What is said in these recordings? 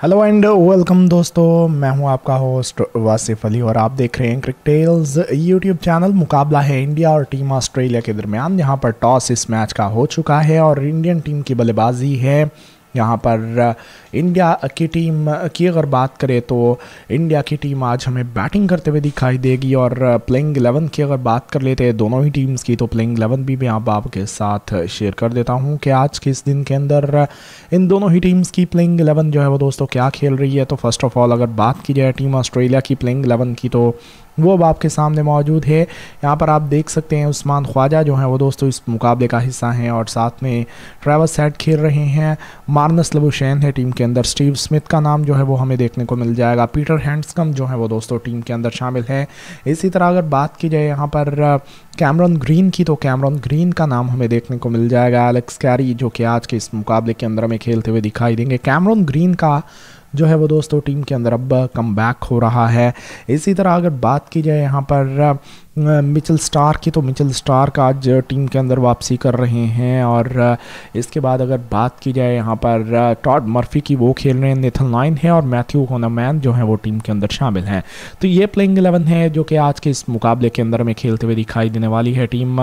Hello and welcome दोस्तों, मैं हूँ आपका होस्ट वासिफ अली और आप देख रहे हैं क्रिकटेल्स यूट्यूब चैनल मुकाबला है इंडिया और टीम ऑस्ट्रेलिया के दरमियान यहाँ पर टॉस इस मैच का हो चुका है और इंडियन टीम की बल्लेबाजी है। यहाँ पर इंडिया की टीम की अगर बात करें तो इंडिया की टीम आज हमें बैटिंग करते हुए दिखाई देगी और प्लेइंग एलेवन की अगर बात कर लेते हैं दोनों ही टीम्स की तो प्लेइंग एलेवन भी मैं आप, आपके साथ शेयर कर देता हूँ कि आज के इस दिन के अंदर इन दोनों ही टीम्स की प्लेइंग एलेवन जो है वो दोस्तों क्या खेल रही है। तो फ़र्स्ट ऑफ़ ऑल अगर बात की जाए टीम ऑस्ट्रेलिया की प्लेइंग एलेवन की तो वो अब आपके सामने मौजूद है। यहाँ पर आप देख सकते हैं उस्मान ख्वाजा जो है, वो दोस्तों इस मुकाबले का हिस्सा हैं और साथ में ट्रेवस सेट खेल रहे हैं। मार्नस लबुशैन है टीम के अंदर। स्टीव स्मिथ का नाम जो है वो हमें देखने को मिल जाएगा। पीटर हैंड्सकम जो है, वो दोस्तों टीम के अंदर शामिल है। इसी तरह अगर बात की जाए यहाँ पर कैमरन ग्रीन की तो कैमरन ग्रीन का नाम हमें देखने को मिल जाएगा। एलेक्स कैरी, जो कि आज के इस मुकाबले के अंदर हमें खेलते हुए दिखाई देंगे। कैमरन ग्रीन का जो है वो दोस्तों टीम के अंदर अब कम बैक हो रहा है। इसी तरह अगर बात की जाए यहाँ पर मिचल स्टार की तो मिचल स्टार का आज टीम के अंदर वापसी कर रहे हैं और इसके बाद अगर बात की जाए यहाँ पर टॉड मर्फी की वो खेल रहे हैं नेथन लाइन है और मैथ्यू होनामैन जो है वो टीम के अंदर शामिल हैं। तो ये प्लेइंग एलेवन है जो कि आज के इस मुकाबले के अंदर में खेलते हुए दिखाई देने वाली है टीम।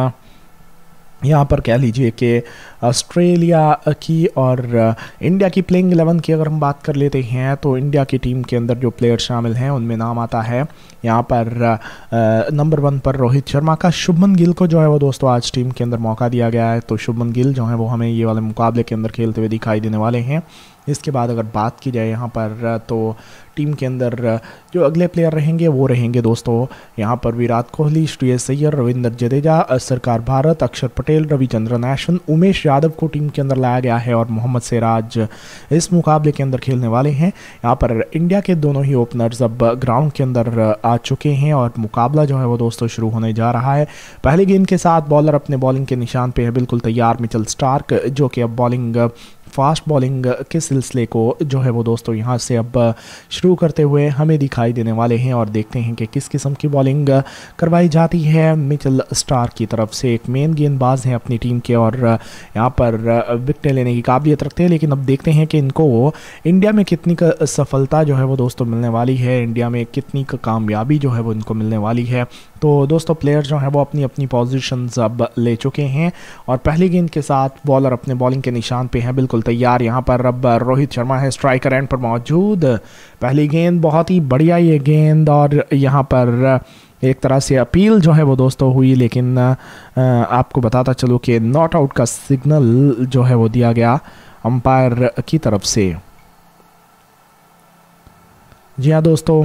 यहाँ पर कह लीजिए कि ऑस्ट्रेलिया की और इंडिया की प्लेइंग एलेवन की अगर हम बात कर लेते हैं तो इंडिया की टीम के अंदर जो प्लेयर शामिल हैं, उनमें नाम आता है यहाँ पर नंबर वन पर रोहित शर्मा का। शुभमन गिल को जो है वो दोस्तों आज टीम के अंदर मौका दिया गया है तो शुभमन गिल जो है वो हमें ये वाले मुकाबले के अंदर खेलते हुए दिखाई देने वाले हैं। इसके बाद अगर बात की जाए यहाँ पर तो टीम के अंदर जो अगले प्लेयर रहेंगे, वो रहेंगे दोस्तों यहाँ पर विराट कोहली श्रेयस अय्यर रविंद्र जडेजा, सरकार भारत, अक्षर पटेल, रविचंद्रन अश्विन उमेश यादव को टीम के अंदर लाया गया है और मोहम्मद सिराज इस मुकाबले के अंदर खेलने वाले हैं। यहाँ पर इंडिया के दोनों ही ओपनर्स अब ग्राउंड के अंदर आ चुके हैं और मुकाबला जो है वो दोस्तों शुरू होने जा रहा है। पहले गेंद के साथ बॉलर अपने बॉलिंग के निशान पर है, बिल्कुल तैयार मिचल स्टार्क, जो कि अब बॉलिंग फास्ट बॉलिंग के सिलसिले को जो है वो दोस्तों यहाँ से अब शुरू करते हुए हमें दिखाई देने वाले हैं और देखते हैं कि किस किस्म की बॉलिंग करवाई जाती है। मिचल स्टार की तरफ़ से एक मेन गेंदबाज हैं अपनी टीम के और यहाँ पर विकटें लेने की काबिलियत रखते हैं, लेकिन अब देखते हैं कि इनको इंडिया में कितनी सफलता जो है वो दोस्तों मिलने वाली है। इंडिया में कितनी कामयाबी जो है वो इनको मिलने वाली है। तो दोस्तों प्लेयर जो हैं, वो अपनी अपनी पोजीशन अब ले चुके हैं और पहली गेंद के साथ बॉलर अपने बॉलिंग के निशान पे हैं, बिल्कुल तैयार। यहाँ पर अब रोहित शर्मा है स्ट्राइकर एंड पर मौजूद। पहली गेंद, बहुत ही बढ़िया ये गेंद और यहाँ पर एक तरह से अपील जो है वो दोस्तों हुई, लेकिन आपको बताता चलो कि नॉट आउट का सिग्नल जो है वो दिया गया अंपायर की तरफ़ से। जी हाँ दोस्तों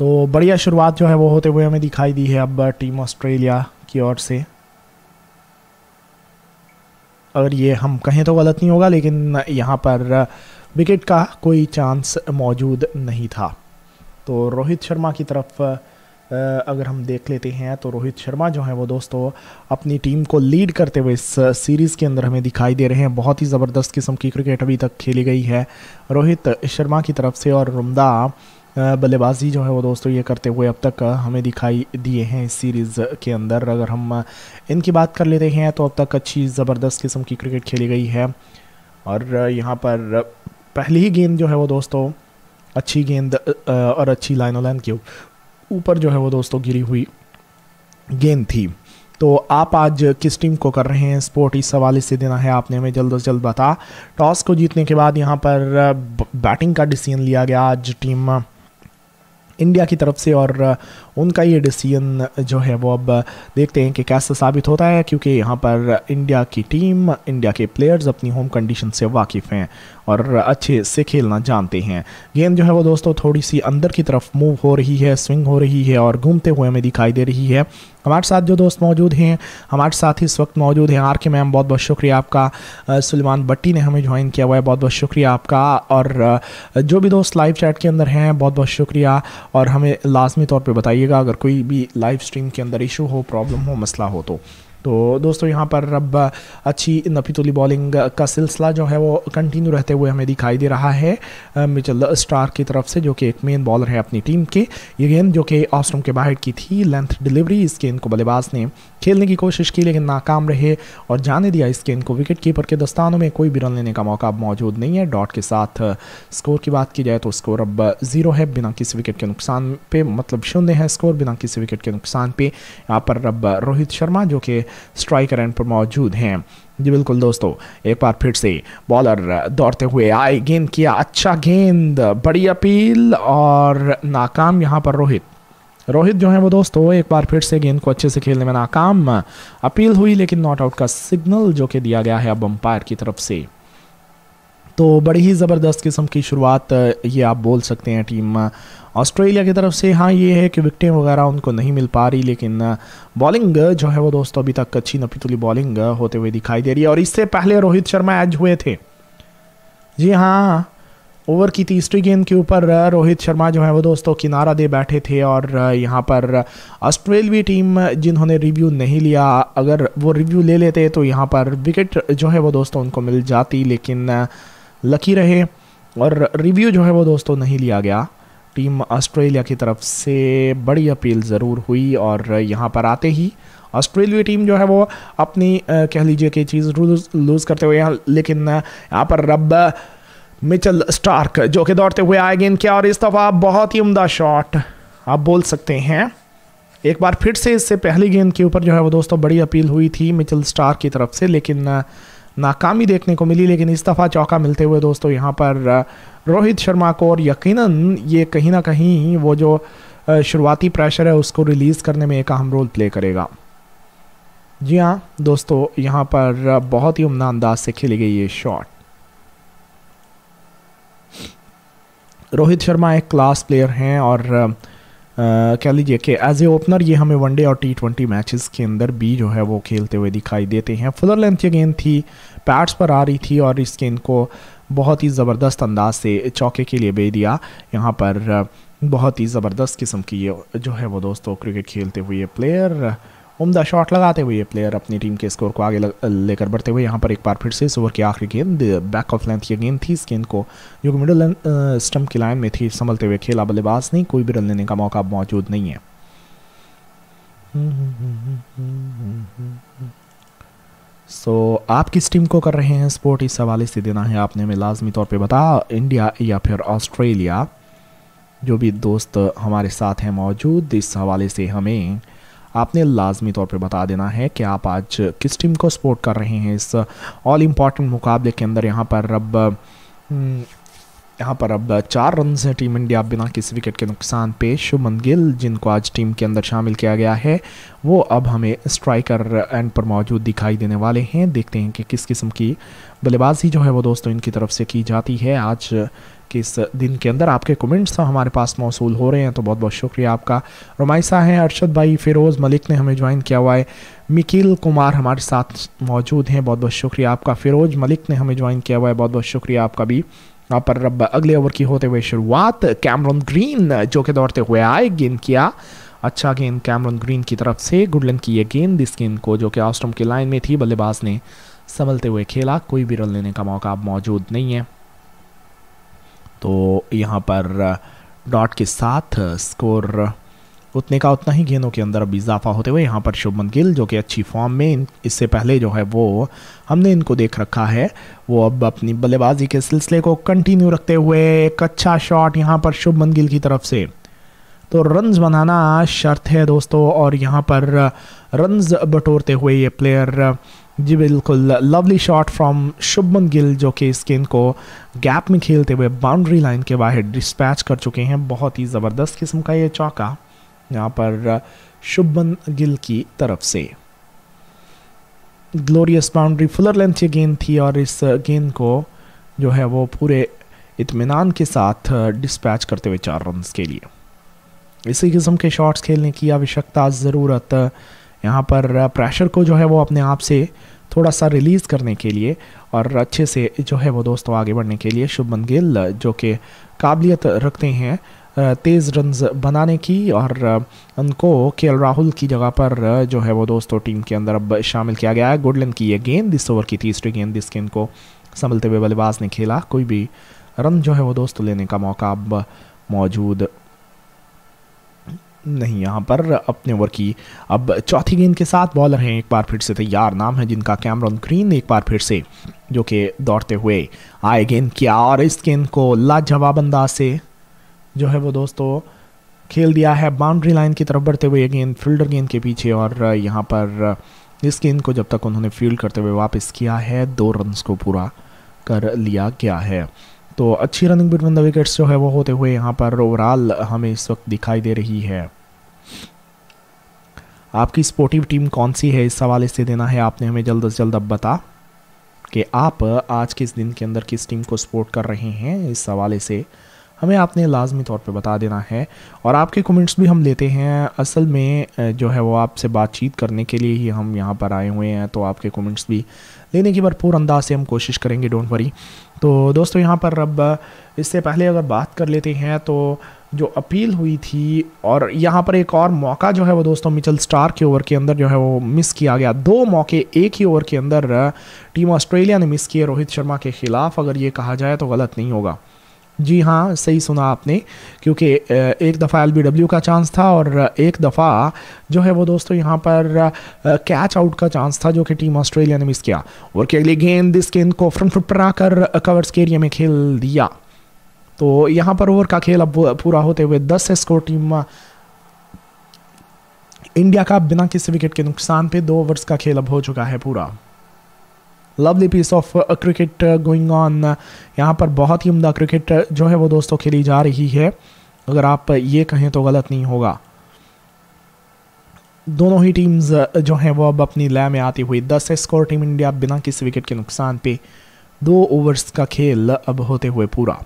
तो बढ़िया शुरुआत जो है वो होते हुए हमें दिखाई दी है अब टीम ऑस्ट्रेलिया की ओर से। अगर ये हम कहें तो गलत नहीं होगा, लेकिन यहाँ पर विकेट का कोई चांस मौजूद नहीं था। तो रोहित शर्मा की तरफ़ अगर हम देख लेते हैं तो रोहित शर्मा जो है वो दोस्तों अपनी टीम को लीड करते हुए इस सीरीज़ के अंदर हमें दिखाई दे रहे हैं। बहुत ही ज़बरदस्त किस्म की क्रिकेट अभी तक खेली गई है रोहित शर्मा की तरफ़ से और रुमदा बल्लेबाजी जो है वो दोस्तों ये करते हुए अब तक हमें दिखाई दिए हैं इस सीरीज़ के अंदर। अगर हम इनकी बात कर लेते हैं तो अब तक अच्छी ज़बरदस्त किस्म की क्रिकेट खेली गई है। और यहाँ पर पहली ही गेंद जो है वो दोस्तों, अच्छी गेंद और अच्छी लाइन लाइन के ऊपर जो है वो दोस्तों गिरी हुई गेंद थी। तो आप आज किस टीम को कर रहे हैं? स्पोर्ट इस हवाले से देना है आपने हमें जल्द से जल्द बता। टॉस को जीतने के बाद यहाँ पर बैटिंग का डिसीज़न लिया गया। आज टीम इंडिया की तरफ़ से और उनका ये डिसीज़न जो है वो अब देखते हैं कि कैसे साबित होता है, क्योंकि यहाँ पर इंडिया की टीम इंडिया के प्लेयर्स अपनी होम कंडीशन से वाकिफ़ हैं। और अच्छे से खेलना जानते हैं। गेंद जो है वो दोस्तों थोड़ी सी अंदर की तरफ़ मूव हो रही है स्विंग हो रही है और घूमते हुए हमें दिखाई दे रही है। हमारे साथ जो दोस्त मौजूद हैं, हमारे साथ इस वक्त मौजूद हैं आर के मैम, बहुत बहुत शुक्रिया आपका। सुलेमान भट्टी ने हमें ज्वाइन किया हुआ है, बहुत बहुत शुक्रिया आपका। और जो भी दोस्त लाइव चैट के अंदर हैं, बहुत बहुत शुक्रिया। और हमें लाजमी तौर पर बताइएगा, अगर कोई भी लाइव स्ट्रीम के अंदर इशू हो प्रॉब्लम हो, मसला हो तो। तो दोस्तों, यहाँ पर अब अच्छी नपीतुली बॉलिंग का सिलसिला जो है वो कंटिन्यू रहते हुए हमें दिखाई दे रहा है मिचल स्टार की तरफ़ से, जो कि एक मेन बॉलर है अपनी टीम के। ये गेंद जो कि ऑस्ट्रम के बाहर की थी लेंथ डिलीवरी इस गेंद को बल्लेबाज ने खेलने की कोशिश की, लेकिन नाकाम रहे और जाने दिया इस गेंद को विकेट कीपर के दस्तानों में। कोई भी रन लेने का मौका मौजूद नहीं है। डॉट के साथ स्कोर की बात की जाए तो स्कोर अब ज़ीरो है, बिना किसी विकेट के नुकसान पे मतलब शून्य है स्कोर बिना किसी विकेट के नुकसान पे। यहाँ पर अब रोहित शर्मा, जो कि स्ट्राइकर एंड पर मौजूद हैं। जी बिल्कुल दोस्तों, एक बार फिर से बॉलर दौड़ते हुए आए, गेंद किया अच्छा गेंद, बड़ी अपील और नाकाम यहाँ पर रोहित। रोहित जो है वो दोस्तों, एक बार फिर से गेंद को अच्छे से खेलने में नाकाम, अपील हुई लेकिन नॉट आउट का सिग्नल जो कि दिया गया है अब अंपायर की तरफ़ से। तो बड़ी ही ज़बरदस्त किस्म की शुरुआत ये आप बोल सकते हैं टीम ऑस्ट्रेलिया की तरफ़ से हाँ ये है कि विकटें वगैरह उनको नहीं मिल पा रही, लेकिन बॉलिंग जो है वो दोस्तों अभी तक अच्छी नपीतुली बॉलिंग होते हुए दिखाई दे रही है। और इससे पहले रोहित शर्मा एज हुए थे। जी हाँ ओवर की तीसरी गेंद के ऊपर रोहित शर्मा जो है वो दोस्तों किनारा दे बैठे थे और यहाँ पर ऑस्ट्रेलवी टीम जिन्होंने रिव्यू नहीं लिया, अगर वो रिव्यू ले लेते तो यहाँ पर विकेट जो है वो दोस्तों उनको मिल जाती, लेकिन लकी रहे और रिव्यू जो है वो दोस्तों नहीं लिया गया। टीम ऑस्ट्रेलिया की तरफ़ से बड़ी अपील ज़रूर हुई और यहाँ पर आते ही ऑस्ट्रेलिया टीम जो है वो अपनी कह लीजिए कि चीज़ लूज़ करते हुए यहाँ, लेकिन यहाँ पर रब मिचल स्टार्क जो कि दौड़ते हुए आए गेंद किया और इस दफ़ा बहुत ही उमदा शॉट, आप बोल सकते हैं। एक बार फिर से इससे पहली गेंद के ऊपर जो है वो दोस्तों बड़ी अपील हुई थी मिचल स्टार की तरफ़ से, लेकिन नाकामी देखने को मिली, लेकिन इस दफ़ा चौका मिलते हुए दोस्तों यहाँ पर रोहित शर्मा को और यकीनन ये कहीं ना कहीं वो जो शुरुआती प्रेशर है उसको रिलीज़ करने में एक अहम रोल प्ले करेगा। जी हाँ दोस्तों, यहाँ पर बहुत ही उमदा अंदाज से खेली गई ये शॉट रोहित शर्मा एक क्लास प्लेयर हैं और कह लीजिए कि एज ए ओपनर ये हमें वनडे और टी ट्वेंटी मैचेस के अंदर भी जो है वो खेलते हुए दिखाई देते हैं। फुलर लेंथ ये गेंद थी पैट्स पर आ रही थी और इस गेंद को बहुत ही ज़बरदस्त अंदाज से चौके के लिए बे दिया। यहाँ पर बहुत ही ज़बरदस्त किस्म की ये जो है वो दोस्तों क्रिकेट खेलते हुए प्लेयर, उमदा शॉट लगाते हुए प्लेयर अपनी टीम के स्कोर को आगे लेकर बढ़ते हुए यहाँ पर एक बार फिर से इस ओवर की आखिरी गेंद, बैक ऑफ़ लेंथ ये गेंद थी। इस गेंद को जो कि मिडल स्टम्प की लाइन में थी, संभलते हुए खेला बल्लेबाज नहीं, कोई भी रन लेने का मौका मौजूद नहीं है। सो so, आप किस टीम को कर रहे हैं सपोर्ट इस हवाले से देना है आपने हमें लाजमी तौर पे बता। इंडिया या फिर ऑस्ट्रेलिया जो भी दोस्त हमारे साथ हैं मौजूद इस हवाले से हमें आपने लाजमी तौर पे बता देना है कि आप आज किस टीम को सपोर्ट कर रहे हैं इस ऑल इंपॉर्टेंट मुकाबले के अंदर। यहाँ पर अब हम्म, यहाँ पर अब चार रन हैं टीम इंडिया बिना किसी विकेट के नुकसान पे शुभमन गिल जिनको आज टीम के अंदर शामिल किया गया है, वो अब हमें स्ट्राइकर एंड पर मौजूद दिखाई देने वाले हैं। देखते हैं कि किस किस्म की बल्लेबाजी जो है वो दोस्तों इनकी तरफ़ से की जाती है। आज कि इस दिन के अंदर आपके कमेंट्स हमारे पास मौसू हो रहे हैं तो बहुत बहुत शुक्रिया आपका। रोमाइसा हैं अरशद भाई, फिरोज़ मलिक ने हमें ज्वाइन किया हुआ है। मिकिल कुमार हमारे साथ मौजूद हैं बहुत बहुत शुक्रिया आपका। फिरोज मलिक ने हमें ज्वाइन किया हुआ है बहुत बहुत शुक्रिया आपका भी। यहाँ पर अब अगले ओवर की होते हुए शुरुआत कैमरन ग्रीन जो कि दौड़ते हुए आए, गेंद किया। अच्छा गेंद कैमरन ग्रीन की तरफ़ से, गुडलन की ये गेंद इस गेंद को जो कि ऑस्ट्रम की लाइन में थी, बल्लेबाज ने संभलते हुए खेला, कोई भी रन लेने का मौका अब मौजूद नहीं है। तो यहाँ पर डॉट के साथ स्कोर उतने का उतना ही गेंदों के अंदर अब इजाफा होते हुए यहाँ पर शुभमन गिल, जो कि अच्छी फॉर्म में इससे पहले जो है वो हमने इनको देख रखा है। वो अब अपनी बल्लेबाजी के सिलसिले को कंटिन्यू रखते हुए एक अच्छा शॉट यहाँ पर शुभमन गिल की तरफ़ से। तो रन्स बनाना शर्त है दोस्तों, और यहाँ पर रन्स बटोरते हुए ये प्लेयर जी बिल्कुल lovely shot from Shubman Gill, जो कि इस गेंद को गैप में खेलते हुए बाउंड्री लाइन के बाहर डिस्पैच कर चुके हैं। बहुत ही ज़बरदस्त किस्म का ये चौका। यहाँ पर शुभमन गिल की तरफ़ से। ग्लोरियस बाउंड्री फुलर लेंथ ये गेंद थी और इस गेंद को जो है वो पूरे इतमान के साथ डिस्पैच करते हुए चार रन के लिए। इसी किस्म के शॉट्स खेलने की आवश्यकता, ज़रूरत यहाँ पर प्रेशर को जो है वो अपने आप से थोड़ा सा रिलीज़ करने के लिए और अच्छे से जो है वो दोस्तों आगे बढ़ने के लिए शुभमन गिल जो कि काबिलियत रखते हैं तेज़ रन बनाने की और उनको के राहुल की जगह पर जो है वो दोस्तों टीम के अंदर अब शामिल किया गया है। गुडलैंड की ये गेंद, इस ओवर की तीसरी गेंद, इस गेंद को संभलते हुए बल्लेबाज ने खेला। कोई भी रन जो है वो दोस्तों लेने का मौका अब मौजूद नहीं यहाँ पर अपने ओवर की अब चौथी गेंद के साथ बॉलर हैं। एक बार फिर से तैयार नाम है जिनका कैमरन ग्रीन एक बार फिर से, जो कि दौड़ते हुए आए गेंद किया और इस गेंद को लाजवाब अंदाज से जो है वो दोस्तों, खेल दिया है बाउंड्री लाइन की तरफ़ बढ़ते हुए गेंद फील्डर गेंद के पीछे और यहाँ पर इस गेंद को जब तक उन्होंने फ़ील्ड करते हुए वापस किया है, दो रन को पूरा कर लिया गया है। तो अच्छी रनिंग बिटवीन द विकेट्स जो है वो होते हुए यहाँ पर ओवरऑल हमें इस वक्त दिखाई दे रही है। आपकी स्पोर्टिव टीम कौन सी है? इस सवाल से देना है, आपने हमें जल्द से जल्द अब बता कि आप आज के इस दिन के अंदर किस टीम को सपोर्ट कर रहे हैं? इस हवाले से हमें आपने लाजमी तौर पे बता देना है और आपके कमेंट्स भी हम लेते हैं। असल में जो है वो आपसे बातचीत करने के लिए ही हम यहाँ पर आए हुए हैं तो आपके कमेंट्स भी लेने की भरपूर अंदाज से हम कोशिश करेंगे डोंट वरी तो दोस्तों, यहाँ पर अब इससे पहले अगर बात कर लेते हैं तो जो अपील हुई थी और यहाँ पर एक और मौका जो है वो दोस्तों मिचल स्टार के ओवर के अंदर जो है वो मिस किया गया। दो मौके एक ही ओवर के अंदर टीम ऑस्ट्रेलिया ने मिस किए रोहित शर्मा के खिलाफ, अगर ये कहा जाए तो गलत नहीं होगा। जी हाँ सही सुना आपने, क्योंकि एक दफ़ा एल का चांस था और एक दफ़ा जो है वो दोस्तों यहाँ पर कैच आउट का चांस था जो कि टीम ऑस्ट्रेलिया ने मिस किया और के अगली गेंद इस गेंद को फ्रंट फुट पर आकर कवर्स के एरिया में खेल दिया। तो यहाँ पर ओवर का खेल अब पूरा होते हुए दस स्कोर टीम इंडिया का बिना किसी विकेट के नुकसान पे दो ओवर्स का खेल अब हो चुका है पूरा। Lovely piece of cricket going on यहाँ पर बहुत ही उमदा क्रिकेट uh, जो है वो दोस्तों खेली जा रही है। अगर आप ये कहें तो गलत नहीं होगा। दोनों ही टीम्स uh, जो हैं वो अब अपनी लय में आती हुई। दस स्कोर टीम इंडिया बिना किसी विकेट के नुकसान पे दो ओवर्स का खेल अब होते हुए पूरा।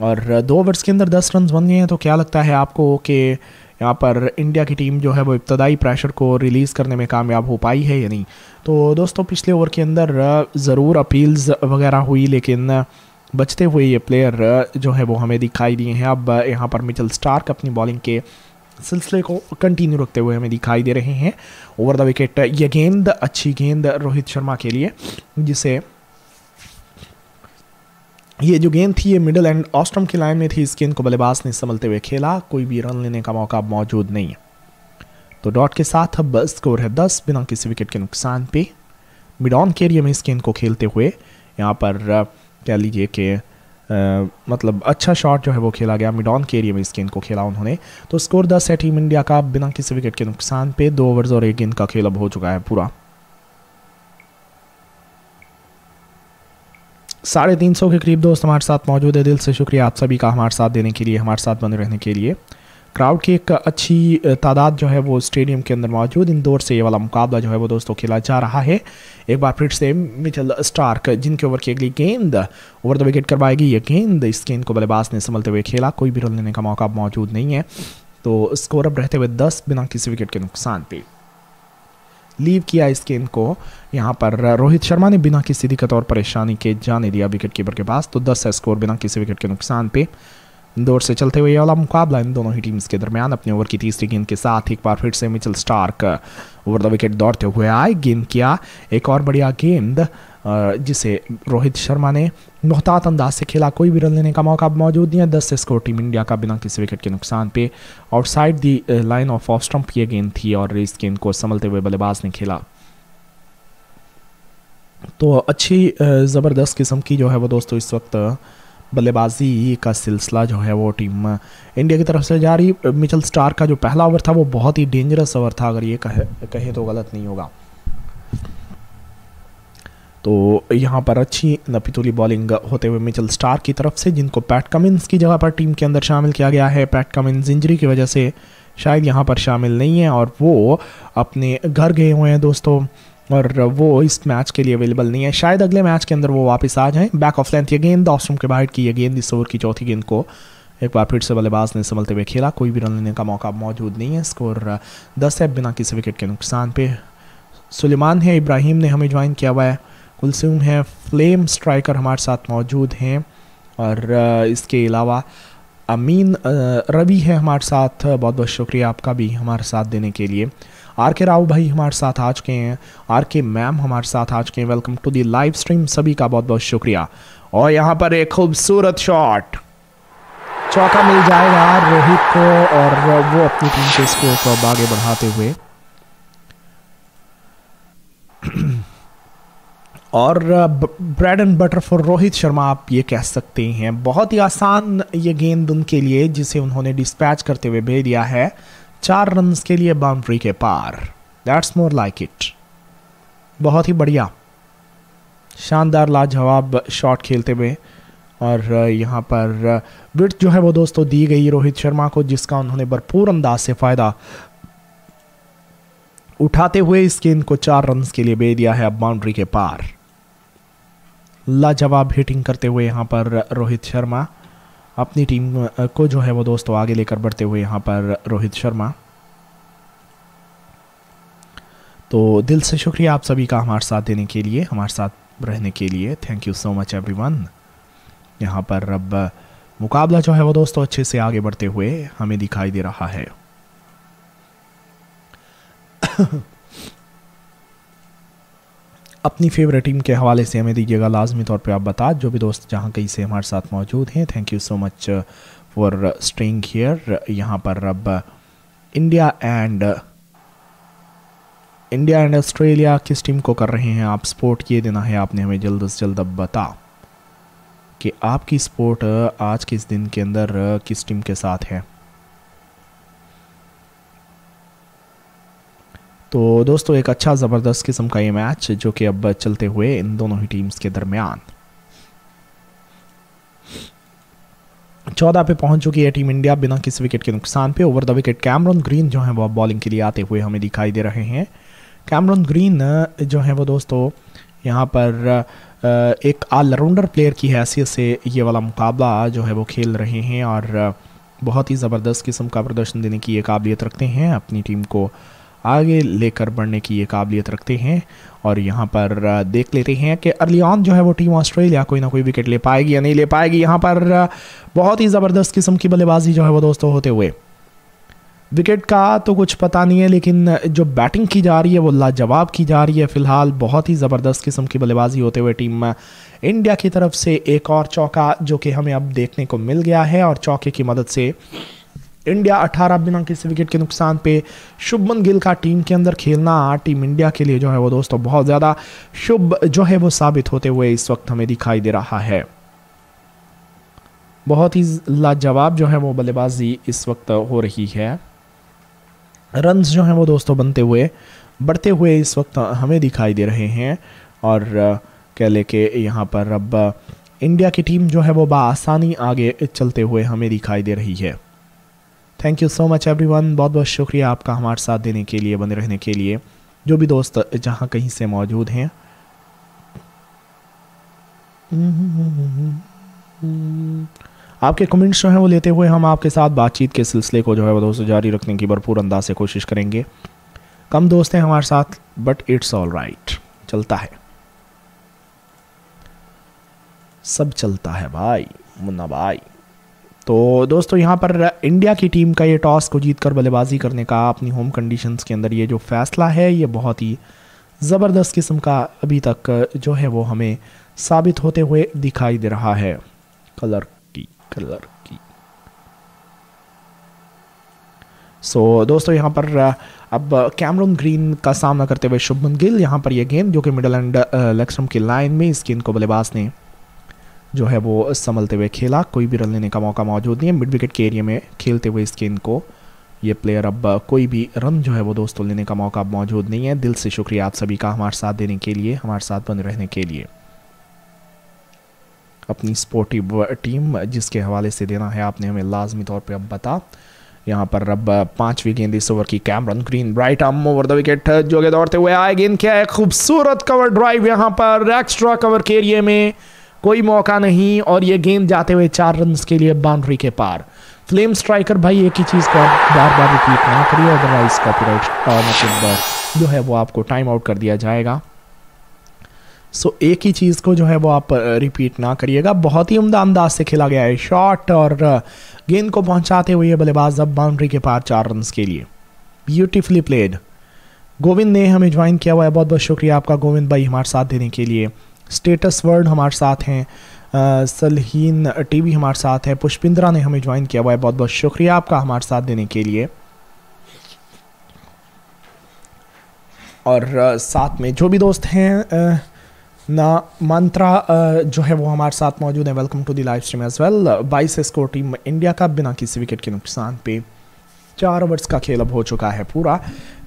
और uh, दो ओवर्स के अंदर दस रन बन गए हैं तो क्या लगता है आपको कि यहाँ पर इंडिया की टीम जो है वो इब्तदाई प्रेशर को रिलीज़ करने में कामयाब हो पाई है या नहीं? तो दोस्तों, पिछले ओवर के अंदर ज़रूर अपील्स वगैरह हुई, लेकिन बचते हुए ये प्लेयर जो है वो हमें दिखाई दिए हैं। अब यहाँ पर मिचल स्टार्क अपनी बॉलिंग के सिलसिले को कंटिन्यू रखते हुए हमें दिखाई दे रहे हैं। ओवर द विकेट ये गेंद, अच्छी गेंद रोहित शर्मा के लिए, जिसे ये जो गेंद थी, ये मिडल एंड ऑस्ट्रम की लाइन में थी। इस गेंद को बल्लेबाज ने संभलते हुए खेला। कोई भी रन लेने का मौका मौजूद नहीं है। तो डॉट के साथ अब स्कोर है दस बिना किसी विकेट के नुकसान पे। मिड ऑन के एरिया में इस गेंद को खेलते हुए यहाँ पर कह लीजिए कि मतलब अच्छा शॉट जो है वो खेला गया। मिड ऑन के एरिया में इस गेंद को खेला उन्होंने। तो स्कोर दस है टीम इंडिया का बिना किसी विकेट के नुकसान पे। दो ओवर्स और एक गेंद का खेल अब हो चुका है पूरा। साढ़े तीन सौ के करीब दोस्त हमारे साथ मौजूद है। दिल से शुक्रिया आप सभी का हमारे साथ देने के लिए, हमारे साथ बने रहने के लिए। क्राउड की एक अच्छी तादाद जो है वो स्टेडियम के अंदर मौजूद। इंदौर से ये वाला मुकाबला जो है वो दोस्तों खेला जा रहा है। एक बार फिर से मिचल स्टार्क, जिनके ओवर की अगली गेंद, ओवर द विकेट करवाएगी। ये गेंद, इस गेंद को बल्लेबाज ने संभलते हुए खेला। कोई भी रन लेने का मौका मौजूद नहीं है। तो स्कोर अब रहते हुए दस बिना किसी विकेट के नुकसान पे। लीव किया इस गेंद को। यहाँ पर रोहित शर्मा ने बिना किसी दिक्कत और परेशानी के जाने दिया विकेट कीपर के पास तो दस स्कोर बिना किसी विकेट के नुकसान पे। इंदौर से चलते हुए वाला मुकाबला इन दोनों ही टीम्स के दरमियान अपने ओवर की तीसरी गेंद के साथ एक बार फिर से Mitchell Starc over the wicket दौड़ते हुए आए। गेंद किया एक और बढ़िया गेंद जिसे रोहित शर्मा ने मोहतात अंदाज से खेला, कोई भी रन लेने का मौका मौजूद नहीं है। दस से स्कोर टीम इंडिया का बिना किसी विकेट के नुकसान पे outside the line of off stump ये गेंद थी और इस गेंद को संभलते हुए बल्लेबाज ने खेला। तो अच्छी ज़बरदस्त किस्म की जो है वो दोस्तों इस वक्त बल्लेबाजी का सिलसिला जो है वो टीम इंडिया की तरफ़ से जारी। मिचल स्टार का जो पहला ओवर था वो बहुत ही डेंजरस ओवर था, अगर ये कहे कहे तो गलत नहीं होगा। तो यहाँ पर अच्छी नपीतुली बॉलिंग होते हुए मिचल स्टार की तरफ़ से, जिनको पैट कमिंस की जगह पर टीम के अंदर शामिल किया गया है। पैट कमिंस इंजरी की वजह से शायद यहाँ पर शामिल नहीं है और वो अपने घर गए हुए हैं दोस्तों और वो इस मैच के लिए अवेलेबल नहीं है। शायद अगले मैच के अंदर वो वापस आ जाएँ। बैक ऑफ़ लेंथ ये गेंद ऑस्ट्रम के बाहर की ये गेंद, इस ओवर की चौथी गेंद को एक बार फिर से बल्लेबाज ने संभलते हुए खेला। कोई भी रन लेने का मौका मौजूद नहीं है। स्कोर दस है बिना किसी विकेट के नुकसान पे। सुलेमान है, इब्राहिम ने हमें ज्वाइन किया हुआ है। कुलसुम है फ्लेम स्ट्राइकर हमारे साथ मौजूद हैं और इसके अलावा अमीन रवि है हमारे साथ। बहुत बहुत शुक्रिया आपका भी हमारे साथ देने के लिए। आर के राव भाई हमारे साथ आ चुके हैं। आर के मैम हमारे साथ आ चुके हैं। Welcome to the live stream सभी का बहुत बहुत शुक्रिया। और यहाँ पर एक खूबसूरत शॉट चौका मिल जाएगा रोहित को और वो अपनी टीम के स्कोर को आगे बढ़ाते हुए। और bread and butter for Rohit Sharma आप ये कह सकते हैं। बहुत ही आसान ये गेंद उनके लिए, जिसे उन्होंने डिस्पैच करते हुए भेज दिया है। चार रन के लिए बाउंड्री के पार। दैट्स मोर लाइक इट बहुत ही बढ़िया। शानदार, लाजवाब शॉट खेलते हुए। और यहाँ पर विट जो है वो दोस्तों दी गई रोहित शर्मा को, जिसका उन्होंने भरपूर अंदाज से फ़ायदा उठाते हुए इस गेंद को चार रन के लिए भेज दिया है अब बाउंड्री के पार। लाजवाब हिटिंग करते हुए यहाँ पर रोहित शर्मा। अपनी टीम को जो है वो दोस्तों आगे लेकर बढ़ते हुए यहाँ पर रोहित शर्मा। तो दिल से शुक्रिया आप सभी का हमारे साथ देने के लिए, हमारे साथ रहने के लिए। Thank you so much everyone यहाँ पर अब मुकाबला जो है वो दोस्तों अच्छे से आगे बढ़ते हुए हमें दिखाई दे रहा है। अपनी फेवरेट टीम के हवाले से हमें दीजिएगा लाजमी तौर पे आप बता जो भी दोस्त जहाँ कहीं से हमारे साथ मौजूद हैं। Thank you so much for staying here यहाँ पर अब India and India and Australia किस टीम को कर रहे हैं? आप सपोर्ट ये देना है आपने हमें जल्द से जल्द अब बता कि आपकी सपोर्ट uh, आज के इस दिन के अंदर uh, किस टीम के साथ है। तो दोस्तों, एक अच्छा ज़बरदस्त किस्म का ये मैच जो कि अब चलते हुए इन दोनों ही टीम्स के दरमियान। चौदह पे पहुँच चुकी है टीम इंडिया बिना किसी विकेट के नुकसान पे। Over the wicket Cameron Green जो है वो बॉलिंग के लिए आते हुए हमें दिखाई दे रहे हैं। कैमरन ग्रीन जो है वो दोस्तों, यहाँ पर एक ऑलराउंडर प्लेयर की हैसियत से ये वाला मुकाबला जो है वो खेल रहे हैं और बहुत ही ज़बरदस्त किस्म का प्रदर्शन देने की ये काबिलियत रखते हैं। अपनी टीम को आगे लेकर बढ़ने की ये काबिलियत रखते हैं और यहाँ पर देख लेते हैं कि अर्ली ऑन जो है वो टीम ऑस्ट्रेलिया कोई ना कोई विकेट ले पाएगी या नहीं ले पाएगी। यहाँ पर बहुत ही ज़बरदस्त किस्म की बल्लेबाजी जो है वो दोस्तों होते हुए। विकेट का तो कुछ पता नहीं है, लेकिन जो बैटिंग की जा रही है वो लाजवाब की जा रही है। फ़िलहाल बहुत ही ज़बरदस्त किस्म की बल्लेबाजी होते हुए टीम इंडिया की तरफ़ से एक और चौका जो कि हमें अब देखने को मिल गया है और चौके की मदद से इंडिया 18 बिना किसी विकेट के नुकसान पे शुभमन गिल का टीम के अंदर खेलना टीम इंडिया के लिए जो है वो दोस्तों बहुत ज़्यादा शुभ जो है वो साबित होते हुए इस वक्त हमें दिखाई दे रहा है। बहुत ही लाजवाब जो है वो बल्लेबाजी इस वक्त हो रही है। रन्स जो हैं वो दोस्तों बनते हुए, बढ़ते हुए इस वक्त हमें दिखाई दे रहे हैं और, कह ले के यहाँ पर अब इंडिया की टीम जो है वो बसानी आगे चलते हुए हमें दिखाई दे रही है। Thank you so much everyone बहुत बहुत शुक्रिया आपका हमारे साथ देने के लिए, बने रहने के लिए। जो भी दोस्त जहाँ कहीं से मौजूद हैं। आपके कमेंट्स जो हैं, वो लेते हुए हम आपके साथ बातचीत के सिलसिले को जो है वो दोस्तों जारी रखने की भरपूर अंदाज से कोशिश करेंगे। कम दोस्त हैं हमारे साथ बट इट्स ऑल राइट चलता है। सब चलता है भाई, मुन्ना भाई। तो दोस्तों यहाँ पर इंडिया की टीम का ये टॉस को जीत कर बल्लेबाजी करने का अपनी होम कंडीशंस के अंदर ये जो फैसला है ये बहुत ही ज़बरदस्त किस्म का अभी तक जो है वो हमें साबित होते हुए दिखाई दे रहा है। कलर की कलर की। सो so, दोस्तों यहाँ पर अब कैमरून ग्रीन का सामना करते हुए शुभमन गिल यहाँ पर ये गेंद जो कि मिडल एंड लेक्सम की लाइन में इस गेंद को बल्लेबाज ने जो है वो संभलते हुए खेला। कोई भी रन लेने का मौका मौजूद नहीं है। मिड विकेट के एरिया में खेलते हुए इस गेंद को ये प्लेयर अब कोई भी रन जो है वो दोस्तों लेने का मौका मौजूद नहीं है। दिल से शुक्रिया आप सभी का हमारे साथ देने के लिए, हमारे साथ बने रहने के लिए। अपनी स्पोर्टिव टीम जिसके हवाले से देना है आपने हमें लाजमी तौर पर अब बता। यहाँ पर अब पांचवी गेंद इस ओवर की Cameron Green right arm over the wicket जो दौड़ते हुए आए। गेंद क्या है? खूबसूरत कवर ड्राइव यहाँ पर एक्स्ट्रा कवर के एरिए में। कोई मौका नहीं और ये गेंद जाते हुए चार रन के लिए बाउंड्री के पार। फ्लेम स्ट्राइकर भाई एक ही चीज़ को बार बार रिपीट ना करिए अदरवाइज़ कॉपीराइट जो है वो आपको टाइम आउट कर दिया जाएगा। सो so, एक ही चीज़ को जो है वो आप रिपीट ना करिएगा। बहुत ही उमदा अंदाज से खेला गया है शॉट और गेंद को पहुंचाते हुए बल्लेबाज अब बाउंड्री के पार चार रन के लिए। ब्यूटीफुली प्लेड गोविंद ने हमें ज्वाइन किया हुआ है। बहुत बहुत शुक्रिया आपका गोविंद भाई हमारे साथ देने के लिए। स्टेटस वर्ल्ड हमारे साथ हैं सलहीन टीवी हमारे साथ है, पुष्पिंद्रा ने हमें ज्वाइन किया हुआ है, बहुत बहुत शुक्रिया आपका हमारे साथ देने के लिए। और साथ में जो भी दोस्त हैं ना, मंत्रा जो है वो हमारे साथ मौजूद है welcome to the live stream as well बाईस स्कोर टीम इंडिया का बिना किसी विकेट के नुकसान पे चार ओवर्स का खेल अब हो चुका है पूरा।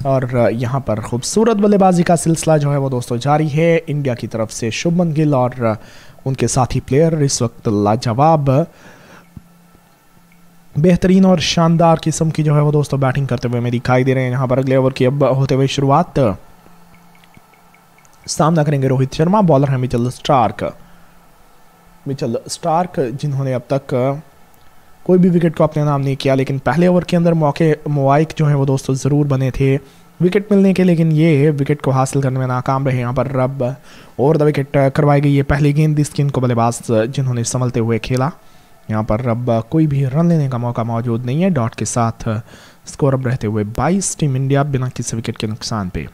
और यहाँ पर खूबसूरत बल्लेबाजी का सिलसिला जो है वो दोस्तों जारी है इंडिया की तरफ़ से शुभमन गिल और उनके साथी प्लेयर इस वक्त लाजवाब। बेहतरीन और शानदार किस्म की जो है वो दोस्तों बैटिंग करते हुए हमें दिखाई दे रहे हैं। यहाँ पर अगले ओवर की अब होते हुए शुरुआत। सामना करेंगे रोहित शर्मा, बॉलर है मिचल स्टार्क। मिचल स्टार्क जिन्होंने अब तक कोई भी विकेट को अपने नाम नहीं किया, लेकिन पहले ओवर के अंदर मौके, मुआइक जो है वो दोस्तों ज़रूर बने थे विकेट मिलने के, लेकिन ये विकेट को हासिल करने में नाकाम रहे यहाँ पर रब। ओवर द विकेट करवाई गई है पहली गेंद इसकी इनको बल्लेबाज जिन्होंने संभलते हुए खेला। यहाँ पर रब कोई भी रन लेने का मौका मौजूद नहीं है। डॉट के साथ स्कोर अब रहते हुए 22 टीम इंडिया बिना किसी विकेट के नुकसान पे।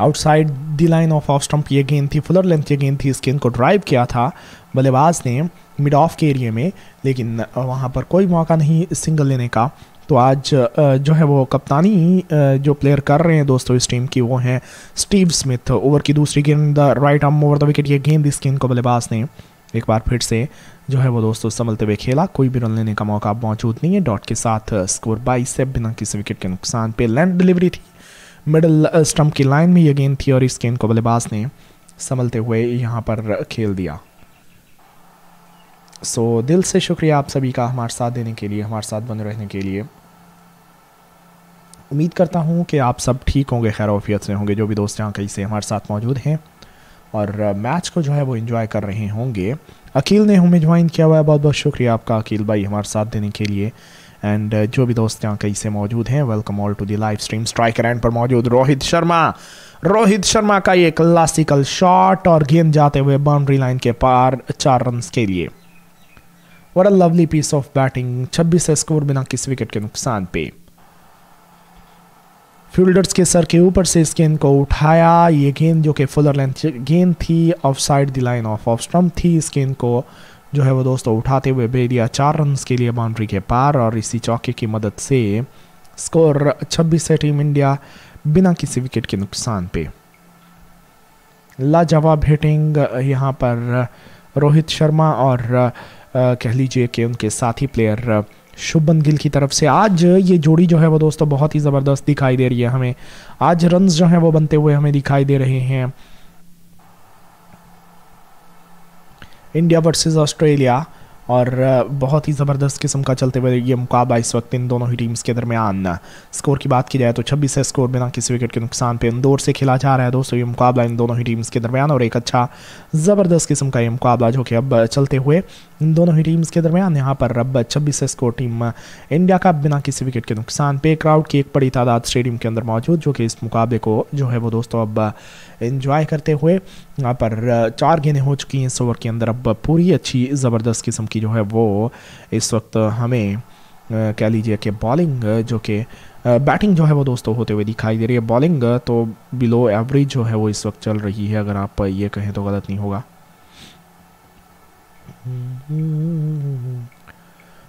Outside the line of off stump ये गेंद थी फुलर लेंथ ये गेंद थी इस गेंद को ड्राइव किया था बल्लेबाज ने मिड ऑफ़ के एरिए में, लेकिन वहाँ पर कोई मौका नहीं सिंगल लेने का। तो आज जो है वो कप्तानी जो प्लेयर कर रहे हैं दोस्तों इस टीम की, वो हैं स्टीव स्मिथ ओवर की दूसरी गेंद right arm over the wicket ये गेंद इस गेंद को बल्लेबाज ने एक बार फिर से जो है वो दोस्तों संभलते हुए खेला। कोई भी रन लेने का मौका मौजूद नहीं है। डॉट के साथ स्कोर बाईस से बिना किसी विकेट के नुकसान पे लैंड डिलीवरी थी। मिडल स्टंप की लाइन में ये गेंद थी और इस गेंद को बल्लेबाज ने संभलते हुए यहाँ पर खेल दिया। सो so, दिल से शुक्रिया आप सभी का हमारे साथ देने के लिए हमारे साथ बने रहने के लिए। उम्मीद करता हूँ कि आप सब ठीक होंगे खैर वफियत से होंगे जो भी दोस्त यहाँ कहीं से हमारे साथ मौजूद हैं। और मैच को जो है वो इन्जॉय कर रहे होंगे। अकील ने हमें ज्वाइन किया हुआ है बहुत बहुत शुक्रिया आपका अकील भाई हमारे साथ देने के लिए। एंड uh, जो भी दोस्त यहाँ कहीं से मौजूद हैं welcome all to the live stream striker end पर मौजूद रोहित शर्मा। रोहित शर्मा का ये क्लासिकल शॉट और गेंद जाते हुए बाउंड्री लाइन के पार चार रन के लिए। What a lovely piece of batting 26 score बिना किसी विकेट के नुकसान पे। फील्डर्स के सर के ऊपर से इस गेंद को उठाया। ये गेंद जो कि फुलर लेंथ गेंद थी off side the line of off stump थी। इस गेंद को जो है वो दोस्तों उठाते हुए भेज दिया चार रन के लिए बाउंड्री के पार और इसी चौके की मदद से स्कोर 26 से टीम इंडिया बिना किसी विकेट के नुकसान पे। लाजवाब हिटिंग यहाँ पर रोहित शर्मा और कह लीजिए कि उनके साथी प्लेयर शुभन गिल की तरफ़ से। आज ये जोड़ी जो है वो दोस्तों बहुत ही ज़बरदस्त दिखाई दे रही है हमें। आज रन्स जो हैं वो बनते हुए हमें दिखाई दे रहे हैं। इंडिया वर्सेस ऑस्ट्रेलिया और बहुत ही ज़बरदस्त किस्म का चलते हुए ये मुकाबला इस वक्त इन दोनों ही टीम्स के दरमियान। स्कोर की बात की जाए तो 26 से स्कोर बिना किसी विकेट के नुकसान पे इंदौर से खेला जा रहा है दोस्तों, ये मुकाबला इन दोनों ही टीम्स के दरमियान और एक अच्छा ज़बरदस्त किस्म का ये मुकाबला जो कि अब चलते हुए इन दोनों ही टीम्स के दरमियान। यहाँ पर अब छब्बीस स्कोर टीम इंडिया का बिना किसी विकेट के नुकसान पे क्राउड की एक बड़ी तादाद स्टेडियम के अंदर मौजूद, जो कि इस मुकाबले को जो है वो दोस्तों अब इंजॉय करते हुए यहाँ पर चार गेंदें हो चुकी हैं इस ओवर के अंदर। अब पूरी अच्छी ज़बरदस्त किस्म की जो है वो इस वक्त हमें कह लीजिए कि बॉलिंग जो कि बैटिंग जो है वो दोस्तों होते हुए दिखाई दे रही है। बॉलिंग तो बिलो एवरेज जो है वो इस वक्त चल रही है अगर आप ये कहें तो गलत नहीं होगा।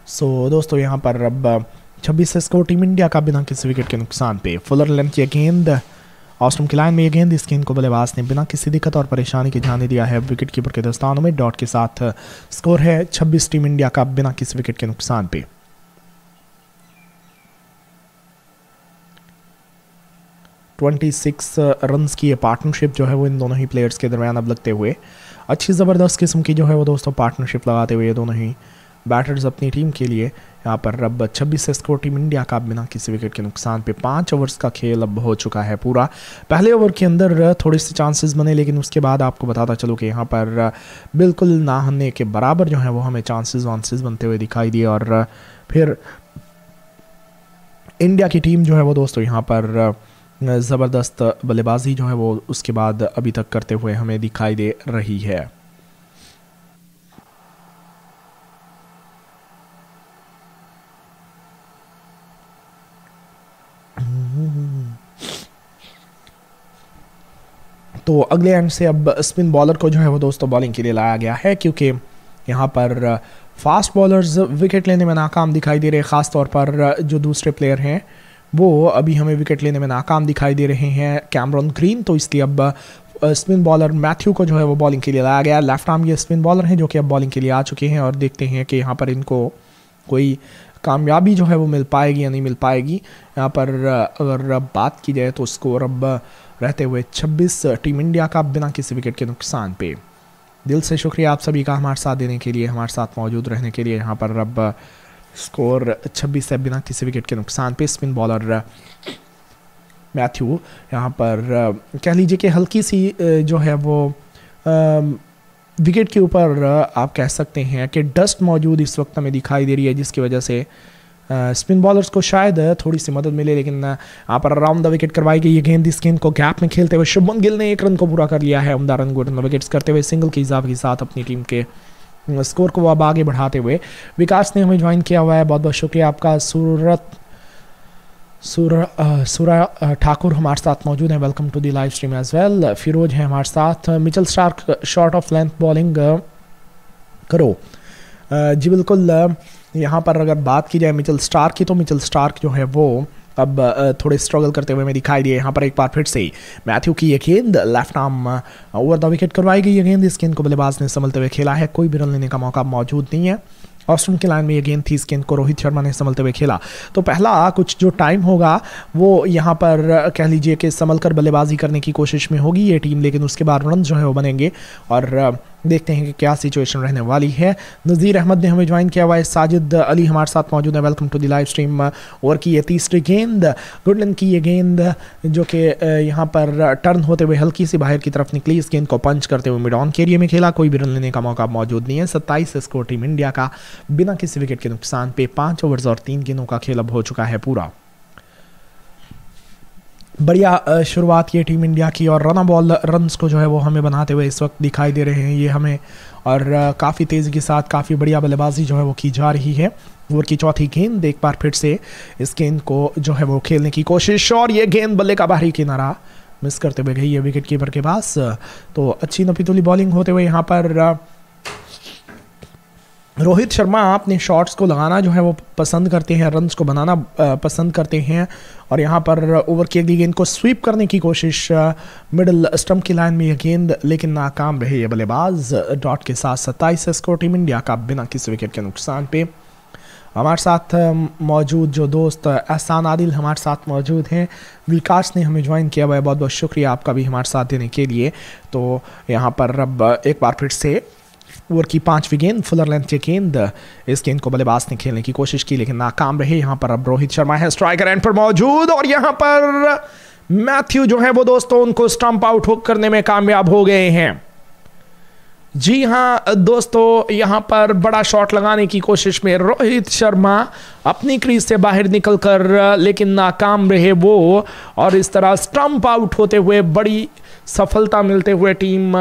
सो so, दोस्तों यहाँ पर अब 26 स्कोर टीम इंडिया का बिना किसी विकेट के नुकसान पे। फुलर लेंथ ये गेंद ऑस्ट्रम की लाइन में ये गेंद गेंद को बल्लेबाज ने बिना किसी दिक्कत और परेशानी के जाने दिया है। विकेट कीपर के दस्तानों में डॉट के साथ स्कोर है 26 टीम इंडिया का बिना किसी विकेट के नुकसान पे। ट्वेंटी सिक्स रन की ये पार्टनरशिप जो है वो इन दोनों ही प्लेयर्स के दरमियान अब लगते हुए, अच्छी ज़बरदस्त किस्म की जो है वो दोस्तों पार्टनरशिप लगाते हुए ये दोनों ही बैटर्स अपनी टीम के लिए यहाँ पर अब 26 स्कोर टीम इंडिया का बिना किसी विकेट के नुकसान पे पाँच ओवर्स का खेल अब हो चुका है पूरा। पहले ओवर के अंदर थोड़े से चांसेस बने, लेकिन उसके बाद आपको बताता चलो कि यहाँ पर बिल्कुल ना होने के बराबर जो है वो हमें चांसेस वांसेस बनते हुए दिखाई दिए और फिर इंडिया की टीम जो है वो दोस्तों यहाँ पर ज़बरदस्त बल्लेबाजी जो है वो उसके बाद अभी तक करते हुए हमें दिखाई दे रही है। तो अगले एंड से अब स्पिन बॉलर को जो है वो दोस्तों बॉलिंग के लिए लाया गया है, क्योंकि यहाँ पर फास्ट बॉलर्स विकेट लेने में नाकाम दिखाई दे रहे हैं ख़ास तौर पर जो दूसरे प्लेयर हैं, वो अभी हमें विकेट लेने में नाकाम दिखाई दे रहे हैं। कैमरन ग्रीन तो इसलिए अब स्पिन बॉलर मैथ्यू को जो है वो बॉलिंग के लिए लाया गया। लेफ़्ट आर्म ये स्पिन बॉलर हैं, जो कि अब बॉलिंग के लिए आ चुके हैं और देखते हैं कि यहाँ पर इनको कोई कामयाबी जो है वो मिल पाएगी या नहीं मिल पाएगी। यहाँ पर अगर बात की जाए तो स्कोर अब रहते हुए 26 टीम इंडिया का बिना किसी विकेट के नुकसान पे। दिल से शुक्रिया आप सभी का हमारे साथ देने के लिए, हमारे साथ मौजूद रहने के लिए। यहाँ पर अब स्कोर 26 है बिना किसी विकेट के नुकसान पे स्पिन बॉलर मैथ्यू। यहाँ पर कह लीजिए कि हल्की सी जो है वो विकेट के ऊपर आप कह सकते हैं कि डस्ट मौजूद इस वक्त हमें दिखाई दे रही है, जिसकी वजह से स्पिन बॉलर्स को शायद थोड़ी सी मदद मिले, लेकिन यहाँ पर अराउंड द विकेट करवाई गई ये गेंद इस गेंद को गैप में खेलते हुए शुभमन गिल ने एक रन को पूरा कर लिया है, उमदा रन गुड विकेट्स करते हुए सिंगल के इजाफे के साथ अपनी टीम के स्कोर को अब आगे बढ़ाते हुए, विकास ने हमें ज्वाइन किया हुआ है। बहुत बहुत शुक्रिया आपका, सूरत सूरा ठाकुर हमारे साथ मौजूद हैं। Welcome to the live stream as well Firoz हैं हमारे साथ। Mitchell Starc short of length bowling करो। जी बिल्कुल यहाँ पर अगर बात की जाए मिचल स्टार्क की तो मिचल स्टार्क जो है वो अब थोड़े स्ट्रगल करते हुए हमें दिखाई दिए। यहाँ पर एक बार फिर से मैथ्यू की ये गेंद left arm over the wicket करवाई गई। ये गेंद इस गेंद को बल्लेबाज ने संभलते हुए खेला है। कोई भी रन लेने का मौका मौजूद नहीं है। ऑस्ट्रेलियन की लाइन में ये गेंद थी इस गेंद को रोहित शर्मा ने संभलते हुए खेला। तो पहला कुछ जो टाइम होगा, वो यहाँ पर, कह लीजिए कि संभल कर बल्लेबाजी करने की कोशिश में होगी ये टीम, लेकिन उसके बाद रन जो है वो बनेंगे। और देखते हैं कि क्या सिचुएशन रहने वाली है। नज़ीर अहमद ने हमें ज्वाइन किया हुआ है। साजिद अली हमारे साथ मौजूद है। Welcome to the live stream over की ये तीसरी गेंद गुडलन की ये गेंद, जो कि यहाँ पर टर्न होते हुए हल्की सी बाहर की तरफ़ निकली। इस गेंद को पंच करते हुए मिड ऑन के एरिए में खेला। कोई भी रन लेने का मौका मौजूद नहीं है। सत्ताईस स्कोर टीम इंडिया का, बिना किसी विकेट के नुकसान पे पाँच ओवर्स और तीन गेंदों का खेल अब हो चुका है पूरा। बढ़िया शुरुआत ये टीम इंडिया की और रन बॉल रन्स को जो है वो हमें बनाते हुए इस वक्त दिखाई दे रहे हैं ये हमें। और काफ़ी तेज़ी के साथ काफ़ी बढ़िया बल्लेबाजी जो है वो की जा रही है। ओवर की चौथी गेंद, एक बार फिर से इस गेंद को जो है वो खेलने की कोशिश और ये गेंद बल्ले का बाहरी किनारा। मिस करते हुए गई है विकेट कीपर के पास। तो अच्छी नपीतुली बॉलिंग होते हुए यहाँ पर रोहित शर्मा अपने शॉट्स को लगाना जो है वो पसंद करते हैं रन्स को बनाना पसंद करते हैं और यहाँ पर ओवर की अगली गेंद को स्वीप करने की कोशिश मिडल स्टम्प की लाइन में यह गेंद, लेकिन नाकाम रहे ये बल्लेबाज डॉट के साथ सत्ताईस स्कोर टीम इंडिया का बिना किसी विकेट के नुकसान पे। हमारे साथ मौजूद जो दोस्त एहसान आदिल हमारे साथ मौजूद हैं। विकास ने हमें ज्वाइन किया हुआ है बहुत बहुत शुक्रिया आपका भी हमारे साथ देने के लिए। तो यहाँ पर अब एक बार फिर से ओवर की पांचवी गेंद फुलर लेंथ की गेंद। इस गेंद को बल्लेबाज ने खेलने की कोशिश की, लेकिन नाकाम रहे। यहाँ पर अब रोहित शर्मा है स्ट्राइकर एंड पर मौजूद, और यहाँ पर मैथ्यू जो है, वो दोस्तों, उनको स्टंप आउट करने में कामयाब हो गए हैं। जी हाँ दोस्तों, यहाँ पर बड़ा शॉट लगाने की कोशिश में रोहित शर्मा अपनी क्रीज से बाहर निकलकर, लेकिन नाकाम रहे वो, और इस तरह स्टंप आउट होते हुए बड़ी सफलता मिलते हुए टीम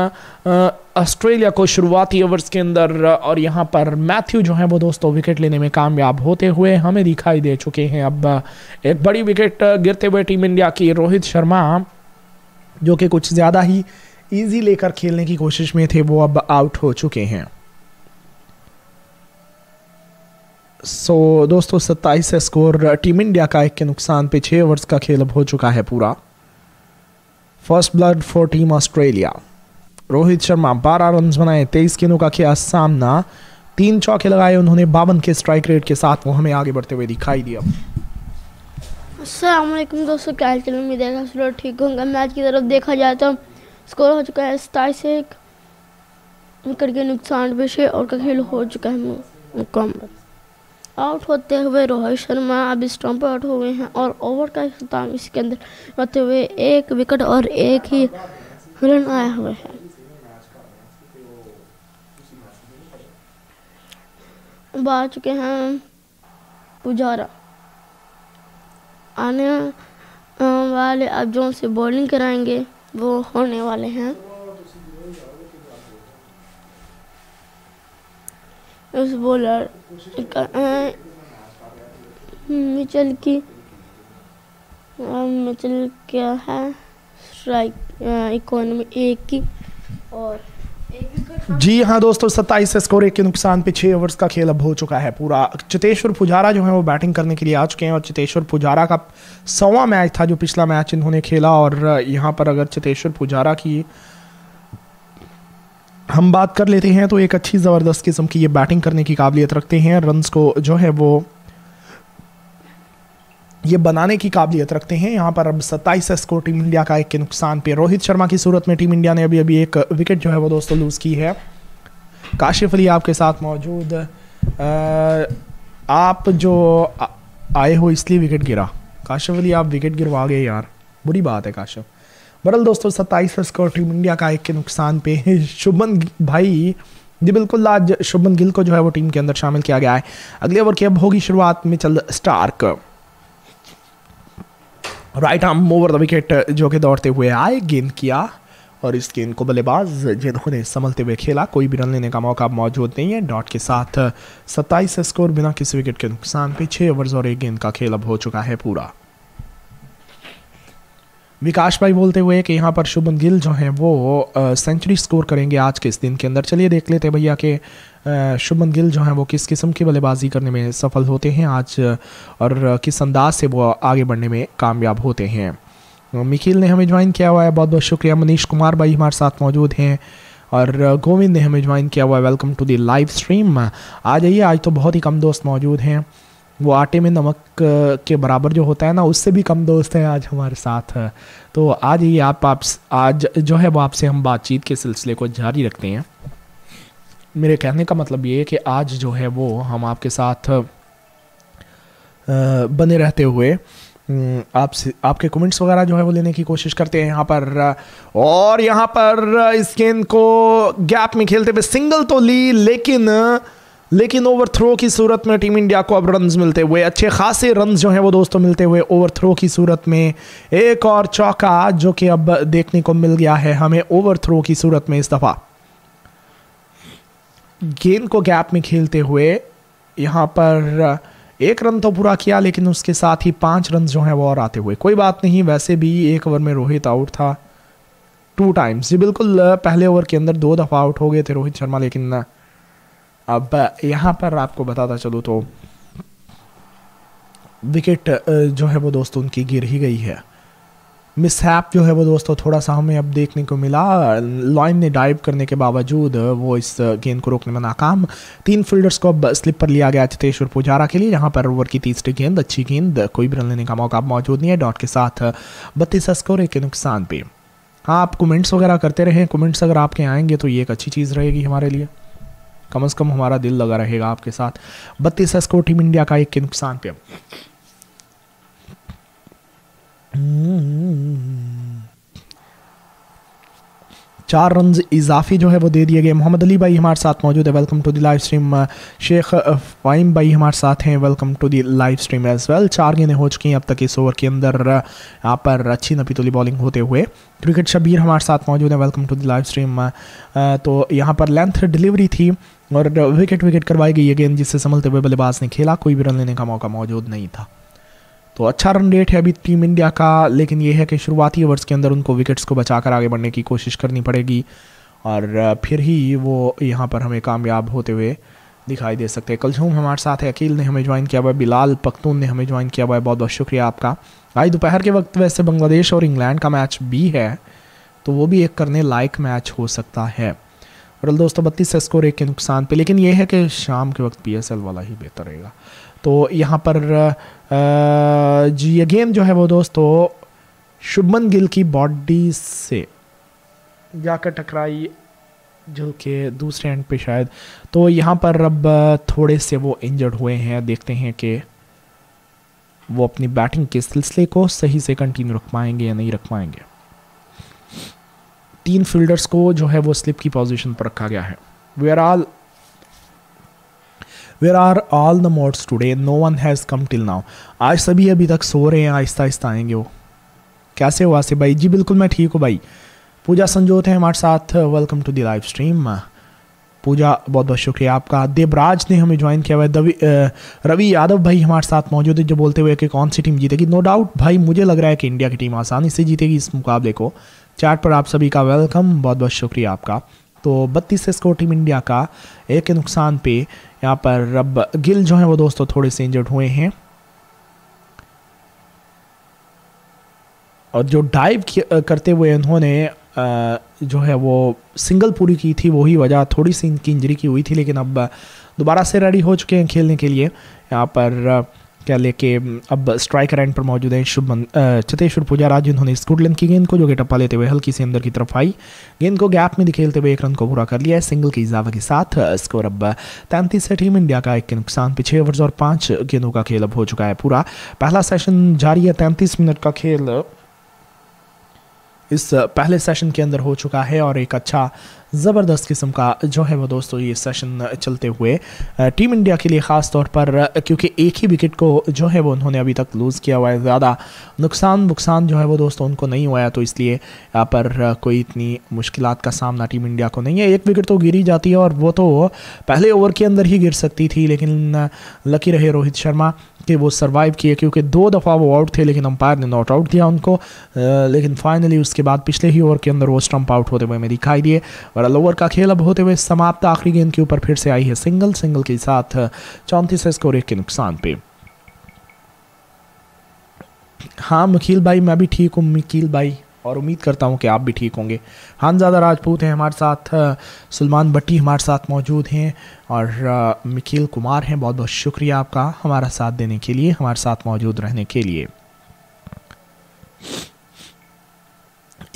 ऑस्ट्रेलिया को शुरुआती ओवर्स के अंदर और यहाँ पर मैथ्यू जो है वो दोस्तों विकेट लेने में कामयाब होते हुए हमें दिखाई दे चुके हैं। अब एक बड़ी विकेट गिरते हुए टीम इंडिया की रोहित शर्मा जो कि कुछ ज़्यादा ही ईजी लेकर खेलने की कोशिश में थे वो अब आउट हो चुके हैं। सो so, दोस्तों सत्ताईस स्कोर टीम इंडिया का एक के नुकसान पे छह ओवर्स का खेल अब हो चुका है पूरा। First blood for team Australia Rohit Sharma बारह रन बनाए, तेईस गेंदों का किया सामना। तीन चौके लगाए उन्होंने, बावन के स्ट्राइक रेट के साथ वो हमें आगे बढ़ते हुए दिखाई दिया। असलम दोस्तों, क्या हाल चल? उम्मीद है ठीक होंगे। मैच की तरफ़ देखा जाए तो स्कोर हो चुका है सताईस एक। विकेट के नुकसान पे और का खेल हो चुका है मुकम्मल। आउट होते हुए रोहित शर्मा अब स्टम्प आउट हो गए हैं और ओवर का अख्ताम इसके अंदर होते हुए एक विकेट और एक ही रन आया हुआ है। आ चुके हैं पुजारा। आने वाले अब जो से बॉलिंग कराएँगे, वो होने वाले हैं। उस बॉलर मिचल की मिचल क्या है? स्ट्राइक इकोनॉमी एक की, और जी हाँ दोस्तों, सत्ताईस स्कोर एक के नुकसान पे छः ओवर्स का खेल अब हो चुका है पूरा। चितेश्वर पुजारा जो है वो बैटिंग करने के लिए आ चुके हैं, और चितेश्वर पुजारा का सवा मैच था जो पिछला मैच इन्होंने खेला, और यहाँ पर अगर चितेश्वर पुजारा की हम बात कर लेते हैं तो एक अच्छी ज़बरदस्त किस्म की ये बैटिंग करने की काबिलियत रखते हैं। रन्स को जो है वो ये बनाने की काबिलियत रखते हैं। यहाँ पर अब सत्ताईस स्कोर टीम इंडिया का एक के नुकसान पे रोहित शर्मा की सूरत में टीम इंडिया ने अभी अभी एक विकेट जो है वो दोस्तों लूज़ की है। काशिफ अली आपके साथ मौजूद। आप जो आए हो इसलिए विकेट गिरा। काशिफ अली, आप विकेट गिरवा गए यार। बुरी बात है काशिफ। बरल दोस्तों, सत्ताईस स्कोर टीम इंडिया का एक के नुकसान पे शुभन भाई, जी बिल्कुल, आज शुभन गिल को जो है वो टीम के अंदर शामिल किया गया है। अगले ओवर की अब होगी शुरुआत में चल Starc right arm over the wicket जो कि दौड़ते हुए आए गेंद किया। और इस गेंद को बल्लेबाज जिन्होंने संभलते हुए खेला, कोई भी रन लेने का मौका मौजूद नहीं है। डॉट के साथ सत्ताईस स्कोर बिना किसी विकेट के नुकसान पे छः ओवर्स और एक गेंद का खेल अब हो चुका है पूरा। विकास भाई बोलते हुए कि यहाँ पर शुभन गिल जो हैं वो सेंचुरी स्कोर करेंगे आज के इस दिन के अंदर। चलिए देख लेते हैं भैया के शुभमन गिल जो हैं वो किस किस्म की बल्लेबाजी करने में सफल होते हैं आज, और किस अंदाज से वो आगे बढ़ने में कामयाब होते हैं। मिखिल ने हमें ज्वाइन किया हुआ है, बहुत बहुत शुक्रिया। मनीष कुमार भाई हमारे साथ मौजूद हैं, और गोविंद ने हमें ज्वाइन किया हुआ है। Welcome to the live stream आ जाइए, आज तो बहुत ही कम दोस्त मौजूद हैं। वो आटे में नमक के बराबर जो होता है ना, उससे भी कम दोस्त हैं आज हमारे साथ। तो आज ही आप आप आज जो है वो आपसे हम बातचीत के सिलसिले को जारी रखते हैं। मेरे कहने का मतलब ये है कि आज जो है वो हम आपके साथ बने रहते हुए आप आपके कमेंट्स वगैरह जो है वो लेने की कोशिश करते हैं यहाँ पर। और यहाँ पर इस गेंद को गैप में खेलते हुए सिंगल तो ली, लेकिन लेकिन ओवर थ्रो की सूरत में टीम इंडिया को अब रन मिलते हुए, अच्छे खासे रन जो हैं वो दोस्तों मिलते हुए ओवर थ्रो की सूरत में एक और चौका जो कि अब देखने को मिल गया है हमें ओवर थ्रो की सूरत में इस दफ़ा। गेंद को गैप में खेलते हुए यहाँ पर एक रन तो पूरा किया, लेकिन उसके साथ ही पाँच रन जो हैं वो और आते हुए। कोई बात नहीं, वैसे भी एक ओवर में रोहित आउट था। टू टाइम्स जी, बिल्कुल, पहले ओवर के अंदर दो दफ़ा आउट हो गए थे रोहित शर्मा, लेकिन अब, यहाँ पर आपको बताता चलूँ तो विकेट जो है वो दोस्तों उनकी गिर ही गई है। मिसहैप जो है वो दोस्तों थोड़ा सा हमें अब देखने को मिला। लॉइन ने डाइव करने के बावजूद वो इस गेंद को रोकने में नाकाम। तीन फील्डर्स को अब स्लिप पर लिया गया चितेश्वर पुजारा के लिए। यहाँ पर ओवर की तीसरी गेंद, अच्छी गेंद, कोई भी रन लेने का मौका मौजूद नहीं है। डॉट के साथ बत्तीस स्कोर, एक के नुकसान पे हाँ आप कमेंट्स वगैरह करते रहें। कमेंट्स अगर आपके आएँगे तो ये एक अच्छी चीज़ रहेगी हमारे लिए। कम अज़ कम हमारा दिल लगा रहेगा आपके साथ। बत्तीस स्कोर टीम इंडिया का एक के नुकसान पे चार रन इजाफी जो है वो दे दिए गए। मोहम्मद अली भाई हमारे साथ मौजूद है। Welcome to the live stream Sheikh Faim भाई हमारे साथ हैं। Welcome to the live stream as well चार गेंदें हो चुकी हैं अब तक इस ओवर के अंदर यहाँ पर अच्छी नपीतुली बॉलिंग होते हुए। क्रिकेट शबीर हमारे साथ मौजूद है। Welcome to the live stream तो यहाँ पर लेंथ डिलीवरी थी। और विकेट विकेट करवाई गई है गेंद जिससे संभलते हुए बल्लेबाज ने खेला, कोई भी रन लेने का मौका मौजूद नहीं था। तो अच्छा रन रेट है अभी टीम इंडिया का, लेकिन ये है कि शुरुआती ओवर्स के अंदर उनको विकेट्स को बचाकर आगे बढ़ने की कोशिश करनी पड़ेगी। और फिर ही वो यहाँ पर हमें कामयाब होते हुए दिखाई दे सकते हैं। कलझूम हमारे साथ है। अकील ने हमें ज्वाइन किया हुआ है। बिलाल पख्तून ने हमें ज्वाइन किया हुआ है। बहुत बहुत शुक्रिया आपका। आज दोपहर के वक्त वैसे बांग्लादेश और इंग्लैंड का मैच भी है तो वो भी एक करने लायक मैच हो सकता है। और दोस्तों बत्तीस स्कोर एक के नुकसान पे। लेकिन ये है कि शाम के वक्त पीएसएल वाला ही बेहतर रहेगा। तो यहाँ पर जी, ये गेम जो है वो दोस्तों, शुभमन गिल की बॉडी से जाकर टकराई जो कि दूसरे एंड पे शायद। तो यहाँ पर अब थोड़े से वो इंजर्ड हुए हैं। देखते हैं कि वो अपनी बैटिंग के सिलसिले को सही से कंटिन्यू रख पाएँगे या नहीं रख पाएँगे। तीन फील्डर्स को जो है वो स्लिप की पोजीशन पर रखा गया है। We are all where are all the mods today no one has come till now आज सभी अभी तक सो रहे हैं, आहिस्ता आहिस्ता आएँगे वो। कैसे हो आसिफ भाई? जी, बिल्कुल मैं ठीक हूँ भाई। पूजा संजोत है हमारे साथ। Welcome to the live stream Pooja, बहुत बहुत शुक्रिया आपका। देवराज ने हमें ज्वाइन किया हुआ है। रवि यादव भाई हमारे साथ मौजूद है, जो बोलते हुए कि कौन सी टीम जीतेगी? नो डाउट भाई, मुझे लग रहा है कि इंडिया की टीम आसानी से जीतेगी इस मुकाबले को। चैट पर आप सभी का वेलकम बहुत बहुत शुक्रिया आपका। तो बत्तीस स्कोर टीम इंडिया का एक नुकसान पे यहाँ पर अब गिल जो है वो दोस्तों थोड़े से इंजर्ड हुए हैं। और जो डाइव करते हुए उन्होंने जो है वो सिंगल पूरी की थी वही वजह थोड़ी सी इनकी इंजरी की हुई थी, लेकिन अब दोबारा से रेडी हो चुके हैं खेलने के लिए। यहाँ पर क्या लेके अब स्ट्राइकर एंड पर मौजूद हैं शुभमन चतेश्वर पुजारा, जिन्होंने स्कूटलैंड की गेंद को जो कि टप्पा लेते हुए हल्की से अंदर की तरफ़ आई। गेंद को गैप में दिखेलते हुए एक रन को पूरा कर लिया है। सिंगल के इजाफे के साथ स्कोर अब तैंतीस है टीम इंडिया का एक के नुकसान। पे छः ओवर्स और पाँच गेंदों का खेल अब हो चुका है पूरा। पहला सेशन जारी है तैंतीस मिनट का खेल। इस पहले सेशन के अंदर हो चुका है और एक अच्छा ज़बरदस्त किस्म का जो है वो दोस्तों ये सेशन चलते हुए टीम इंडिया के लिए ख़ास तौर पर क्योंकि एक ही विकेट को जो है वो उन्होंने अभी तक लूज़ किया हुआ है। ज़्यादा नुकसान नुकसान जो है वो दोस्तों उनको नहीं हुआ है तो इसलिए यहाँ पर कोई इतनी मुश्किल का सामना टीम इंडिया को नहीं है। एक विकेट तो गिरी जाती है और वो तो पहले ओवर के अंदर ही गिर सकती थी, लेकिन लकी रहे रोहित शर्मा। कि वो सर्वाइव किए, क्योंकि दो दफ़ा वो आउट थे, लेकिन अंपायर ने नॉट आउट दिया उनको। लेकिन फाइनली उसके बाद पिछले ही ओवर के अंदर वो स्टम्प आउट होते हुए हमें दिखाई दिए। और ओवर का खेल अब होते हुए समाप्त आखिरी गेंद के ऊपर फिर से आई है सिंगल सिंगल के साथ। चौंतीस स्कोर एक के नुकसान पे। हाँ मकील भाई, मैं भी ठीक हूँ। मकील भाई और उम्मीद करता हूँ कि आप भी ठीक होंगे। ज़्यादा राजपूत हैं हमारे साथ सलमान भट्टी हमारे साथ मौजूद हैं और मिकील कुमार हैं। बहुत बहुत शुक्रिया आपका हमारा साथ देने के लिए, हमारे साथ मौजूद रहने के लिए।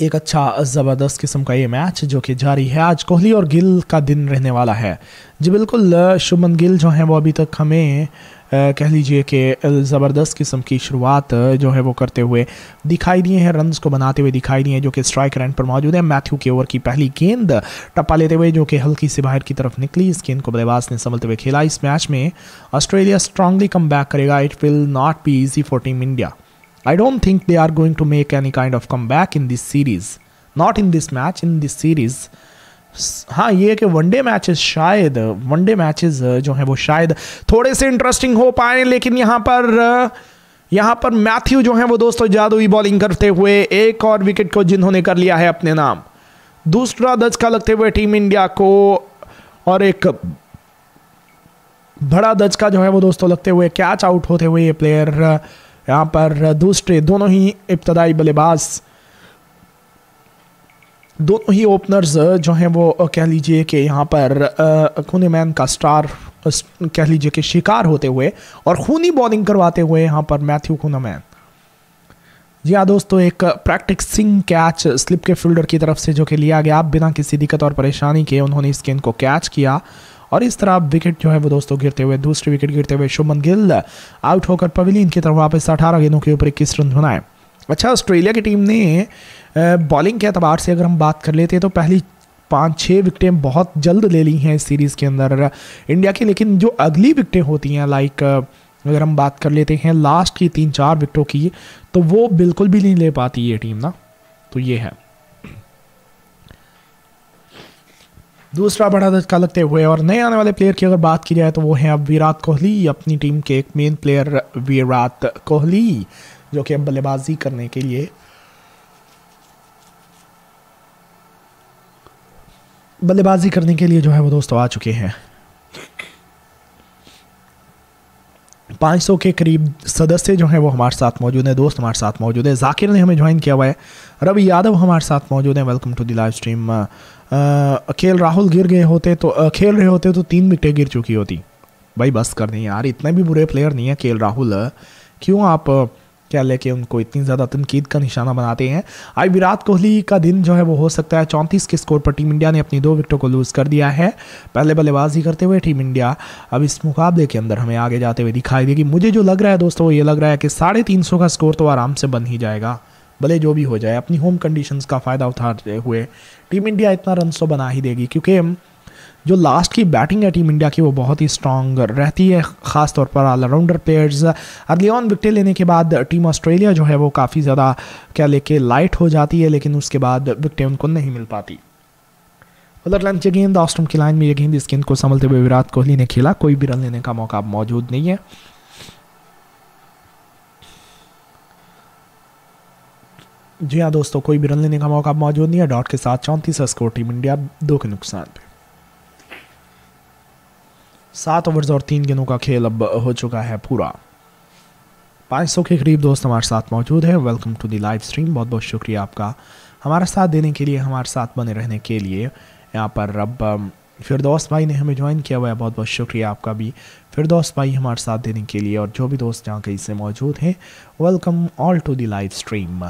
एक अच्छा ज़बरदस्त किस्म का ये मैच जो कि जारी है। आज कोहली और गिल का दिन रहने वाला है। जी बिल्कुल शुभमन गिल जो हैं वो अभी तक हमें कह लीजिए कि ज़बरदस्त किस्म की शुरुआत जो है वो करते हुए दिखाई दिए हैं रन्स को बनाते हुए दिखाई दिए हैं, जो कि स्ट्राइक रन पर मौजूद है। मैथ्यू के ओवर की पहली गेंद, टप्पा लेते हुए, जो कि हल्की से बाहर की तरफ़ निकली। इस गेंद को बल्लेबाज ने संभलते हुए खेला। इस मैच में ऑस्ट्रेलिया स्ट्रांगली कम करेगा। It will not be easy for team India I don't think they are going to make any kind of come back in this series not in this match in this series हाँ ये कि one day matches शायद one day matches जो हैं वो शायद थोड़े से इंटरेस्टिंग हो पाए, लेकिन यहाँ पर यहाँ पर मैथ्यू जो है वो दोस्तों जादुई बॉलिंग करते हुए एक और विकेट को जिन्होंने कर लिया है अपने नाम। दूसरा दचका लगते हुए टीम इंडिया को और एक बड़ा दचका जो है वो दोस्तों लगते हुए कैच आउट होते हुए ये प्लेयर यहाँ पर दूसरे, दोनों ही इब्तदाई बल्लेबाज दोनों ही ओपनर्स जो हैं वो कह लीजिए कि यहाँ पर खूनी मैन का स्टार कह लीजिए कि शिकार होते हुए और खूनी बॉलिंग करवाते हुए यहाँ पर मैथ्यू खूना मैन जी हाँ दोस्तों, एक प्रैक्टिसिंग कैच स्लिप के फील्डर की तरफ़ से जो कि लिया गया, बिना किसी दिक्कत और परेशानी के उन्होंने इस गेंद को कैच किया और इस तरह विकेट जो है वो दोस्तों गिरते हुए, दूसरी विकेट गिरते हुए शुभमन गिल आउट होकर पवेलियन की तरफ़ वापस अठारह गेंदों के ऊपर इक्कीस रन बनाए। अच्छा ऑस्ट्रेलिया की टीम ने बॉलिंग के अतबार से अगर हम बात कर लेते हैं तो पहली पाँच छः विकटें बहुत जल्द ले ली हैं इस सीरीज़ के अंदर। इंडिया की लेकिन जो अगली विकटें होती हैं लाइक अगर हम बात कर लेते हैं लास्ट की तीन चार विकटों की तो वो बिल्कुल भी नहीं ले पाती ये टीम ना। तो ये है। दूसरा बड़ा धक्का लगते हुए और नए आने वाले प्लेयर की अगर बात की जाए तो वो है अब विराट कोहली, अपनी टीम के एक मेन प्लेयर विराट कोहली, जो कि अब बल्लेबाजी करने के लिए बल्लेबाजी करने के लिए जो है वो दोस्तों आ चुके हैं। 500 के करीब सदस्य जो हैं वो हमारे साथ मौजूद हैं, दोस्त हमारे साथ मौजूद है। जाकिर ने हमें ज्वाइन किया हुआ है। रवि यादव हमारे साथ मौजूद हैं। Welcome to the live stream खेल राहुल गिर गए होते तो खेल रहे होते तो तीन विकेटें गिर चुकी होती। भाई बस कर दें यार, इतने भी बुरे प्लेयर नहीं है खेल राहुल। क्यों आप क्या लेके उनको इतनी ज़्यादा तनकीद का निशाना बनाते हैं? आज विराट कोहली का दिन जो है वो हो सकता है चौंतीस के स्कोर पर टीम इंडिया ने अपनी दो विकेटों को लूज़ कर दिया है। पहले बल्लेबाजी करते हुए टीम इंडिया अब इस मुकाबले के अंदर हमें आगे जाते हुए दिखाई देगी। मुझे जो लग रहा है दोस्तों, ये लग रहा है कि साढ़े तीन सौ का स्कोर तो आराम से बन ही जाएगा। भले जो भी हो जाए, अपनी होम कंडीशंस का फ़ायदा उठाते हुए टीम इंडिया इतना रन तो बना ही देगी, क्योंकि जो लास्ट की बैटिंग है टीम इंडिया की, वो बहुत ही स्ट्रांग रहती है ख़ास तौर पर ऑलराउंडर प्लेयर्स अर्ली ऑन विकटें लेने के बाद टीम ऑस्ट्रेलिया जो है वो काफ़ी ज़्यादा, क्या लेके लाइट हो जाती है, लेकिन उसके बाद विकटें उनको नहीं मिल पाती। उधर लंच गेंद ऑस्ट्रम की लाइन में ये गेंद इस गेंद को संभलते हुए विराट कोहली ने खेला, कोई भी रन लेने का मौका अब मौजूद नहीं है। जी हाँ दोस्तों, कोई भी रन लेने का मौका मौजूद नहीं है। डॉट के साथ चौंतीस स्कोर टीम इंडिया दो के नुकसान पे। सात ओवर्स और तीन गेंदों का खेल अब हो चुका है पूरा। पाँच सौ के करीब दोस्त हमारे साथ मौजूद है। Welcome to the live stream बहुत बहुत शुक्रिया आपका हमारा साथ देने के लिए, हमारे साथ बने रहने के लिए। यहाँ पर अब फिरदौस भाई ने हमें ज्वाइन किया हुआ है। बहुत बहुत शुक्रिया आपका भी फिरदौस भाई हमारे साथ देने के लिए और जो भी दोस्त जहाँ कहीं से मौजूद हैं। Welcome all to the live stream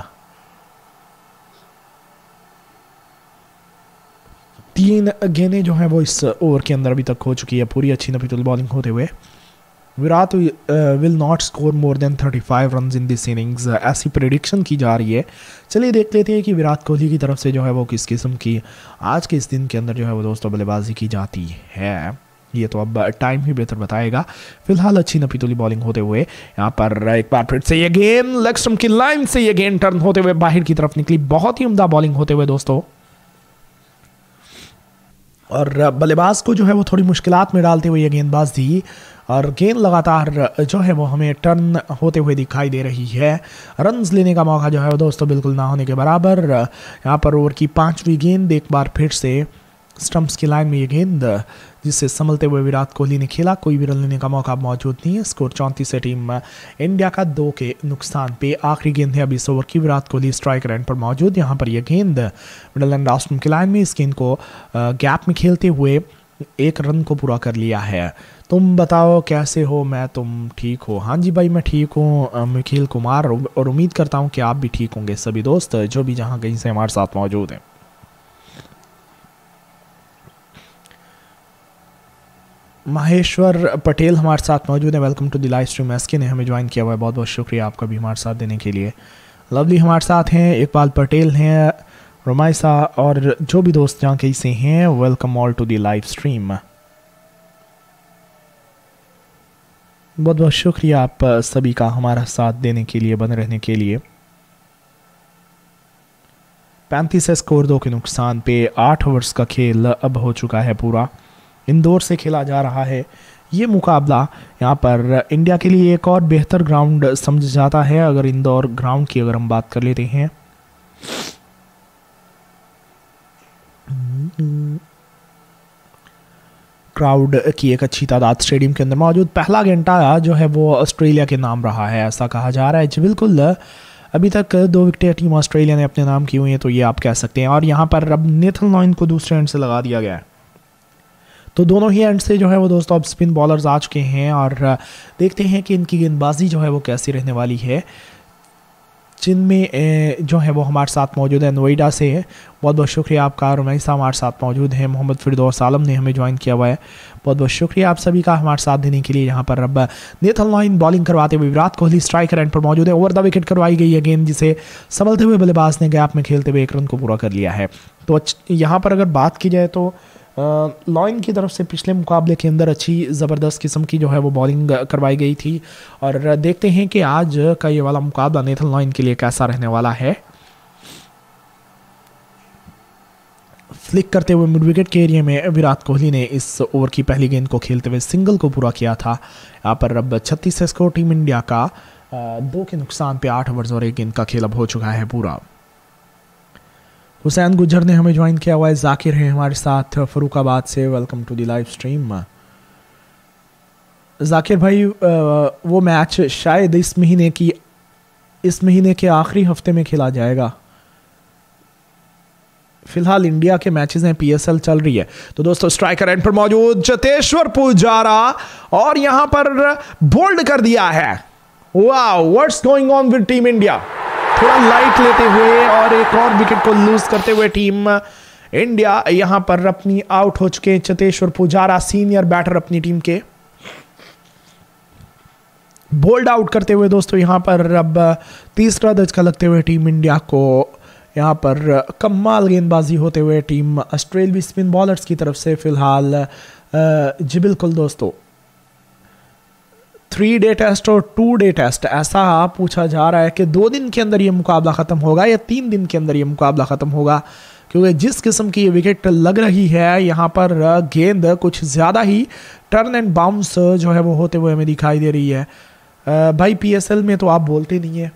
तीन गेंदें जो हैं वो इस ओवर के अंदर अभी तक हो चुकी है। पूरी अच्छी नफीतुल बॉलिंग होते हुए। Virat will not score more than 35 run in this innings ऐसी प्रिडिक्शन की जा रही है। चलिए देख लेते हैं कि विराट कोहली की तरफ़ से जो है वो किस किस्म की आज के इस दिन के अंदर जो है वो दोस्तों बल्लेबाजी की जाती है। ये तो अब टाइम ही बेहतर बताएगा। फ़िलहाल अच्छी नपीतुली बॉलिंग होते हुए यहाँ पर एक बार फिर से ये गेंद लक्ष्म की लाइन से ये गेंद टर्न होते हुए बाहर की तरफ़ निकली। बहुत ही उमदा बॉलिंग होते हुए दोस्तों। और बल्लेबाज को जो है वो थोड़ी मुश्किल में डालते हुए ये गेंदबाज थी और गेंद लगातार जो है वो हमें टर्न होते हुए दिखाई दे रही है। रन्स लेने का मौका जो है वो दोस्तों बिल्कुल ना होने के बराबर। यहाँ पर ओवर की पाँचवीं गेंद एक बार फिर से स्टम्प्स की लाइन में ये गेंद जिससे संभलते हुए विराट कोहली ने खेला। कोई रन लेने का मौका मौजूद नहीं है। स्कोर चौंतीस से टीम इंडिया का दो के नुकसान पे आखिरी गेंद है। अभी इस ओवर की विराट कोहली स्ट्राइक रन पर मौजूद। यहाँ पर यह गेंद मिडल एंड लास्ट की लाइन में इस गेंद को गैप में खेलते हुए एक रन को पूरा कर लिया है। तुम बताओ कैसे हो? मैं तुम ठीक हो? हाँ जी भाई, मैं ठीक हूँ। मिखिल कुमार और उम्मीद करता हूँ कि आप भी ठीक होंगे। सभी दोस्त, जो भी जहाँ कहीं से हमारे साथ मौजूद हैं। माहेश्वर पटेल हमारे साथ मौजूद है। Welcome to the live stream S K ने हमें ज्वाइन किया हुआ है। बहुत बहुत शुक्रिया आपका भी हमारे साथ देने के लिए। लवली हमारे साथ हैं। इकबाल पटेल हैं रोमाइसा और जो भी दोस्त जहाँ कहीं से हैं welcome all to the live stream बहुत बहुत शुक्रिया आप सभी का हमारा साथ देने के लिए, बने रहने के लिए। पैंतीस स्कोर दो के नुकसान पे आठ ओवर्स का खेल अब हो चुका है पूरा। इंदौर से खेला जा रहा है। ये मुकाबला यहाँ पर इंडिया के लिए एक और बेहतर ग्राउंड समझ जाता है। अगर इंदौर ग्राउंड की अगर हम बात कर लेते हैं। क्राउड की एक अच्छी तादाद स्टेडियम के अंदर मौजूद पहला घंटा जो है वो ऑस्ट्रेलिया के नाम रहा है, ऐसा कहा जा रहा है। जी बिल्कुल, अभी तक दो विकेटें टीम ऑस्ट्रेलिया ने अपने नाम की हुई हैं तो ये आप कह सकते हैं। और यहाँ पर अब नेथल लॉइन को दूसरे एंड से लगा दिया गया है। तो दोनों ही एंड से जो है वो दोस्तों अब स्पिन बॉलर्स आ चुके हैं और देखते हैं कि इनकी गेंदबाजी जो है वो कैसी रहने वाली है। जिनमें जो है वो हमारे साथ मौजूद है नोएडा से। है बहुत बहुत शुक्रिया आपका रमैसा हमारे साथ मौजूद है। मोहम्मद फिरदौस आलम ने हमें ज्वाइन किया हुआ है। बहुत बहुत शुक्रिया आप सभी का हमारे साथ देने के लिए यहाँ पर। अब, नेथन लाइन बॉलिंग करवाते हुए विराट कोहली स्ट्राइकर एंड पर मौजूद है। ओवर द विकेट करवाई गई है गेंद, जिसे संभलते हुए बल्लेबाज ने गैप में खेलते हुए एक रन को पूरा कर लिया है। तो यहाँ पर अगर बात की जाए तो लॉइन की तरफ़ से पिछले मुकाबले के अंदर अच्छी ज़बरदस्त किस्म की जो है वो बॉलिंग करवाई गई थी। और देखते हैं कि आज का ये वाला मुकाबला नेथन लॉइन के लिए कैसा रहने वाला है। फ्लिक करते हुए मिड विकेट के एरिया में विराट कोहली ने इस ओवर की पहली गेंद को खेलते हुए सिंगल को पूरा किया था। यहाँ पर अब छत्तीस स्कोर टीम इंडिया का दो के नुकसान पे आठ ओवर्स और एक गेंद का खेल अब हो चुका है पूरा। हुसैन गुजर ने हमें ज्वाइन किया हुआ है जाकिर है हमारे साथ, फरूखाबाद से welcome to the live stream Zakir भाई वो मैच शायद इस महीने की, इस महीने के आखिरी हफ़्ते में खेला जाएगा। फ़िलहाल इंडिया के मैचेस हैं पीएसएल चल रही है। तो दोस्तों स्ट्राइकर एंड पर मौजूद चतेश्वर पुजारा, और यहाँ पर बोल्ड कर दिया है। वाह what's going on with team India थोड़ा लाइट लेते हुए और एक और विकेट को लूज करते हुए टीम इंडिया यहाँ पर अपनी आउट हो चुके चतेश्वर पुजारा सीनियर बैटर अपनी टीम के। बोल्ड आउट करते हुए दोस्तों यहाँ पर अब तीसरा दर्ज का लगते हुए टीम इंडिया को। यहाँ पर कमाल गेंदबाजी होते हुए टीम ऑस्ट्रेलियावी स्पिन बॉलर्स की तरफ़ से फ़िलहाल जी बिल्कुल दोस्तों। थ्री डे टेस्ट और टू डे टेस्ट ऐसा पूछा जा रहा है कि दो दिन के अंदर ये मुकाबला ख़त्म होगा या तीन दिन के अंदर ये मुकाबला ख़त्म होगा? क्योंकि जिस किस्म की ये विकेट लग रही है, यहाँ पर गेंद कुछ ज़्यादा ही टर्न एंड बाउंस जो है वो होते हुए हमें दिखाई दे रही है। भाई पीएसएल में तो आप बोलते नहीं है।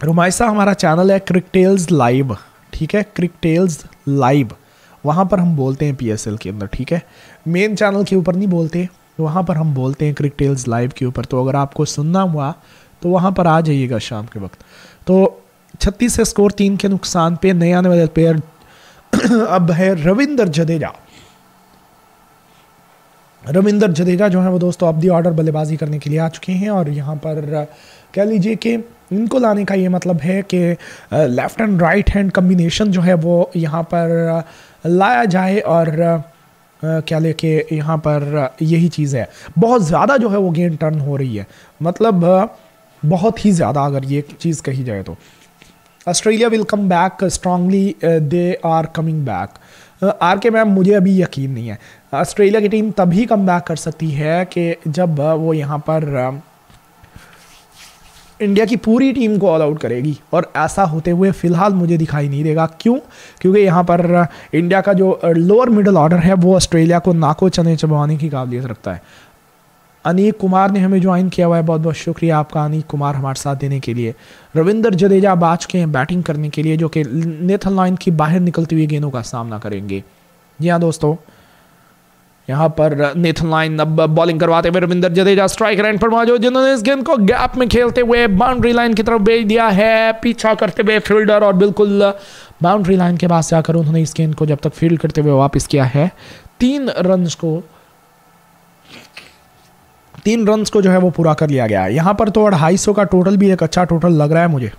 रुमाइसा हमारा चैनल है क्रिकटेल्स लाइव ठीक है? क्रिकटेल्स लाइव वहाँ पर हम बोलते हैं पीएसएल के अंदर, ठीक है? मेन चैनल के ऊपर नहीं बोलते। वहाँ पर हम बोलते हैं क्रिकटेल्स लाइव के ऊपर। तो अगर आपको सुनना हुआ तो वहाँ पर आ जाइएगा शाम के वक्त। तो छत्तीस से स्कोर तीन के नुकसान पे, नए आने वाले प्लेयर अब है रविंदर जडेजा। रविंदर जडेजा जो है वो दोस्तों अब दी ऑर्डर बल्लेबाजी करने के लिए आ चुके हैं और यहाँ पर कह लीजिए कि इनको लाने का ये मतलब है कि left and right hand combination जो है वो यहाँ पर लाया जाए और क्या कि यहाँ पर यही चीज़ है। बहुत ज़्यादा जो है वो गेंद टर्न हो रही है। मतलब बहुत ही ज़्यादा अगर ये चीज़ कही जाए तो। Australia will come back strongly they are coming back are के मैम, मुझे अभी यकीन नहीं है। ऑस्ट्रेलिया की टीम तभी कम बैक कर सकती है कि जब वो यहाँ पर इंडिया की पूरी टीम को ऑल आउट करेगी। और ऐसा होते हुए फ़िलहाल मुझे दिखाई नहीं देगा। क्यों? क्योंकि यहाँ पर इंडिया का जो लोअर मिडल ऑर्डर है, वो ऑस्ट्रेलिया को नाको चने चबवाने की काबिलियत रखता है। अनीक कुमार ने हमें ज्वाइन किया हुआ है। बहुत बहुत शुक्रिया आपका अनीक कुमार हमारे साथ देने के लिए। रविंदर जडेजा बाज के हैं बैटिंग करने के लिए, जो कि नेथन लाइन की बाहर निकलती हुई गेंदों का सामना करेंगे। जी हाँ दोस्तों यहाँ पर नेथन लाइन अब बॉलिंग करवाते हुए रविंदर जडेजा स्ट्राइक लाइन पर मौजूद, जिन्होंने इस गेंद को गैप में खेलते हुए बाउंड्री लाइन की तरफ़ भेज दिया है। पीछा करते हुए फील्डर और बिल्कुल बाउंड्री लाइन के पास जाकर उन्होंने इस गेंद को जब तक फ़ील्ड करते हुए वापस किया है, तीन रन को, तीन रन को जो है वो पूरा कर लिया गया है। यहाँ पर तो अढ़ाई सौ का टोटल भी एक अच्छा टोटल लग रहा है मुझे।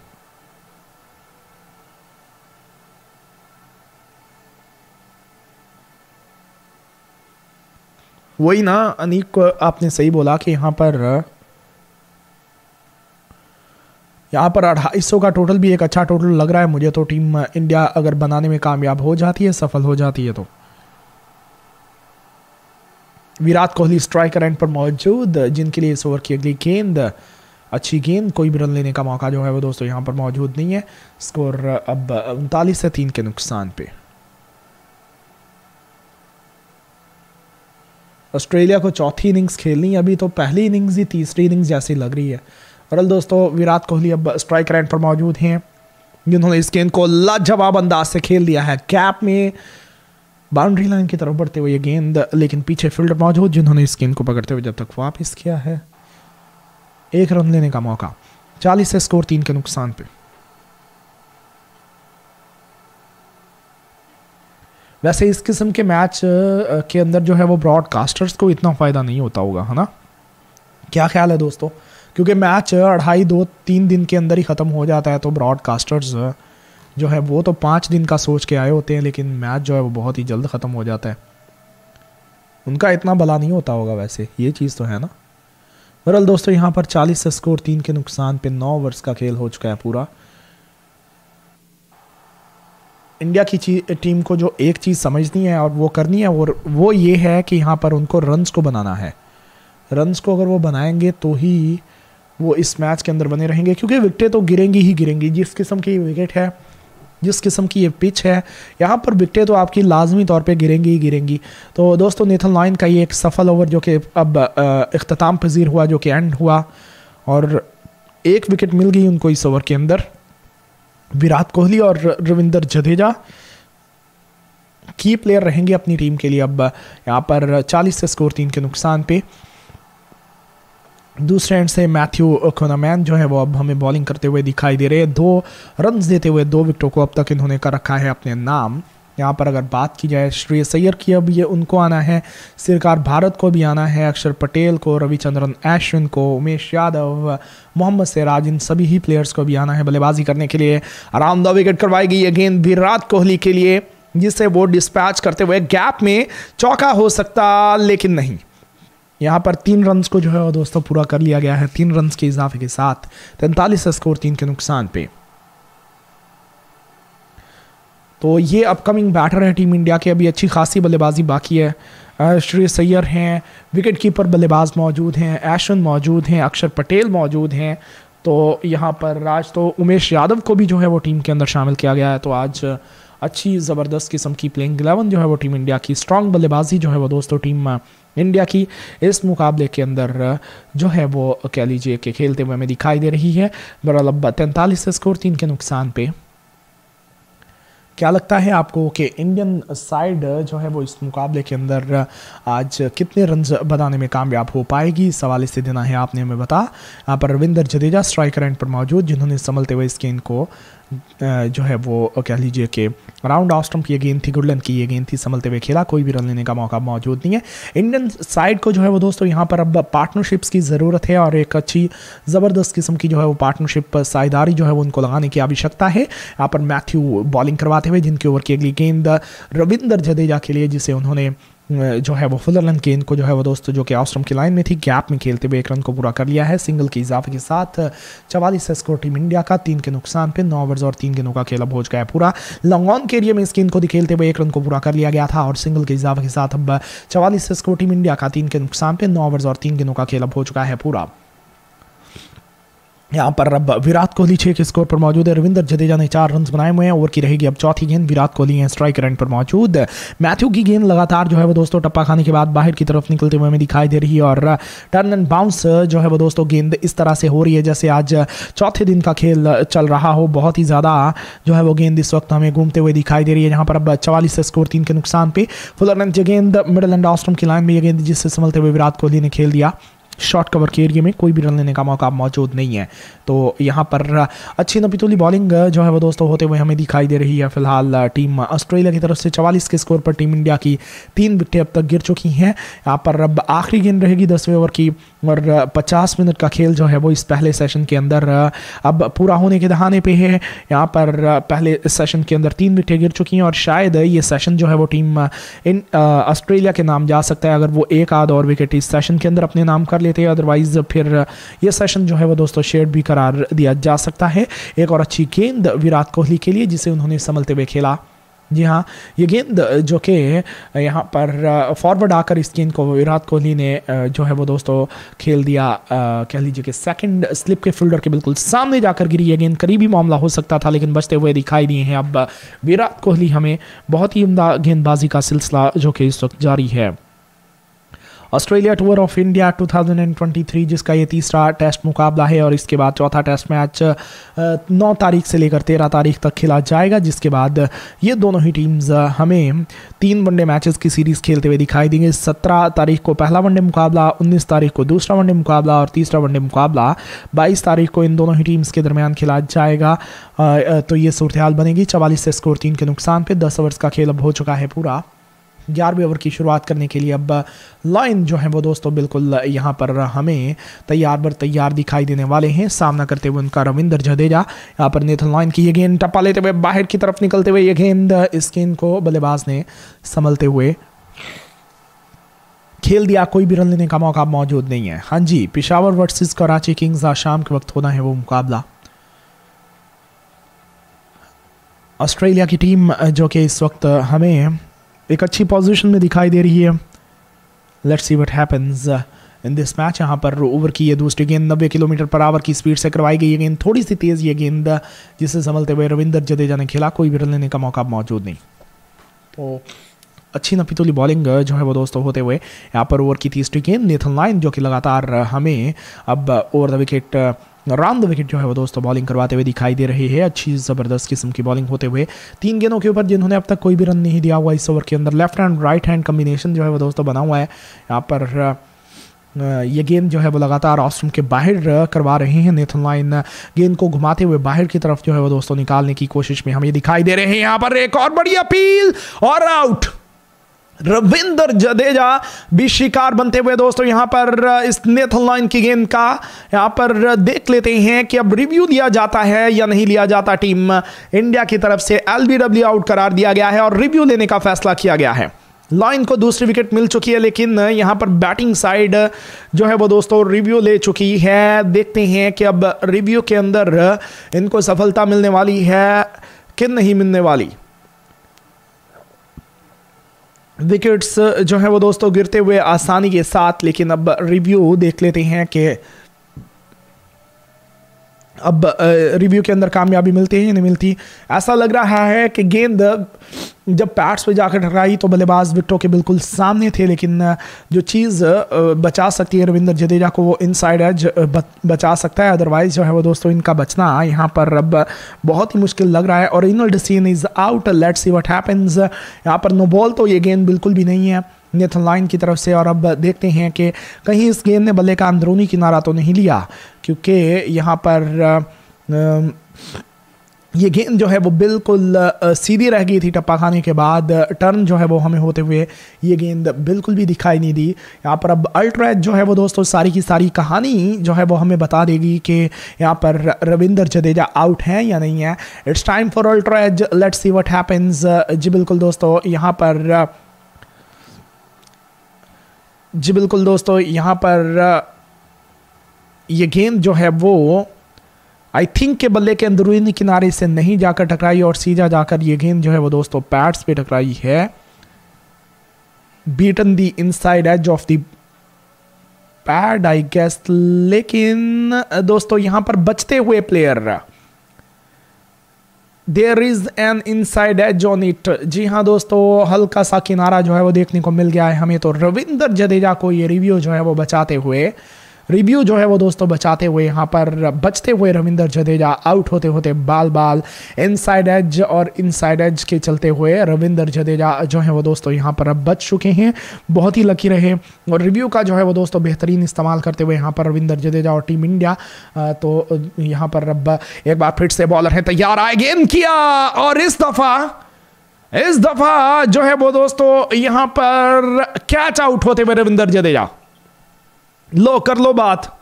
वही ना, अनिक आपने सही बोला कि यहाँ पर यहाँ पर अढ़ाई सौ का टोटल भी एक अच्छा टोटल लग रहा है मुझे तो टीम इंडिया अगर बनाने में कामयाब हो जाती है, सफल हो जाती है तो। विराट कोहली स्ट्राइकर एंड पर मौजूद, जिनके लिए इस ओवर की अगली गेंद, अच्छी गेंद, कोई भी रन लेने का मौका जो है वो दोस्तों यहाँ पर मौजूद नहीं है। स्कोर अब उनतालीस से तीन के नुकसान पे। ऑस्ट्रेलिया को चौथी इनिंग्स खेलनी अभी तो पहली इनिंग्स ही तीसरी इनिंग्स जैसी लग रही है। और दोस्तों, विराट कोहली अब स्ट्राइक रैंड पर मौजूद हैं। जिन्होंने इस गेंद को लाजवाब अंदाज से खेल दिया है। कैप में बाउंड्री लाइन की तरफ़ बढ़ते हुए ये गेंद, लेकिन पीछे फील्डर मौजूद, जिन्होंने इस गेंद को पकड़ते हुए जब तक वापस किया है, एक रन लेने का मौका। चालीस से स्कोर तीन के नुकसान पे। वैसे इस किस्म के मैच के अंदर जो है वो ब्रॉडकास्टर्स को इतना फ़ायदा नहीं होता होगा, है ना? क्या ख्याल है दोस्तों? क्योंकि मैच अढ़ाई दो तीन दिन के अंदर ही ख़त्म हो जाता है तो ब्रॉडकास्टर्स जो है वो तो पाँच दिन का सोच के आए होते हैं, लेकिन मैच जो है वो बहुत ही जल्द ख़त्म हो जाता है। उनका इतना भला नहीं होता होगा वैसे, ये चीज़ तो है ना? बहरहाल दोस्तों, यहाँ पर 40 से स्कोर तीन के नुकसान पे नौ ओवर्स का खेल हो चुका है पूरा। इंडिया की टीम को जो एक चीज़ समझनी है और वो करनी है, और वो ये है कि यहाँ पर उनको रन्स को बनाना है। रन्स को अगर वो बनाएँगे तो ही वो इस मैच के अंदर बने रहेंगे, क्योंकि विकटें तो गिरेंगी ही गिरेंगी। जिस किस्म की विकेट है, जिस किस्म की ये पिच है, यहाँ पर विकटें तो आपकी लाजमी तौर पे गिरेंगी ही गिरेंगी। तो दोस्तों नेथन लाइन का ये एक सफल ओवर जो कि अब अख्ताम पजीर हुआ, जो कि एंड हुआ, और एक विकेट मिल गई उनको इस ओवर के अंदर। विराट कोहली और रविंदर जडेजा की प्लेयर रहेंगे अपनी टीम के लिए। अब यहाँ पर 40 से स्कोर तीन के नुकसान पे। दूसरे एंड से मैथ्यू कोनामैन जो है, वो अब हमें बॉलिंग करते हुए दिखाई दे रहे हैं। दो रन देते हुए, दो विकेटों को अब तक इन्होंने कर रखा है अपने नाम। यहाँ पर अगर बात की जाए श्रेय सैयर की अब ये उनको आना है। सिरकार भारत को भी आना है। अक्षर पटेल को, रविचंद्रन अश्विन को, उमेश यादव, मोहम्मद सिराज, इन सभी ही प्लेयर्स को भी आना है बल्लेबाजी करने के लिए। आराम दो विकेट करवाई गई है गेंद विराट कोहली के लिए जिसे वो डिस्पैच करते हुए गैप में चौका हो सकता, लेकिन नहीं। यहाँ पर तीन रन्स को जो है वो दोस्तों, पूरा कर लिया गया है। तीन रन्स के इजाफे के साथ, तैंतालीस स्कोर तीन के नुकसान पे। तो ये अपकमिंग बैटर हैं टीम इंडिया के, अभी अच्छी खासी बल्लेबाजी बाकी है। श्री सैयर हैं विकेट कीपर बल्लेबाज मौजूद हैं ऐशन मौजूद हैं, अक्षर पटेल मौजूद हैं। तो यहाँ पर राज तो उमेश यादव को भी जो है वो टीम के अंदर शामिल किया गया है। तो आज अच्छी ज़बरदस्त किस्म की प्लेइंग एलेवन जो है वो टीम इंडिया की स्ट्रॉन्ग बल्लेबाजी जो है वो दोस्तों टीम इंडिया की इस मुकाबले के अंदर जो है वो कह लीजिए कि खेलते हुए हमें दिखाई दे रही है। बरल तैंतालीस स्कोर तीन के नुकसान पे। क्या लगता है आपको कि इंडियन साइड जो है वो इस मुकाबले के अंदर आज कितने रन बनाने में कामयाब हो पाएगी? सवाल इससे देना है, आपने हमें बता। यहाँ पर रविंदर जडेजा स्ट्राइकर एंड पर मौजूद, जिन्होंने संभलते हुए इस गेंद को जो है वो कह लीजिए कि राउंड ऑस्टम की ये गेंद थी गुडलन की ये गेंद थी, संभलते हुए खेला, कोई भी रन लेने का मौका मौजूद नहीं है। इंडियन साइड को जो है वो दोस्तों, यहाँ पर अब पार्टनरशिप्स की ज़रूरत है और एक अच्छी ज़बरदस्त किस्म की जो है वो पार्टनरशिप साझेदारी जो है वो उनको लगाने की आवश्यकता है। यहाँ पर मैथ्यू बॉलिंग करवाते हुए, जिनके ओवर की अगली गेंद रविंदर जडेजा के लिए, जिसे उन्होंने जो है वो फुलरलन गेंद को जो है वो दोस्तों जो कि ऑस्ट्रम की लाइन में थी गैप में खेलते हुए एक रन को पूरा कर लिया है सिंगल के इजाफे के साथ, चवालीस स्कोर टीम इंडिया का, तीन के नुकसान पे, नौ ओवर्स और तीन गेंदों का खेल अब हो चुका है पूरा। लॉन्ग ऑन के एरिया में इस गेंद को खेलते हुए एक रन को पूरा कर लिया गया था और सिंगल के इजाफे के साथ अब चवालीस स्कोर टीम इंडिया का, तीन के नुकसान पे, नौ ओवर्स और तीन गेंदों का खेल अब हो चुका है पूरा। यहाँ पर अब विराट कोहली छः के स्कोर पर मौजूद है। रविंदर जडेजा ने चार रन बनाए हुए हैं, ओवर की रहेगी अब चौथी गेंद। विराट कोहली हैं स्ट्राइक रन पर मौजूद। मैथ्यू की गेंद लगातार जो है वो दोस्तों टप्पा खाने के बाद बाहर की तरफ़ निकलते हुए हमें दिखाई दे रही है और टर्न एंड बाउंस जो है वो दोस्तों गेंद इस तरह से हो रही है जैसे आज चौथे दिन का खेल चल रहा हो। बहुत ही ज़्यादा जो है वो गेंद इस वक्त हमें घूमते हुए दिखाई दे रही है। यहाँ पर अब चवालीस स्कोर तीन के नुकसान पे। फुलर गेंद मिडल एंड ऑस्ट्रम की लाइन में ये गेंद जिससे संभलते हुए विराट कोहली ने खेल दिया। शॉर्ट कवर के एरिए में कोई भी रन लेने का मौका मौजूद नहीं है। तो यहाँ पर अच्छी नपितुली बॉलिंग जो है वो दोस्तों होते हुए हमें दिखाई दे रही है। फ़िलहाल टीम ऑस्ट्रेलिया की तरफ़ से चवालीस के स्कोर पर टीम इंडिया की तीन विकटें अब तक गिर चुकी हैं। यहाँ पर अब आखिरी गेंद रहेगी दसवें ओवर की। और 50 मिनट का खेल जो है वो इस पहले सेशन के अंदर अब पूरा होने के दहाने पे है। यहाँ पर पहले सेशन के अंदर तीन विकेटें गिर चुकी हैं और शायद ये सेशन जो है वो टीम इन ऑस्ट्रेलिया के नाम जा सकता है। अगर वो एक आध और विकेट इस सेशन के अंदर अपने नाम कर लेते हैं अदरवाइज़ फिर ये सेशन जो है वो दोस्तों शेड भी करार दिया जा सकता है। एक और अच्छी गेंद विराट कोहली के लिए, जिसे उन्होंने संभलते हुए खेला। जी हाँ ये गेंद जो कि यहाँ पर फॉरवर्ड आकर इस गेंद को, विराट कोहली ने जो है वो दोस्तों खेल दिया कह लीजिए कि सेकंड स्लिप के फील्डर के बिल्कुल सामने जाकर गिरी ये गेंद करीबी मामला हो सकता था, लेकिन बचते हुए दिखाई दिए हैं अब, विराट कोहली हमें बहुत ही उमदा गेंदबाजी का सिलसिला जो कि इस वक्त जारी है। ऑस्ट्रेलिया टूर ऑफ़ इंडिया 2023 जिसका ये तीसरा टेस्ट मुकाबला है और इसके बाद चौथा टेस्ट मैच नौ तारीख से लेकर तेरह तारीख तक खेला जाएगा, जिसके बाद ये दोनों ही टीम्स हमें तीन वनडे मैचेस की सीरीज़ खेलते हुए दिखाई देंगे। सत्रह तारीख को पहला वनडे मुकाबला, उन्नीस तारीख को दूसरा वनडे मुकाबला और तीसरा वनडे मुकाबला। बाईस तारीख को इन दोनों ही टीम्स के दरमियान खेला जाएगा। तो ये सूरत बनेगी। चवालीस से स्कोर तीन के नुकसान पर दस ओवर्स का खेल अब हो चुका है पूरा। ग्यारहवें ओवर की शुरुआत करने के लिए अब लाइन जो है वो दोस्तों बिल्कुल यहाँ पर हमें तैयार बर तैयार दिखाई देने वाले हैं। सामना करते हुए उनका रविंदर जडेजा, यहाँ पर नेथन लाइन की ये गेंद टप्पा लेते हुए, बाहर की तरफ़ निकलते हुए ये गेंद इस गेंद को बल्लेबाज ने संभलते हुए खेल दिया। कोई भी रन लेने का मौका मौजूद नहीं है। हाँ जी, पिशावर वर्सेस कराची किंग्स आज शाम के वक्त होना है वो मुकाबला। ऑस्ट्रेलिया की टीम जो कि इस वक्त हमें एक अच्छी पोजीशन में दिखाई दे रही है। Let's see what happens in this match यहाँ पर ओवर की ये दूसरी गेंद नब्बे किलोमीटर पर आवर की स्पीड से करवाई गई। ये गेंद थोड़ी सी तेज़, ये गेंद जिसे संभलते हुए रविंदर जडेजा ने खेला। कोई भी रन लेने का मौका मौजूद नहीं। तो अच्छी नपीतोली बॉलिंग जो है वो दोस्तों होते हुए यहाँ पर ओवर की तीसरी गेंद नेथन लाइन जो कि लगातार हमें अब over the wicket round the wicket जो है वो दोस्तों बॉलिंग करवाते हुए दिखाई दे रही है। अच्छी ज़बरदस्त किस्म की बॉलिंग होते हुए तीन गेंदों के ऊपर जिन्होंने अब तक कोई भी रन नहीं दिया हुआ इस ओवर के अंदर। Left hand right hand combination जो है वो दोस्तों बना हुआ है। यहाँ पर ये गेंद जो है वो लगातार ऑस्ट्रम के बाहर करवा रहे हैं। नेथन लाइन गेंद को घुमाते हुए बाहर की तरफ़ जो है वो दोस्तों निकालने की कोशिश में हमें दिखाई दे रहे हैं। यहाँ पर एक और बड़ी अपील और आउट रविंदर जडेजा भी शिकार बनते हुए दोस्तों यहाँ पर इस नेथन लाइन की गेंद का यहाँ पर देख लेते हैं कि अब रिव्यू लिया जाता है या नहीं लिया जाता टीम। इंडिया की तरफ़ से एलबीडब्ल्यू आउट करार दिया गया है और रिव्यू लेने का फैसला किया गया है। लाइन को दूसरी विकेट मिल चुकी है, लेकिन यहाँ पर बैटिंग साइड जो है वो दोस्तों रिव्यू ले चुकी है। देखते हैं कि अब रिव्यू के अंदर इनको सफलता मिलने वाली है कि नहीं मिलने वाली। विकेट्स जो है वो दोस्तों गिरते हुए आसानी के साथ, लेकिन अब रिव्यू देख लेते हैं कि अब रिव्यू के अंदर कामयाबी मिलती है या नहीं मिलती? ऐसा लग रहा है कि गेंद जब पैड्स पे जाकर टकराई तो बल्लेबाज विकटों के बिल्कुल सामने थे, लेकिन जो चीज़ बचा सकती है रविंद्र जडेजा को वो इनसाइड एज बचा सकता है। अदरवाइज़ जो है वो दोस्तों इनका बचना यहाँ पर अब बहुत ही मुश्किल लग रहा है। और इनल scene is out let's see what happens यहाँ पर नो बॉल तो ये गेंद बिल्कुल भी नहीं है। नेथन लाइन की तरफ़ से, और अब देखते हैं कि कहीं इस गेंद ने बल्ले का अंदरूनी किनारा तो नहीं लिया, क्योंकि यहाँ पर ये गेंद जो है वो बिल्कुल सीधी रह गई थी टप्पा खाने के बाद। टर्न जो है वो हमें होते हुए ये गेंद बिल्कुल भी दिखाई नहीं दी। यहाँ पर अब अल्ट्रेज जो है वो दोस्तों, सारी की सारी कहानी जो है वो हमें बता देगी कि यहाँ पर रविंदर जडेजा आउट हैं या नहीं है। It's time for UltraEdge let's see what happens जी बिल्कुल दोस्तों, यहाँ पर जी बिल्कुल दोस्तों, यहाँ पर ये गेंद जो है वो आई थिंक के बल्ले के अंदरूनी किनारे से नहीं जाकर टकराई और सीधा जाकर ये गेंद जो है वो दोस्तों पैड्स पे टकराई है। Beaten the inside edge off the pad I guess लेकिन दोस्तों, यहाँ पर बचते हुए player there is an inside edge on it जी हाँ दोस्तों, हल्का सा किनारा जो है वो देखने को मिल गया है हमें। तो रविंदर जडेजा को ये रिव्यू जो है वो बचाते हुए रिव्यू जो है वो दोस्तों बचाते हुए यहाँ पर बचते हुए रविंदर जडेजा आउट होते होते बाल बाल इनसाइड एज और इनसाइड एज के चलते हुए रविंदर जडेजा जो है वो दोस्तों यहाँ पर अब बच चुके हैं। बहुत ही लकी रहे और रिव्यू का जो है वो दोस्तों बेहतरीन इस्तेमाल करते हुए यहाँ पर रविंदर जडेजा और टीम इंडिया तो यहाँ पर अब एक बार फिर से बॉलर है, तैयार आए गेंद किया और इस दफ़ा इस दफ़ा जो है वो दोस्तों यहाँ पर कैच आउट होते हुए रविंदर जडेजा। लो, कर लो बात।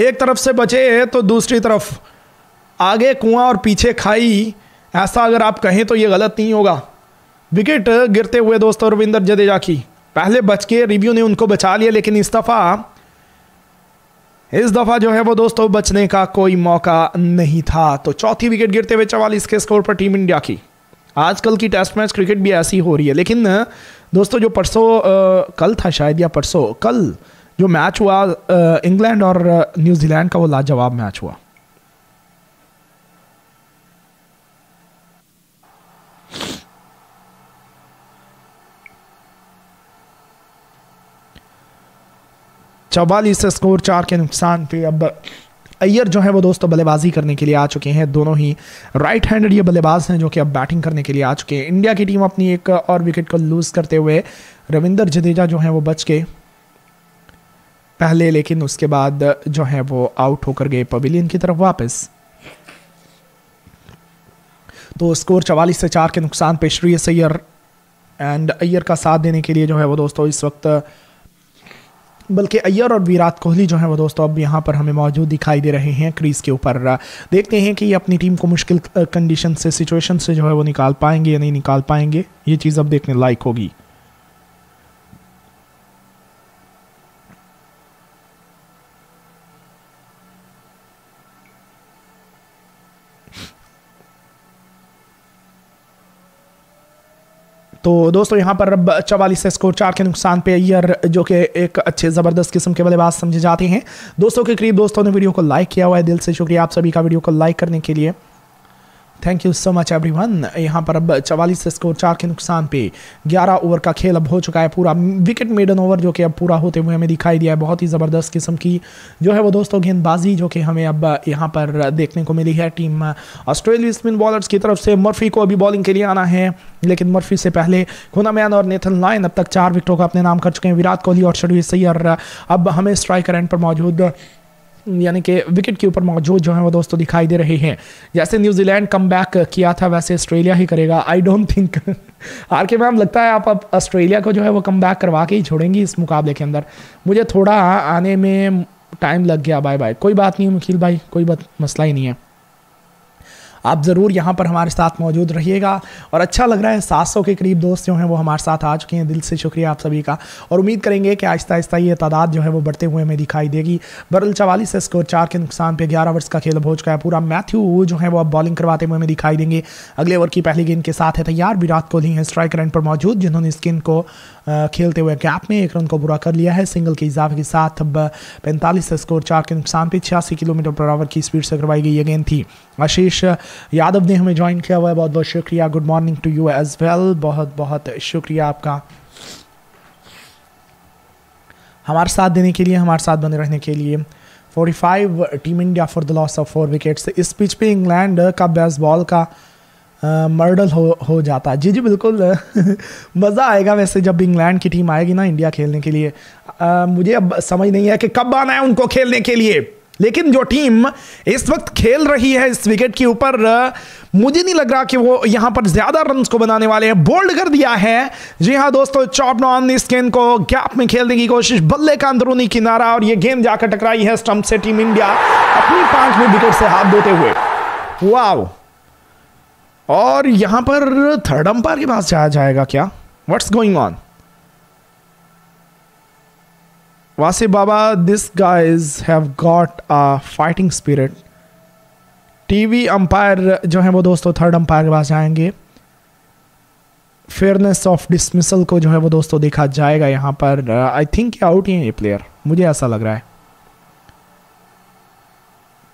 एक तरफ़ से बचे तो दूसरी तरफ़। आगे कुआँ और पीछे खाई, ऐसा अगर आप कहें तो ये गलत नहीं होगा। विकेट गिरते हुए दोस्तों रविंदर जडेजा की पहले बच के रिव्यू ने उनको बचा लिया, लेकिन इस दफ़ा इस दफ़ा जो है वो दोस्तों बचने का कोई मौका नहीं था। तो चौथी विकेट गिरते हुए चवालीस के स्कोर पर टीम इंडिया की। आजकल की टेस्ट मैच क्रिकेट भी ऐसी हो रही है, लेकिन दोस्तों जो परसों कल था शायद या परसों, कल जो मैच हुआ इंग्लैंड और न्यूजीलैंड का वो लाजवाब मैच हुआ। चौवालीस स्कोर चार के नुकसान पे अब अय्यर जो है वो दोस्तों बल्लेबाजी करने के लिए आ चुके हैं। दोनों ही राइट हैंडेड ये बल्लेबाज हैं जो कि अब बैटिंग करने के लिए आ चुके हैं। इंडिया की टीम अपनी एक और विकेट को लूज करते हुए रविंदर जडेजा जो है वो बच के पहले, लेकिन उसके बाद जो है वो आउट होकर गए पवेलियन की तरफ़ वापस। तो स्कोर चवालीस से चार के नुकसान पे श्रेयस अय्यर एंड अय्यर का साथ देने के लिए जो है वो दोस्तों इस वक्त, बल्कि अय्यर और विराट कोहली जो है वो दोस्तों अब यहाँ पर हमें मौजूद दिखाई दे रहे हैं क्रीज के ऊपर। देखते हैं कि ये अपनी टीम को मुश्किल कंडीशन से सिचुएशन से जो है वो निकाल पाएँगे या नहीं निकाल पाएँगे, ये चीज़ अब देखने लायक होगी। तो दोस्तों, यहाँ पर रब चवालीस स्कोर चार के नुकसान पे अयर जो कि एक अच्छे ज़बरदस्त किस्म के बल्लेबाज समझे जाते हैं। दोस्तों के करीब दोस्तों ने वीडियो को लाइक किया हुआ है, दिल से शुक्रिया आप सभी का वीडियो को लाइक करने के लिए। Thank you so much everyone यहाँ पर अब चवालीस स्कोर चार के नुकसान पे। 11 ओवर का खेल अब हो चुका है पूरा। विकेट मेडन ओवर जो कि अब पूरा होते हुए हमें दिखाई दिया है। बहुत ही ज़बरदस्त किस्म की जो है वो दोस्तों गेंदबाजी जो कि हमें अब यहाँ पर देखने को मिली है। टीम ऑस्ट्रेलिया स्पिन बॉलर्स की तरफ़ से मर्फी को अभी बॉलिंग के लिए आना है। लेकिन मर्फी से पहले खुनामैन और नेथन लाइन अब तक चार विकेटों का अपने नाम कर चुके हैं। विराट कोहली और शर्वी सैयर अब हमें स्ट्राइकर एंड पर मौजूद यानी कि विकेट के ऊपर मौजूद जो है वो दोस्तों दिखाई दे रहे हैं। जैसे न्यूजीलैंड कम किया था, वैसे ऑस्ट्रेलिया ही करेगा। I don't think R K ma'am, लगता है आप अब ऑस्ट्रेलिया को जो है वो कम करवा के ही छोड़ेंगी इस मुकाबले के अंदर। मुझे थोड़ा आने में टाइम लग गया। बाय बाय कोई बात नहीं, मुखिल भाई, कोई बात मसला ही नहीं है। आप ज़रूर यहाँ पर हमारे साथ मौजूद रहिएगा। और अच्छा लग रहा है, सात सौ के करीब दोस्त जो हैं वो हमारे साथ आ चुके हैं। दिल से शुक्रिया आप सभी का। और उम्मीद करेंगे कि आहिस्ता आहिस्ता ये तादाद जो है वो बढ़ते हुए हमें दिखाई देगी। बरल चवालीस से स्कोर चार के नुकसान पर ग्यारह वर्ष का खेल हो चुका है। पूरा मैथ्यू जो है वो अब बॉलिंग करवाते हुए हमें दिखाई देंगे। अगले ओवर की पहली गेंद के साथ है तैयार। विराट कोहली हैं स्ट्राइक रन पर मौजूद, जिन्होंने इस को खेलते हुए गैप में एक रन को बुरा कर लिया है। सिंगल के इजाफे के साथ अब पैंतालीस स्कोर, चार के नुकसान पे छियासी किलोमीटर पर आवर की स्पीड से करवाई गई ये गेंद थी। आशीष यादव ने हमें ज्वाइन किया हुआ है। बहुत बहुत शुक्रिया। Good morning to you as well बहुत बहुत शुक्रिया आपका। हमारे साथ देने के लिए, हमारे साथ बने रहने के लिए 45 team India for the loss of four wickets इस पिच पे इंग्लैंड का बेसबॉल का मर्डल हो हो जाता है। जी जी बिल्कुल मज़ा आएगा वैसे जब इंग्लैंड की टीम आएगी ना इंडिया खेलने के लिए। आ, मुझे अब समझ नहीं है कि कब आना है उनको खेलने के लिए। लेकिन जो टीम इस वक्त खेल रही है इस विकेट के ऊपर मुझे नहीं लग रहा कि वो यहाँ पर ज़्यादा रन को बनाने वाले हैं। बोल्ड कर दिया है। जी हाँ दोस्तों चॉप ऑन इस गेंद को गैप में खेलने की कोशिश। बल्ले का अंदरूनी किनारा और ये गेंद जाकर टकराई है स्टंप से टीम इंडिया अपनी पाँचवें विकेट से हाथ धोते हुए। वाह और यहाँ पर थर्ड अंपायर के पास जाया जाएगा क्या? व्हाट्स गोइंग ऑन वासे बाबा this guys have got a fighting spirit TV umpire जो है वो दोस्तों थर्ड अंपायर के पास जाएँगे। फेयरनेस ऑफ़ डिसमिसल को जो है वो दोस्तों देखा जाएगा यहाँ पर। आई थिंक आउट ही है, ये प्लेयर मुझे ऐसा लग रहा है।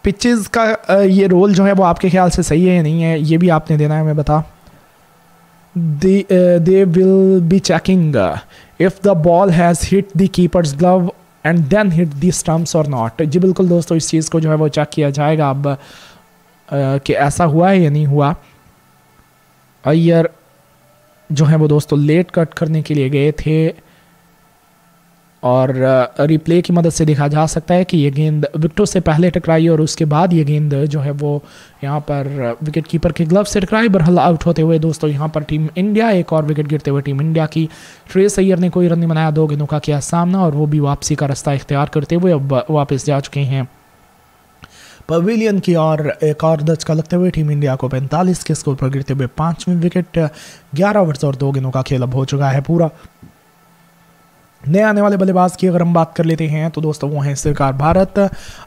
पिचेस का ये रोल जो है वो आपके ख्याल से सही है या नहीं है, ये भी आपने देना है, मैं बता। They will be checking if the ball has hit the keeper's glove and then hit the stumps or not जी बिल्कुल दोस्तों, इस चीज़ को जो है वो चेक किया जाएगा अब कि ऐसा हुआ है या नहीं हुआ। अयर जो है वो दोस्तों लेट कट करने के लिए गए थे। और रिप्ले की मदद से देखा जा सकता है कि ये गेंद विकटों से पहले टकराई और उसके बाद ये गेंद जो है वो यहाँ पर विकेट कीपर के ग्लव से टकराई, बरहल आउट होते हुए दोस्तों यहाँ पर टीम इंडिया एक और विकेट गिरते हुए टीम इंडिया की श्रेयस अय्यर ने कोई रन नहीं बनाया, दो गेंदों का किया सामना और वो भी वापसी का रास्ता इख्तियार करते हुए अब वापस जा चुके हैं। पवेलियन की और एक और दचका लगते हुए टीम इंडिया को 45 के स्कोर पर गिरते हुए पाँचवें विकेट 11 ओवर्स और दो गेंदों का खेल अब हो चुका है पूरा। नए आने वाले बल्लेबाज की अगर हम बात कर लेते हैं तो दोस्तों वो हैं सरकार भारत।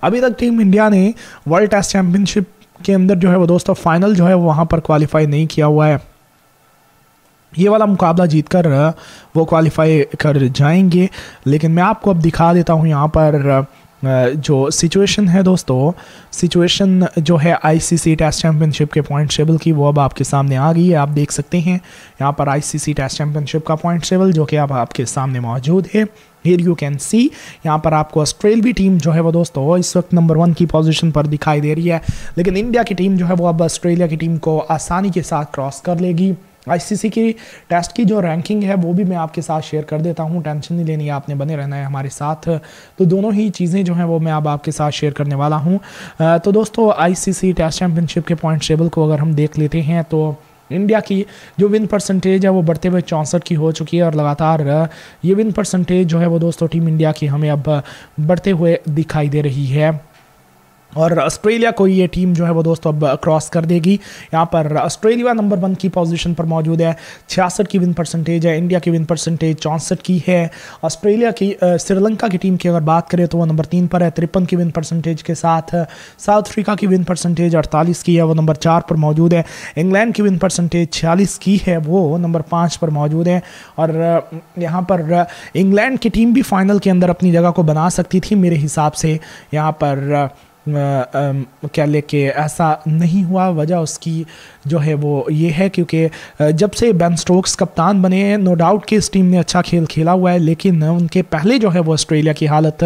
अभी तक टीम इंडिया ने वर्ल्ड टेस्ट चैंपियनशिप के अंदर जो है वो दोस्तों फाइनल जो है वहाँ पर क्वालिफाई नहीं किया हुआ है। ये वाला मुकाबला जीत कर वो क्वालिफाई कर जाएँगे। लेकिन मैं आपको अब दिखा देता हूँ यहाँ पर जो सिचुएशन है दोस्तों सिचुएशन जो है आईसीसी टेस्ट चैंपियनशिप के पॉइंट टेबल की, वो अब आपके सामने आ गई है। आप देख सकते हैं, यहाँ पर आईसीसी टेस्ट चैंपियनशिप का पॉइंट टेबल जो कि अब आपके सामने मौजूद है। हियर यू कैन सी यहाँ पर आपको ऑस्ट्रेलवी टीम जो है वो दोस्तों, इस वक्त नंबर वन की पोजीशन पर दिखाई दे रही है। लेकिन इंडिया की टीम जो है वो अब ऑस्ट्रेलिया की टीम को आसानी के साथ क्रॉस कर लेगी। आईसीसी की टेस्ट की जो रैंकिंग है, वो भी मैं आपके साथ शेयर कर देता हूँ। टेंशन नहीं लेनी, आपने बने रहना है हमारे साथ। तो दोनों ही चीज़ें जो हैं, वो मैं अब आपके साथ शेयर करने वाला हूँ। तो दोस्तों आईसीसी टेस्ट चैम्पियनशिप के पॉइंट टेबल को अगर हम देख लेते हैं तो इंडिया की जो विन परसेंटेज है, वो बढ़ते हुए चौंसठ की हो चुकी है और लगातार ये विन परसेंटेज जो है, वो दोस्तों टीम इंडिया की हमें अब बढ़ते हुए दिखाई दे रही है। और ऑस्ट्रेलिया को ये टीम जो है वो दोस्तों अब क्रॉस कर देगी। यहाँ पर ऑस्ट्रेलिया नंबर वन की पोजीशन पर मौजूद है। छियासठ की विन परसेंटेज है इंडिया की विन परसेंटेज चौंसठ की है। ऑस्ट्रेलिया की श्रीलंका की टीम की अगर बात करें तो वो नंबर तीन पर है। तिरपन की विन परसेंटेज के साथ, साउथ अफ्रीका की विन परसेंटेज अड़तालीस की है, वो नंबर चार पर मौजूद है। इंग्लैंड की विन परसेंटेज छियालीस की है, वो नंबर पाँच पर मौजूद है। और यहाँ पर इंग्लैंड की टीम भी फाइनल के अंदर अपनी जगह को बना सकती थी मेरे हिसाब से। यहाँ पर क्या लेके ऐसा नहीं हुआ, वजह उसकी जो है वो ये है क्योंकि जब से बैन स्टोक्स कप्तान बने हैं नो डाउट कि इस टीम ने अच्छा खेल खेला हुआ है, लेकिन उनके पहले जो है वो ऑस्ट्रेलिया की हालत,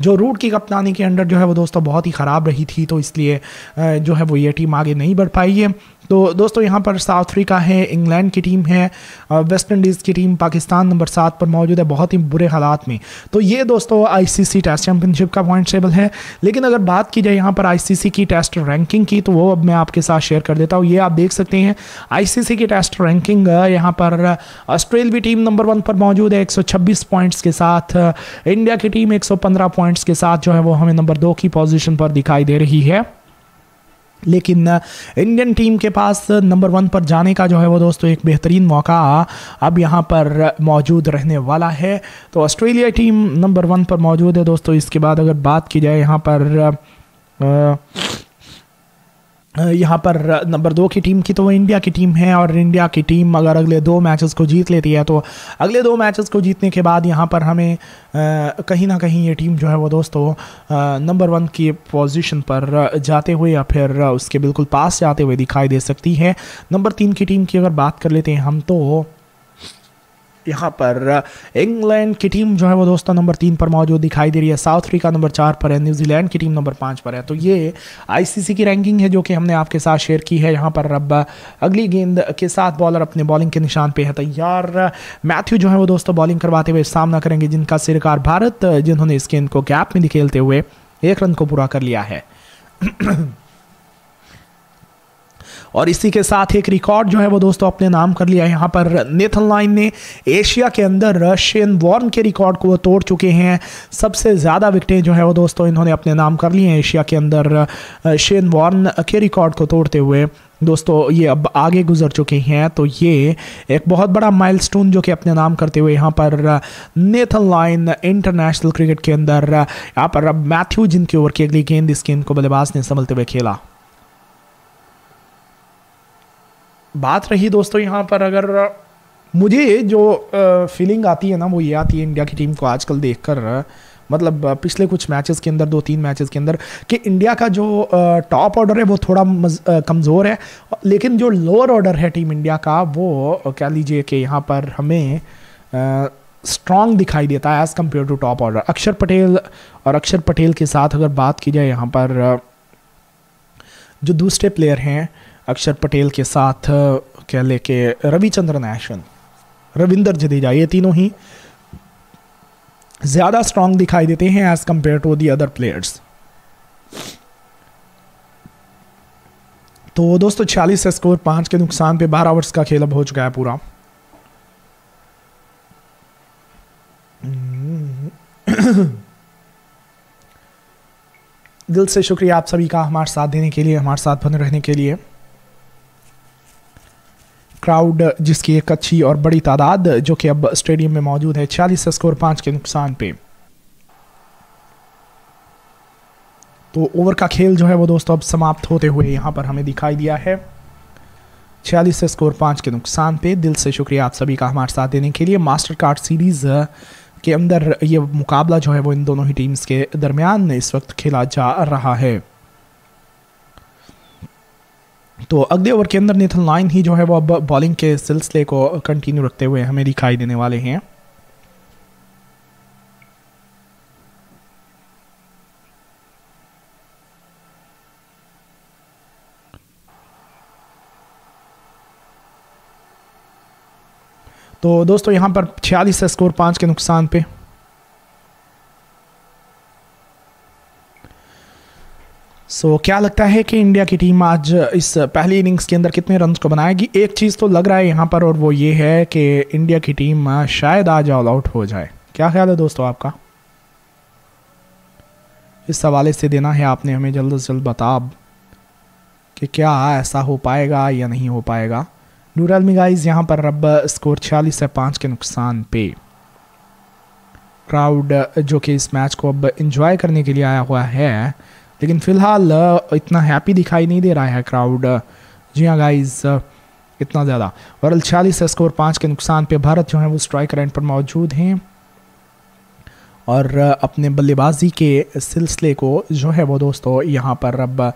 जो रूट की कप्तानी के अंडर जो है वो दोस्तों बहुत ही ख़राब रही थी तो इसलिए जो है वो ये टीम आगे नहीं बढ़ पाई है। तो दोस्तों, यहाँ पर साउथ अफ्रीका है इंग्लैंड की टीम है वेस्ट इंडीज़ की टीम पाकिस्तान नंबर सात पर मौजूद है, बहुत ही बुरे हालात में। तो ये, दोस्तों आईसीसी टेस्ट चैंपियनशिप का पॉइंट टेबल है। लेकिन अगर बात की जाए यहाँ पर आईसीसी की टेस्ट रैंकिंग की तो वो अब मैं आपके साथ शेयर कर देता हूँ। ये आप देख सकते हैं आईसीसी की टेस्ट रैंकिंग यहाँ पर ऑस्ट्रेलवी टीम नंबर वन पर मौजूद है 126 पॉइंट्स के साथ इंडिया की टीम 115 पॉइंट्स के साथ जो है, वो हमें नंबर दो की पोजीशन पर दिखाई दे रही है। लेकिन इंडियन टीम के पास नंबर वन पर जाने का जो है वो दोस्तों एक बेहतरीन मौका अब यहाँ पर मौजूद रहने वाला है। तो ऑस्ट्रेलिया टीम नंबर वन पर मौजूद है दोस्तों। इसके बाद अगर बात की जाए यहाँ पर आ, यहाँ पर नंबर दो की टीम की तो वो इंडिया की टीम है और इंडिया की टीम अगर अगले दो मैचेस को जीत लेती है तो अगले दो मैचेस को जीतने के बाद यहाँ पर हमें कहीं ना कहीं ये टीम जो है वो दोस्तों नंबर वन की पोजीशन पर जाते हुए या फिर उसके बिल्कुल पास जाते हुए दिखाई दे सकती है। नंबर तीन की टीम की अगर बात कर लेते हैं हम तो यहाँ पर इंग्लैंड की टीम जो है वो दोस्तों नंबर तीन पर मौजूद दिखाई दे रही है। साउथ अफ्रीका नंबर चार पर है न्यूजीलैंड की टीम नंबर पाँच पर है। तो ये आईसीसी की रैंकिंग है जो कि हमने आपके साथ शेयर की है। यहाँ पर अब अगली गेंद के साथ बॉलर अपने बॉलिंग के निशान पे है तैयार। मैथ्यू जो है वो दोस्तों बॉलिंग करवाते हुए सामना करेंगे, जिनका सिरकार भारत, जिन्होंने इस गेंद को गैप में निखेलते हुए एक रन को पूरा कर लिया है। और इसी के साथ एक रिकॉर्ड जो है वो दोस्तों अपने नाम कर लिया है। यहाँ पर नेथन लाइन ने एशिया के अंदर रशियन वॉर्न के रिकॉर्ड को वो तोड़ चुके हैं। सबसे ज़्यादा विकटें जो है वो दोस्तों इन्होंने अपने नाम कर लिए हैं एशिया के अंदर शेन वॉर्न के रिकॉर्ड को तोड़ते हुए। दोस्तों, ये अब आगे गुजर चुके हैं तो ये एक बहुत बड़ा माइलस्टोन जो कि अपने नाम करते हुए यहाँ पर नेथन लाइन इंटरनेशनल क्रिकेट के अंदर यहाँ पर अब मैथ्यू जिनके ओवर की अगली गेंद इस गेंद को बल्लेबाज ने संभलते हुए खेला। बात रही दोस्तों यहाँ पर, अगर मुझे जो फीलिंग आती है ना, वो ये आती है इंडिया की टीम को आजकल देखकर मतलब पिछले कुछ मैचेस के अंदर दो तीन मैचेस के अंदर, कि इंडिया का जो टॉप ऑर्डर है, वो थोड़ा कमज़ोर है, लेकिन जो लोअर ऑर्डर है टीम इंडिया का, वो कह लीजिए कि यहाँ पर हमें स्ट्रॉन्ग दिखाई देता है as compared to top order Akshar Patel और अक्षर पटेल के साथ अगर बात की जाए यहाँ पर जो दूसरे प्लेयर हैं अक्षर पटेल के साथ कह ले के रविचंद्रन अश्विन रविंदर जडेजा, ये तीनों ही ज़्यादा स्ट्रांग दिखाई देते हैं as compared to the other players तो दोस्तों, छियालीस स्कोर पाँच के नुकसान पे बारह ओवर्स का खेल अब हो चुका है पूरा। दिल से शुक्रिया आप सभी का हमारे साथ देने के लिए, हमारे साथ बने रहने के लिए। क्राउड जिसकी एक अच्छी और बड़ी तादाद, जो कि अब स्टेडियम में मौजूद है, छियालीस स्कोर पाँच के नुकसान पे। तो ओवर का खेल जो है वो दोस्तों अब समाप्त होते हुए यहाँ पर हमें दिखाई दिया है। छियालीस स्कोर पाँच के नुकसान पे। दिल से शुक्रिया आप सभी का हमारे साथ देने के लिए। मास्टर कार्ड सीरीज़ के अंदर ये मुकाबला जो है वो इन दोनों ही टीम्स के दरमियान इस वक्त खेला जा रहा है। तो अगले ओवर के अंदर नेथन लाइन ही जो है वो अब बॉलिंग के सिलसिले को कंटिन्यू रखते हुए हमें दिखाई देने वाले हैं। तो दोस्तों, यहाँ पर छियालीस स्कोर पाँच के नुकसान पे सो so, क्या लगता है कि इंडिया की टीम आज इस पहली इनिंग्स के अंदर कितने रन को बनाएगी? एक चीज़ तो लग रहा है यहाँ पर और वो ये है कि इंडिया की टीम शायद आज ऑल आउट हो जाए। क्या ख्याल है दोस्तों आपका? इस हवाले से देना है आपने हमें जल्द से जल्द बता कि क्या ऐसा हो पाएगा या नहीं हो पाएगा। नूरल मी गाइज़ यहाँ पर रब स्कोर छियालीस से पाँच के नुकसान पे। क्राउड जो कि इस मैच को अब इंजॉय करने के लिए आया हुआ है लेकिन फ़िलहाल इतना हैप्पी दिखाई नहीं दे रहा है क्राउड जी हाँ गाइज़ इतना ज़्यादा। और छियालीस स्कोर पाँच के नुकसान पे भारत जो है वो स्ट्राइक रेंट पर मौजूद हैं। और अपने बल्लेबाजी के सिलसिले को जो है वो दोस्तों यहाँ पर अब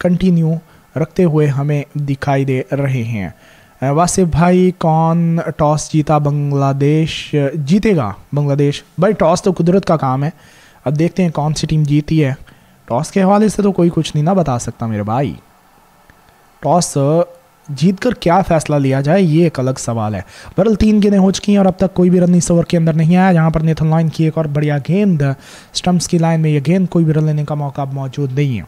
कंटिन्यू रखते हुए हमें दिखाई दे रहे हैं। वासिफ भाई, कौन टॉस जीता बांग्लादेश, जीतेगा बांग्लादेश? भाई टॉस तो कुदरत का काम है। अब देखते हैं कौन सी टीम जीती है। टॉस के हवाले से तो कोई कुछ नहीं ना बता सकता मेरे भाई। टॉस जीत कर क्या फैसला लिया जाए, ये एक अलग सवाल है। बरल तीन गेंदें हो चुकी हैं और अब तक कोई भी रन इस ओवर के अंदर नहीं आया, जहाँ पर नेथन लाइन की एक और बढ़िया गेंद, स्टम्प्स की लाइन में ये गेंद कोई भी रन लेने का मौका अब मौजूद नहीं है।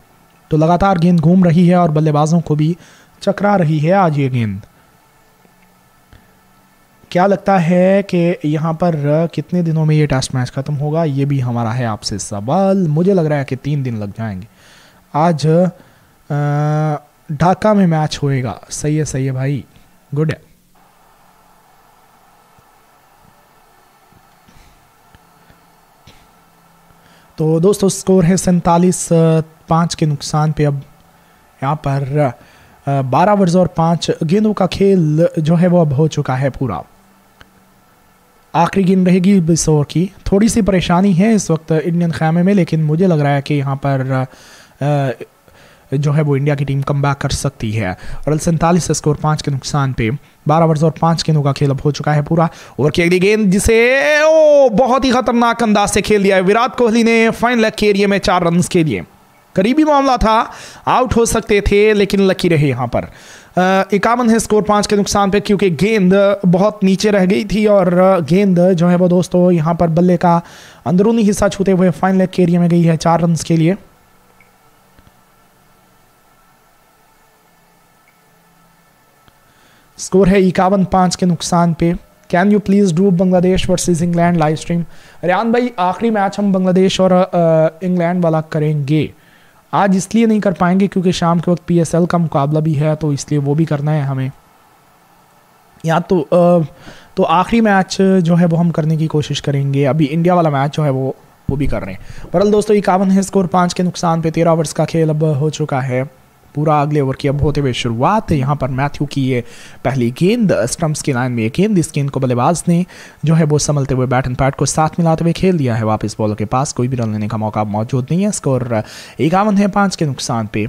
तो लगातार गेंद घूम रही है और बल्लेबाजों को भी चकरा रही है आज ये गेंद। क्या लगता है कि यहाँ पर कितने दिनों में ये टेस्ट मैच ख़त्म होगा? ये भी हमारा है आपसे सवाल। मुझे लग रहा है कि तीन दिन लग जाएँगे। आज ढाका में मैच होएगा। सही है सही है भाई। गुड है। तो दोस्तों स्कोर है सैतालीस पाँच के नुकसान पे अब यहाँ पर बारह वर्ज और पाँच गेंदों का खेल जो है वो अब हो चुका है पूरा। आखिरी गेंद रहेगी इस ओवर की। थोड़ी सी परेशानी है इस वक्त इंडियन खैमे में, लेकिन मुझे लग रहा है कि यहाँ पर जो है वो इंडिया की टीम कम कर सकती है। और सैंतालीस स्कोर पाँच के नुकसान पे, बारह ओवर्स और पाँच गेंदों का खेल अब हो चुका है पूरा। और की अगली गेंद जिसे, ओ, बहुत ही खतरनाक अंदाज से खेल दिया है विराट कोहली ने फाइन लेग के एरिए में चार रन के लिए। करीबी मामला था, आउट हो सकते थे, लेकिन लकी रहे यहाँ पर। इक्यावन है स्कोर पाँच के नुकसान पे, क्योंकि गेंद बहुत नीचे रह गई थी और गेंद जो है वो दोस्तों, यहाँ पर बल्ले का अंदरूनी हिस्सा छूते हुए फाइन लेग के एरिया में गई है चार रन के लिए। स्कोर है इक्यावन पाँच के नुकसान पे। Can you please do Bangladesh versus England live stream Riyan भाई, आखिरी मैच हम बांग्लादेश और इंग्लैंड वाला करेंगे। आज इसलिए नहीं कर पाएँगे क्योंकि शाम के वक्त पीएसएल का मुकाबला भी है तो इसलिए वो भी करना है हमें। या तो आ, तो आखिरी मैच जो है वो हम करने की कोशिश करेंगे। अभी इंडिया वाला मैच जो है वो वो भी कर रहे हैं। बरल दोस्तों इक्यावन है स्कोर पाँच के नुकसान पे तेरह ओवर्स का खेल अब हो चुका है। पूरा अगले ओवर की अब होते हुए शुरुआत यहाँ पर मैथ्यू की ये पहली गेंद, स्टम्प्स की लाइन में एक गेंद, इस गेंद को बल्लेबाज ने जो है वो संभलते हुए बैट एंड पैट को साथ मिलाते हुए खेल दिया है। वापस बॉलर के पास कोई भी रन लेने का मौका मौजूद नहीं है। स्कोर इक्यावन है पाँच के नुकसान पे।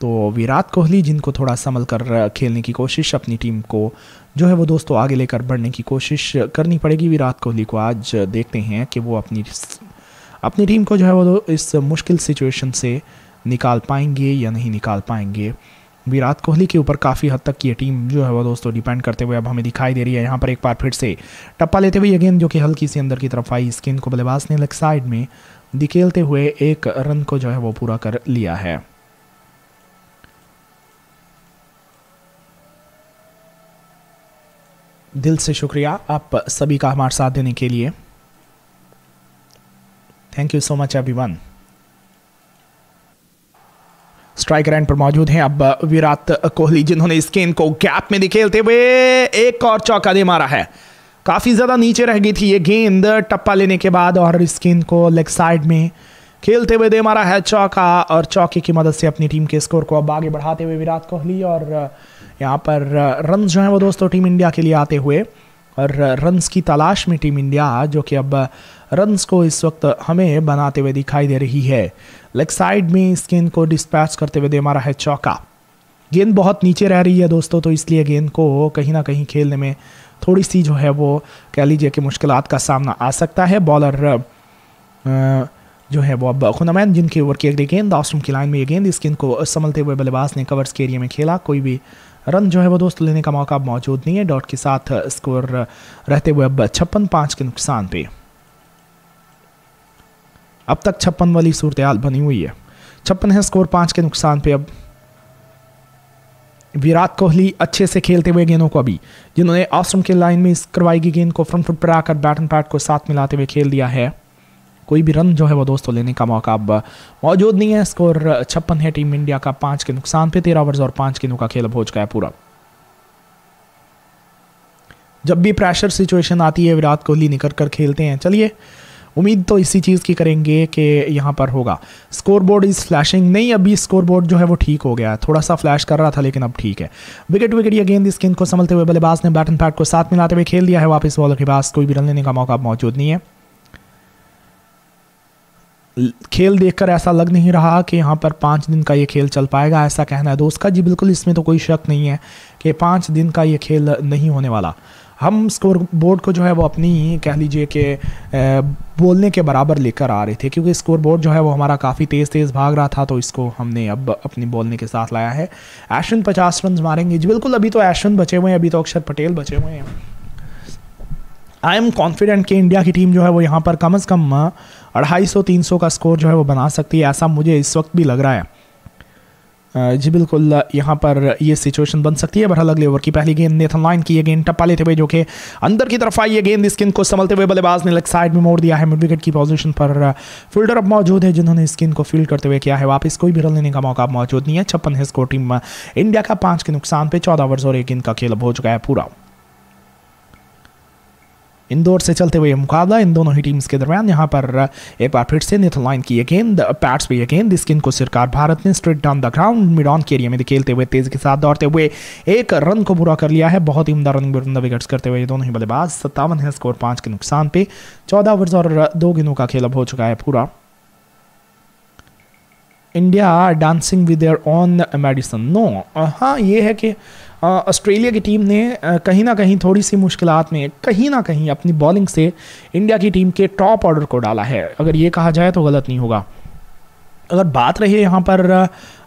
तो विराट कोहली, जिनको थोड़ा संभल कर खेलने की कोशिश, अपनी टीम को जो है वो दोस्तों आगे लेकर बढ़ने की कोशिश करनी पड़ेगी। विराट कोहली को आज देखते हैं कि वो अपनी अपनी टीम को जो है वो इस मुश्किल सिचुएशन से निकाल पाएँगे या नहीं निकाल पाएँगे। विराट कोहली के ऊपर काफ़ी हद तक ये टीम जो है वो दोस्तों डिपेंड करते हुए अब हमें दिखाई दे रही है। यहाँ पर एक बार फिर से टप्पा लेते हुए गेंद जो कि हल्की सी अंदर की तरफ़ आई गेंद को बल्लेबाज ने लेग साइड में दिखेलते हुए एक रन को जो है वो पूरा कर लिया है। दिल से शुक्रिया आप सभी का हमारे साथ देने के लिए। Thank you so much everyone striker end पर मौजूद हैं अब विराट कोहली, जिन्होंने इस गेंद को गैप में दिखेलते हुए एक और चौका दे मारा है। काफ़ी ज़्यादा नीचे रह गई थी ये गेंद, टप्पा लेने के बाद और इस गेंद को लेग साइड में खेलते हुए दे मारा है चौका और चौके की मदद से अपनी टीम के स्कोर को अब आगे बढ़ाते हुए विराट कोहली और यहाँ पर रन जो है वो दोस्तों टीम इंडिया के लिए आते हुए और रन्स की तलाश में टीम इंडिया जो कि अब रन्स को इस वक्त हमें बनाते हुए दिखाई दे रही है। लेग साइड में इस गेंद को डिस्पैच करते हुए दे मारा है चौका। गेंद बहुत नीचे रह रही है दोस्तों तो इसलिए गेंद को कहीं ना कहीं खेलने में थोड़ी सी जो है वो कह लीजिए कि मुश्किल का सामना आ सकता है। बॉलर जो है वो अब खुनामैन, जिनके ओवर की अगली गेंद आश्रम की लाइन में ये गेंद इस गेंद को संभलते हुए बल्लेबाज ने कवर्स के एरिया में खेला। कोई भी रन जो है वो दोस्त लेने का मौका मौजूद नहीं है। डॉट के साथ स्कोर रहते हुए अब छप्पन पाँच के नुकसान पे। अब तक छप्पन वाली सूरत बनी हुई है। छप्पन है स्कोर पाँच के नुकसान पे अब। विराट कोहली अच्छे से खेलते हुए गेंदों को अभी, जिन्होंने आश्रम के लाइन में इस करवाई गई गेंद को फ्रंट फुट पर आकर बैट एंड पैट को साथ मिलाते हुए खेल दिया है। कोई भी रन जो है वो दोस्तों लेने का मौका अब मौजूद नहीं है। स्कोर छप्पन है टीम इंडिया का पाँच के नुकसान पे, तेरह ओवर्स और पाँच गेंदों का खेल अब हो चुका है पूरा। जब भी प्रेशर सिचुएशन आती है, विराट कोहली निकल कर खेलते हैं। चलिए उम्मीद तो इसी चीज़ की करेंगे कि यहाँ पर होगा। स्कोर बोर्ड इज़ फ्लैशिंग नहीं, अभी स्कोर बोर्ड जो है वो ठीक हो गया। है थोड़ा सा फ्लैश कर रहा था, लेकिन अब ठीक है। विकेट विकेट ये गेंद गेंद को संभलते हुए बल्लेबाज ने बैट एंड पैट को साथ मिलाते हुए खेल दिया है। वापस बॉलर के पास कोई भी रन लेने का मौका मौजूद नहीं है। खेल देखकर ऐसा लग नहीं रहा कि यहाँ पर पाँच दिन का ये खेल चल पाएगा, ऐसा कहना है दोस्त का। जी, बिल्कुल, इसमें तो कोई शक नहीं है कि पाँच दिन का ये खेल नहीं होने वाला। हम स्कोर बोर्ड को जो है वो अपनी, कह लीजिए कि बोलने के बराबर लेकर आ रहे थे, क्योंकि स्कोर बोर्ड जो है वो हमारा काफ़ी तेज़ तेज़ भाग रहा था तो इसको हमने अब अपनी बोलने के साथ लाया है। एशन पचास रन मारेंगे जी। बिल्कुल, अभी तो एशन बचे हुए हैं, अभी तो अक्षर पटेल बचे हुए हैं। आई एम कॉन्फिडेंट कि इंडिया की टीम जो है वो यहाँ पर कम अज़ कम, अढ़ाई सौ, तीन सौ का स्कोर जो है वो बना सकती है, ऐसा मुझे इस वक्त भी लग रहा है। जी बिल्कुल, यहाँ पर ये सिचुएशन बन सकती है। बहरहाल, अगले ओवर की पहली गेंद नेथन लाइन की, ये गेंद टप्पा लेते हुए जो कि अंदर की तरफ़ आई, ये गेंद स्किन को संभलते हुए बल्लेबाज ने लेग साइड में मोड़ दिया है। मिड विकेट की पोजीशन पर फील्डर अब मौजूद है, जिन्होंने स्किन को फ़ील्ड करते हुए किया है। वापस कोई भी रन लेने का मौका मौजूद नहीं है। छप्पन है स्कोर टीम, इंडिया का पाँच के नुकसान पर चौदह ओवर और एक गेंद का खेल हो चुका है पूरा। इंदौर से चलते हुए मुकाबला इन दोनों ही टीम्स के दरमियान। यहाँ पर एक बार फिर से नेथन लाइन की गेंद पैट्स पे गेंद स्किन को सरकार भारत ने straight down the ground mid on के एरिया में खेलते हुए, तेज़ी के साथ दौड़ते हुए, एक रन को पूरा कर लिया है। बहुत ही उमदा रनिंग विकेट्स करते हुए दोनों ही बल्लेबाज, सत्तावन है स्कोर पाँच के नुकसान पे। चौदह ओवर्स और दो गेंदों का खेल अब हो चुका है पूरा। India dancing with their on medicine no हाँ ये है कि ऑस्ट्रेलिया की टीम ने कहीं ना कहीं थोड़ी सी मुश्किल में, कहीं ना कहीं अपनी बॉलिंग से इंडिया की टीम के टॉप ऑर्डर को डाला है। अगर ये कहा जाए तो गलत नहीं होगा। अगर बात रही यहाँ पर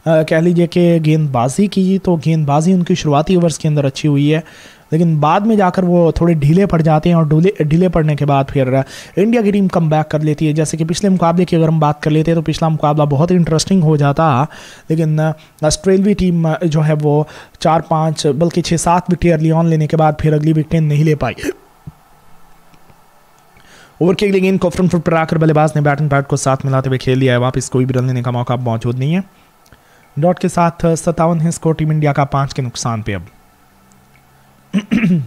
कह लीजिए कि गेंदबाजी की तो गेंदबाजी उनकी शुरुआती ओवर्स के अंदर अच्छी हुई है। लेकिन बाद में जाकर वो थोड़े ढीले पड़ जाते हैं और ढीले ढीले पड़ने के बाद फिर इंडिया की टीम कम बैक कर लेती है। जैसे कि पिछले मुकाबले की अगर हम बात कर लेते हैं तो पिछला मुकाबला बहुत इंटरेस्टिंग हो जाता। लेकिन ऑस्ट्रेलवी टीम जो है वो चार पाँच बल्कि छः सात विकेट अर्ली ऑन लेने के बाद फिर अगली विकटें नहीं ले पाई। ओवर के अगली गेंद को फ्रंट फुट पर आकर बल्लेबाज ने बैट एंड बैट को साथ मिलाते हुए खेल लिया है। वापस कोई भी रन लेने का मौका मौजूद नहीं है। डॉट के साथ, सत्तावन है स्कोर टीम इंडिया का, पाँच के नुकसान पे अब।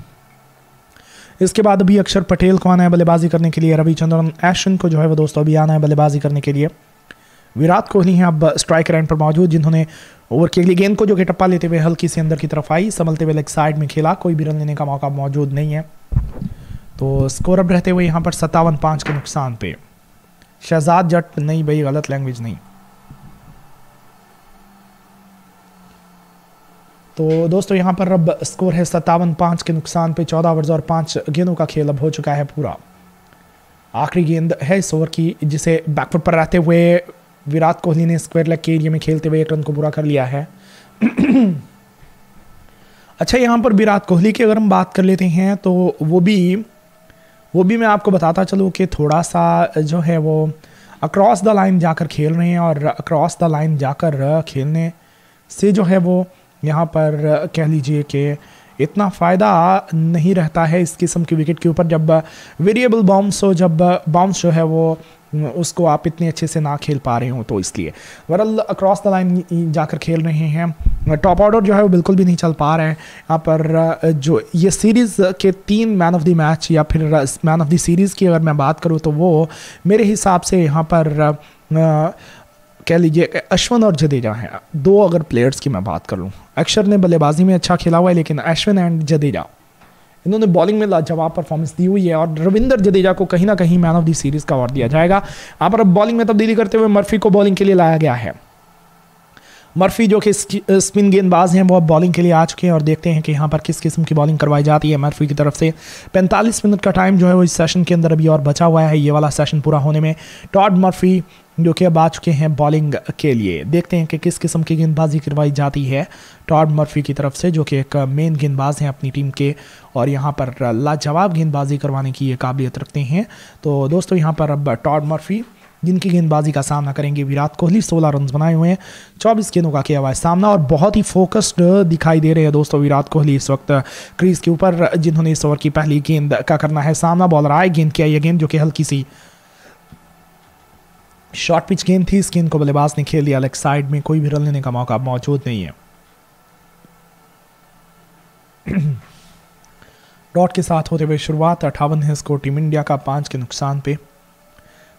इसके बाद अभी अक्षर पटेल को आना है बल्लेबाजी करने के लिए रविचंद्रन एशन को जो है वो दोस्तों अभी आना है बल्लेबाजी करने के लिए। विराट कोहली हैं अब स्ट्राइक रैंड पर मौजूद, जिन्होंने ओवर के लिए गेंद को जो कि टप्पा लेते हुए हल्की से अंदर की तरफ़ आई, संभलते हुए लेग साइड में खेला, कोई भी रन लेने का मौका मौजूद नहीं है। तो स्कोर अब रहते हुए यहाँ पर सत्तावन पाँच के नुकसान पे। शहजाद जट, नहीं भाई, गलत लैंग्वेज नहीं। तो दोस्तों, यहाँ पर अब स्कोर है सत्तावन पाँच के नुकसान पे, चौदह ओवर्स और पाँच गेंदों का खेल अब हो चुका है पूरा। आखिरी गेंद है इस ओवर की, जिसे बैकफुट पर रहते हुए विराट कोहली ने स्क्वायर लेग के एरिया में खेलते हुए एक रन को पूरा कर लिया है। अच्छा यहाँ पर विराट कोहली की अगर हम बात कर लेते हैं तो वो भी वो भी मैं आपको बताता चलूँ कि थोड़ा सा जो है वो अक्रॉस द लाइन जाकर खेल रहे हैं और अक्रॉस द लाइन जाकर खेलने से जो है वो यहाँ पर कह लीजिए कि इतना फ़ायदा नहीं रहता है इस किस्म की विकेट के ऊपर जब वेरिएबल बाउंस हो, जब बाउंस जो है वो उसको आप इतने अच्छे से ना खेल पा रहे हो तो इसलिए। वरल अक्रॉस द लाइन जाकर खेल रहे हैं। टॉप ऑर्डर जो है वो बिल्कुल भी नहीं चल पा रहे हैं। यहाँ पर जो ये सीरीज़ के तीन मैन ऑफ़ द मैच या फिर मैन ऑफ़ द सीरीज़ की अगर मैं बात करूँ तो वो मेरे हिसाब से यहाँ पर कह लीजिए, अश्विन और जडेजा हैं। दो अगर प्लेयर्स की मैं बात कर। लूँ अक्षर ने बल्लेबाजी में अच्छा खेला हुआ है, लेकिन अश्विन एंड जडेजा इन्होंने बॉलिंग में लाजवाब परफॉर्मेंस दी हुई है और रविंदर जडेजा को कहीं ना कहीं मैन ऑफ़ द सीरीज़ का अवार्ड दिया जाएगा। यहाँ पर अब बॉलिंग में तब्दीली करते हुए मर्फी को बॉलिंग के लिए लाया गया है। मर्फी जो कि स्पिन गेंदबाज हैं, वो अब बॉलिंग के लिए आ चुके हैं और देखते हैं कि यहाँ पर किस किस्म की बॉलिंग करवाई जाती है मर्फी की तरफ़ से। 45 मिनट का टाइम जो है वो इस सेशन के अंदर अभी और बचा हुआ है। ये वाला सेशन पूरा होने में टॉड मर्फी जो कि अब आ चुके हैं बॉलिंग के लिए। देखते हैं कि किस किस्म की गेंदबाजी करवाई जाती है टॉड मर्फी की तरफ़ से, जो कि एक मेन गेंदबाज हैं अपनी टीम के, और यहाँ पर लाजवाब गेंदबाजी करवाने की ये काबिलियत रखते हैं। तो दोस्तों, यहाँ पर अब टॉड मर्फी, जिनकी गेंदबाजी का सामना करेंगे विराट कोहली 16 रन बनाए हुए हैं 24 गेंदों का किया हुआ है सामना, और बहुत ही फोकस्ड दिखाई दे रहे हैं दोस्तों विराट कोहली इस वक्त क्रीज के ऊपर, जिन्होंने इस ओवर की पहली गेंद का करना है सामना। बॉलर आए गेंद किया यह गेंद, जो कि हल्की सी शॉर्ट पिच गेंद थी गेंद को बल्लेबाज ने खेल लिया लेग साइड में कोई भी रन लेने का मौका मौजूद नहीं है। डॉट के साथ होते हुए शुरुआत अठावन है स्कोर टीम इंडिया का, पाँच के नुकसान पे।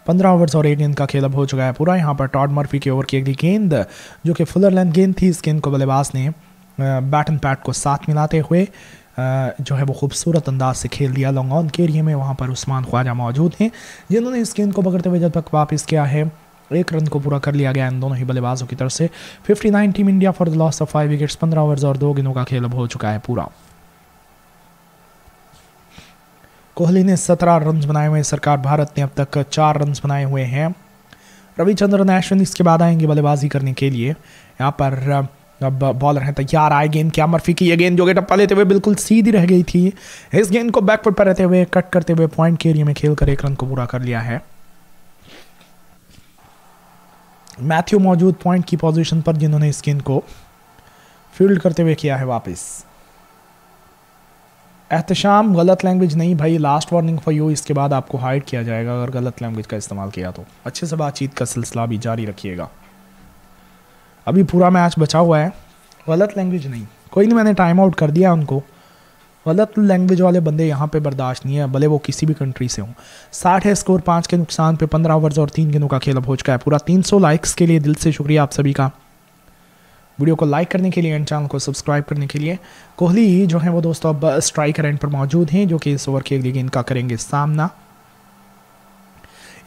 पंद्रह ओवर्स और एक गेंद का खेल अब हो चुका है पूरा। यहाँ पर टॉड मर्फी के ओवर की अगली गेंद, जो कि फुलर लेंथ गेंद थी इस गेंद को बल्लेबाज ने बैट एंड पैट को साथ मिलाते हुए जो है वो खूबसूरत अंदाज से खेल दिया। लॉन्ग ऑन के एरिए में वहाँ पर उस्मान ख्वाजा मौजूद हैं, जिन्होंने इस गेंद को पकड़ते हुए जब तक वापस किया है, एक रन को पूरा कर लिया गया इन दोनों ही बल्लेबाजों की तरफ़ से। 59 team India for the loss of five wickets पंद्रह ओवर्स और दो गेंदों का खेल अब हो चुका है पूरा। कोहली ने सत्रह रन बनाए हुए सरकार भारत ने अब तक चार रन बनाए हुए हैं। रविचंद्रन अश्विन इसके बाद आएँगे बल्लेबाजी करने के लिए। यहाँ पर अब बॉलर है, तैयार आए गेंद क्या मर्फी की ये गेंद जो टप्पा लेते हुए बिल्कुल सीधी रह गई थी। इस गेंद को बैकफुट पर रहते हुए कट करते हुए पॉइंट के एरिया में खेल कर एक रन को पूरा कर लिया है। मैथ्यू मौजूद पॉइंट की पोजीशन पर जिन्होंने इस गेंद को फ़ील्ड करते हुए किया है वापस। एहतशाम, गलत लैंग्वेज नहीं भाई लास्ट वार्निंग फॉर यू इसके बाद आपको हाइड किया जाएगा, अगर गलत लैंग्वेज का इस्तेमाल किया तो। अच्छे से बातचीत का सिलसिला भी जारी रखिएगा। अभी पूरा मैच बचा हुआ है। गलत लैंग्वेज नहीं। कोई नहीं मैंने टाइम आउट कर दिया उनको। गलत लैंग्वेज वाले बंदे यहाँ पे बर्दाश्त नहीं है भले वो किसी भी कंट्री से हों। साठ है स्कोर पाँच के नुकसान पे पंद्रह ओवर्स और तीन गेंदों का खेल अब हो चुका है। पूरा तीन सौ लाइक्स के लिए दिल से शुक्रिया आप सभी का। वीडियो को लाइक करने के लिए एंड चैनल को सब्सक्राइब करने के लिए। कोहली जो है वो दोस्तों अब स्ट्राइकर एंड पर मौजूद हैं जो कि इस ओवर के लिए गेंद का करेंगे सामना।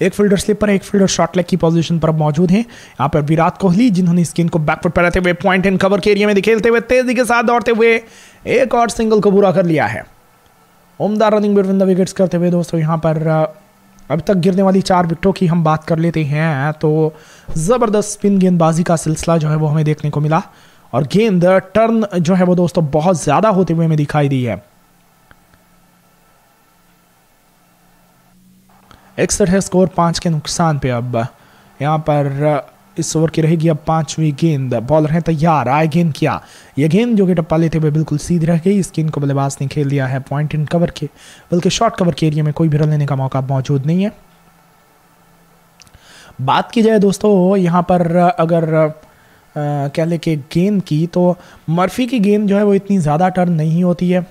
एक फील्डर स्लिप पर, एक फील्डर शॉर्ट लेग की पोजीशन पर मौजूद हैं। यहाँ पर विराट कोहली, जिन्होंने गेंद को बैकफुट पर रहते हुए पॉइंट एंड कवर के एरिया में खेलते हुए तेज़ी के साथ दौड़ते हुए एक और सिंगल को पूरा कर लिया है। उमदा रनिंग बिटवीन द विकेट्स करते हुए दोस्तों, यहाँ पर अब तक गिरने वाली चार विकेटों की हम बात कर लेते हैं तो ज़बरदस्त स्पिन गेंदबाजी का सिलसिला जो है वो हमें देखने को मिला। और गेंद टर्न जो है वो दोस्तों बहुत ज़्यादा होते हुए हमें दिखाई दी है। इकसठ है स्कोर पाँच के नुकसान पे अब। यहाँ पर इस ओवर की रहेगी अब पांचवी गेंद। बॉलर है तैयार, आए गेंद किया? यह गेंद जो कि टप्पा लेते हुए बिल्कुल सीधी रह गई। इस गेंद को बल्लेबाज ने खेल दिया है पॉइंट इन कवर के। बल्कि शॉर्ट कवर के एरिया में कोई भी रन लेने का मौका मौजूद नहीं है। बात की जाए दोस्तों, यहाँ पर अगर कह ले कि गेंद की तो मर्फी की गेंद जो है वो इतनी ज़्यादा टर्न नहीं होती है।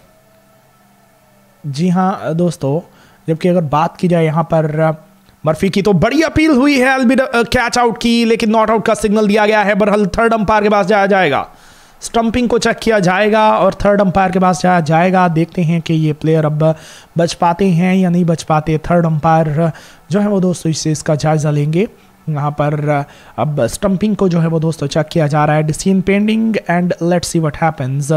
जी हाँ दोस्तों जबकि अगर बात की जाए यहाँ पर मर्फी की तो बड़ी अपील हुई है अलबिड कैच आउट की, लेकिन नॉट आउट का सिग्नल दिया गया है बरहल थर्ड अंपायर के पास जाया जाएगा। स्टंपिंग को चेक किया जाएगा और थर्ड अंपायर के पास जाया जाएगा। देखते हैं कि ये प्लेयर अब बच पाते हैं या नहीं बच पाते। थर्ड अंपायर जो है वो दोस्तों इससे इसका जायज़ा लेंगे। यहाँ पर अब स्टंपिंग को जो है वो दोस्तों चेक किया जा रहा है। Decision pending and let's see what happens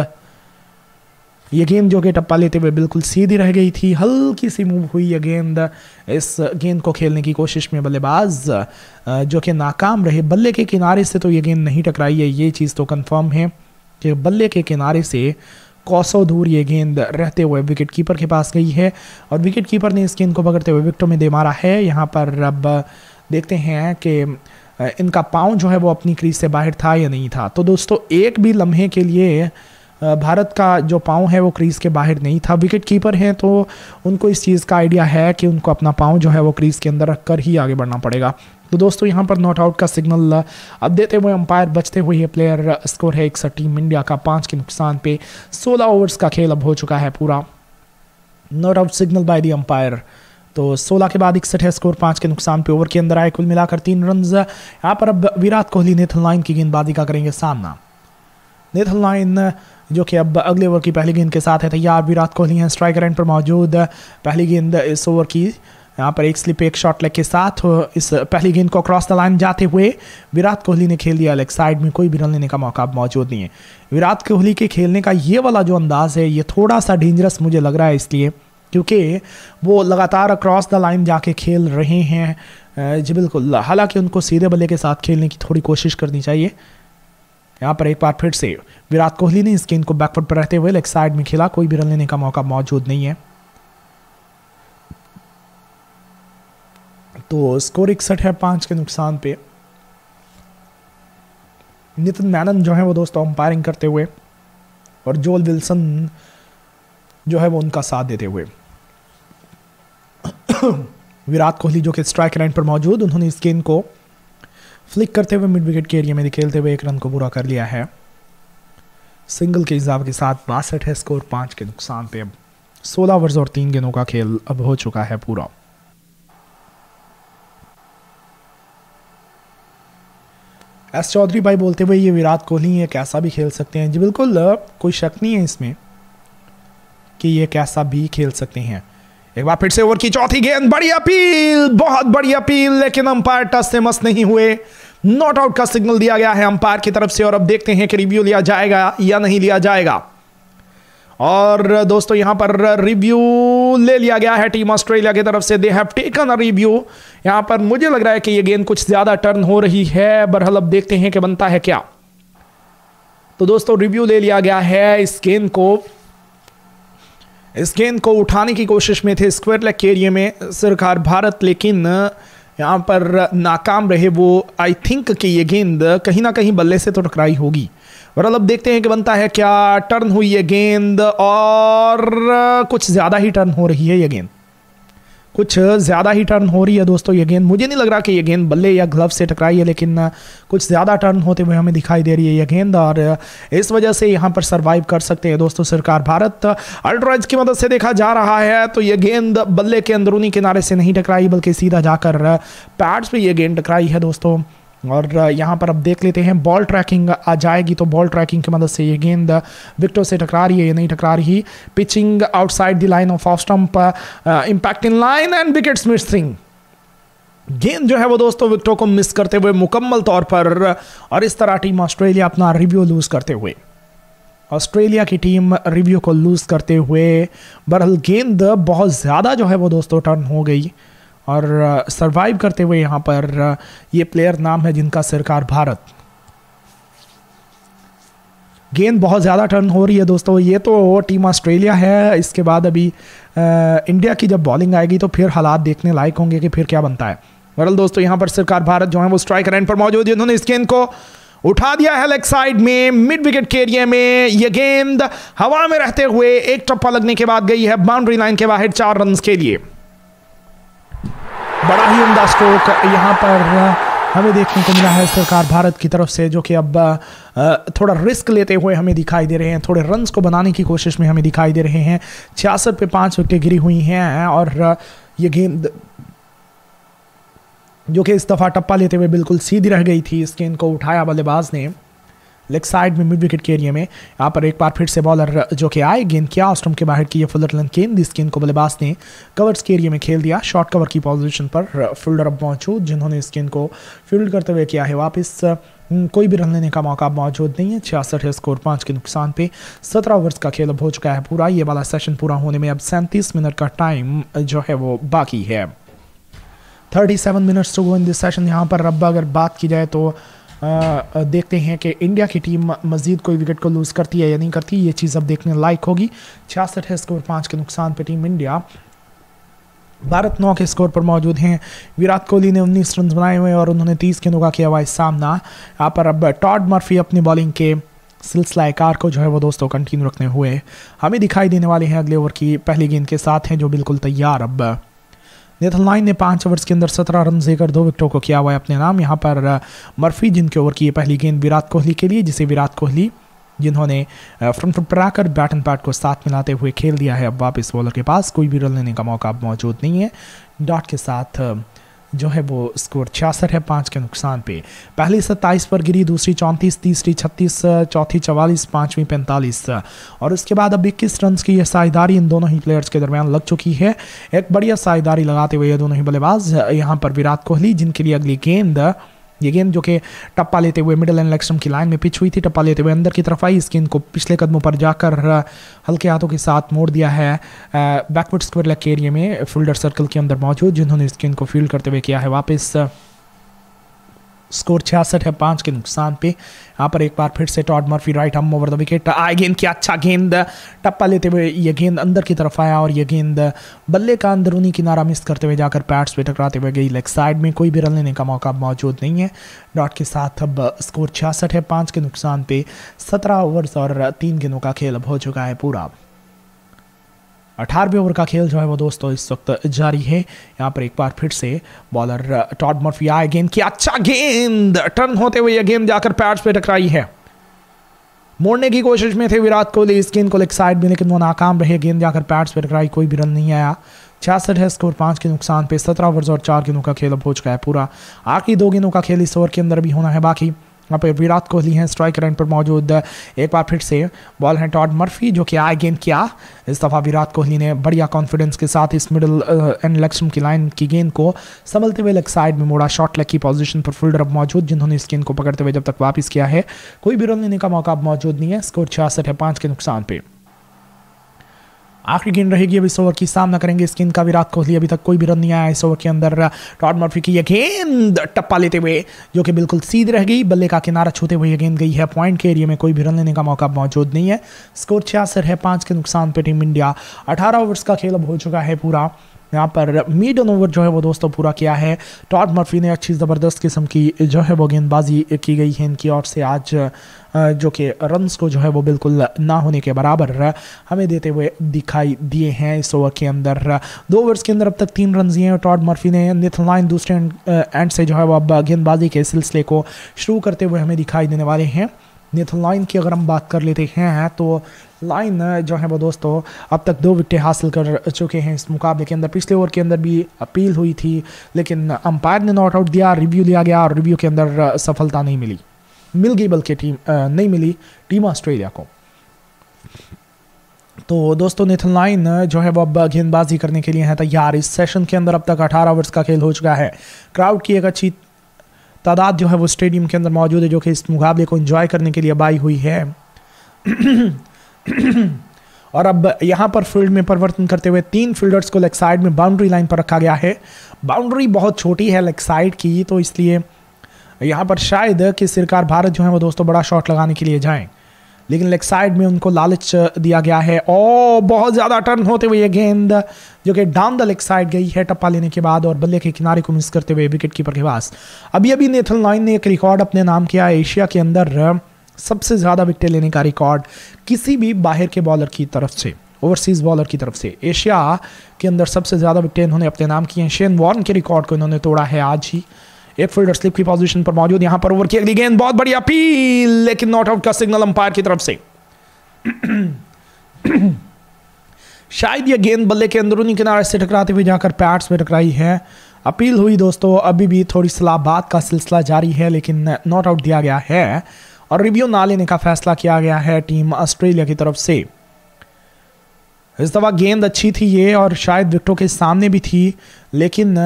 ये गेंद जो कि टप्पा लेते हुए बिल्कुल सीधी रह गई थी, हल्की सी मूव हुई ये गेंद। इस गेंद को खेलने की कोशिश में बल्लेबाज जो कि नाकाम रहे बल्ले के किनारे से तो ये गेंद नहीं टकराई है, ये चीज़ तो कंफर्म है कि बल्ले के किनारे से कौसों दूर ये गेंद रहते हुए विकेट कीपर के पास गई है और विकेट कीपर ने इस गेंद को पकड़ते हुए विकटों में दे मारा है। यहाँ पर अब देखते हैं कि इनका पाँव जो है वो अपनी क्रीज से बाहर था या नहीं था। तो दोस्तों, एक भी लम्हे के लिए भारत का जो पाँव है वो क्रीज़ के बाहर नहीं था। विकेट कीपर हैं तो उनको इस चीज़ का आइडिया है कि उनको अपना पाँव जो है वो क्रीज़ के अंदर रख कर ही आगे बढ़ना पड़ेगा। तो दोस्तों, यहाँ पर नॉट आउट का सिग्नल अब देते हुए अंपायर, बचते हुए ये प्लेयर स्कोर है इकसठ टीम इंडिया का, पाँच के नुकसान पे। सोलह ओवर्स का खेल अब हो चुका है पूरा। Not out signal by the umpire. तो 16 के बाद इकसठ है स्कोर, पाँच के नुकसान पे ओवर के अंदर आए। कुल मिलाकर तीन रन यहाँ पर अब विराट कोहली नेथन लाइन की गेंदबाजी का करेंगे सामना। नेथन लाइन जो कि अब अगले ओवर की पहली गेंद के साथ है, तैयार विराट कोहली हैं। स्ट्राइकर एंड पर मौजूद पहली गेंद इस ओवर की। यहाँ पर एक स्लिप, एक शॉट लेग के साथ इस पहली गेंद को क्रॉस द लाइन जाते हुए विराट कोहली ने खेल दिया। लेग साइड में कोई भी रन लेने का मौका अब मौजूद नहीं है। विराट कोहली के खेलने का ये वाला जो अंदाज है, ये थोड़ा सा डेंजरस मुझे लग रहा है इसलिए, क्योंकि वो लगातार क्रॉस द लाइन जाके खेल रहे हैं। जी बिल्कुल। हालाँकि उनको सीधे बल्ले के साथ खेलने की थोड़ी कोशिश करनी चाहिए। यहाँ पर एक बार फिर से विराट कोहली ने इस गेंद को बैकवर्ड पर रहते हुए लेग साइड में खेला, कोई भी रन लेने का मौका मौजूद नहीं है। तो स्कोर इकसठ है पाँच के नुकसान पे। नितिन मैनन जो है वो दोस्तों अंपायरिंग करते हुए और जोल विल्सन जो है वो उनका साथ देते हुए। विराट कोहली जो कि स्ट्राइक लाइन पर मौजूद, उन्होंने इस गेंद को फ्लिक करते हुए मिड विकेट के एरिया में खेलते हुए एक रन को पूरा कर लिया है। सिंगल के हिसाब के साथ बासठ है स्कोर पाँच के नुकसान पे। अब सोलह ओवर्स और तीन गेंदों का खेल अब हो चुका है पूरा। एस चौधरी भाई बोलते हुए ये विराट कोहली है कैसा भी खेल सकते हैं जी, बिल्कुल, कोई शक नहीं है इसमें कि ये कैसा भी खेल सकते हैं। एक बार फिर से ओवर की चौथी गेंद, बड़ी अपील, बहुत बड़ी अपील, लेकिन अंपायर टच से मस्त नहीं हुए। नॉट आउट का सिग्नल दिया गया है अंपायर की तरफ़ से, और अब देखते हैं कि रिव्यू लिया जाएगा या नहीं लिया जाएगा। और दोस्तों, यहाँ पर रिव्यू ले लिया गया है टीम ऑस्ट्रेलिया की तरफ़ से। They have taken a review यहाँ पर मुझे लग रहा है कि ये गेंद कुछ ज़्यादा टर्न हो रही है। बरहल अब देखते हैं कि बनता है क्या। तो दोस्तों रिव्यू ले लिया गया है इस गेंद को। इस गेंद को उठाने की कोशिश में थे स्क्वायर लेग के एरिए में सरकार भारत, लेकिन, यहाँ पर नाकाम रहे वो। आई थिंक कि ये गेंद कहीं ना कहीं बल्ले से तो टकराई होगी। वरल अब देखते हैं कि बनता है क्या टर्न हुई ये गेंद, और कुछ ज़्यादा ही टर्न हो रही है ये गेंद। कुछ ज़्यादा ही टर्न हो रही है दोस्तों ये गेंद। मुझे नहीं लग रहा कि ये गेंद बल्ले या ग्लव से टकराई है, लेकिन कुछ ज़्यादा टर्न होते हुए हमें दिखाई दे रही है ये गेंद और इस वजह से यहाँ पर सरवाइव कर सकते हैं दोस्तों सरकार। भारत अल्ट्राइज की मदद से देखा जा रहा है तो ये गेंद बल्ले के अंदरूनी किनारे से नहीं टकराई, बल्कि सीधा जाकर पैड्स पर यह गेंद टकराई है दोस्तों। और यहाँ पर अब देख लेते हैं बॉल ट्रैकिंग आ जाएगी तो बॉल ट्रैकिंग की मदद से ये गेंद, विकेटों से टकरा रही है या नहीं टकरा रही। Pitching outside the line of off stump impact in line and wickets missing गेंद जो है वो दोस्तों विकेटों को मिस करते हुए मुकम्मल तौर पर, और इस तरह टीम ऑस्ट्रेलिया अपना रिव्यू लूज करते हुए। ऑस्ट्रेलिया की टीम रिव्यू को लूज करते हुए बरहल गेंद बहुत ज़्यादा जो है वो दोस्तों टर्न हो गई। और सरवाइव करते हुए यहाँ पर ये प्लेयर नाम है जिनका सरकार भारत। गेंद बहुत ज़्यादा टर्न हो रही है दोस्तों। ये तो टीम ऑस्ट्रेलिया है। इसके बाद अभी इंडिया की जब बॉलिंग आएगी तो फिर हालात देखने लायक होंगे कि फिर क्या बनता है। वरल दोस्तों, यहाँ पर सरकार भारत जो है वो स्ट्राइक रैंड पर मौजूद है। उन्होंने इस गेंद को उठा दिया है लेग साइड में मिड विकेट के एरिया में। ये गेंद हवा में रहते हुए एक टप्पा लगने के बाद गई है। बाउंड्री लाइन के बाहर चार रन के लिए। बड़ा ही उमदा स्ट्रोक यहाँ पर हमें देखने को मिला है सरकार भारत की तरफ़ से, जो कि अब थोड़ा रिस्क लेते हुए हमें दिखाई दे रहे हैं, थोड़े रन्स को बनाने की कोशिश में हमें दिखाई दे रहे हैं। छियासठ पे पाँच विकेटें गिरी हुई हैं, और ये गेंद जो कि इस दफ़ा टप्पा लेते हुए बिल्कुल सीधी रह गई थी, इस गेंद को उठाया बल्लेबाज ने। लेग साइड में मिड विकेट के एरिया में। यहाँ पर एक बार फिर से बॉलर जो कि आए, गेंद किया ऑस्ट्रम के बाहर की फुलर लन गेंद, इस गेंद को बल्लेबाज ने कवर्स के एरिया में खेल दिया। शॉर्ट कवर की पोजीशन पर फील्डर अब मौजूद, जिन्होंने इस गेंद को फ़ील्ड करते हुए किया है वापस। कोई भी रन लेने का मौका मौजूद नहीं है। छियासठ है स्कोर, पाँच के नुकसान पे। सत्रह ओवर्स का खेल अब हो चुका है पूरा। ये वाला सेशन पूरा होने में अब सैंतीस मिनट का टाइम जो है वो बाकी है। Thirty seven minutes to go in this session. यहाँ पर अब अगर बात की जाए तो देखते हैं कि इंडिया की टीम मजीद कोई विकेट को लूज़ करती है या नहीं करती, ये चीज़ अब देखने लायक होगी। छियासठ है स्कोर पाँच के नुकसान पे टीम इंडिया। भारत नौ के स्कोर पर मौजूद हैं। विराट कोहली ने 19 रन बनाए हुए और उन्होंने 30 गेंदों का किया हुआ सामना। यहाँ पर अब टॉड मर्फी अपनी बॉलिंग के सिलसिला कार को जो है वो दोस्तों कंटिन्यू रखने हुए। हमें दिखाई देने वाले हैं अगले ओवर की पहली गेंद के साथ हैं, जो बिल्कुल तैयार अब। नेथन लाइन ने पाँच ओवर्स के अंदर सत्रह रन देकर दो विकेटों को किया हुआ है अपने नाम। यहाँ पर मर्फी जिनके ओवर की ये पहली गेंद विराट कोहली के लिए, जिसे विराट कोहली, जिन्होंने फ्रंट फुट पर आकर बैट एंड पैट को साथ मिलाते हुए खेल दिया है, अब वापस बॉलर के पास। कोई भी रन लेने का मौका मौजूद नहीं है। डॉट के साथ जो है वो स्कोर छियासठ है, पाँच के नुकसान पे। पहली सत्ताईस पर गिरी, दूसरी चौंतीस, तीसरी छत्तीस, चौथी चवालीस, पाँचवीं पैंतालीस। और उसके बाद अब इक्कीस रन की यह साझेदारी इन दोनों ही प्लेयर्स के दरमियान लग चुकी है। एक बढ़िया साझेदारी लगाते हुए ये दोनों ही बल्लेबाज यहाँ पर विराट कोहली, जिनके लिए अगली गेंद ये गेंद जो कि टप्पा लेते हुए मिडल एंड लेक्सम की लाइन में पिच हुई थी, टप्पा लेते हुए अंदर की तरफ़ आई। इस गेंद को पिछले कदमों पर जाकर हल्के हाथों के साथ मोड़ दिया है। बैकवर्ड स्क्वेयर लेग के एरिए में फील्डर सर्कल के अंदर मौजूद, जिन्होंने इस गेंद को फ़ील्ड करते हुए किया है वापस। स्कोर छियासठ है, पाँच के नुकसान पे। यहाँ पर एक बार फिर से Todd Murphy right arm over the wicket. आए गेंद क्या अच्छा गेंद। टप्पा लेते हुए ये गेंद अंदर की तरफ़ आया और ये गेंद बल्ले का अंदरूनी किनारा मिस करते हुए जाकर पैट्स पे टकराते हुए गई। लेग साइड में कोई भी रन लेने का मौका मौजूद नहीं है। डॉट के साथ अब स्कोर छियासठ है, पाँच के नुकसान पे सत्रह ओवर्स और तीन गेंदों का खेल अब हो चुका है पूरा। अठारहवें ओवर का खेल जो है वो दोस्तों इस वक्त जारी है। यहाँ पर एक बार फिर से बॉलर टॉड मर्फी आए गेंद की। अच्छा गेंद! टर्न होते हुए यह गेंद जाकर पैड्स पे टकराई है। मोड़ने की कोशिश में थे विराट कोहली, इस गेंद को लेग साइड में, लेकिन वो नाकाम रहे। गेंद जाकर पैड्स पे टकराई, कोई भी रन नहीं आया। छियासठ है स्कोर, पाँच के नुकसान पे। सत्रह ओवर्स और चार गेंदों का खेल अब हो चुका है पूरा। आखिरी दो गेंदों का खेल इस ओवर के अंदर भी होना है बाकी। यहाँ पर विराट कोहली हैं स्ट्राइक रन पर मौजूद। एक बार फिर से बॉल हैं टॉड मर्फी जो कि आए गेंद किया। इस दफ़ा विराट कोहली ने बढ़िया कॉन्फिडेंस के साथ इस मिडल एंड लक्ष्म की लाइन की गेंद को संभलते हुए लग साइड में मोड़ा। शॉट लेग की पोजीशन पर फुल अब मौजूद, जिन्होंने इस गेंद को पकड़ते हुए जब तक वापस किया है। कोई भी रन लेने का मौका मौजूद नहीं है। स्कोर छियासठ है पाँच के नुकसान पर आखिरी गेंद रहेगी अभी इस ओवर की, सामना करेंगे इस गेंद का विराट कोहली। अभी तक कोई भी रन नहीं आया इस ओवर के अंदर। टॉड मर्फी की यह गेंद टप्पा लेते हुए, जो कि बिल्कुल सीधी रह गई, बल्ले का किनारा छूते हुए यह गेंद गई है। पॉइंट के एरिया में कोई भी रन लेने का मौका मौजूद नहीं है। स्कोर छियासठ है, पाँच के नुकसान पर टीम इंडिया। अठारह ओवर्स का खेल अब हो चुका है पूरा। यहाँ पर मीडन ओवर जो है वो दोस्तों पूरा किया है। टॉड मर्फी ने अच्छी ज़बरदस्त किस्म की जो है वो गेंदबाजी की गई है इनकी ओर से आज जो कि रन्स को जो है वो बिल्कुल ना होने के बराबर हमें देते हुए दिखाई दिए हैं इस ओवर के अंदर। दो ओवर्स के अंदर अब तक तीन रन दिए हैं टॉड मर्फी ने निथन लाइन दूसरे एंड से जो है वो अब गेंदबाजी के सिलसिले को शुरू करते हुए हमें दिखाई देने वाले हैं। नेथन लाइन की अगर हम बात कर लेते हैं तो लाइन जो है वो दोस्तों, अब तक दो विकेटें हासिल कर चुके हैं इस मुकाबले के अंदर। पिछले ओवर के अंदर भी अपील हुई थी, लेकिन अंपायर ने नॉट आउट दिया, रिव्यू लिया गया और रिव्यू के अंदर सफलता नहीं मिली। मिल गई, बल्कि टीम नहीं मिली टीम ऑस्ट्रेलिया को। तो दोस्तों नेथन लाइन जो है वो अब गेंदबाजी करने के लिए है तैयार। इस सेशन के अंदर अब तक 18 ओवर्स का खेल हो चुका है। क्राउड की एक अच्छी तादाद जो है वो स्टेडियम के अंदर मौजूद है, जो कि इस मुकाबले को इन्जॉय करने के लिए बाई हुई है। और अब यहाँ पर फ़ील्ड में परिवर्तन करते हुए तीन फील्डर्स को लेग साइड में बाउंड्री लाइन पर रखा गया है। बाउंड्री बहुत छोटी है लेग साइड की तो इसलिए यहाँ पर शायद कि सरकार भारत जो है वो दोस्तों बड़ा शॉट लगाने के लिए जाएँ। लेकिन लेग साइड में उनको लालच दिया गया है। ओ बहुत ज़्यादा टर्न होते हुए गेंद, जो कि डाउन द लेग साइड गई है टप्पा लेने के बाद और बल्ले के किनारे को मिस करते हुए विकेट कीपर के पास। अभी अभी नेथन लाइन ने एक रिकॉर्ड अपने नाम किया एशिया के अंदर सबसे ज़्यादा विकेट लेने का रिकॉर्ड किसी भी बाहर के बॉलर की तरफ़ से ओवरसीज बॉलर की तरफ़ से। एशिया के अंदर सबसे ज़्यादा विकेट इन्होंने अपने नाम किए हैं। शेन वॉर्न के रिकॉर्ड को इन्होंने तोड़ा है आज ही। एक फील्डर स्लिप की पोजीशन पर मौजूद, यहाँ पर ओवर की अगली गेंद, बहुत बड़ी अपील, लेकिन नॉट आउट का सिग्नल अंपायर की तरफ़ से। शायद यह गेंद बल्ले के अंदरूनी किनारे से टकराते हुए जाकर पैट्स में टकराई है। अपील हुई दोस्तों, अभी भी थोड़ी सलाहबात का सिलसिला जारी है, लेकिन नॉट आउट दिया गया है। और रिव्यू ना लेने का फैसला किया गया है टीम ऑस्ट्रेलिया की तरफ़ से। इस दफ़ा गेंद अच्छी थी ये, और शायद विकेटों के सामने भी थी, लेकिन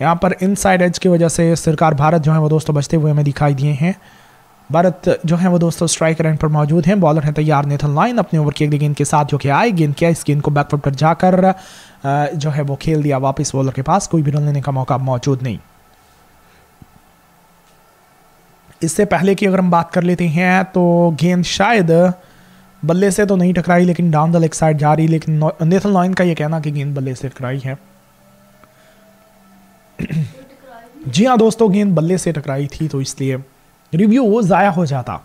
यहाँ पर इनसाइड एज की वजह से सरकार भारत जो है वो दोस्तों बचते हुए हमें दिखाई दिए हैं। भारत जो है वो दोस्तों स्ट्राइक एंड पर मौजूद हैं बॉलर हैं तैयार नेथन लाइन अपने ओवर की अगली गेंद के साथ जो कि आए गेंद किया इस गेंद को बैकफुट पर जाकर जो है वो खेल दिया वापस बॉलर के पास, कोई भी रन लेने का मौका मौजूद नहीं। इससे पहले की अगर हम बात कर लेते हैं तो गेंद शायद बल्ले से तो नहीं टकराई, लेकिन डाउन द लेग साइड जा रही, लेकिन नेथन लाइन का ये कहना कि गेंद बल्ले से टकराई है। जी हाँ दोस्तों, गेंद बल्ले से टकराई थी तो इसलिए रिव्यू ज़ाया हो जाता।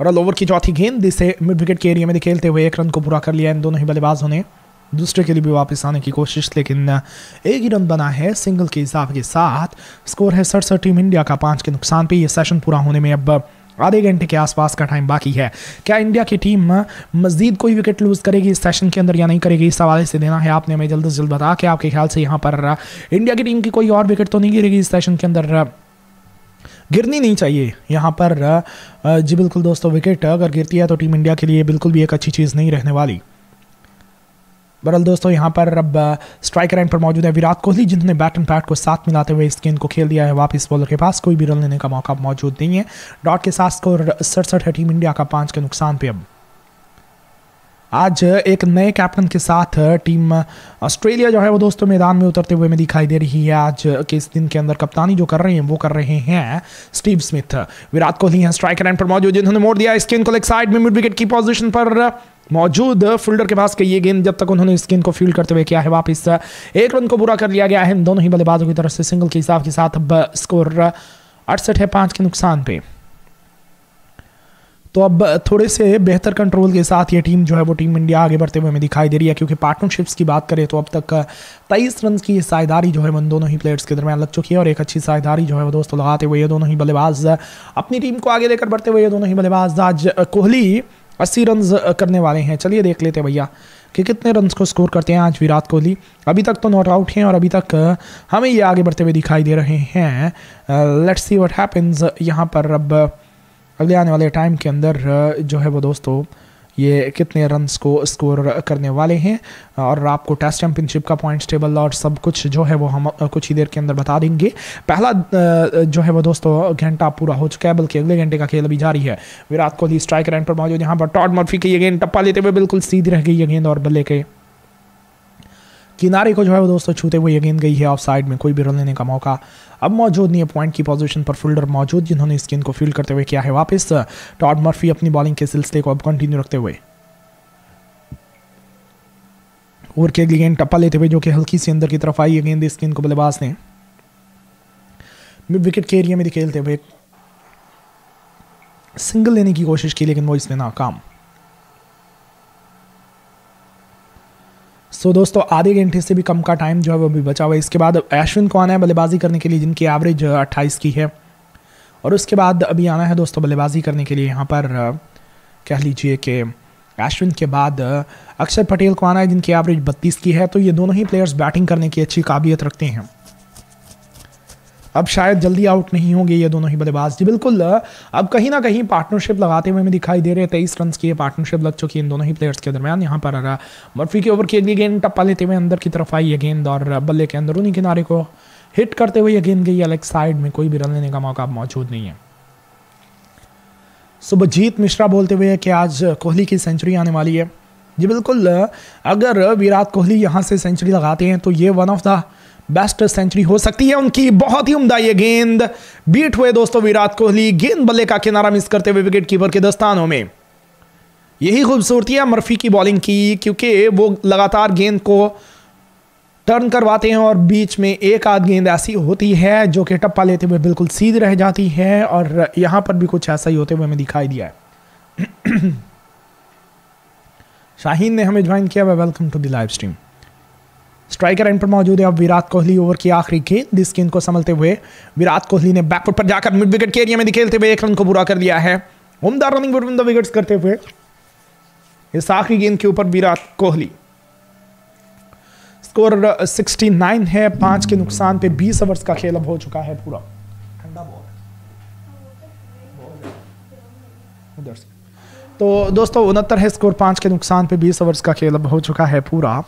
और ओवर की चौथी गेंद इसे मिड विकेट के एरिया में खेलते हुए एक रन को पूरा कर लिया। इन दोनों ही बल्लेबाजों ने दूसरे के लिए भी वापस आने की कोशिश, लेकिन एक ही रन बना है सिंगल के हिसाब के साथ। स्कोर है सड़सठ टीम इंडिया का पाँच के नुकसान पर यह सेशन पूरा होने में अब आधे घंटे के आसपास का टाइम बाकी है। क्या इंडिया की टीम मजीद कोई विकेट लूज करेगी इस सेशन के अंदर या नहीं करेगी? इस हवाले से देना है आपने हमें जल्द से जल्द बता के आपके ख्याल से यहाँ पर इंडिया की टीम की कोई और विकेट तो नहीं गिरेगी इस सेशन के अंदर गिरनी नहीं चाहिए। यहाँ पर जी बिल्कुल दोस्तों विकेट अगर गिरती है तो टीम इंडिया के लिए बिल्कुल भी एक अच्छी चीज़ नहीं रहने वाली। बरल दोस्तों, यहाँ पर अब स्ट्राइकर एंड पर मौजूद है विराट कोहली, जिन्होंने बैट एंड पैट को साथ मिलाते हुए इस गेंद को खेल दिया है। वापस बॉलर के पास कोई भी रन लेने का मौका मौजूद नहीं है। डॉट के साथ स्कोर सड़सठ है टीम इंडिया का, पाँच के नुकसान पे अब। आज एक नए कैप्टन के साथ टीम ऑस्ट्रेलिया जो है वो दोस्तों मैदान में उतरते हुए में दिखाई दे रही है। आज के इस दिन के अंदर कप्तानी जो कर रहे हैं, वो कर रहे हैं स्टीव स्मिथ विराट कोहली हैं स्ट्राइकर एंड पर मौजूद, जिन्होंने मोड़ दिया इस गेंद को लेग साइड में मिड विकेट की पोजीशन पर मौजूद फील्डर के पास ये गेंद, जब तक उन्होंने इस गेंद को फ़ील्ड करते हुए किया है वापस, एक रन को पूरा कर लिया गया है। दोनों ही बल्लेबाजों की तरफ़ से सिंगल के हिसाब के साथ अब स्कोर अड़सठ है पाँच के नुकसान पे। तो अब थोड़े से बेहतर कंट्रोल के साथ ये टीम जो है वो टीम इंडिया आगे बढ़ते हुए हमें दिखाई दे रही है, क्योंकि पार्टनरशिप्स की बात करें तो अब तक तेईस रन की साझेदारी जो है वो दोनों ही प्लेयर्स के दरमियान लग चुकी है और एक अच्छी साझेदारी जो है वो दोस्तों लगाते हुए ये दोनों ही बल्लेबाज अपनी टीम को आगे लेकर बढ़ते हुए ये दोनों ही बल्लेबाज आज कोहली अस्सी रन करने वाले हैं। चलिए देख लेते भैया कि कितने रन को स्कोर करते हैं आज विराट कोहली अभी तक तो नॉट आउट हैं और अभी तक हमें ये आगे बढ़ते हुए दिखाई दे रहे हैं। लेट्स सी व्हाट हैपेंस यहाँ पर अब अगले आने वाले टाइम के अंदर जो है वो दोस्तों ये कितने रनस को स्कोर करने वाले हैं, और आपको टेस्ट चैंपियनशिप का पॉइंट्स टेबल और सब कुछ जो है वो हम कुछ ही देर के अंदर बता देंगे। पहला जो है वो दोस्तों, घंटा पूरा हो चुका है, बल्कि अगले घंटे का खेल अभी जारी है। विराट कोहली स्ट्राइक रैंड पर मौजूद, यहाँ पर टॉड मर्फी की ये गेंद टप्पा लेते हुए बिल्कुल सीधी रह गई ये गेंद और बल्ले के। किनारे को जो है वो दोस्तों छूते हुए गेंद गई है ऑफ़ साइड में, कोई भी रन लेने का मौका अब मौजूद नहीं है। पॉइंट की पोजीशन पर फील्डर मौजूद, जिन्होंने इस गेंद को फ़ील्ड करते हुए किया है वापस। टॉड मर्फी अपनी बॉलिंग के सिलसिले को अब कंटिन्यू रखते हुए। ओवर के अगली गेंद टप्पा लेते हुए जो कि हल्की सी अंदर की तरफ़ आई है गेंद स्किन को बल्लेबाज ने। मिड विकेट के एरिया में खेलते हुए सिंगल लेने की कोशिश की, लेकिन वो इसमें नाकाम। सो so, दोस्तों आधे घंटे से भी कम का टाइम जो है वो भी बचा हुआ है। इसके बाद अश्विन को आना है बल्लेबाजी करने के लिए जिनकी एवरेज अट्ठाईस की है। और उसके बाद अभी आना है दोस्तों बल्लेबाजी करने के लिए। यहाँ पर कह लीजिए कि अश्विन के बाद अक्षर पटेल को आना है जिनकी एवरेज बत्तीस की है। तो ये दोनों ही प्लेयर्स बैटिंग करने की अच्छी काबिलियत रखते हैं। अब शायद जल्दी आउट नहीं होंगे ये दोनों ही बल्लेबाज। जी, बिल्कुल अब कहीं ना कहीं पार्टनरशिप लगाते हुए हमें दिखाई दे रहे हैं, तेईस रन की ये पार्टनरशिप लग चुकी है इन दोनों ही प्लेयर्स के दरमियान। यहाँ पर आ रहा मर्फी के ओवर की अगली गेंद टप्पा लेते हुए अंदर की तरफ़ आई है गेंद और बल्ले के अंदरूनी किनारे को हिट करते हुए ये गेंद गई। अलग साइड में कोई भी रन लेने का मौका मौजूद नहीं है। सुबजीत मिश्रा बोलते हुए कि आज कोहली की सेंचुरी आने वाली है। जी, बिल्कुल अगर विराट कोहली यहाँ से सेंचुरी लगाते हैं तो ये one of the best century हो सकती है उनकी। बहुत ही उमदा ये गेंद। बीट हुए दोस्तों विराट कोहली, गेंद बल्ले का किनारा मिस करते हुए विकेट कीपर के दस्तानों में। यही खूबसूरती है मर्फी की बॉलिंग की, क्योंकि वो लगातार गेंद को टर्न करवाते हैं और बीच में एक आध गेंद ऐसी होती है जो कि टप्पा लेते हुए बिल्कुल सीध रह जाती है और यहाँ पर भी कुछ ऐसा ही होते हुए हमें दिखाई दिया है। शाहीन ने हमें ज्वाइन किया, welcome to the live stream striker end पर मौजूद है। अब विराट कोहली ओवर की आखिरी गेंद। इस गेंद को संभलते हुए विराट कोहली ने बैकफुट पर जाकर मिड विकेट के एरिया में खेलते हुए एक रन को पूरा कर लिया है। उमदा रनिंग बिटवीन द विकेट्स करते हुए इस आखिरी गेंद के ऊपर विराट कोहली। स्कोर 69 है। पाँच के नुकसान पे 20 ओवर्स का खेल अब हो चुका है पूरा। तो दोस्तों, उनहत्तर है। स्कोर पाँच के नुकसान पे 20 ओवर्स का खेल अब हो चुका है पूरा।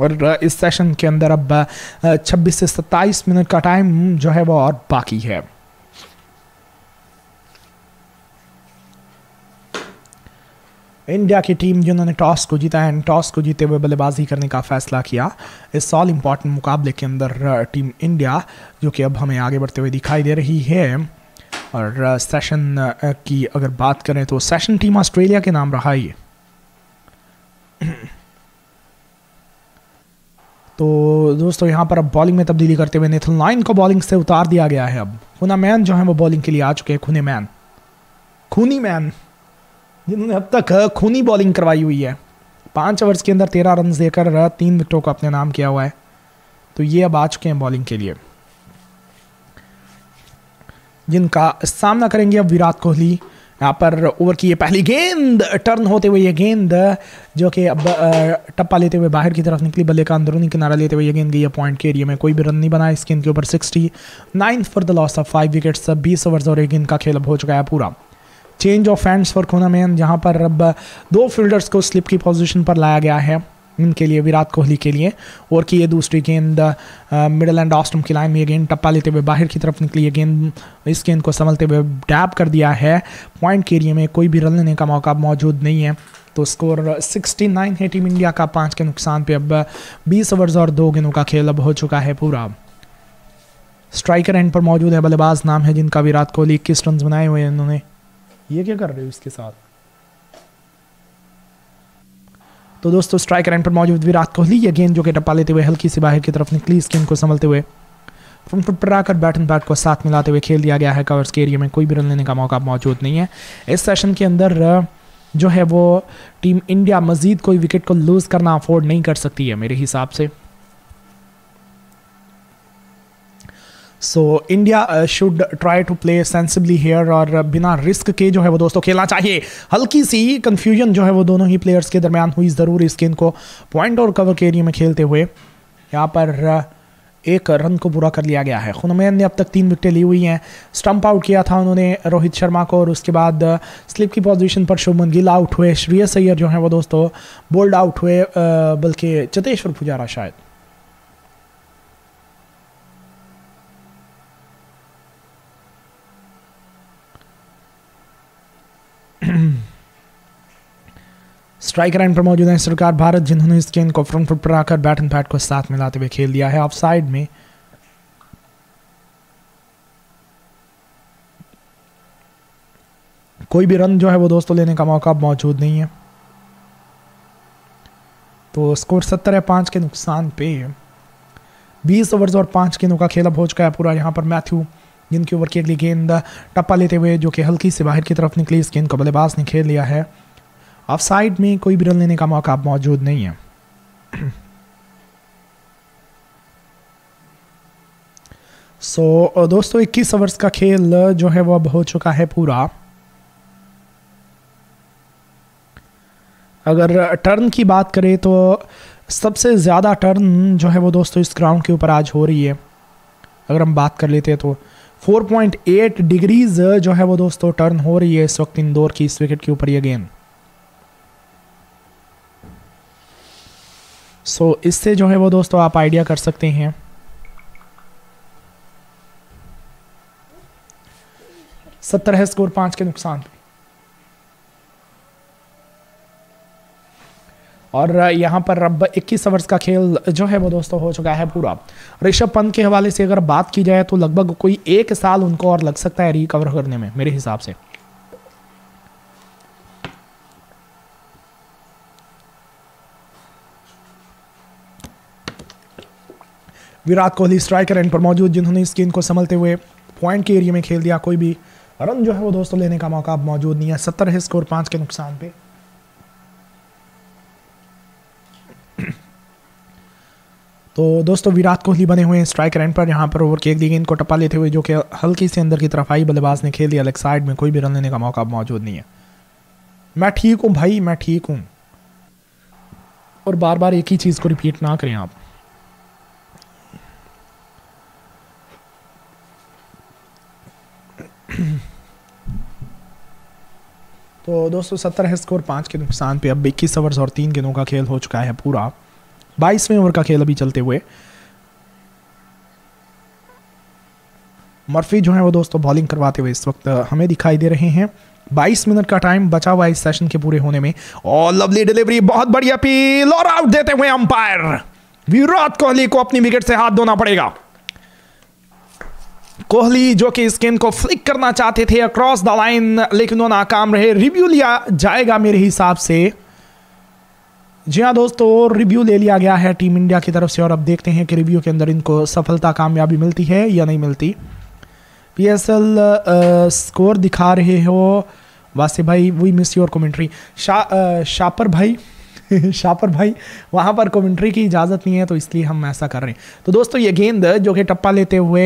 और इस सेशन के अंदर अब 26 से 27 मिनट का टाइम जो है वो और बाकी है। इंडिया की टीम जिन्होंने टॉस को जीता है टॉस को जीते हुए बल्लेबाजी करने का फैसला किया, इस ऑल इंपॉर्टेंट मुकाबले के अंदर टीम इंडिया जो कि अब हमें आगे बढ़ते हुए दिखाई दे रही है। और सेशन की अगर बात करें तो सेशन टीम ऑस्ट्रेलिया के नाम रहा ये। तो दोस्तों, यहाँ पर अब बॉलिंग में तब्दीली करते हुए नेथल नाइन को बॉलिंग से उतार दिया गया है अब। खुना मैन जो है वो बॉलिंग के लिए आ चुके हैं, खुने मैन खूनी मैन जिन्होंने अब तक खूनी बॉलिंग करवाई हुई है। पाँच ओवर्स के अंदर तेरह रन देकर तीन विकटों को अपने नाम किया हुआ है। तो ये अब आ चुके हैं बॉलिंग के लिए। जिनका सामना करेंगे अब विराट कोहली। यहाँ पर ओवर की ये पहली गेंद, टर्न होते हुए ये गेंद, जो कि अब टप्पा लेते हुए बाहर की तरफ़ निकली, बल्ले का अंदरूनी किनारा लेते हुए ये गेंद गई है पॉइंट के एरिया में। कोई भी रन नहीं बना इस गेंद के ऊपर sixty ninth for the loss of five wickets बीस ओवर्स और एक गेंद का खेल अब हो चुका है पूरा। Change of hands for Kuhnemann जहाँ पर अब दो फील्डर्स को स्लिप की पोजिशन पर लाया गया है। इनके लिए, विराट कोहली के लिए, और की ये दूसरी गेंद मिडल एंड ऑस्टम की लाइन में ये गेंद टप्पा लेते हुए बाहर की तरफ़ निकली, ये गेंद इस गेंद को संभलते हुए डैप कर दिया है। पॉइंट के एरिए में कोई भी रन लेने का मौका मौजूद नहीं है। तो स्कोर 69 है टीम इंडिया का पाँच के नुकसान पे अब 20 ओवर्स और दो गेंदों का खेल अब हो चुका है पूरा। स्ट्राइकर एंड पर मौजूद है बल्लेबाज, नाम है जिनका विराट कोहली इक्कीस रन बनाए हुए हैं इन्होंने? ये क्या कर रहे हो इसके साथ? तो दोस्तों स्ट्राइक एंड पर मौजूद विराट कोहली ये गेंद जो कि टप्पा लेते हुए हल्की सी बाहर की तरफ़ निकली। इस गेंद को संभलते हुए फुट पर आकर बैट एंड बैट को साथ मिलाते हुए खेल दिया गया है। कवर्स के एरिया में कोई भी रन लेने का मौका मौजूद नहीं है। इस सेशन के अंदर, जो है वो टीम इंडिया मजीद कोई विकेट को लूज करना अफोर्ड नहीं कर सकती है, मेरे हिसाब से। So India should try to play sensibly here और बिना रिस्क के जो है वो दोस्तों खेलना चाहिए। हल्की सी कन्फ्यूज़न जो है वो दोनों ही प्लेयर्स के दरमियान हुई ज़रूर इस गेंद को। पॉइंट और कवर के एरिया में खेलते हुए यहाँ पर uh, एक रन को पूरा कर लिया गया है। खुनमैन ने अब तक तीन विकेटें ली हुई हैं। स्टंप आउट किया था उन्होंने रोहित शर्मा को और उसके बाद स्लिप uh, की पोजीशन पर शुभमन गिल आउट हुए। श्रेयस अय्यर जो हैं वो दोस्तों बोल्ड आउट हुए uh, बल्कि चतेश्वर पुजारा शायद। स्ट्राइकर एंड पर मौजूद है सरकार भारत जिन्होंने इस गेंद को फ्रंट फुट पर आकर बैट एंड पैट को साथ मिलाते हुए खेल दिया है। ऑफ़ साइड में कोई भी रन जो है वो दोस्तों लेने का मौका मौजूद नहीं है। तो स्कोर सत्तर है, पाँच के नुकसान पे। बीस ओवर्स और पाँच गेंदों का खेल अब हो चुका है पूरा यहाँ पर। मैथ्यू जिनके ओवर की अगली गेंद टप्पा लेते हुए जो कि हल्की से बाहर की तरफ़ निकली इस गेंद को बल्लेबाज ने खेल लिया है। ऑफ़ साइड में कोई भी रन लेने का मौका मौजूद नहीं है। सो so, दोस्तों 21 ओवर्स का खेल जो है वो अब हो चुका है पूरा। अगर टर्न की बात करें तो सबसे ज़्यादा टर्न जो है वो दोस्तों इस ग्राउंड के ऊपर आज हो रही है। अगर हम बात कर लेते हैं तो 4.8 डिग्रीज जो है वो दोस्तों टर्न हो रही है इस वक्त इंदौर की इस विकेट के ऊपर ये गेंद। सो इससे जो है वो दोस्तों आप आइडिया कर सकते हैं। सत्तर है स्कोर, पाँच के नुकसान। और यहाँ पर अब 21 ओवर्स का खेल जो है वो दोस्तों हो चुका है पूरा। ऋषभ पंत के हवाले से अगर बात की जाए तो लगभग कोई एक साल उनको और लग सकता है रिकवर करने में, मेरे हिसाब से। विराट कोहली स्ट्राइकर एंड पर मौजूद, जिन्होंने इस गेंद को संभलते हुए पॉइंट के एरिया में खेल दिया, कोई भी रन जो है वो दोस्तों लेने का मौका अब मौजूद नहीं है। सत्तर है स्कोर पाँच के नुकसान पे। तो दोस्तों, विराट कोहली बने हुए हैं स्ट्राइकर एंड पर। यहाँ पर ओवर की एक दी गेंद को टप्पा लेते हुए, जो कि हल्की से अंदर की तरफ़ आई, बल्लेबाज ने खेल दिया लेग साइड में कोई भी रन लेने का मौका मौजूद नहीं है। मैं ठीक हूँ भाई, मैं ठीक हूँ। और बार बार एक ही चीज़ को रिपीट ना करें आप। तो दोस्तों, सत्तर है स्कोर पाँच के नुकसान पे अब इक्कीस ओवर्स और तीन गेंदों का खेल हो चुका है पूरा। बाईसवें ओवर का खेल अभी चलते हुए। मर्फी जो है वो दोस्तों बॉलिंग करवाते हुए इस वक्त हमें दिखाई दे रहे हैं। 22 मिनट का टाइम बचा हुआ इस सेशन के पूरे होने में। और लवली डिलीवरी बहुत बढ़िया अपील और आउट देते हुए अंपायर विराट कोहली को अपनी विकेट से हाथ धोना पड़ेगा। कोहली जो कि इस गेंद को फ्लिक करना चाहते थे अक्रॉस द लाइन लेकिन वो नाकाम रहे। रिव्यू लिया जाएगा मेरे हिसाब से। जी हाँ दोस्तों रिव्यू ले लिया गया है टीम इंडिया की तरफ़ से और अब देखते हैं कि रिव्यू के अंदर इनको सफलता कामयाबी मिलती है या नहीं मिलती। पी एस एल स्कोर दिखा रहे हो। वासे भाई वी मिस योर कमेंट्री शा, शापर भाई शापर भाई वहाँ पर कमेंट्री की इजाज़त नहीं है तो इसलिए हम ऐसा कर रहे हैं। तो दोस्तों ये गेंद जो कि टप्पा लेते हुए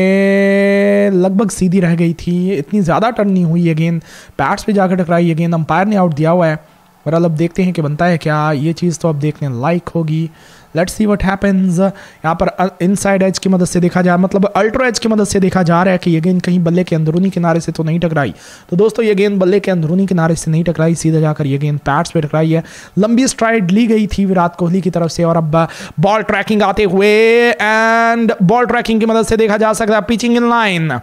लगभग सीधी रह गई थी इतनी ज़्यादा टर्न नहीं हुई ये गेंद। पैट्स पे जाकर टकराई ये गेंद अंपायर ने आउट दिया हुआ है। बहरहाल अब देखते हैं कि बनता है क्या। ये चीज़ तो अब देखने लाइक होगी। लेट्स सी व्हाट हैपेंस यहाँ पर इनसाइड एज की मदद से देखा जा मतलब अल्ट्रा एज की मदद से देखा जा रहा है कि ये गेंद कहीं बल्ले के अंदरूनी किनारे से तो नहीं टकराई। तो दोस्तों, ये गेंद बल्ले के अंदरूनी किनारे से नहीं टकराई। सीधे जाकर ये गेंद पैट्स पे टकराई है। लंबी स्ट्राइड ली गई थी विराट कोहली की तरफ़ से और अब बॉल ट्रैकिंग आते हुए एंड बॉल ट्रैकिंग की मदद से देखा जा सकता है। Pitching in line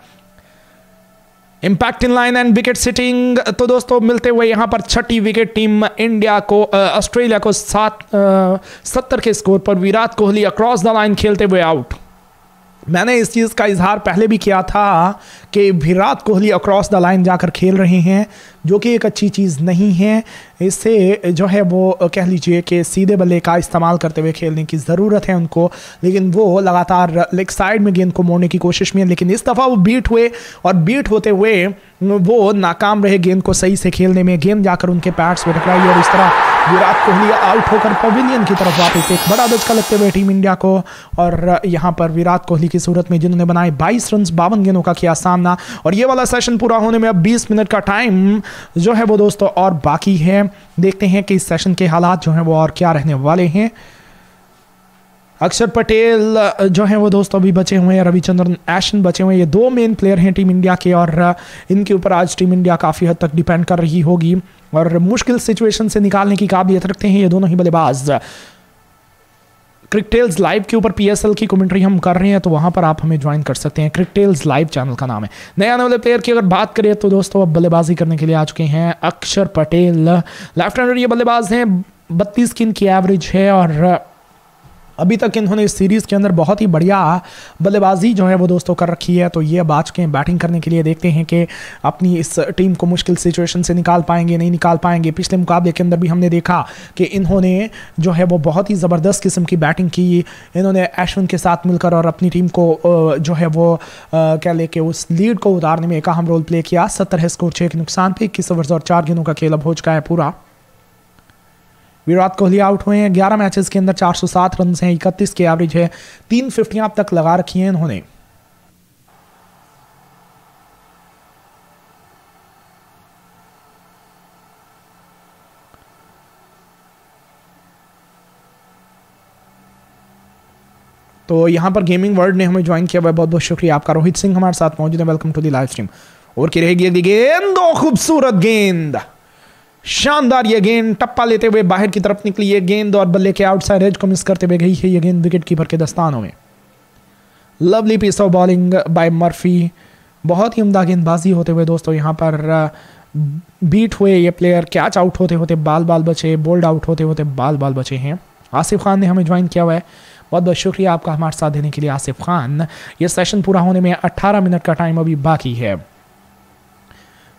impact in line and wicket sitting तो दोस्तों, मिलते हुए यहाँ पर छठी विकेट टीम इंडिया को ऑस्ट्रेलिया को सात सत्तर के स्कोर पर Virat Kohli across the line खेलते हुए आउट मैंने इस चीज़ का इजहार पहले भी किया था कि Virat Kohli across the line जाकर खेल रहे हैं, जो कि एक अच्छी चीज़ नहीं है। इससे जो है वो कह लीजिए कि सीधे बल्ले का इस्तेमाल करते हुए खेलने की ज़रूरत है उनको, लेकिन वो लगातार लेग साइड में गेंद को मोड़ने की कोशिश में है, लेकिन इस दफ़ा वो बीट हुए और बीट होते हुए वो नाकाम रहे गेंद को सही से खेलने में। गेंद जाकर उनके पैट्स में टकराई और इस तरह विराट कोहली आउट होकर पवेलियन की तरफ़ वापस एक बड़ा दचका लगते हुए टीम इंडिया को। और यहाँ पर विराट कोहली की सूरत में जिन्होंने बनाए 22 रन बावन गेंदों का किया सामना। और ये वाला सेशन पूरा होने में अब 20 मिनट का टाइम जो है वो दोस्तों और बाकी है। देखते हैं कि इस सेशन के हालात जो हैं वो और क्या रहने वाले हैं। अक्षर पटेल जो हैं वो दोस्तों अभी बचे हुए हैं, रविचंद्रन एशन बचे हुए हैं। ये दो मेन प्लेयर हैं टीम इंडिया के और इनके ऊपर आज टीम इंडिया काफ़ी हद तक डिपेंड कर रही होगी। और मुश्किल सिचुएशन से निकालने की काबिलियत रखते हैं ये दोनों ही बल्लेबाज। क्रिकटेल्स लाइव के ऊपर पीएसएल की कमेंट्री हम कर रहे हैं तो वहाँ पर आप हमें ज्वाइन कर सकते हैं। क्रिकटेल्स लाइव चैनल का नाम है। नए आने वाले प्लेयर की अगर बात करें तो दोस्तों अब बल्लेबाजी करने के लिए आ चुके हैं अक्षर पटेल। लेफ़्ट हैंडर ये बल्लेबाज हैं, बत्तीस की एवरेज है और अभी तक इन्होंने इस सीरीज़ के अंदर बहुत ही बढ़िया बल्लेबाजी जो है वो दोस्तों कर रखी है। तो ये अब आज के बैटिंग करने के लिए देखते हैं कि अपनी इस टीम को मुश्किल सिचुएशन से निकाल पाएँगे, नहीं निकाल पाएँगे। पिछले मुकाबले के अंदर भी हमने देखा कि इन्होंने जो है वो बहुत ही ज़बरदस्त किस्म की बैटिंग की। इन्होंने एशविन के साथ मिलकर और अपनी टीम को जो है वो क्या लेके उस लीड को उतारने में एक अहम रोल प्ले किया। सत्तर है स्कोर छः के नुकसान पे, इक्कीस ओवर्स और चार गेंदों का खेल अब हो चुका है पूरा। विराट कोहली आउट हुए हैं। ग्यारह मैचेस के अंदर 407 रन हैं, इकतीस के एवरेज है। तीन फिफ्टियाँ अब तक लगा रखी हैं इन्होंने। तो यहाँ पर गेमिंग वर्ल्ड ने हमें ज्वाइन किया। हुआ बहुत बहुत शुक्रिया आपका। रोहित सिंह हमारे साथ मौजूद है। Welcome to the live stream. और की रहेगी अगली गेंद। खूबसूरत गेंद। शानदार ये गेंद, टप्पा लेते हुए बाहर की तरफ़ निकली ये गेंद और बल्ले के आउटसाइड एज को मिस करते हुए गई है ये गेंद विकेट कीपर के दस्तानों में। Lovely piece of bowling by Murphy बहुत ही उमदा गेंदबाजी होते हुए दोस्तों यहाँ पर बीट हुए ये प्लेयर कैच आउट होते होते बाल बाल बचे बोल्ड आउट होते होते बाल बाल बचे हैं। आसिफ खान ने हमें ज्वाइन किया हुआ है। बहुत बहुत शुक्रिया आपका हमारे साथ देने के लिए आसिफ खान। ये सेशन पूरा होने में 18 मिनट का टाइम अभी बाकी है।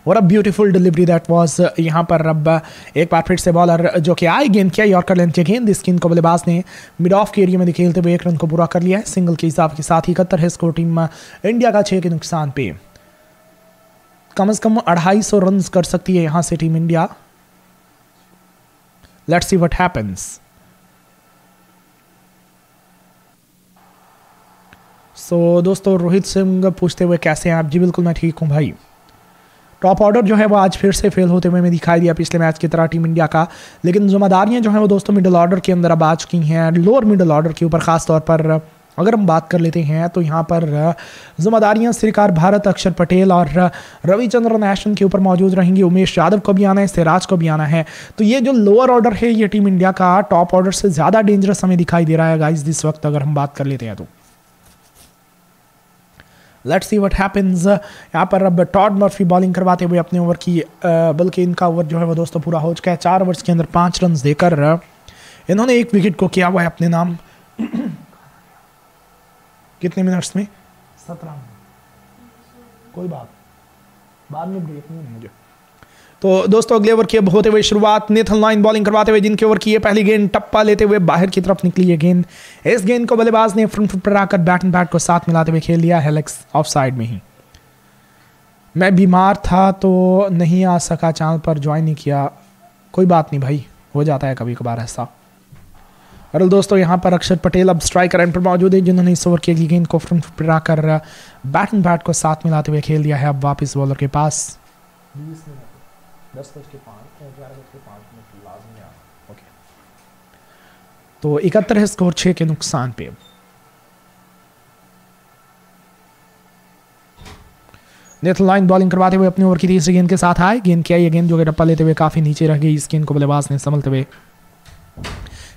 और अब ब्यूटीफुल डिलीवरी दैट वाज यहाँ पर अब एक बार फिर से बॉलर जो कि आई गेंद किया यॉर्कर लेंथ की गेंद, इस गेंद को बल्लेबाज ने मिड ऑफ़ के एरिया में खेलते हुए एक रन को पूरा कर लिया है। सिंगल के हिसाब के साथ इकहत्तर है स्कोर टीम इंडिया का छः के नुकसान पे। कम से कम अढ़ाई सौ रन कर सकती है यहाँ से team India let's see what happens so दोस्तों, रोहित सिंह पूछते हुए कैसे हैं आप? जी, बिल्कुल मैं ठीक हूँ भाई। टॉप ऑर्डर जो है वो आज फिर से फेल होते हुए हमें दिखाई दिया पिछले मैच की तरह टीम इंडिया का। लेकिन जिम्मेदारियाँ जो हैं वो दोस्तों मिडिल ऑर्डर के अंदर अब आ चुकी हैं लोअर मिडिल ऑर्डर के ऊपर ख़ास तौर पर, अगर हम बात कर लेते हैं तो यहाँ पर, जिम्मेदारियाँ श्रीकार भारत, अक्षर पटेल और, रविचंद्रन अश्विन के ऊपर मौजूद रहेंगी। उमेश यादव को भी आना है, सिराज को भी आना है। तो ये जो लोअर ऑर्डर है, ये टीम इंडिया का टॉप ऑर्डर से ज़्यादा डेंजरस हमें दिखाई दे रहा है गाइज़ इस वक्त अगर हम बात कर लेते हैं तो। लेट्स सी व्हाट हैपेंस यहाँ पर अब टॉड मर्फी बॉलिंग करवाते हुए अपने ओवर की बल्कि इनका ओवर जो है वो दोस्तों पूरा हो चुका है। चार ओवर्स के अंदर पाँच रन देकर, इन्होंने एक विकेट को किया हुआ है अपने नाम। कितने मिनट्स में? सत्रह। कोई बात। बाद में ब्रेक नहीं है मुझे तो दोस्तों, अगले ओवर की अब होते हुए शुरुआत नेथन लाइन बॉलिंग करवाते हुए, जिनके ओवर की ये पहली गेंद टप्पा लेते हुए बाहर की तरफ़ निकली है गेंद। इस गेंद को बल्लेबाज ने फ्रंट फुट पर आकर बैट एंड बैट को साथ मिलाते हुए खेल लिया हेलेक्स ऑफ़ साइड में ही। मैं बीमार था तो नहीं आ सका चैनल पर ज्वाइन नहीं किया। कोई बात नहीं भाई, हो जाता है कभी कभार ऐसा। और दोस्तों, यहाँ पर अक्षर पटेल अब स्ट्राइकर एंड पर मौजूद है, जिन्होंने इस ओवर की अगली गेंद को फ्रंट फुट पर आकर बैट एंड बैट को साथ मिलाते हुए खेल दिया है। अब वापस बॉलर के पास। दस बज के पाँच ग्यारह बज के पाँच मिनट लाजमी आना ओके तो इकहत्तर है स्कोर छः के नुकसान पे। नेथन लाइन बॉलिंग करवाते हुए अपने ओवर की तीसरी गेंद के साथ आए। गेंद किया ये गेंद जो कि टप्पा लेते हुए काफ़ी नीचे रह गई। इस गेंद को बल्लेबाज ने संभलते हुए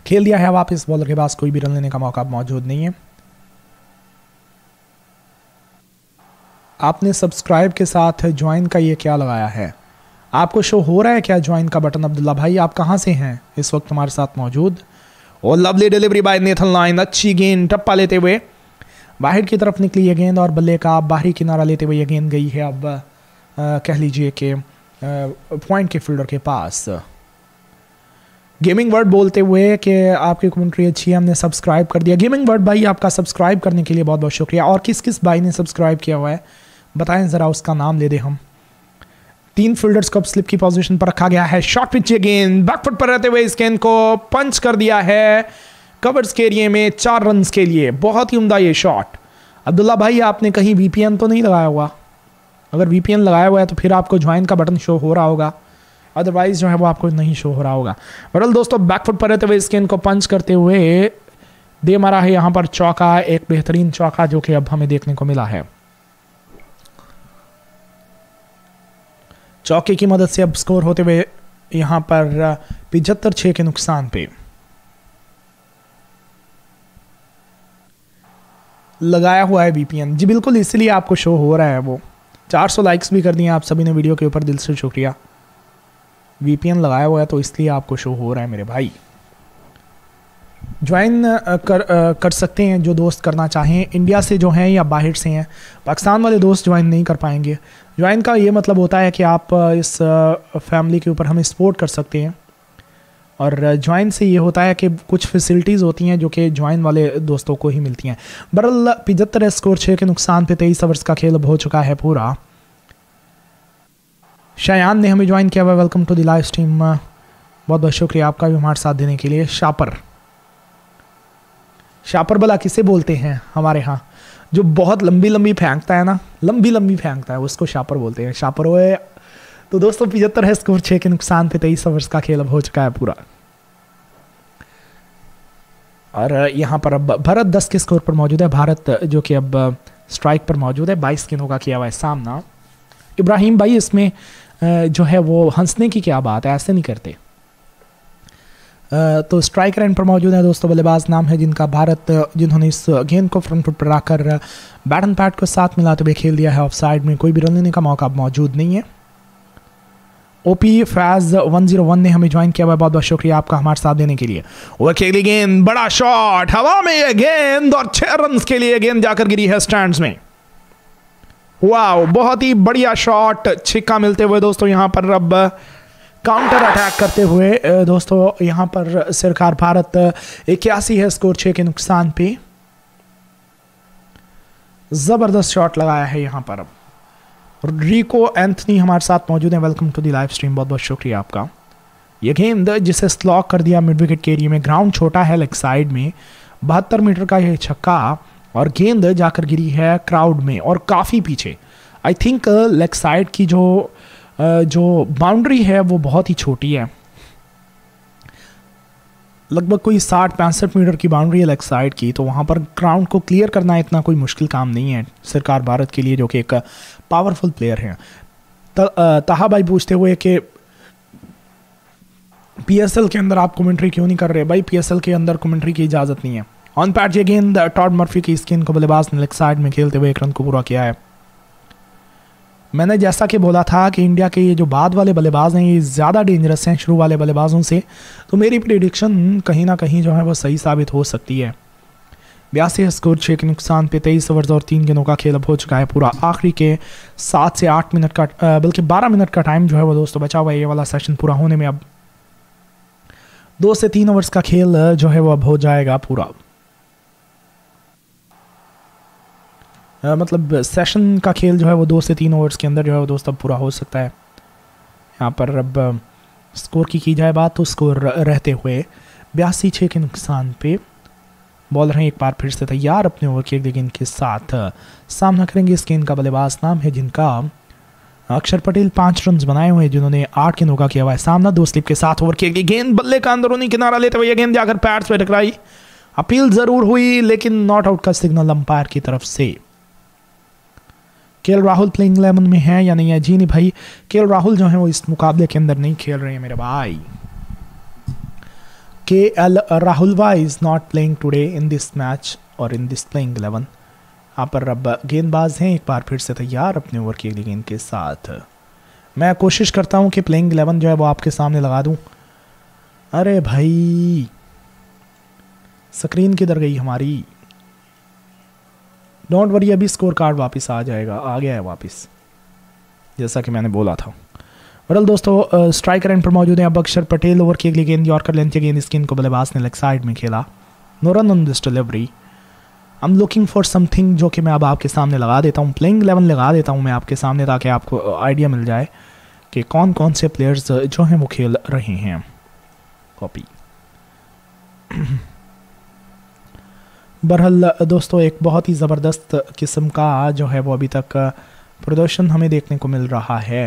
खेल दिया है। वापस बॉलर के पास कोई भी रन लेने का मौका मौजूद नहीं है। आपने सब्सक्राइब के साथ ज्वाइन का ये क्या लगाया है? आपको शो हो रहा है क्या ज्वाइन का बटन अब्दुल्ला भाई? आप कहाँ से हैं? इस वक्त हमारे साथ मौजूद। और lovely delivery by Nathan Lyon अच्छी गेंद टप्पा लेते हुए। बाहर की तरफ़ निकली ये गेंद और बल्ले का बाहरी किनारा लेते हुए ये गेंद गई है अब आ, कह लीजिए कि पॉइंट के फील्डर के पास। गेमिंग वर्ड बोलते हुए कि आपकी कमेंट्री अच्छी है हमने सब्सक्राइब कर दिया। गेमिंग वर्ड भाई आपका सब्सक्राइब करने के लिए बहुत बहुत शुक्रिया। और किस किस भाई ने सब्सक्राइब किया हुआ है? बताएँ ज़रा उसका नाम ले दें हम। तीन फील्डर्स को स्लिप की पोजीशन पर रखा गया है। शॉर्ट पिच गेंद बैकफुट पर रहते हुए इस गेंद को पंच कर दिया है। कवर्स के एरिए में चार रन के लिए। बहुत ही उमदा ये शॉट अब्दुल्ला भाई, आपने कहीं वीपीएन तो नहीं लगाया हुआ? अगर वीपीएन लगाया हुआ है तो फिर आपको ज्वाइन का बटन शो हो रहा होगा। अदरवाइज़ जो है वो आपको नहीं शो हो रहा होगा। बरल दोस्तों बैकफुट पर रहते हुए इस गेंद को पंच करते हुए दे मारा है यहाँ पर चौका, एक बेहतरीन चौका जो कि अब हमें देखने को मिला है। चौके की मदद से अब स्कोर होते हुए यहाँ पर पिछहत्तर छः के नुकसान पे। लगाया हुआ है वीपीएन जी, बिल्कुल इसलिए आपको शो हो रहा है वो। 400 लाइक्स भी कर दिए आप सभी ने वीडियो के ऊपर, दिल से शुक्रिया। वीपीएन लगाया हुआ है तो इसलिए आपको शो हो रहा है मेरे भाई। ज्वाइन कर कर सकते हैं जो दोस्त करना चाहें। इंडिया से जो हैं या बाहर से हैं, पाकिस्तान वाले दोस्त ज्वाइन नहीं कर पाएँगे। ज्वाइन का ये मतलब होता है कि आप इस फैमिली के ऊपर हमें सपोर्ट कर सकते हैं। और ज्वाइन से ये होता है कि कुछ फैसिलिटीज़ होती हैं जो कि ज्वाइन वाले दोस्तों को ही मिलती हैं। बरल पिछहत्तर स्कोर छः के नुकसान पे तेईस ओवर्स का खेल हो चुका है पूरा। शायान ने हमें ज्वाइन किया हुआ welcome to the live stream बहुत बहुत शुक्रिया आपका भी हमारे साथ देने के लिए। शापर। शापर भला किसे बोलते हैं हमारे यहाँ? जो बहुत लंबी लंबी फेंकता है ना, लंबी लंबी फेंकता है, उसको शापर बोलते हैं। शापर वो है। तो दोस्तों पिछहत्तर है स्कोर छः के नुकसान पे तेईस ओवर्स का खेल अब हो चुका है पूरा। और यहाँ पर अब भारत दस के स्कोर पर मौजूद है। भारत जो कि अब स्ट्राइक पर मौजूद है, बाईस गेंदों का किया हुआ है सामना। इब्राहिम भाई, इसमें जो है वो हंसने की क्या बात है? ऐसे नहीं करते। तो स्ट्राइकर एंड पर मौजूद है दोस्तों बल्लेबाज नाम है जिनका भारत, जिन्होंने इस गेंद को फ्रंट फुट पर रखकर बैट एंड पैट को साथ मिलाते हुए खेल दिया है ऑफ़ साइड में। कोई भी रन लेने का मौका मौजूद नहीं है। ओपी फैज 101 ने हमें ज्वाइन किया। बहुत बहुत शुक्रिया आपका हमारे साथ देने के लिए। वो खेली गेंद, बड़ा शॉट हवा में ये गेंद और छह रन के लिए गेंद जाकर गिरी है स्टैंड में। वाह बहुत ही बढ़िया शॉट छिक्का मिलते हुए दोस्तों यहाँ पर अब काउंटर अटैक करते हुए दोस्तों, यहाँ पर सरकार भारत इक्यासी है स्कोर, छह के नुकसान पे। ज़बरदस्त शॉट लगाया है यहाँ पर। रिको एंथनी हमारे साथ मौजूद है। Welcome to the live stream बहुत बहुत शुक्रिया आपका। ये गेंद जिसे स्लॉक कर दिया मिड विकेट के एरिया में ग्राउंड छोटा है लेग साइड में, बहत्तर मीटर का यह छक्का, और गेंद जाकर गिरी है क्राउड में, और काफ़ी पीछे। आई थिंक लेग साइड की जो जो बाउंड्री है, वो बहुत ही छोटी है। लगभग कोई साठ, पैंसठ मीटर की बाउंड्री है लेग साइड की तो वहाँ पर ग्राउंड को क्लियर करना इतना कोई मुश्किल काम नहीं है, सरकार भारत के लिए, जो कि एक पावरफुल प्लेयर हैं। तहा भाई पूछते हुए कि पीएसएल के अंदर आप कमेंट्री क्यों नहीं कर रहे? भाई पीएसएल के अंदर कमेंट्री की इजाज़त नहीं है। ऑन पैट ये गेंद टॉड मर्फी की स्किन को बल्लेबाज ने लेग साइड में खेलते हुए एक रन को पूरा किया है। मैंने जैसा कि बोला था कि इंडिया के ये जो बाद वाले बल्लेबाज हैं, ये ज़्यादा डेंजरस हैं शुरू वाले बल्लेबाजों से तो मेरी प्रिडिक्शन कहीं ना कहीं जो है वो सही साबित हो सकती है। बयासी स्कोर छः के नुकसान पे तेईस ओवर्स और तीन गेंदों का खेल अब हो चुका है पूरा आखिरी के सात से आठ मिनट का बल्कि बारह मिनट का टाइम जो है वो दोस्तों बचा हुआ है, ये वाला सेशन पूरा होने में अब। दो से तीन ओवर्स का खेल जो है वो अब हो जाएगा पूरा। आ, मतलब सेशन का खेल जो है वो दो से तीन ओवर्स के अंदर जो है वो दोस्तों पूरा हो सकता है। यहाँ पर अब स्कोर की की जाए बात तो स्कोर रहते हुए बयासी छः के नुकसान पे बॉलर हैं एक बार फिर से तैयार अपने ओवर के एक के साथ। सामना करेंगे इस गेंद का बल्लेबाज नाम है जिनका अक्षर पटेल पाँच रन बनाए हुए जिन्होंने आठ गेंदों का किया हुआ है। सामना दो स्लिप के साथ ओवर की गेंद बल्ले का अंदरूनी किनारा लेते हुए गेंद जाकर पैड्स पे टकराई। अपील ज़रूर हुई लेकिन नॉट आउट का सिग्नल अंपायर की तरफ़ से। के राहुल प्लेइंग इलेवन में है या नहीं है, जी नहीं भाई। के राहुल जो है वो इस मुकाबले के अंदर नहीं खेल रहे हैं मेरे भाई। KL Rahulva is not playing today in this match और इन दिस प्लेइंग 11 यहाँ पर अब गेंदबाज हैं, एक बार फिर से तैयार अपने ओवर की अगली गेंद के साथ। मैं कोशिश करता हूँ कि प्लेइंग 11 जो है वो आपके सामने लगा दूँ। अरे भाई स्क्रीन किधर गई हमारी? डोंट वरी अभी स्कोर कार्ड वापस आ जाएगा, आ गया है वापस। जैसा कि मैंने बोला था। बरल दोस्तों स्ट्राइकर एंड पर मौजूद हैं अब अक्षर पटेल ओवर की अगली गेंद यॉर्कर लेंथ गेंद स्किन को बल्लेबाज ने लेग साइड में खेला। No run on this delivery I am looking for something जो कि मैं अब आपके सामने लगा देता हूँ। प्लेइंग लेवन लगा देता हूँ मैं आपके सामने ताकि आपको आइडिया मिल जाए कि कौन कौन से प्लेयर्स जो हैं वो खेल रहे हैं। कॉपी बहरहाल दोस्तों, एक बहुत ही ज़बरदस्त किस्म का जो है वो अभी तक प्रदर्शन हमें देखने को मिल रहा है।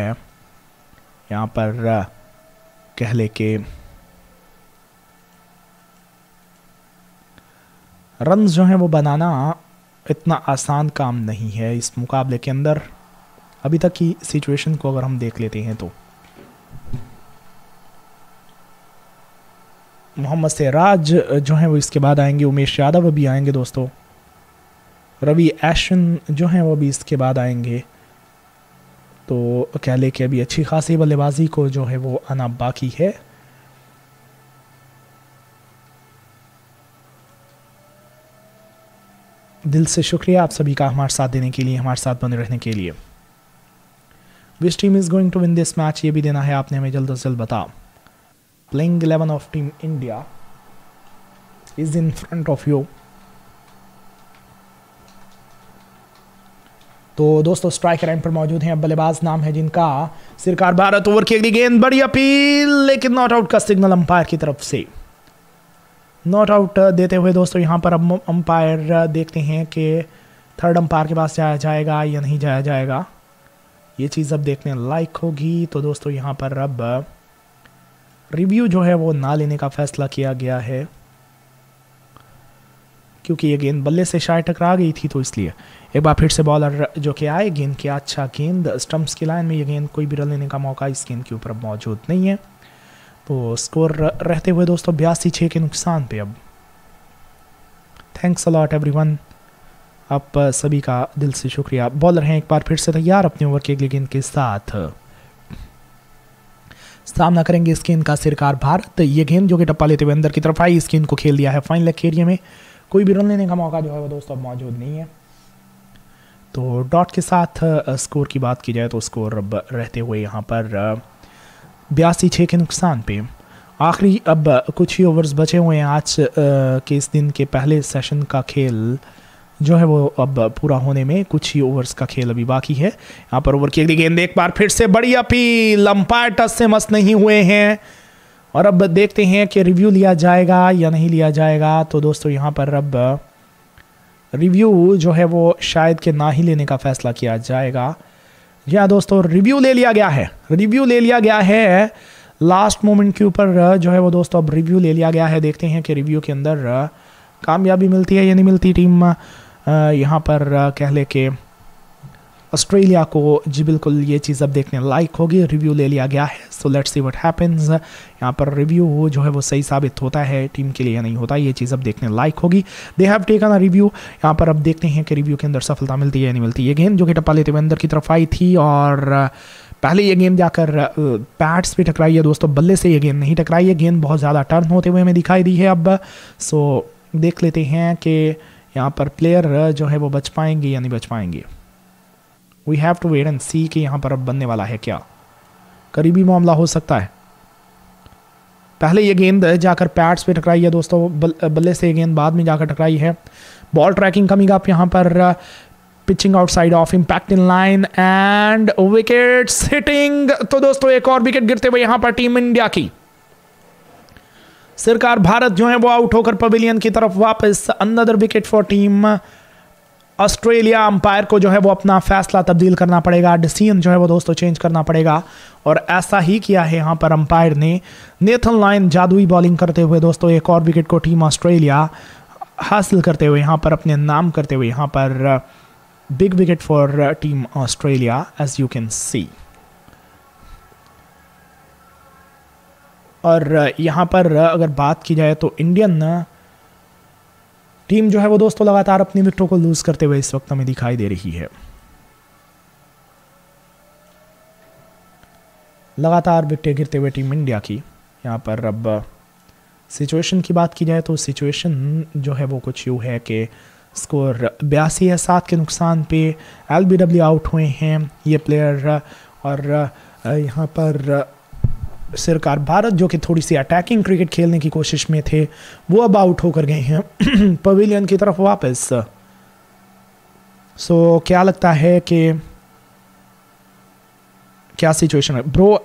यहाँ पर, कह ले के रन जो हैं वो बनाना इतना आसान काम नहीं है। इस मुकाबले के अंदर अभी तक की सिचुएशन को अगर हम देख लेते हैं तो। मोहम्मद सिराज जो हैं वो इसके बाद आएँगे, उमेश यादव अभी आएँगे दोस्तों। रवि एशन जो हैं वो भी इसके बाद आएँगे। तो कह ले कि अभी अच्छी खासी बल्लेबाजी को जो है वो आना बाकी है। दिल से शुक्रिया आप सभी का हमारे साथ देने के लिए, हमारे साथ बने रहने के लिए। Which team is going to win this match ये भी देना है आपने हमें जल्द से जल्द बता playing eleven of team India is in front of you तो दोस्तों स्ट्राइकर एंड पर मौजूद हैं, बल्लेबाज नाम है जिनका। सिरकार भारत ओवर की अगली गेंद, बड़ी अपील, लेकिन नॉट आउट का सिग्नल अंपायर की तरफ़ से। नॉट आउट देते हुए दोस्तों, यहाँ पर अब अंपायर देखते हैं कि थर्ड अंपायर के पास जाया जाएगा या नहीं जाया जाएगा। ये चीज़ अब देखने लायक होगी। तो दोस्तों, यहाँ पर अब रिव्यू जो है वो ना लेने का फैसला किया गया है। क्योंकि ये गेंद बल्ले से शायद टकरा गई थी तो इसलिए। एक बार फिर से बॉलर जो कि आए, गेंद के अच्छा गेंद स्टम्प्स की लाइन में ये गेंद कोई भी रन लेने का मौका इस गेंद के ऊपर मौजूद नहीं है। तो स्कोर रहते हुए दोस्तों, बयासी छः के नुकसान पे अब। थैंक्स अलॉट एवरीवन आप सभी का दिल से शुक्रिया। बॉलर हैं एक बार फिर से तैयार अपने ओवर के अगली गेंद के साथ। सामना करेंगे इस गेंद का सिरकार भारत। ये गेंद जो कि टप्पा लेते हुए अंदर की तरफ़ आई। इस गेंद को खेल दिया है फाइनल एरिया में। कोई भी रन लेने का मौका जो है वो दोस्तों मौजूद नहीं है। तो डॉट के साथ स्कोर की बात की जाए तो स्कोर रहते हुए यहाँ पर बयासी छः के नुकसान पे। आखिरी अब कुछ ही ओवर्स बचे हुए हैं। आज के इस दिन के पहले सेशन का खेल जो है वो अब पूरा होने में कुछ ही ओवर्स का खेल अभी बाकी है। यहाँ पर ओवर की अगली गेंद एक बार फिर से बड़ी अपील अंपायर टच से मस्त नहीं हुए हैं। और अब देखते हैं कि रिव्यू लिया जाएगा या नहीं लिया जाएगा। तो दोस्तों, यहाँ पर अब रिव्यू जो है वो शायद के ना ही लेने का फैसला किया जाएगा। जी हाँ दोस्तों रिव्यू ले लिया गया है। रिव्यू ले लिया गया है। लास्ट मोमेंट के ऊपर जो है वो दोस्तों, अब रिव्यू ले लिया गया है। देखते हैं कि रिव्यू के अंदर कामयाबी मिलती है या नहीं मिलती टीम यहाँ पर कह ले कि ऑस्ट्रेलिया को जी बिल्कुल ये चीज़ अब देखने लायक होगी। रिव्यू ले लिया गया है so let's see what happens यहाँ पर रिव्यू जो है वो सही साबित होता है, टीम के लिए नहीं होता, ये चीज़ अब देखने लायक होगी। They have taken a review यहाँ पर अब देखते हैं कि रिव्यू के अंदर सफलता मिलती है या नहीं मिलती। ये गेंद जो कि टप्पा लेते हुए अंदर की तरफ़ आई थी और पहले ये गेंद जाकर पैट्स पे टकराई है दोस्तों, बल्ले से ये गेंद नहीं टकराई है। गेंद बहुत ज़्यादा टर्न होते हुए हमें दिखाई दी है अब। सो देख लेते हैं कि यहाँ पर प्लेयर जो है वो बच पाएँगे या नहीं बच पाएँगे। We have to wait and see कि यहाँ पर अब बनने वाला है क्या। करीबी मामला हो सकता है। पहले ये गेंद जाकर पैड्स पे टकराई है दोस्तों बल, बल्ले से ये गेंद बाद में जाकर टकराई है। बॉल ट्रैकिंग कमिंग अप यहाँ पर pitching outside off impact in line and wicket hitting तो दोस्तों एक और विकेट गिरते हुए यहाँ पर टीम इंडिया की। सरकार भारत जो है वो आउट होकर पवेलियन की तरफ़ वापस another wicket for team Australia umpire को जो है वो अपना फैसला तब्दील करना पड़ेगा। डिसीज़न जो है वो दोस्तों चेंज करना पड़ेगा। और ऐसा ही किया है यहाँ पर अंपायर ने। नेथन लाइन जादुई बॉलिंग करते हुए दोस्तों एक और विकेट को टीम ऑस्ट्रेलिया हासिल करते हुए यहाँ पर अपने नाम करते हुए यहाँ पर big wicket for team Australia as you can see और यहाँ पर अगर बात की जाए तो इंडियन टीम जो है वो दोस्तों लगातार अपनी विकेटों को लूज करते हुए इस वक्त हमें दिखाई दे रही है। लगातार विकेटें गिरते हुए टीम इंडिया की। यहाँ पर अब सिचुएशन की बात की जाए तो सिचुएशन जो है वो कुछ यूँ है कि स्कोर बयासी है, सात के नुकसान पे एल बी डब्ल्यू आउट हुए हैं ये प्लेयर और यहाँ पर सरकार भारत जो कि थोड़ी सी अटैकिंग क्रिकेट खेलने की कोशिश में थे वो अब आउट होकर गए हैं। पवेलियन की तरफ़ वापस। सो so, क्या लगता है कि क्या सिचुएशन है? ब्रो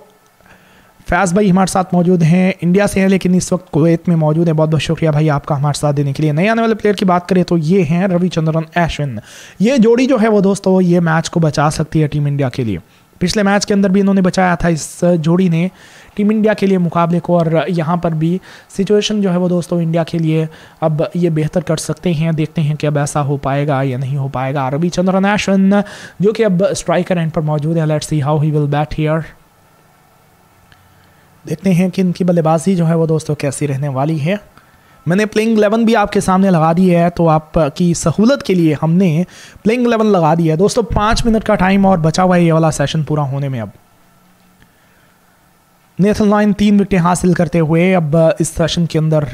फैज भाई हमारे साथ मौजूद हैं इंडिया से हैं लेकिन इस वक्त कुवैत में मौजूद है। बहुत बहुत शुक्रिया भाई आपका हमारे साथ देने के लिए। नए आने वाले प्लेयर की बात करें तो ये हैं रविचंद्रन अश्विन ये जोड़ी जो है वो दोस्तों ये मैच को बचा सकती है टीम इंडिया के लिए। पिछले मैच के अंदर भी इन्होंने बचाया था इस जोड़ी ने टीम इंडिया के लिए मुकाबले को और यहाँ पर भी सिचुएशन जो है वो दोस्तों इंडिया के लिए अब ये बेहतर कर सकते हैं। देखते हैं कि अब ऐसा हो पाएगा या नहीं हो पाएगा। रविचंद्रन अश्विन जो कि अब स्ट्राइकर एंड पर मौजूद है। Let's see how he will bat here देखते हैं कि इनकी बल्लेबाजी जो है वो दोस्तों कैसी रहने वाली है। मैंने प्लेइंग इलेवन भी आपके सामने लगा दी है तो आपकी सहूलत के लिए हमने प्लेइंग इलेवन लगा दी है। दोस्तों, पाँच मिनट का टाइम और बचा हुआ है ये वाला सेशन पूरा होने में अब। नेथन लाइन तीन विकेटें हासिल करते हुए अब इस सेशन के अंदर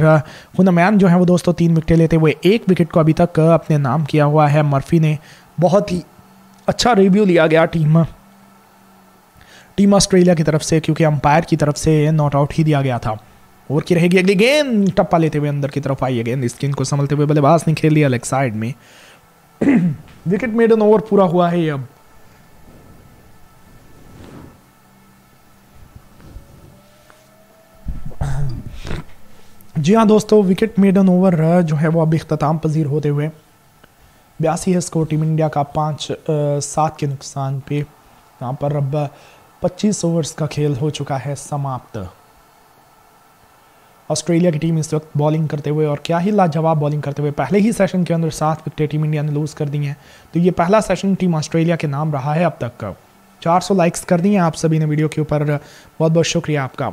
हुनमैन जो है वो दोस्तों तीन विकेटें लेते हुए एक विकेट को अभी तक अपने नाम किया हुआ है। मर्फी ने बहुत ही अच्छा रिव्यू लिया गया टीम टीम ऑस्ट्रेलिया की तरफ़ से, क्योंकि अंपायर की तरफ़ से नॉट आउट ही दिया गया था। और की रहेगी अगली गेंद। टप्पा लेते हुए अंदर की तरफ़ आई गेंद स्किन को संभलते हुए बल्लेबाज ने खेल लिया लेग साइड में। विकेट मेडन ओवर पूरा हुआ है अब। जी हाँ दोस्तों विकेट मेडन ओवर जो है वो अब अख्ताम पजीर होते हुए। बयासी है स्कोर टीम इंडिया का, पाँच सात के नुकसान पे। यहाँ पर अब 25 ओवर्स का खेल हो चुका है, समाप्त। ऑस्ट्रेलिया की टीम इस वक्त बॉलिंग करते हुए और क्या ही लाजवाब बॉलिंग करते हुए पहले ही सेशन के अंदर सात विकेटें टीम इंडिया ने लूज़ कर दी हैं। तो ये पहला सेशन टीम ऑस्ट्रेलिया के नाम रहा है अब तक। का 400 लाइक्स कर दिए आप सभी ने वीडियो के ऊपर। बहुत बहुत शुक्रिया आपका।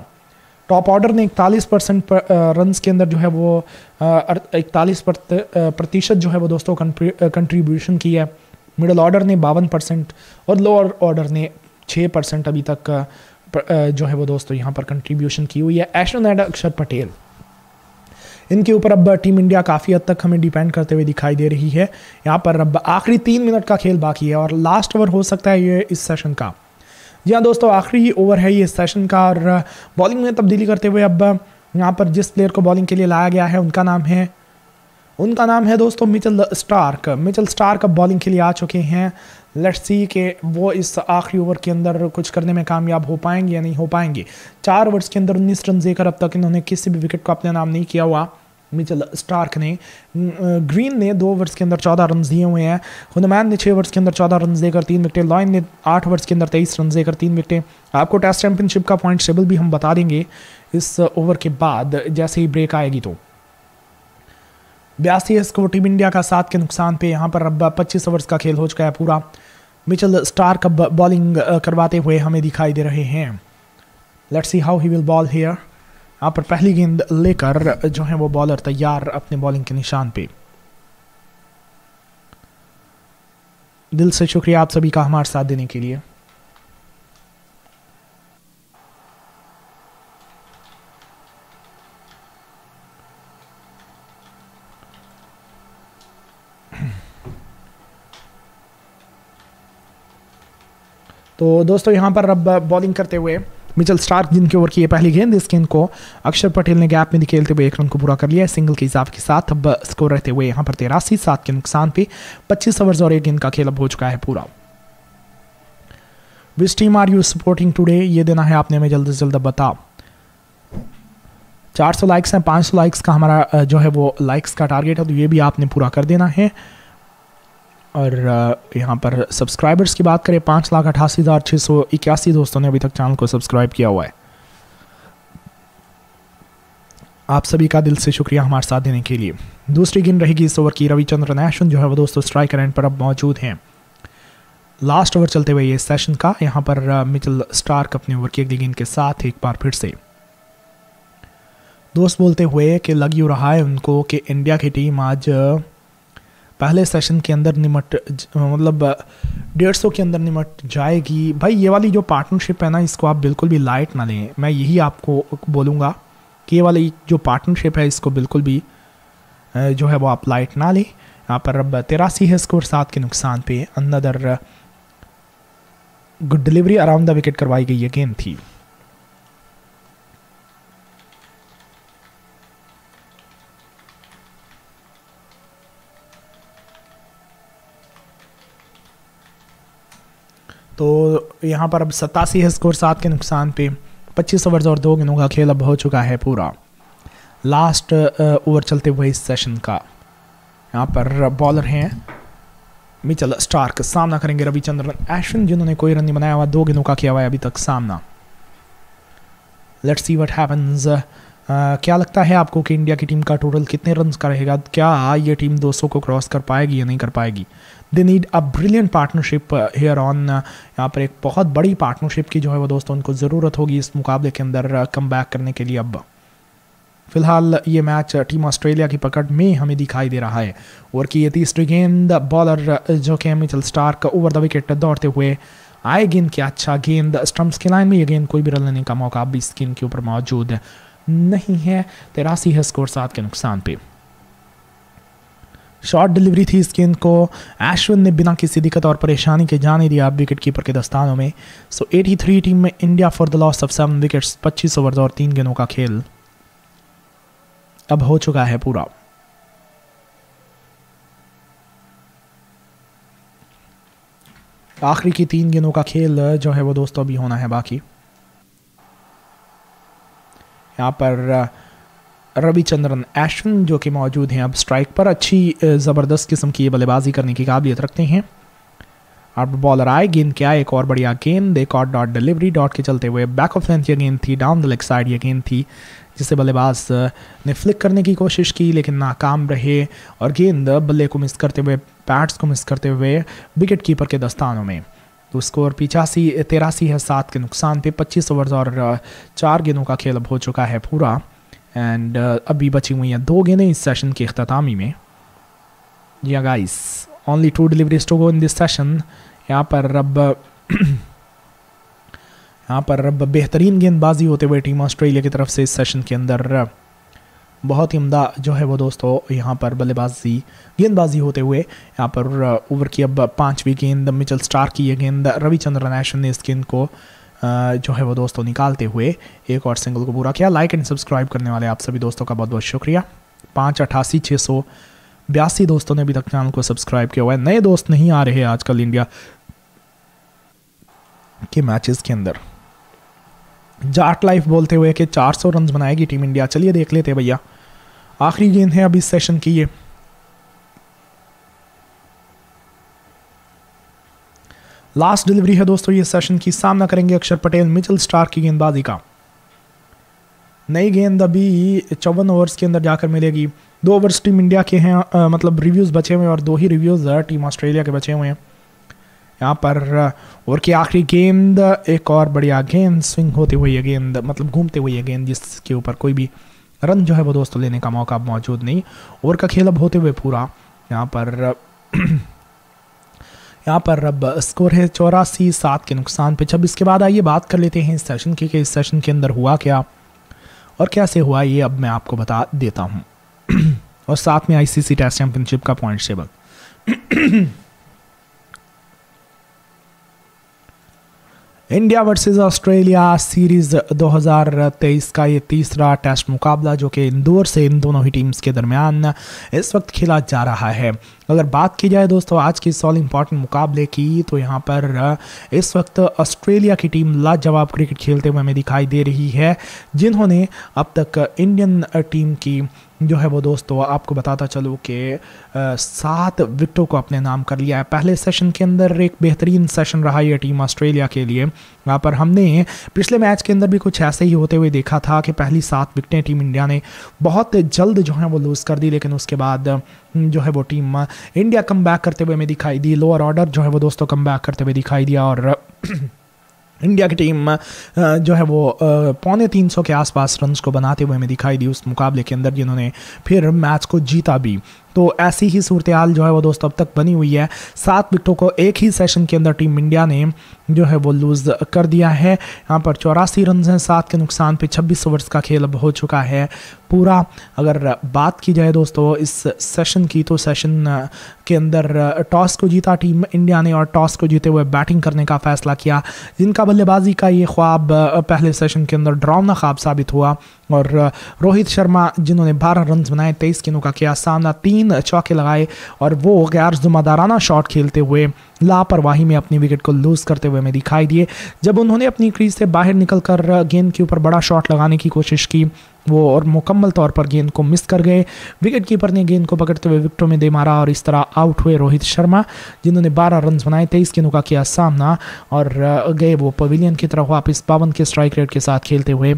टॉप ऑर्डर ने इकतालीस परसेंट रन के अंदर जो है वो इकतालीस प्रतिशत जो है वो दोस्तों कंट्रीब्यूशन की है। मिडल ऑर्डर ने बावन परसेंट और लोअर ऑर्डर ने छः परसेंट अभी तक। जो है वो दोस्तों यहाँ पर कंट्रीब्यूशन की हुई है। एशन एंड अक्षर पटेल इनके ऊपर अब टीम इंडिया काफ़ी हद तक हमें डिपेंड करते हुए दिखाई दे रही है। यहाँ पर अब आखिरी तीन मिनट का खेल बाकी है और लास्ट ओवर हो सकता है ये इस सेशन का। जी हाँ दोस्तों, आखिरी ओवर है ये सेशन का और बॉलिंग में तब्दीली करते हुए अब यहाँ पर जिस प्लेयर को बॉलिंग के लिए लाया गया है, उनका नाम है, उनका नाम है दोस्तों मिचल स्टार्क। मिचल स्टार्क अब बॉलिंग के लिए आ चुके हैं। लेट्स सी के वो इस आखिरी ओवर के अंदर कुछ करने में कामयाब हो पाएँगे या नहीं हो पाएँगे। चार ओवर्स के अंदर उन्नीस रन देकर अब तक इन्होंने किसी भी विकेट को अपने नाम नहीं किया हुआ। मिचल स्टार्क ने ग्रीन ने दो ओवर्स के अंदर चौदह रन दिए हुए हैं। हुनमैन ने छः ओवर्स के अंदर चौदह रन देकर तीन विकटें लॉयन ने आठ ओवर्स के अंदर तेईस रन देकर तीन विकटें आपको टेस्ट चैंपियनशिप का पॉइंट टेबल भी हम बता देंगे इस ओवर के बाद, जैसे ही ब्रेक आएगी तो। बयासी स्कोर टीम इंडिया का सात के नुकसान पे यहाँ पर अब पच्चीस ओवर्स का खेल हो चुका है पूरा। मिचल स्टार कब बॉलिंग करवाते हुए हमें दिखाई दे रहे हैं। Let's see how he will bowl here यहाँ पर पहली गेंद लेकर जो है वो बॉलर तैयार अपने बॉलिंग के निशान पे। दिल से शुक्रिया आप सभी का हमारे साथ देने के लिए। तो दोस्तों, यहाँ पर अब बॉलिंग करते हुए मिचल स्टार्क जिनके ओवर की ये पहली गेंद इस गेंद को अक्षर पटेल ने गैप में खेलते हुए एक रन को पूरा कर लिया सिंगल के हिसाब के साथ अब स्कोर रहते हुए यहाँ पर तेरासी, सात के नुकसान पे पच्चीस ओवर्स और एक गेंद का खेल अब हो चुका है पूरा। Which team are you supporting today ये देना है आपने हमें जल्द से जल्द बता। 400 लाइक्स हैं 500 लाइक्स का हमारा जो है वो लाइक्स का टारगेट है तो ये भी आपने पूरा कर देना है। और यहाँ पर सब्सक्राइबर्स की बात करें, पाँच लाख अठासी हज़ार छः सौ इक्यासी दोस्तों ने अभी तक चैनल को सब्सक्राइब किया हुआ है। आप सभी का दिल से शुक्रिया हमारे साथ देने के लिए। दूसरी गेंद रहेगी इस ओवर की, रविचंद्रन अश्विन जो है वो दोस्तों स्ट्राइकर एंड पर अब मौजूद हैं। लास्ट ओवर चलते हुए ये सेशन का, यहाँ पर मिचल स्टार्क अपने ओवर की अगली गेंद के साथ एक बार फिर से। दोस्त बोलते हुए कि लग यू रहा है उनको कि इंडिया की टीम आज पहले सेशन के अंदर निमट मतलब डेढ़ सौ के अंदर निमट जाएगी। भाई, ये वाली जो पार्टनरशिप है ना, इसको आप बिल्कुल भी लाइट ना लें। मैं यही आपको बोलूँगा कि ये वाली जो पार्टनरशिप है, इसको बिल्कुल भी जो है वो आप लाइट ना लें। यहाँ पर अब तेरासी है स्कोर सात के नुकसान पे। अंदर good delivery around the wicket करवाई गई ये गेम थी। तो यहाँ पर अब सतासी है स्कोर, सात के नुकसान पे। पच्चीस ओवर्स और दो गेंदों का खेल अब हो चुका है पूरा। लास्ट ओवर चलते हुए इस सेशन का। यहाँ पर बॉलर हैं मिचल स्टार्क सामना करेंगे रविचंद्रन। एशन जिन्होंने कोई रन नहीं बनाया हुआ, दो गेंदों का किया हुआ है अभी तक सामना। लेट्स सी व्हाट हैपेंस क्या लगता है आपको कि इंडिया की टीम का टोटल कितने रन का रहेगा? क्या ये टीम 200 को क्रॉस कर पाएगी या नहीं कर पाएगी? They need a brilliant partnership here on यहाँ पर एक बहुत बड़ी पार्टनरशिप की जो है वो दोस्तों उनको ज़रूरत होगी इस मुकाबले के अंदर कम uh, बैक करने के लिए अब। फ़िलहाल ये मैच टीम ऑस्ट्रेलिया की पकड़ में हमें दिखाई दे रहा है। और कि ये तीसरी गेंद बॉलर uh, जो कि मिचल स्टार का ओवर द विकेट दौड़ते हुए आए गेंद क्या अच्छा गेंद। स्टम्प्स के लाइन में ये गेंद कोई भी रन लेने का मौका अब भी स्किन के ऊपर मौजूद नहीं है। तेरासी है स्कोर सात के नुकसान पे। शॉर्ट डिलीवरी थी इस गेंद को। एशविन ने बिना किसी दिक्कत और परेशानी के जाने दिया विकेट कीपर के दस्तानों में। सो so, 83 टीम में India for the loss of seven wickets 25 over और तीन गेंदों का खेल। अब हो चुका है पूरा। आखिरी की तीन गेंदों का खेल जो है वो दोस्तों अभी होना है बाकी। यहाँ पर रविचंद्रन एश्विन जो कि मौजूद हैं, अब स्ट्राइक पर अच्छी ज़बरदस्त किस्म की बल्लेबाजी करने की काबिलियत रखते हैं। अब बॉलर आए, गेंद क्या एक और बढ़िया गेंद, एक और डॉट डिलीवरी डॉट के चलते हुए बैक ऑफ़ लेंथ ये गेंद थी डाउन द लेग साइड ये गेंद थी जिसे बल्लेबाज ने फ्लिक करने की कोशिश की, लेकिन नाकाम रहे, और गेंद बल्ले को मिस करते हुए पैट्स को मिस करते हुए विकेट कीपर के दस्तानों में। तो स्कोर पिचासी, तेरासी है, सात के नुकसान पे, पच्चीस ओवर्स और चार गेंदों का खेल अब हो चुका है पूरा। एंड uh, अभी बची हुई हैं दो गेंदें इस सेशन के अख्तामी में। या guys only two deliveries to go in this session यहाँ पर रब यहाँ पर रब बेहतरीन गेंदबाजी होते हुए टीम ऑस्ट्रेलिया की तरफ़ से इस सेशन के अंदर। बहुत ही उमदा जो है वो दोस्तों यहाँ पर बल्लेबाजी गेंदबाजी होते हुए यहाँ पर ओवर की अब पांचवी गेंद मिचल स्टार की ये गेंद रविचंद्रन एशन ने इस गेंद को जो है वो दोस्तों निकालते हुए एक और सिंगल को पूरा किया। लाइक एंड सब्सक्राइब करने वाले आप सभी दोस्तों का बहुत बहुत शुक्रिया। पाँच अठासी छः सौ बयासी दोस्तों ने अभी तक चैनल को सब्सक्राइब किया हुआ है। नए दोस्त नहीं आ रहे आजकल इंडिया के मैचेस के अंदर। जाट लाइफ बोलते हुए कि 400 रन बनाएगी टीम इंडिया चलिए देख लेते भैया। आखिरी गेंद है अभी इस सेशन की ये। लास्ट डिलीवरी है दोस्तों ये सेशन की सामना करेंगे अक्षर पटेल मिचल स्टार की गेंदबाजी का। नई गेंद अभी चौवन ओवर्स के अंदर जाकर मिलेगी। दो ओवर्स टीम इंडिया के हैं आ, मतलब रिव्यूज़ बचे हुए हैं और दो ही रिव्यूज़ टीम ऑस्ट्रेलिया के बचे हुए हैं। यहाँ पर ओवर की आखिरी गेंद एक और बढ़िया गेंद स्विंग होती हुई है गेंद मतलब घूमते हुए गेंद जिसके ऊपर कोई भी रन जो है वो दोस्तों लेने का मौका मौजूद नहीं। ओवर का खेल अब होते हुए पूरा। यहाँ पर यहाँ पर अब स्कोर है चौरासी, सात के नुकसान पे। जब इसके बाद आइए बात कर लेते हैं इस सेशन की कि इस सेशन के अंदर हुआ क्या और कैसे हुआ, ये अब मैं आपको बता देता हूँ। और साथ में आईसीसी टेस्ट चैंपियनशिप का point table India versus Australia series 2023 का ये तीसरा टेस्ट मुकाबला जो कि इंदौर से इन दोनों ही टीम्स के दरमियान इस वक्त खेला जा रहा है। अगर बात की जाए दोस्तों, आज के इस ऑल इंपॉर्टेंट मुकाबले की तो यहाँ पर इस वक्त ऑस्ट्रेलिया की टीम लाजवाब क्रिकेट खेलते हुए हमें दिखाई दे रही है, जिन्होंने अब तक इंडियन टीम की जो है वो दोस्तों आपको बताता चलो कि सात विकटों को अपने नाम कर लिया है। पहले सेशन के अंदर एक बेहतरीन सेशन रहा ये टीम ऑस्ट्रेलिया के लिए। वहाँ पर हमने पिछले मैच के अंदर भी कुछ ऐसे ही होते हुए देखा था कि पहली सात विकटें टीम इंडिया ने बहुत जल्द जो है वो लूज़ कर दी, लेकिन उसके बाद जो है वो टीम इंडिया कम बैक करते हुए हमें दिखाई दी। लोअर ऑर्डर जो है वो दोस्तों कम बैक करते हुए दिखाई दिया और इंडिया की टीम जो है वो पौने तीन सौ के आसपास रन्स को बनाते हुए हमें दिखाई दी उस मुकाबले के अंदर, जिन्होंने फिर मैच को जीता भी। तो ऐसी ही सूरत हाल जो है वो दोस्तों अब तक बनी हुई है। सात विकटों को एक ही सेशन के अंदर टीम इंडिया ने जो है वो लूज़ कर दिया है। यहाँ पर चौरासी रन हैं, सात के नुकसान पे छब्बीस ओवर्स का खेल अब हो चुका है। पूरा अगर बात की जाए दोस्तों इस सेशन की तो सेशन के अंदर टॉस को जीता टीम इंडिया ने और टॉस को जीते हुए बैटिंग करने का फैसला किया। जिनका बल्लेबाजी का ये ख्वाब पहले सेशन के अंदर ड्राउना ख्वाब साबित हुआ। और रोहित शर्मा, जिन्होंने 12 रन बनाए, तेईस गेंदों का किया सामना तीन चौके लगाए और वो गैर जुम्मेदाराना शॉट खेलते हुए, लापरवाही में अपनी विकेट को लूज़ करते हुए हमें दिखाई दिए। जब उन्होंने अपनी क्रीज से बाहर निकल कर गेंद के ऊपर बड़ा शॉट लगाने की कोशिश की, वो और मुकम्मल तौर पर गेंद को मिस कर गए। विकेट कीपर ने गेंद को पकड़ते हुए विकेटों में दे मारा और इस तरह आउट हुए रोहित शर्मा, जिन्होंने 12 रन बनाए, तेईस गेंदों का किया सामना और गए वो पवेलियन की तरफ़ वापस, बावन के स्ट्राइक रेट के साथ खेलते हुए।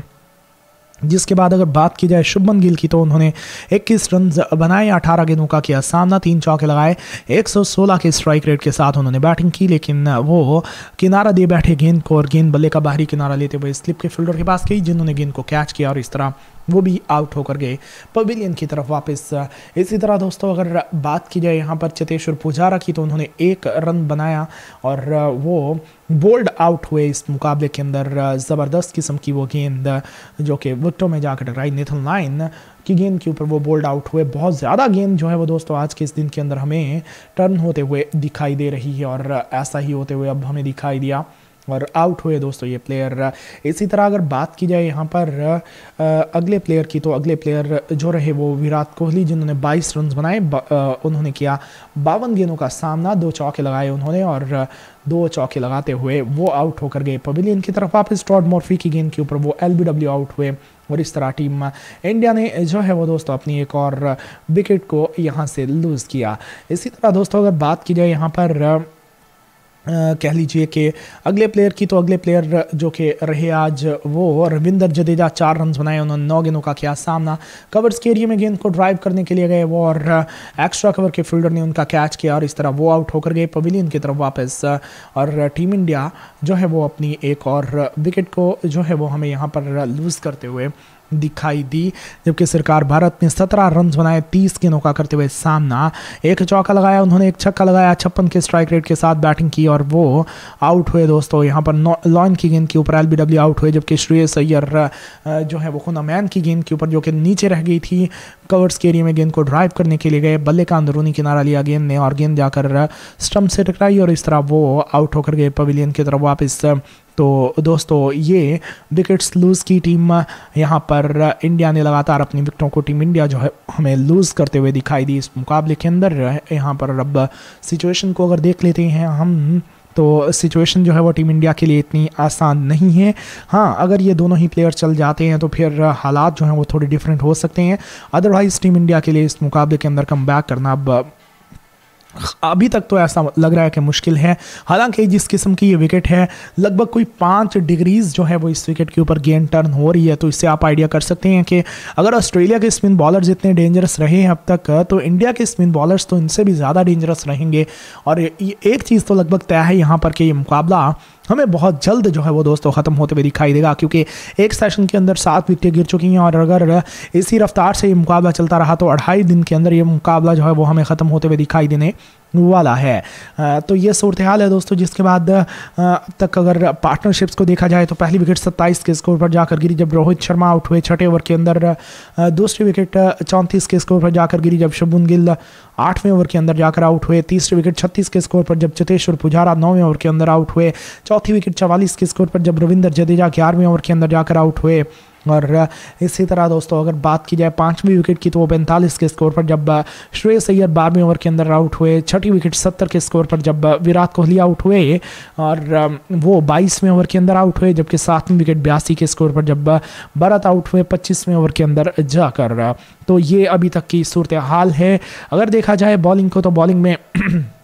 जिसके बाद अगर बात की जाए शुभमन गिल की तो उन्होंने 21 रन बनाए 18 गेंदों का किया सामना, तीन चौके लगाए 116 के स्ट्राइक रेट के साथ उन्होंने बैटिंग की, लेकिन वो किनारा दिए बैठे गेंद को और गेंद बल्ले का बाहरी किनारा लेते हुए स्लिप के फील्डर के पास गई, जिन्होंने गेंद को कैच किया और इस तरह वो भी आउट होकर गए। पवेलियन की तरफ़ वापस। इसी तरह दोस्तों, अगर बात की जाए यहाँ पर चेतेश्वर पुजारा की तो उन्होंने एक रन बनाया और वो बोल्ड आउट हुए इस मुकाबले के अंदर। ज़बरदस्त किस्म की वो गेंद, जो कि विकटों में जाकर टकराई नेथन नाइन की गेंद के ऊपर वो बोल्ड आउट हुए। बहुत ज़्यादा गेंद जो है वो दोस्तों आज के इस दिन के अंदर हमें टर्न होते हुए दिखाई दे रही है और ऐसा ही होते हुए अब हमें दिखाई दिया। और आउट हुए दोस्तों ये प्लेयर इसी तरह अगर बात की जाए यहाँ पर अगले प्लेयर की तो अगले प्लेयर जो रहे वो विराट कोहली, जिन्होंने 22 रन बनाए उन्होंने किया बावन गेंदों का सामना, दो चौके लगाए उन्होंने और दो चौके लगाते हुए वो आउट होकर गए पवेलियन की तरफ़। वापस टॉड मोर्फी की गेंद के ऊपर वो एलबीडब्ल्यू आउट हुए और इस तरह टीम इंडिया ने जो है वो दोस्तों अपनी एक और विकेट को यहाँ से लूज़ किया। इसी तरह दोस्तों अगर बात की जाए यहाँ पर कह लीजिए कि अगले प्लेयर की तो अगले प्लेयर जो कि रहे आज वो रविंदर जडेजा, चार रन बनाए, उन्होंने नौ गेंदों का किया सामना। कवर्स के एरिए में गेंद को ड्राइव करने के लिए गए वो और एक्स्ट्रा कवर के फील्डर ने उनका कैच किया और इस तरह वो आउट होकर गए पवेलियन की तरफ़ वापस। और टीम इंडिया जो है वो अपनी एक और विकेट को जो है वो हमें यहाँ पर लूज़ करते हुए दिखाई दी, जबकि सरकार भारत ने सत्रह रन बनाए, तीस गेंदों का करते हुए सामना। एक चौका लगाया, उन्होंने एक छक्का लगाया, छप्पन के स्ट्राइक रेट के साथ बैटिंग की और वो आउट हुए दोस्तों। यहाँ पर लॉन की गेंद के ऊपर एल आउट हुए, जबकि श्रेय सैयर जो है वो खुना मैन की गेंद के ऊपर, जो कि नीचे रह गई थी। कवर्स के एरिया में गेंद को ड्राइव करने के लिए गए। बल्ले का अंदरूनी किनारा लिया गेंद ने और गेंद जाकर स्टम्प से टकराई और इस तरह वो आउट होकर गए पवेलियन की तरफ़ वापस। तो दोस्तों, ये विकेट्स लूज़ की टीम यहाँ पर इंडिया ने लगातार अपनी विकेटों को टीम इंडिया जो है हमें लूज़ करते हुए दिखाई दी। इस मुकाबले के अंदर यहाँ पर अब सिचुएशन को अगर देख लेते हैं हम तो सिचुएशन जो है वो टीम इंडिया के लिए इतनी आसान नहीं है। हाँ अगर ये दोनों ही प्लेयर चल जाते हैं तो फिर हालात जो हैं वो थोड़े डिफरेंट हो सकते हैं। अदरवाइज़ टीम इंडिया के लिए इस मुकाबले के अंदर कम करना अब अभी तक तो ऐसा लग रहा है कि मुश्किल है। हालाँकि जिस किस्म की ये विकेट है, लगभग कोई पाँच डिग्रीज जो है वो इस विकेट के ऊपर गेंद टर्न हो रही है तो इससे आप आइडिया कर सकते हैं कि अगर ऑस्ट्रेलिया के स्पिन बॉलर्स इतने डेंजरस रहे हैं अब तक तो इंडिया के स्पिन बॉलर्स तो इनसे भी ज़्यादा डेंजरस रहेंगे। और एक चीज़ तो लगभग तय है यहाँ पर कि ये मुकाबला हमें बहुत जल्द जो है वो दोस्तों ख़त्म होते हुए दिखाई देगा, क्योंकि एक सेशन के अंदर सात विकेटें गिर चुकी हैं और अगर इसी रफ्तार से ये मुकाबला चलता रहा तो अढ़ाई दिन के अंदर ये मुकाबला जो है वो हमें ख़त्म होते हुए दिखाई देने वाला है। तो ये सूरत हाल है दोस्तों, जिसके बाद अब तक अगर पार्टनरशिप्स को देखा जाए तो पहली विकेट 27 के स्कोर पर जाकर गिरी जब रोहित शर्मा आउट हुए छठे ओवर के अंदर। दूसरी विकेट चौंतीस के स्कोर पर जाकर गिरी जब शुभुन गिल आठवें ओवर के अंदर जाकर आउट हुए। तीसरी विकेट छत्तीस के स्कोर पर जब चतेश्वर पुजारा नौवें ओवर के अंदर आउट हुए। चौथी विकेट चवालीस के स्कोर पर जब रविंदर जडेजा ग्यारहवें ओवर के अंदर जाकर आउट हुए। और इसी तरह दोस्तों, अगर बात की जाए पांचवी विकेट की तो वो पैंतालीस के स्कोर पर जब श्रेयस अय्यर बारहवीं ओवर के अंदर आउट हुए, छठी विकेट सत्तर के स्कोर पर जब विराट कोहली आउट हुए, और वो बाईसवें ओवर के अंदर आउट हुए, जबकि सातवीं विकेट बयासी के स्कोर पर जब भरत आउट हुए, पच्चीसवें ओवर के अंदर जाकर तो ये अभी तक की सूरत हाल है। अगर देखा जाए बॉलिंग को तो बॉलिंग में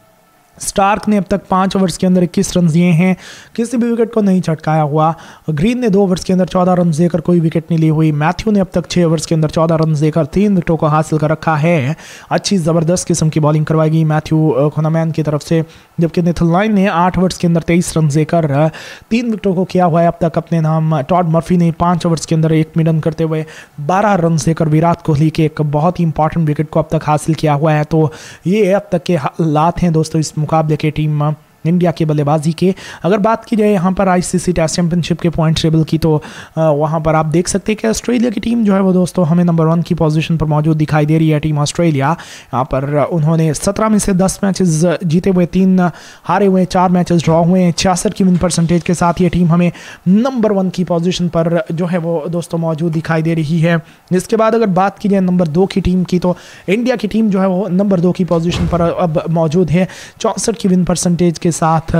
स्टार्क ने अब तक पाँच ओवर्स के अंदर इक्कीस रन दिए हैं। किसी भी विकेट को नहीं छटकाया हुआ। ग्रीन ने दो ओवर्स के अंदर चौदह रन देकर कोई विकेट नहीं ली हुई। मैथ्यू ने अब तक छः ओवर्स के अंदर चौदह रन देकर तीन विकेटों को हासिल कर रखा है। अच्छी ज़बरदस्त किस्म की बॉलिंग करवाएगी मैथ्यू खोनामैन की तरफ़ से, जबकि निथल लाइन ने आठ ओवर्स के अंदर तेईस रन देकर तीन विकेटों को किया हुआ है। अब तक अपने नाम टॉड मर्फी ने पाँच ओवर्स के अंदर एक मिडन करते हुए बारह रन देकर विराट कोहली के एक बहुत ही इंपॉर्टेंट विकेट को अब तक हासिल किया हुआ है। तो ये अब तक के हालात हैं दोस्तों इस मुकाबले के टीम इंडिया के बल्लेबाजी के। अगर बात की जाए यहाँ पर आईसीसी टेस्ट चैंपियनशिप के पॉइंट टेबल की तो वहाँ पर आप देख सकते हैं कि ऑस्ट्रेलिया की टीम जो है वो दोस्तों हमें नंबर वन की पोजीशन पर मौजूद दिखाई दे रही है टीम ऑस्ट्रेलिया यहाँ पर उन्होंने सत्रह में से दस मैचेस जीते हुए, तीन हारे हुए, चार मैचेस ड्रॉ हुए हैं। छियासठ की विन परसेंटेज के साथ ये टीम हमें नंबर वन की पोजिशन पर जो है वो दोस्तों मौजूद दिखाई दे रही है। इसके बाद अगर बात की जाए नंबर दो की टीम की तो इंडिया की टीम जो है वो नंबर दो की पोजिशन पर अब मौजूद है। चौंसठ की विन परसेंटेज के साथ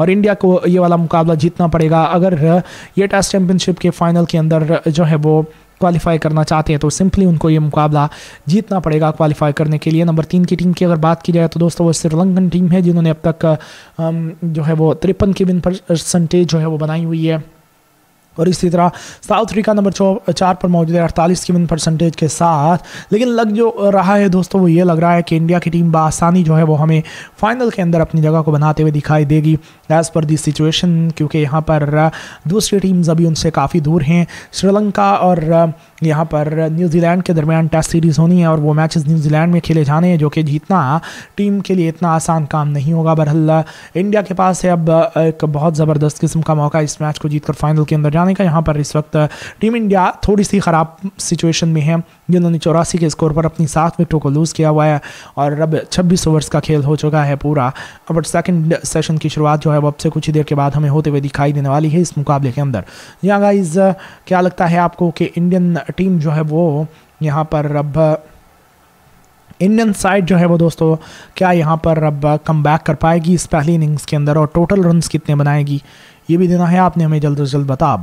और इंडिया को ये वाला मुकाबला जीतना पड़ेगा। अगर ये टेस्ट चैम्पियनशिप के फाइनल के अंदर जो है वो क्वालिफाई करना चाहते हैं तो सिंपली उनको ये मुकाबला जीतना पड़ेगा क्वालिफाई करने के लिए। नंबर तीन की टीम की अगर बात की जाए तो दोस्तों, वो श्रीलंकन टीम है, जिन्होंने अब तक जो है वो तिरपन की विन परसेंटेज जो है वो बनाई हुई है। और इसी तरह साउथ अफ्रीका नंबर चार पर मौजूद है, अड़तालीस की विन परसेंटेज के साथ। लेकिन लग जो रहा है दोस्तों, वो ये लग रहा है कि इंडिया की टीम बसानी जो है, वो हमें फाइनल के अंदर अपनी जगह को बनाते हुए दिखाई देगी। एज़ पर दी सिचुएशन क्योंकि यहाँ पर दूसरी टीम्स अभी उनसे काफ़ी दूर हैं। श्रीलंका और यहाँ पर न्यूजीलैंड के दरमियान टेस्ट सीरीज़ होनी है और वो मैचेस न्यूजीलैंड में खेले जाने हैं, जो कि जीतना टीम के लिए इतना आसान काम नहीं होगा। बहरहाल इंडिया के पास है अब एक बहुत ज़बरदस्त किस्म का मौका इस मैच को जीतकर फाइनल के अंदर जाने का यहाँ पर इस वक्त टीम इंडिया थोड़ी सी ख़राब सिचुएशन में है। जिन्होंने चौरासी के स्कोर पर अपनी सात विकेटों को लूज़ किया हुआ है और अब छब्बीस ओवर्स का खेल हो चुका है पूरा। अब सेकेंड सेशन की शुरुआत जो है, वो अब से कुछ ही देर के बाद हमें होते हुए दिखाई देने वाली है इस मुकाबले के अंदर। यहाँ गाइज़ क्या लगता है आपको कि इंडियन टीम जो है, वो यहाँ पर अब इंडियन साइड जो है, वो दोस्तों, क्या यहाँ पर अब कम बैक कर पाएगी इस पहली इनिंग्स के अंदर और टोटल रन्स कितने बनाएगी? ये भी देना है आपने हमें जल्द से जल्द बता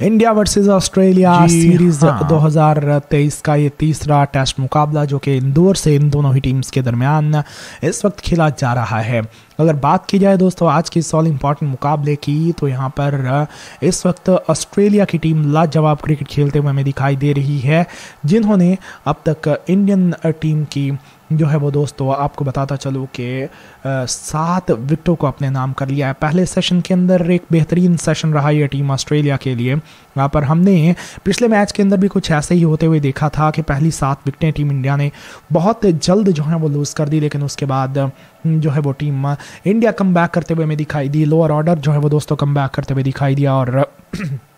इंडिया वर्सेस ऑस्ट्रेलिया सीरीज़ हाँ। 2023 का ये तीसरा टेस्ट मुकाबला जो कि इंदौर से इन दोनों ही टीम्स के दरमियान इस वक्त खेला जा रहा है अगर बात की जाए दोस्तों आज की इस ऑल इंपॉर्टेंट मुकाबले की तो यहाँ पर इस वक्त ऑस्ट्रेलिया की टीम लाजवाब क्रिकेट खेलते हुए हमें दिखाई दे रही है जिन्होंने अब तक इंडियन टीम की जो है वो दोस्तों आपको बताता चलूँ कि सात विकटों को अपने नाम कर लिया है। पहले सेशन के अंदर एक बेहतरीन सेशन रहा यह टीम ऑस्ट्रेलिया के लिए। वहाँ पर हमने पिछले मैच के अंदर भी कुछ ऐसे ही होते हुए देखा था कि पहली सात विकटें टीम इंडिया ने बहुत जल्द जो है वो लूज़ कर दी, लेकिन उसके बाद जो है वो टीम इंडिया कम बैक करते हुए हमें दिखाई दी। लोअर ऑर्डर जो है वो दोस्तों कम बैक करते हुए दिखाई दिया और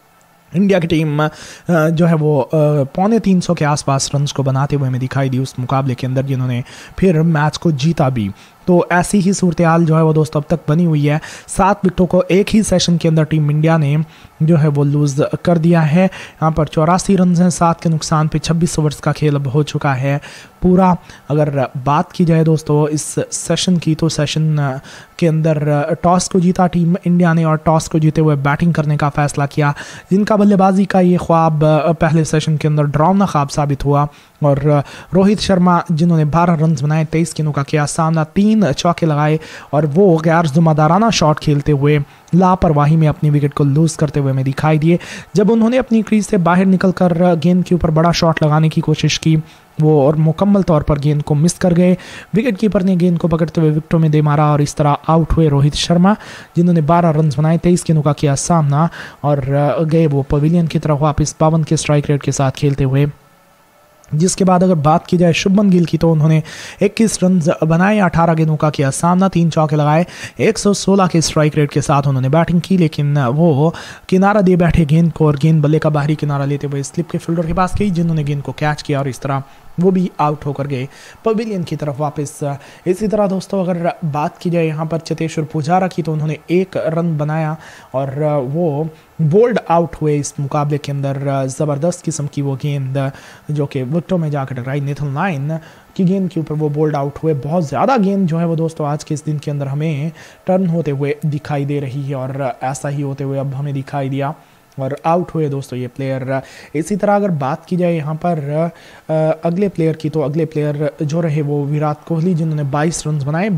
इंडिया की टीम जो है वो पौने तीन सौ के आसपास रन्स को बनाते हुए हमें दिखाई दी उस मुकाबले के अंदर, जिन्होंने फिर मैच को जीता भी। तो ऐसी ही सूरत हाल जो है वो दोस्तों अब तक बनी हुई है। सात विकटों को एक ही सेशन के अंदर टीम इंडिया ने जो है वो लूज़ कर दिया है। यहाँ पर चौरासी रन हैं, सात के नुकसान पे छब्बीस ओवर्स का खेल अब हो चुका है। पूरा अगर बात की जाए दोस्तों इस सेशन की तो सेशन के अंदर टॉस को जीता टीम इंडिया ने और टॉस को जीते हुए बैटिंग करने का फैसला किया। जिनका बल्लेबाजी का ये ख्वाब पहले सेशन के अंदर ड्राउना ख्वाब साबित हुआ। और रोहित शर्मा जिन्होंने 12 रन बनाए तेईस गेंदों का किया सामना तीन चौके लगाए और वो गैर जुम्मेदाराना शॉट खेलते हुए लापरवाही में अपनी विकेट को लूज करते हुए हमें दिखाई दिए जब उन्होंने अपनी क्रीज से बाहर निकलकर गेंद के ऊपर बड़ा शॉट लगाने की कोशिश की वो और मुकम्मल तौर पर गेंद को मिस कर गए विकेट कीपर ने गेंद को पकड़ते हुए विकटों में दे मारा और इस तरह आउट हुए रोहित शर्मा जिन्होंने 12 रन बनाए तेईस गेंदों का किया सामना और गए वो पवेलियन की तरफ़ वापस बावन के स्ट्राइक रेट के साथ खेलते हुए जिसके बाद अगर बात की जाए शुभमन गिल की तो उन्होंने 21 रन बनाए 18 गेंदों का किया सामना, तीन चौके लगाए 116 के स्ट्राइक रेट के साथ उन्होंने बैटिंग की, लेकिन वो किनारा दे बैठे गेंद को और गेंद बल्ले का बाहरी किनारा लेते हुए स्लिप के फील्डर के पास गई, जिन्होंने गेंद को कैच किया और इस तरह वो भी आउट होकर गए। पवेलियन की तरफ़ वापस। इसी तरह दोस्तों, अगर बात की जाए यहाँ पर चतेश्वर पुजारा की तो उन्होंने एक रन बनाया और वो बोल्ड आउट हुए इस मुकाबले के अंदर। ज़बरदस्त किस्म की वो गेंद, जो कि विकटों में जाकर टकराई नेथन लाइन की गेंद के ऊपर वो बोल्ड आउट हुए। बहुत ज़्यादा गेंद जो है वो दोस्तों आज के इस दिन के अंदर हमें टर्न होते हुए दिखाई दे रही है और ऐसा ही होते हुए अब हमें दिखाई दिया। और आउट हुए दोस्तों ये प्लेयर इसी तरह अगर बात की जाए यहाँ पर अगले प्लेयर की तो अगले प्लेयर जो रहे वो विराट कोहली, जिन्होंने 22 रन बनाए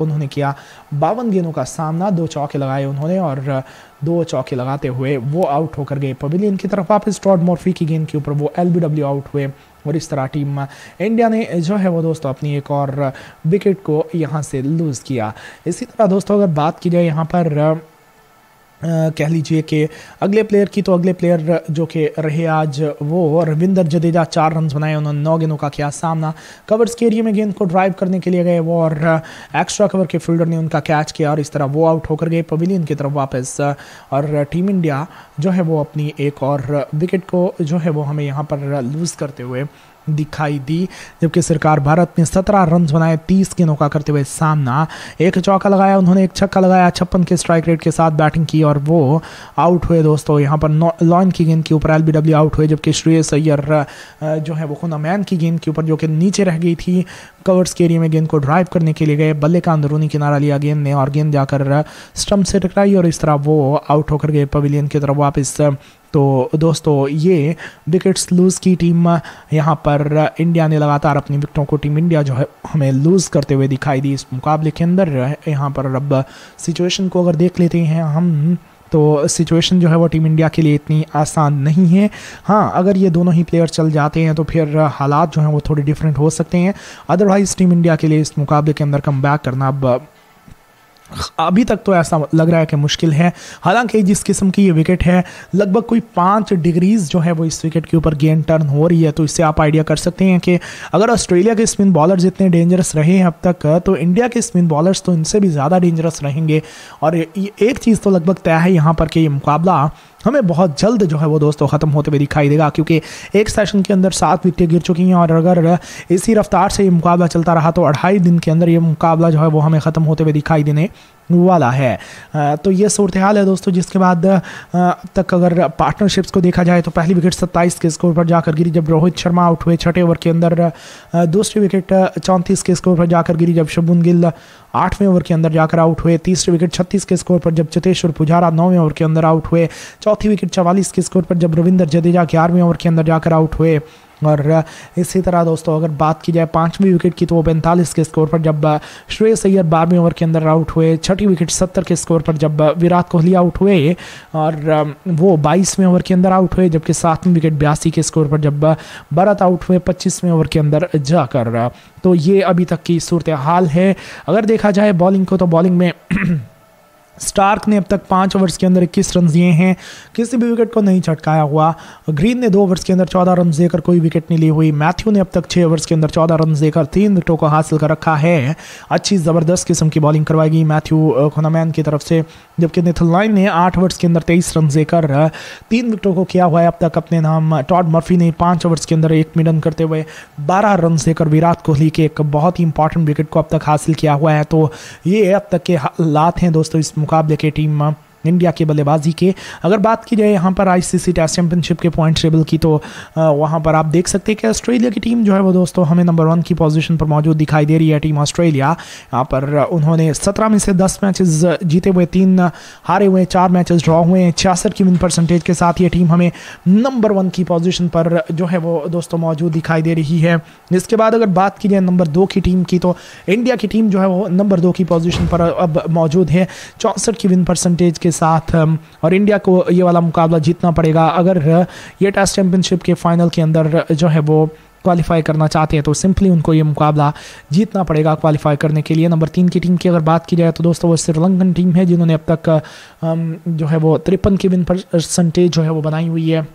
उन्होंने किया बावन गेंदों का सामना, दो चौके लगाए उन्होंने और दो चौके लगाते हुए वो आउट होकर गए पवेलियन की तरफ़। वापस टॉड मोर्फी की गेंद के ऊपर वो एलबीडब्ल्यू आउट हुए और इस तरह टीम इंडिया ने जो है वो दोस्तों अपनी एक और विकेट को यहाँ से लूज़ किया। इसी तरह दोस्तों अगर बात की जाए यहाँ पर कह लीजिए कि अगले प्लेयर की तो अगले प्लेयर जो कि रहे आज वो रविंदर जडेजा, चार रन बनाए उन्होंने, नौ गेंदों का किया सामना। कवर्स के एरिए में गेंद को ड्राइव करने के लिए गए वो और एक्स्ट्रा कवर के फील्डर ने उनका कैच किया और इस तरह वो आउट होकर गए पवेलियन की तरफ़ वापस। और टीम इंडिया जो है वो अपनी एक और विकेट को जो है वो हमें यहाँ पर लूज़ करते हुए दिखाई दी, जबकि सरकार भारत ने सत्रह रन बनाए, तीस गेंदों का करते हुए सामना। एक चौका लगाया, उन्होंने एक छक्का लगाया, छप्पन के स्ट्राइक रेट के साथ बैटिंग की और वो आउट हुए दोस्तों। यहाँ पर लॉन की गेंद के ऊपर एल आउट हुए, जबकि श्रेयस अय्यर जो है वो खुनामैन की गेंद के ऊपर, जो कि नीचे रह गई थी कवर्स के एरिया में गेंद को ड्राइव करने के लिए गए। बल्ले का अंदरूनी किनारा लिया गेंद ने और गेंद जाकर स्टम्प से टकराई और इस तरह वो आउट होकर गए पवेलियन की तरफ़ वापस। तो दोस्तों, ये विकेट्स लूज़ की टीम यहाँ पर इंडिया ने लगातार अपनी विकेटों को टीम इंडिया जो है, हमें लूज़ करते हुए दिखाई दी। इस मुकाबले के अंदर यहाँ पर अब सिचुएशन को अगर देख लेते हैं हम तो सिचुएशन जो है वो टीम इंडिया के लिए इतनी आसान नहीं है। हाँ अगर ये दोनों ही प्लेयर चल जाते हैं तो फिर हालात जो हैं वो थोड़े डिफरेंट हो सकते हैं। अदरवाइज़ टीम इंडिया के लिए इस मुकाबले के अंदर कम बैक करना अब अभी तक तो ऐसा लग रहा है कि मुश्किल है। हालाँकि जिस किस्म की ये विकेट है, लगभग कोई पाँच डिग्रीज जो है वो इस विकेट के ऊपर गेंद टर्न हो रही है तो इससे आप आइडिया कर सकते हैं कि अगर ऑस्ट्रेलिया के स्पिन बॉलर्स इतने डेंजरस रहे हैं अब तक तो इंडिया के स्पिन बॉलर्स तो इनसे भी ज़्यादा डेंजरस रहेंगे। और एक चीज़ तो लगभग तय है यहाँ पर कि ये मुकाबला हमें बहुत जल्द जो है वो दोस्तों ख़त्म होते हुए दिखाई देगा, क्योंकि एक सेशन के अंदर सात विकटें गिर चुकी हैं और अगर इसी रफ्तार से ये मुकाबला चलता रहा तो अढ़ाई दिन के अंदर ये मुकाबला जो है वो हमें ख़त्म होते हुए दिखाई देने वाला है। तो ये सूरत हाल है दोस्तों, जिसके बाद अब तक अगर पार्टनरशिप्स को देखा जाए तो पहली विकेट 27 के स्कोर पर जाकर गिरी, जब रोहित शर्मा आउट हुए छठे ओवर के अंदर दूसरी विकेट चौंतीस के स्कोर पर जाकर गिरी, जब शुभुन गिल आठवें ओवर के अंदर जाकर आउट हुए, तीसरी विकेट छत्तीस के स्कोर पर जब चतेश्वर पुजारा नौवें ओवर के अंदर आउट हुए, चौथी विकेट चवालीस के स्कोर पर जब रविंदर जडेजा ग्यारहवें ओवर के अंदर जाकर आउट हुए। और इसी तरह दोस्तों, अगर बात की जाए पांचवीं विकेट की तो वो पैंतालीस के स्कोर पर जब श्रेयस अय्यर बारहवें ओवर के अंदर आउट हुए, छठी विकेट सत्तर के स्कोर पर जब विराट कोहली आउट हुए, और वो बाईसवें ओवर के अंदर आउट हुए, जबकि सातवीं विकेट बयासी के स्कोर पर जब भरत आउट हुए, पच्चीसवें ओवर के अंदर जाकर तो ये अभी तक की सूरत हाल है। अगर देखा जाए बॉलिंग को तो बॉलिंग में स्टार्क ने अब तक पाँच ओवर्स के अंदर इक्कीस रन दिए हैं। किसी भी विकेट को नहीं छटकाया हुआ। ग्रीन ने दो ओवर्स के अंदर चौदह रन देकर कोई विकेट नहीं ली हुई। मैथ्यू ने अब तक छः ओवर्स के अंदर चौदह रन देकर तीन विकेटों को हासिल कर रखा है। अच्छी ज़बरदस्त किस्म की बॉलिंग करवाएगी मैथ्यू खोनामैन की तरफ़ से, जबकि निथल लाइन ने आठ ओवर्स के अंदर तेईस रन देकर तीन विकेटों को किया हुआ है। अब तक अपने नाम टॉड मर्फी ने पाँच ओवर्स के अंदर एक मिडन करते हुए बारह रन देकर विराट कोहली के एक बहुत ही इंपॉर्टेंट विकेट को अब तक हासिल किया हुआ है। तो ये अब तक के हालात हैं दोस्तों इस मुकाबले के टीम इंडिया की बल्लेबाजी के। अगर बात की जाए यहाँ पर आईसीसी टेस्ट चैंपियनशिप के पॉइंट टेबल की तो वहाँ पर आप देख सकते हैं कि ऑस्ट्रेलिया की टीम जो है वो दोस्तों हमें नंबर वन की पोजीशन पर मौजूद दिखाई दे रही है टीम ऑस्ट्रेलिया। यहाँ पर उन्होंने सत्रह में से दस मैचेस जीते हुए, तीन हारे हुए, चार मैचेस ड्रॉ हुए हैं। छियासठ की विन परसेंटेज के साथ ये टीम हमें नंबर वन की पोजिशन पर जो है वो दोस्तों मौजूद दिखाई दे रही है। इसके बाद अगर बात की जाए नंबर दो की टीम की तो इंडिया की टीम जो है वो नंबर दो की पोजिशन पर अब मौजूद है। चौंसठ की विन परसेंटेज के साथ और इंडिया को ये वाला मुकाबला जीतना पड़ेगा। अगर ये टेस्ट चैम्पियनशिप के फाइनल के अंदर जो है वो क्वालिफाई करना चाहते हैं तो सिंपली उनको ये मुकाबला जीतना पड़ेगा क्वालिफाई करने के लिए। नंबर तीन की टीम की अगर बात की जाए तो दोस्तों, वो श्रीलंकन टीम है, जिन्होंने अब तक जो है वो तिरपन की विन परसेंटेज जो है वो बनाई हुई है।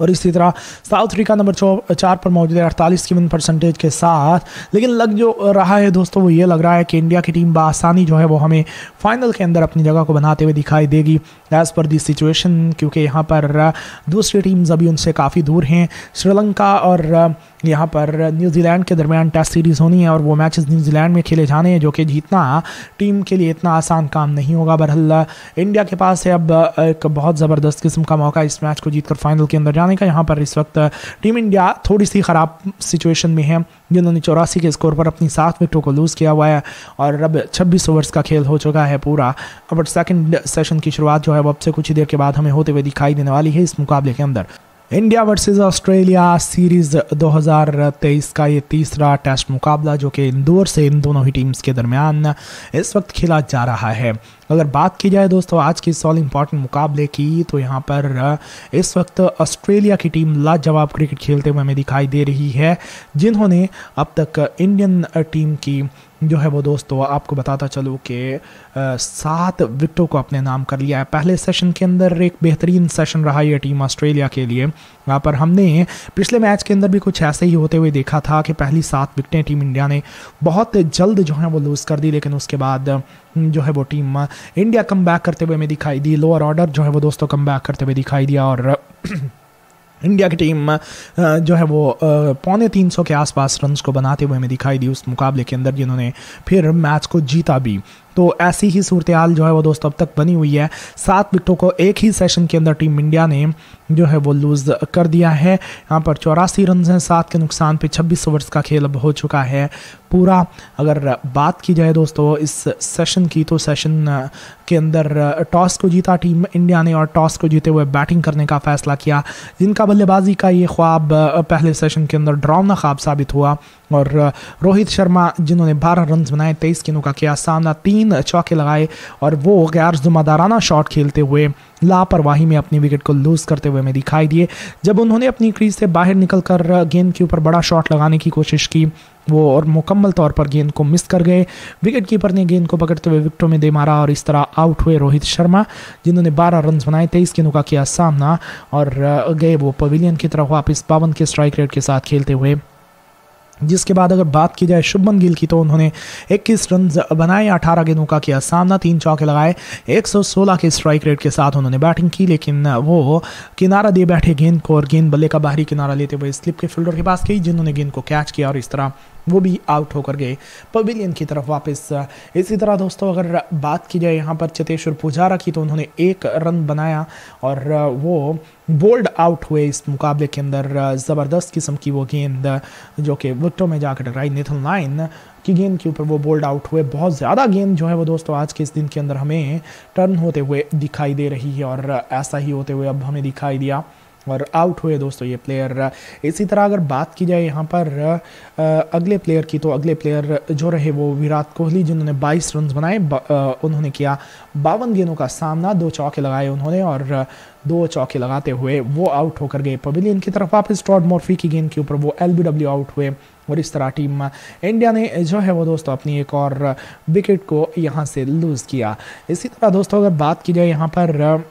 और इसी तरह साउथ अफ्रीका नंबर चार पर मौजूद है, अड़तालीस की विन परसेंटेज के साथ। लेकिन लग जो रहा है दोस्तों, वो ये लग रहा है कि इंडिया की टीम बसानी जो है, वो हमें फाइनल के अंदर अपनी जगह को बनाते हुए दिखाई देगी। एज़ पर दी सिचुएशन क्योंकि यहाँ पर दूसरी टीम्स अभी उनसे काफ़ी दूर हैं। श्रीलंका और यहाँ पर न्यूजीलैंड के दरमियान टेस्ट सीरीज़ होनी है और वो मैचेस न्यूजीलैंड में खेले जाने हैं, जो कि जीतना टीम के लिए इतना आसान काम नहीं होगा। बहरहाल, इंडिया के पास है अब एक बहुत ज़बरदस्त किस्म का मौका इस मैच को जीतकर फाइनल के अंदर जाने। का यहाँ पर इस वक्त टीम इंडिया थोड़ी सी ख़राब सिचुएशन में है। जिन्होंने चौरासी के स्कोर पर अपनी सात विकटों को लूज़ किया हुआ है और अब छब्बीस ओवर्स का खेल हो चुका है पूरा। अब सेकंड सेशन की शुरुआत जो है वो अब से कुछ ही देर के बाद हमें होते हुए दिखाई देने वाली है इस मुकाबले के अंदर। इंडिया वर्सेस ऑस्ट्रेलिया सीरीज़ 2023 का ये तीसरा टेस्ट मुकाबला जो कि इंदौर से इन दोनों ही टीम्स के दरमियान इस वक्त खेला जा रहा है। अगर बात की जाए दोस्तों, आज की इस ऑल इंपॉर्टेंट मुकाबले की तो यहाँ पर, इस वक्त ऑस्ट्रेलिया की टीम लाजवाब क्रिकेट खेलते हुए हमें दिखाई दे रही है, जिन्होंने अब तक इंडियन टीम की जो है वो दोस्तों आपको बताता चलो कि सात विकटों को अपने नाम कर लिया है। पहले सेशन के अंदर एक बेहतरीन सेशन रहा ये टीम ऑस्ट्रेलिया के लिए। वहाँ पर हमने पिछले मैच के अंदर भी कुछ ऐसे ही होते हुए देखा था कि पहली सात विकटें टीम इंडिया ने बहुत जल्द जो है वो लूज़ कर दी, लेकिन उसके बाद जो है वो टीम इंडिया कम बैक करते हुए हमें दिखाई दी। लोअर ऑर्डर जो है वो दोस्तों कम बैक करते हुए दिखाई दिया और इंडिया की टीम जो है वो पौने तीन सौ के आसपास रन्स को बनाते हुए हमें दिखाई दी उस मुकाबले के अंदर, जिन्होंने फिर मैच को जीता भी। तो ऐसी ही सूरत हाल जो है वो दोस्तों अब तक बनी हुई है। सात विकटों को एक ही सेशन के अंदर टीम इंडिया ने जो है वो लूज़ कर दिया है। यहाँ पर चौरासी रन हैं, सात के नुकसान पे छब्बीस ओवर्स का खेल अब हो चुका है। पूरा अगर बात की जाए दोस्तों इस सेशन की तो सेशन के अंदर टॉस को जीता टीम इंडिया ने और टॉस को जीते हुए बैटिंग करने का फैसला किया। जिनका बल्लेबाजी का ये ख्वाब, पहले सेशन के अंदर ड्राउना ख्वाब साबित हुआ। और रोहित शर्मा, जिन्होंने 12 रन बनाए, तेईस गेंदों का किया सामना तीन चौके लगाए और वो गैर जुम्मेदाराना शॉट खेलते हुए, लापरवाही में अपनी विकेट को लूज करते हुए हमें दिखाई दिए। जब उन्होंने अपनी क्रीज से बाहर निकलकर गेंद के ऊपर बड़ा शॉट लगाने की कोशिश की, वो और मुकम्मल तौर पर गेंद को मिस कर गए। विकेट कीपर ने गेंद को पकड़ते हुए विकेटों में दे मारा और इस तरह आउट हुए रोहित शर्मा, जिन्होंने 12 रन बनाए, तेईस गेंदों का किया सामना और गए वो पवेलियन की तरफ़ वापस, बावन के स्ट्राइक रेट के साथ खेलते हुए। जिसके बाद अगर बात की जाए शुभमन गिल की तो उन्होंने 21 रन बनाए 18 गेंदों का किया सामना, तीन चौके लगाए 116 के स्ट्राइक रेट के साथ उन्होंने बैटिंग की, लेकिन वो किनारा दे बैठे गेंद को और गेंद बल्ले का बाहरी किनारा लेते हुए स्लिप के फील्डर के पास गई, जिन्होंने गेंद को कैच किया और इस तरह वो भी आउट होकर गए पवेलियन की तरफ़ वापस। इसी तरह दोस्तों, अगर बात की जाए यहाँ पर चतेश्वर पुजारा की तो उन्होंने एक रन बनाया और वो बोल्ड आउट हुए इस मुकाबले के अंदर ज़बरदस्त किस्म की वो गेंद जो कि विकटों में जाकर टकराई। नेथल नाइन की गेंद के ऊपर वो बोल्ड आउट हुए। बहुत ज़्यादा गेंद जो है वो दोस्तों आज के इस दिन के अंदर हमें टर्न होते हुए दिखाई दे रही है और ऐसा ही होते हुए अब हमें दिखाई दिया। और आउट हुए दोस्तों ये प्लेयर इसी तरह अगर बात की जाए यहाँ पर अगले प्लेयर की तो अगले प्लेयर जो रहे वो विराट कोहली, जिन्होंने 22 रन बनाए उन्होंने किया बावन गेंदों का सामना, दो चौके लगाए उन्होंने और दो चौके लगाते हुए वो आउट होकर गए पवेलियन की तरफ़। वापस टॉड मोर्फी की गेंद के ऊपर वो एलबीडब्ल्यू आउट हुए और इस तरह टीम इंडिया ने जो है वो दोस्तों अपनी एक और विकेट को यहाँ से लूज़ किया। इसी तरह दोस्तों अगर बात की जाए यहाँ पर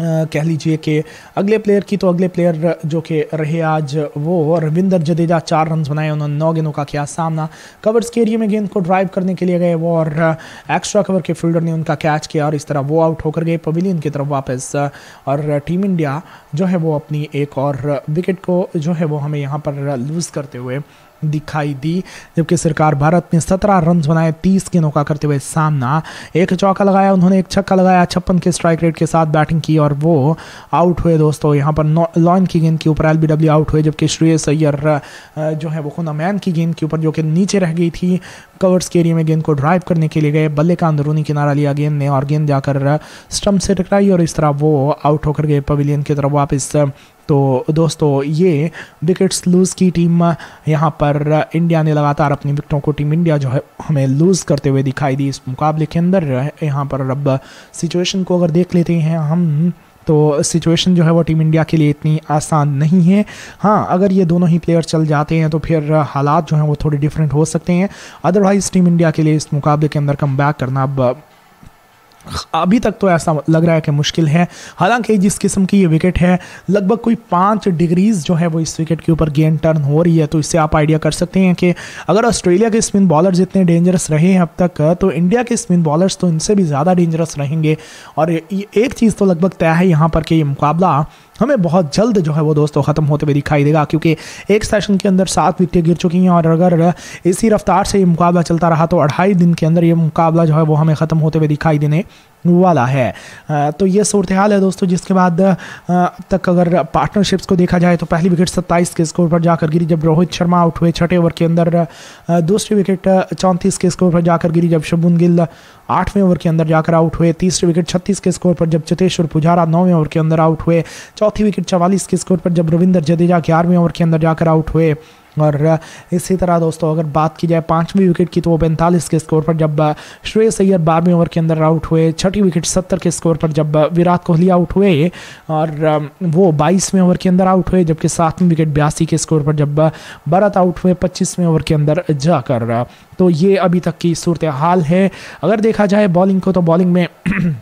कह लीजिए कि अगले प्लेयर की तो अगले प्लेयर जो कि रहे आज वो रविंदर जडेजा, चार रन बनाए, उन्होंने नौ गेंदों का किया सामना। कवर्स के एरिया में गेंद को ड्राइव करने के लिए गए वो और एक्स्ट्रा कवर के फील्डर ने उनका कैच किया और इस तरह वो आउट होकर गए पवेलियन की तरफ़ वापस। और टीम इंडिया जो है वो अपनी एक और विकेट को जो है वो हमें यहाँ पर लूज़ करते हुए दिखाई दी, जबकि सरकार भारत ने सत्रह रन बनाए, तीस गेंदों का करते हुए सामना। एक चौका लगाया, उन्होंने एक छक्का लगाया, छप्पन के स्ट्राइक रेट के साथ बैटिंग की और वो आउट हुए दोस्तों। यहाँ पर लॉन की गेंद के ऊपर एल आउट हुए, जबकि श्रेयस अय्यर जो है वो खुनामैन की गेंद के ऊपर, जो कि नीचे रह गई थी कवर्स के एरिया में गेंद को ड्राइव करने के लिए गए। बल्ले का अंदरूनी किनारा लिया गेंद ने और गेंद जाकर स्टम्प से टकराई और इस तरह वो आउट होकर गए पवेलियन की तरफ़ वापस। तो दोस्तों, ये विकेट्स लूज़ की टीम यहाँ पर इंडिया ने लगातार अपनी विकेटों को टीम इंडिया जो है, हमें लूज़ करते हुए दिखाई दी। इस मुकाबले के अंदर यहाँ पर अब सिचुएशन को अगर देख लेते हैं हम तो सिचुएशन जो है वो टीम इंडिया के लिए इतनी आसान नहीं है। हाँ अगर ये दोनों ही प्लेयर चल जाते हैं तो फिर हालात जो हैं वो थोड़े डिफरेंट हो सकते हैं। अदरवाइज़ टीम इंडिया के लिए इस मुकाबले के अंदर कम बैक करना अब अभी तक तो ऐसा लग रहा है कि मुश्किल है। हालाँकि जिस किस्म की ये विकेट है, लगभग कोई पाँच डिग्रीज जो है वो इस विकेट के ऊपर गेंद टर्न हो रही है तो इससे आप आइडिया कर सकते हैं कि अगर ऑस्ट्रेलिया के स्पिन बॉलर्स इतने डेंजरस रहे हैं अब तक तो इंडिया के स्पिन बॉलर्स तो इनसे भी ज़्यादा डेंजरस रहेंगे। और एक चीज़ तो लगभग तय है यहाँ पर कि ये मुकाबला हमें बहुत जल्द जो है वो दोस्तों ख़त्म होते हुए दिखाई देगा, क्योंकि एक सेशन के अंदर सात विकटें गिर चुकी हैं और अगर इसी रफ्तार से ये मुकाबला चलता रहा तो अढ़ाई दिन के अंदर ये मुकाबला जो है वो हमें ख़त्म होते हुए दिखाई देने वाला है। तो ये सूरत हाल है दोस्तों, जिसके बाद अब तक अगर पार्टनरशिप्स को देखा जाए तो पहली विकेट 27 के स्कोर पर जाकर गिरी जब रोहित शर्मा आउट हुए छठे ओवर के अंदर। दूसरी विकेट चौंतीस के स्कोर पर जाकर गिरी जब शुभुन गिल आठवें ओवर के अंदर जाकर आउट हुए। तीसरी विकेट छत्तीस के स्कोर पर जब चतेश्वर पुजारा नौवें ओवर के अंदर आउट हुए। चौथी विकेट चवालीस के स्कोर पर जब रविंदर जडेजा ग्यारहवें ओवर के अंदर जाकर आउट हुए। और इसी तरह दोस्तों, अगर बात की जाए पांचवी विकेट की तो वो पैंतालीस के स्कोर पर जब श्रेयस अय्यर बारहवीं ओवर के अंदर आउट हुए, छठी विकेट सत्तर के स्कोर पर जब विराट कोहली आउट हुए, और वो बाईसवें ओवर के अंदर आउट हुए, जबकि सातवीं विकेट बयासी के स्कोर पर जब भरत आउट हुए, पच्चीसवें ओवर के अंदर जाकर तो ये अभी तक की सूरत हाल है। अगर देखा जाए बॉलिंग को तो बॉलिंग में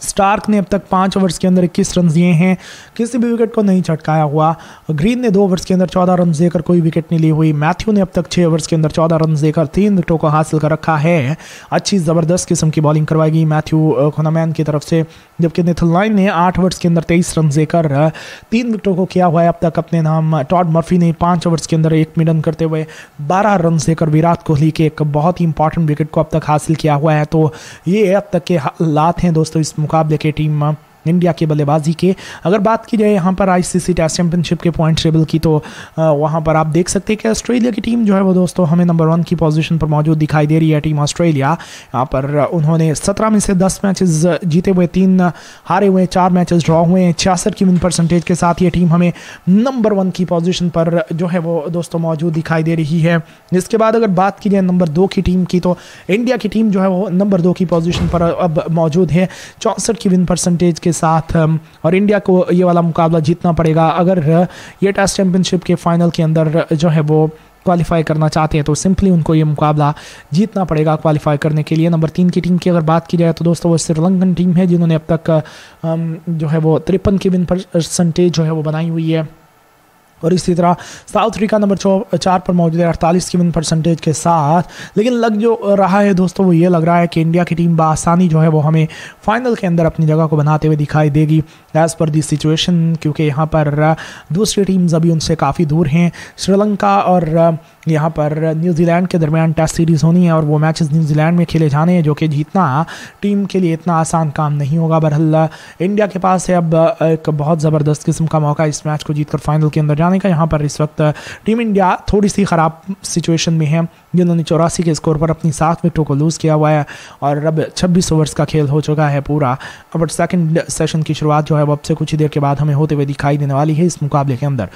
स्टार्क ने अब तक पाँच ओवर्स के अंदर इक्कीस रन दिए हैं। किसी भी विकेट को नहीं छटकाया हुआ। ग्रीन ने दो ओवर्स के अंदर चौदह रन देकर कोई विकेट नहीं ली हुई। मैथ्यू ने अब तक छः ओवर्स के अंदर चौदह रन देकर तीन विकेटों को हासिल कर रखा है। अच्छी ज़बरदस्त किस्म की बॉलिंग करवाएगी मैथ्यू खुनामैन की तरफ़ से। जबकि निथल लाइन ने आठ ओवर्स के अंदर तेईस रन देकर तीन विकेटों को किया हुआ है। अब तक अपने नाम टॉड मर्फी ने पाँच ओवर्स के अंदर एक मिडन करते हुए बारह रन देकर विराट कोहली के एक बहुत ही इंपॉर्टेंट विकेट को अब तक हासिल किया हुआ है। तो ये अब तक के हालात हैं दोस्तों इस मुकाबले के टीम इंडिया के बल्लेबाजी के। अगर बात की जाए यहाँ पर आईसीसी टेस्ट चैंपियनशिप के पॉइंट टेबल की तो वहाँ पर आप देख सकते हैं कि ऑस्ट्रेलिया की टीम जो है वो दोस्तों हमें नंबर वन की पोजीशन पर मौजूद दिखाई दे रही है टीम ऑस्ट्रेलिया यहाँ पर उन्होंने सत्रह में से दस मैचेस जीते हुए तीन हारे हुए, चार मैचेस ड्रॉ हुए हैं। छियासठ की विन परसेंटेज के साथ ये टीम हमें नंबर वन की पोजिशन पर जो है वो दोस्तों मौजूद दिखाई दे रही है। इसके बाद अगर बात की जाए नंबर दो की टीम की तो इंडिया की टीम जो है वो नंबर दो की पोजीशन पर अब मौजूद है। चौंसठ की विन परसेंटेज के साथ और इंडिया को ये वाला मुकाबला जीतना पड़ेगा। अगर ये टेस्ट चैम्पियनशिप के फाइनल के अंदर जो है वो क्वालिफाई करना चाहते हैं तो सिंपली उनको ये मुकाबला जीतना पड़ेगा क्वालिफाई करने के लिए। नंबर तीन की टीम की अगर बात की जाए तो दोस्तों, वो श्रीलंकन टीम है, जिन्होंने अब तक जो है वो तिरपन की विन परसेंटेज जो है वो बनाई हुई है। और इसी तरह साउथ अफ्रीका नंबर चार पर मौजूद है, अड़तालीस की विन परसेंटेज के साथ। लेकिन लग जो रहा है दोस्तों, वो ये लग रहा है कि इंडिया की टीम बसानी जो है, वो हमें फाइनल के अंदर अपनी जगह को बनाते हुए दिखाई देगी। एज़ पर दी सिचुएशन क्योंकि यहाँ पर दूसरी टीम्स अभी उनसे काफ़ी दूर हैं, श्रीलंका और यहाँ पर न्यूजीलैंड के दरमियान टेस्ट सीरीज़ होनी है और वो मैचेस न्यूजीलैंड में खेले जाने हैं, जो कि जीतना टीम के लिए इतना आसान काम नहीं होगा। बहरहाल इंडिया के पास है अब एक बहुत ज़बरदस्त किस्म का मौका इस मैच को जीतकर फाइनल के अंदर जाने का। यहाँ पर इस वक्त टीम इंडिया थोड़ी सी ख़राब सिचुएशन में है, जिन्होंने चौरासी के स्कोर पर अपनी सात विकटों को लूज़ किया हुआ है और अब छब्बीस ओवर्स का खेल हो चुका है पूरा। अब सेकेंड सेशन की शुरुआत जो है अब से कुछ ही देर के बाद हमें होते हुए दिखाई देने वाली है इस मुकाबले के अंदर।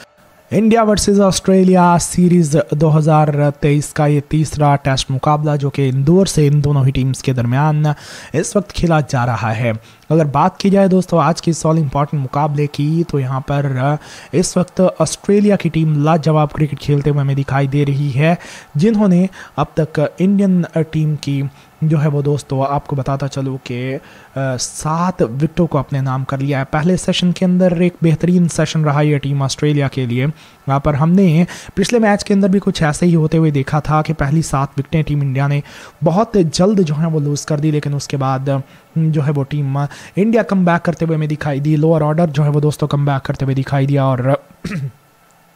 इंडिया वर्सेस ऑस्ट्रेलिया सीरीज़ 2023 का ये तीसरा टेस्ट मुकाबला जो कि इंदौर से इन दोनों ही टीम्स के दरमियान इस वक्त खेला जा रहा है। अगर बात की जाए दोस्तों, आज की इस ऑल इंपॉर्टेंट मुकाबले की तो यहाँ पर इस वक्त ऑस्ट्रेलिया की टीम लाजवाब क्रिकेट खेलते हुए हमें दिखाई दे रही है, जिन्होंने अब तक इंडियन टीम की जो है वो दोस्तों, आपको बताता चलूँ कि सात विकटों को अपने नाम कर लिया है। पहले सेशन के अंदर एक बेहतरीन सेशन रहा यह टीम ऑस्ट्रेलिया के लिए। वहाँ पर हमने पिछले मैच के अंदर भी कुछ ऐसे ही होते हुए देखा था कि पहली सात विकटें टीम इंडिया ने बहुत जल्द जो है वो लूज़ कर दी, लेकिन उसके बाद जो है वो टीम इंडिया कम बैक करते हुए हमें दिखाई दी। लोअर ऑर्डर जो है वो दोस्तों कम बैक करते हुए दिखाई दिया और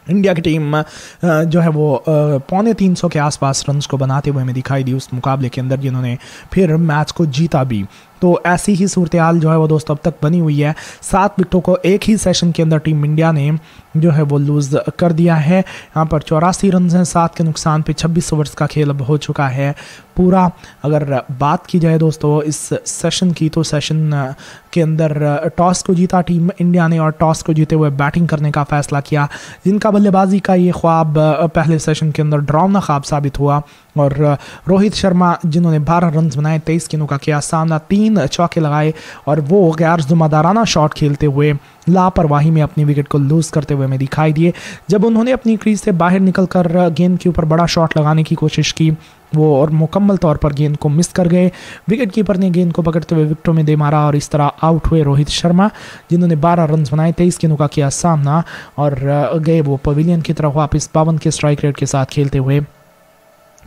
इंडिया की टीम जो है वो पौने तीन सौ के आसपास रन्स को बनाते हुए हमें दिखाई दी उस मुकाबले के अंदर, जिन्होंने फिर मैच को जीता भी। तो ऐसी ही सूरत हाल जो है वो दोस्तों अब तक बनी हुई है। सात विकटों को एक ही सेशन के अंदर टीम इंडिया ने जो है वो लूज़ कर दिया है। यहाँ पर चौरासी रन हैं, सात के नुकसान पे 26 ओवर्स का खेल अब हो चुका है। पूरा अगर बात की जाए दोस्तों इस सेशन की तो सेशन के अंदर टॉस को जीता टीम इंडिया ने और टॉस को जीते हुए बैटिंग करने का फैसला किया। जिनका बल्लेबाजी का ये ख्वाब पहले सेशन के अंदर ड्राउना ख्वाब साबित हुआ। और रोहित शर्मा, जिन्होंने 12 रन बनाए, तेईस गेंदों का किया सामना तीन चौके लगाए और वो गैर जुम्मेदाराना शॉट खेलते हुए लापरवाही में अपनी विकेट को लूज करते हुए हमें दिखाई दिए। जब उन्होंने अपनी क्रीज से बाहर निकलकर गेंद के ऊपर बड़ा शॉट लगाने की कोशिश की, वो और मुकम्मल तौर पर गेंद को मिस कर गए। विकेट कीपर ने गेंद को पकड़ते हुए विकटों में दे मारा और इस तरह आउट हुए रोहित शर्मा, जिन्होंने 12 रन बनाए, तेईस गेंदों का किया सामना और गए वो पवेलियन की तरफ़ वापस बावन के स्ट्राइक रेट के साथ खेलते हुए।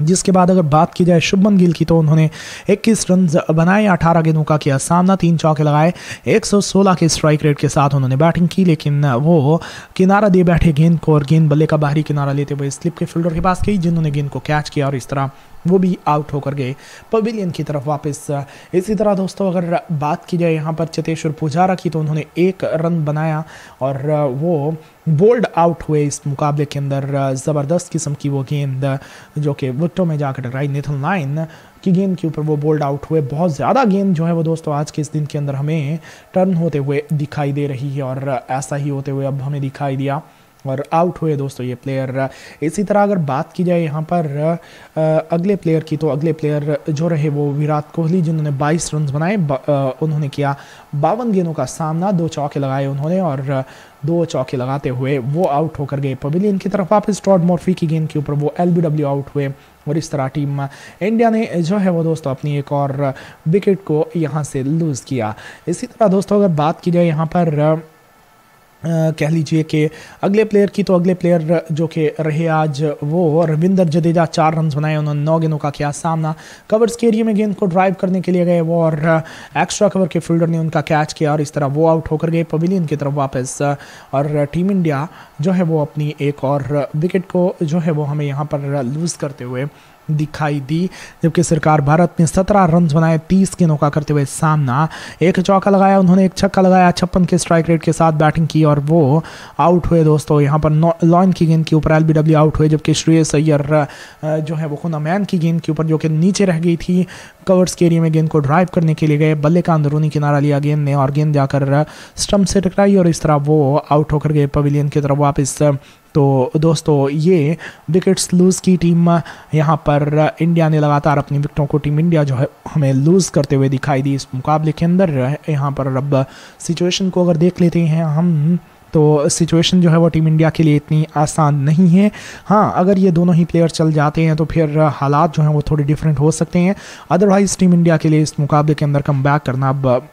जिसके बाद अगर बात की जाए शुभमन गिल की तो उन्होंने 21 रन बनाए 18 गेंदों का किया सामना, तीन चौके लगाए 116 के स्ट्राइक रेट के साथ उन्होंने बैटिंग की, लेकिन वो किनारा दे बैठे गेंद को और गेंद बल्ले का बाहरी किनारा लेते हुए स्लिप के फील्डर के पास गई, जिन्होंने गेंद को कैच किया और इस तरह वो भी आउट होकर गए पवेलियन की तरफ़ वापस। इसी तरह दोस्तों, अगर बात की जाए यहाँ पर चतेश्वर पुजारा की तो उन्होंने एक रन बनाया और वो बोल्ड आउट हुए इस मुकाबले के अंदर। ज़बरदस्त किस्म की वो गेंद, जो कि विकटों में जाकर टकराई। नेथन लाइन की गेंद के ऊपर वो बोल्ड आउट हुए। बहुत ज़्यादा गेंद जो है वो दोस्तों, आज के इस दिन के अंदर हमें टर्न होते हुए दिखाई दे रही है और ऐसा ही होते हुए अब हमें दिखाई दिया। और आउट हुए दोस्तों ये प्लेयर इसी तरह अगर बात की जाए यहाँ पर अगले प्लेयर की तो अगले प्लेयर जो रहे वो विराट कोहली, जिन्होंने 22 रन बनाए उन्होंने किया बावन गेंदों का सामना, दो चौके लगाए उन्होंने और दो चौके लगाते हुए वो आउट होकर गए पवेलियन की तरफ़। वापस टॉड मॉर्फी की गेंद के ऊपर वो एलबीडब्ल्यू आउट हुए और इस तरह टीम इंडिया ने जो है वो दोस्तों अपनी एक और विकेट को यहाँ से लूज़ किया। इसी तरह दोस्तों अगर बात की जाए यहाँ पर कह लीजिए कि अगले प्लेयर की तो अगले प्लेयर जो कि रहे आज वो रविंदर जडेजा, चार रन बनाए, उन्होंने नौ गेंदों का किया सामना। कवर्स के एरिए में गेंद को ड्राइव करने के लिए गए वो और एक्स्ट्रा कवर के फील्डर ने उनका कैच किया और इस तरह वो आउट होकर गए पवेलियन की तरफ़ वापस। और टीम इंडिया जो है वो अपनी एक और विकेट को जो है वो हमें यहाँ पर लूज़ करते हुए दिखाई दी, जबकि सरकार भारत ने सत्रह रन बनाए, तीस गेंदों का करते हुए सामना। एक चौका लगाया, उन्होंने एक छक्का लगाया, छप्पन के स्ट्राइक रेट के साथ बैटिंग की और वो आउट हुए दोस्तों। यहाँ पर लॉन की गेंद के ऊपर एलबीडब्ल्यू आउट हुए, जबकि श्रेयस अय्यर जो है वो खुना मैन की गेंद के ऊपर, जो कि नीचे रह गई थी। कवर्स के एरिया में गेंद को ड्राइव करने के लिए गए। बल्ले का अंदरूनी किनारा लिया गेंद ने और गेंद जाकर स्टम्प से टकराई और इस तरह वो आउट होकर गए पवेलियन की तरफ़ वापस। तो दोस्तों, ये विकेट्स लूज़ की टीम यहाँ पर इंडिया ने लगातार अपनी विकेटों को टीम इंडिया जो है हमें लूज़ करते हुए दिखाई दी। इस मुकाबले के अंदर यहाँ पर अब सिचुएशन को अगर देख लेते हैं हम तो सिचुएशन जो है वो टीम इंडिया के लिए इतनी आसान नहीं है। हाँ अगर ये दोनों ही प्लेयर चल जाते हैं तो फिर हालात जो हैं वो थोड़े डिफरेंट हो सकते हैं। अदरवाइज़ टीम इंडिया के लिए इस मुकाबले के अंदर कम करना अब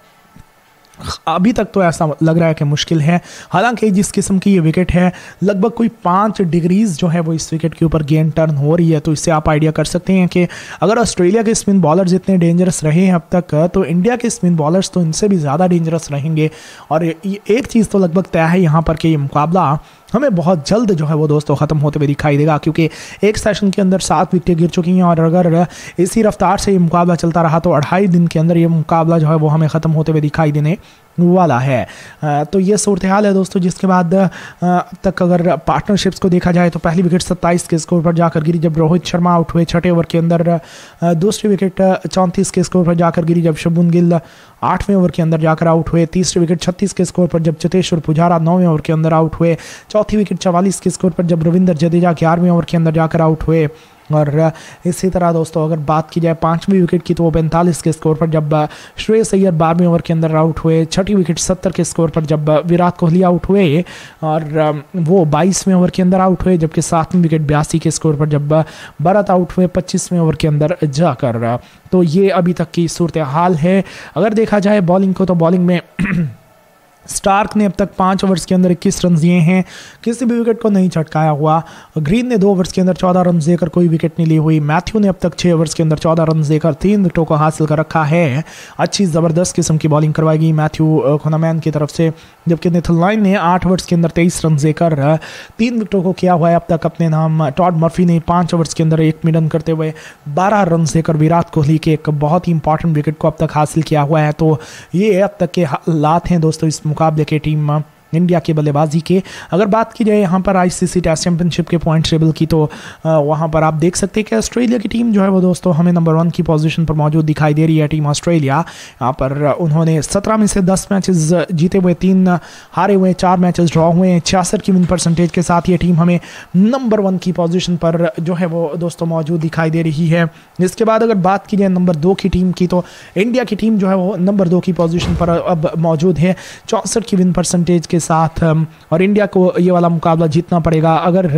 अभी तक तो ऐसा लग रहा है कि मुश्किल है। हालाँकि जिस किस्म की ये विकेट है, लगभग कोई पाँच डिग्रीज जो है वो इस विकेट के ऊपर गेंद टर्न हो रही है तो इससे आप आइडिया कर सकते हैं कि अगर ऑस्ट्रेलिया के स्पिन बॉलर्स इतने डेंजरस रहे हैं अब तक तो इंडिया के स्पिन बॉलर्स तो इनसे भी ज़्यादा डेंजरस रहेंगे। और एक चीज़ तो लगभग तय है यहाँ पर कि ये मुकाबला हमें बहुत जल्द जो है वो दोस्तों ख़त्म होते हुए दिखाई देगा, क्योंकि एक सेशन के अंदर सात विकटें गिर चुकी हैं और अगर इसी रफ्तार से ये मुकाबला चलता रहा तो अढ़ाई दिन के अंदर ये मुकाबला जो है वो हमें ख़त्म होते हुए दिखाई देने वाला है। तो ये सूरत हाल है दोस्तों, जिसके बाद अब तक अगर पार्टनरशिप्स को देखा जाए तो पहली विकेट 27 के स्कोर पर जाकर गिरी जब रोहित शर्मा आउट हुए छठे ओवर के अंदर दूसरी विकेट चौंतीस के स्कोर पर जाकर गिरी जब शुभुन गिल आठवें ओवर के अंदर जाकर आउट हुए। तीसरी विकेट छत्तीस के स्कोर पर जब चतेश्वर पुजारा नौवें ओवर के अंदर आउट हुए। चौथी विकेट चवालीस के स्कोर पर जब रविंदर जडेजा ग्यारहवें ओवर के अंदर जाकर आउट हुए। और इसी तरह दोस्तों, अगर बात की जाए पांचवी विकेट की तो वो पैंतालीस के स्कोर पर जब श्रेयस अय्यर बारहवीं ओवर के अंदर आउट हुए, छठी विकेट सत्तर के स्कोर पर जब विराट कोहली आउट हुए, और वो बाईसवें ओवर के अंदर आउट हुए, जबकि सातवीं विकेट बयासी के स्कोर पर जब भरत आउट हुए, पच्चीसवें ओवर के अंदर जाकर तो ये अभी तक की सूरत हाल है। अगर देखा जाए बॉलिंग को तो बॉलिंग में स्टार्क ने अब तक पाँच ओवर्स के अंदर इक्कीस रन दिए हैं। किसी भी विकेट को नहीं छटकाया हुआ। ग्रीन ने दो ओवर्स के अंदर चौदह रन देकर कोई विकेट नहीं ली हुई। मैथ्यू ने अब तक छः ओवर्स के अंदर चौदह रन देकर तीन विकेटों को हासिल कर रखा है। अच्छी ज़बरदस्त किस्म की बॉलिंग करवाएगी मैथ्यू खोनामैन की तरफ़ से। जबकि निथल लाइन ने आठ ओवर्स के अंदर तेईस रन देकर तीन विकेटों को किया हुआ है अब तक अपने नाम। टॉड मर्फी ने पाँच ओवर्स के अंदर एक मिडन करते हुए बारह रन देकर विराट कोहली के एक बहुत ही इंपॉर्टेंट विकेट को अब तक हासिल किया हुआ है। तो ये अब तक के हालात हैं दोस्तों इस मुकाबले के टीम इंडिया के बल्लेबाजी के। अगर बात की जाए यहाँ पर आईसीसी टेस्ट चैंपियनशिप के पॉइंट टेबल की तो वहाँ पर आप देख सकते हैं कि ऑस्ट्रेलिया की टीम जो है वो दोस्तों हमें नंबर वन की पोजीशन पर मौजूद दिखाई दे रही है टीम ऑस्ट्रेलिया यहाँ पर उन्होंने सत्रह में से दस मैचेस जीते हुए तीन हारे हुए, चार मैचेस ड्रॉ हुए हैं। छियासठ की विन परसेंटेज के साथ ये टीम हमें नंबर वन की पोजिशन पर जो है वो दोस्तों मौजूद दिखाई दे रही है। इसके बाद अगर बात की जाए नंबर दो की टीम की तो इंडिया की टीम जो है वो नंबर दो की पोजिशन पर अब मौजूद है। चौंसठ की विन परसेंटेज के साथ और इंडिया को ये वाला मुकाबला जीतना पड़ेगा। अगर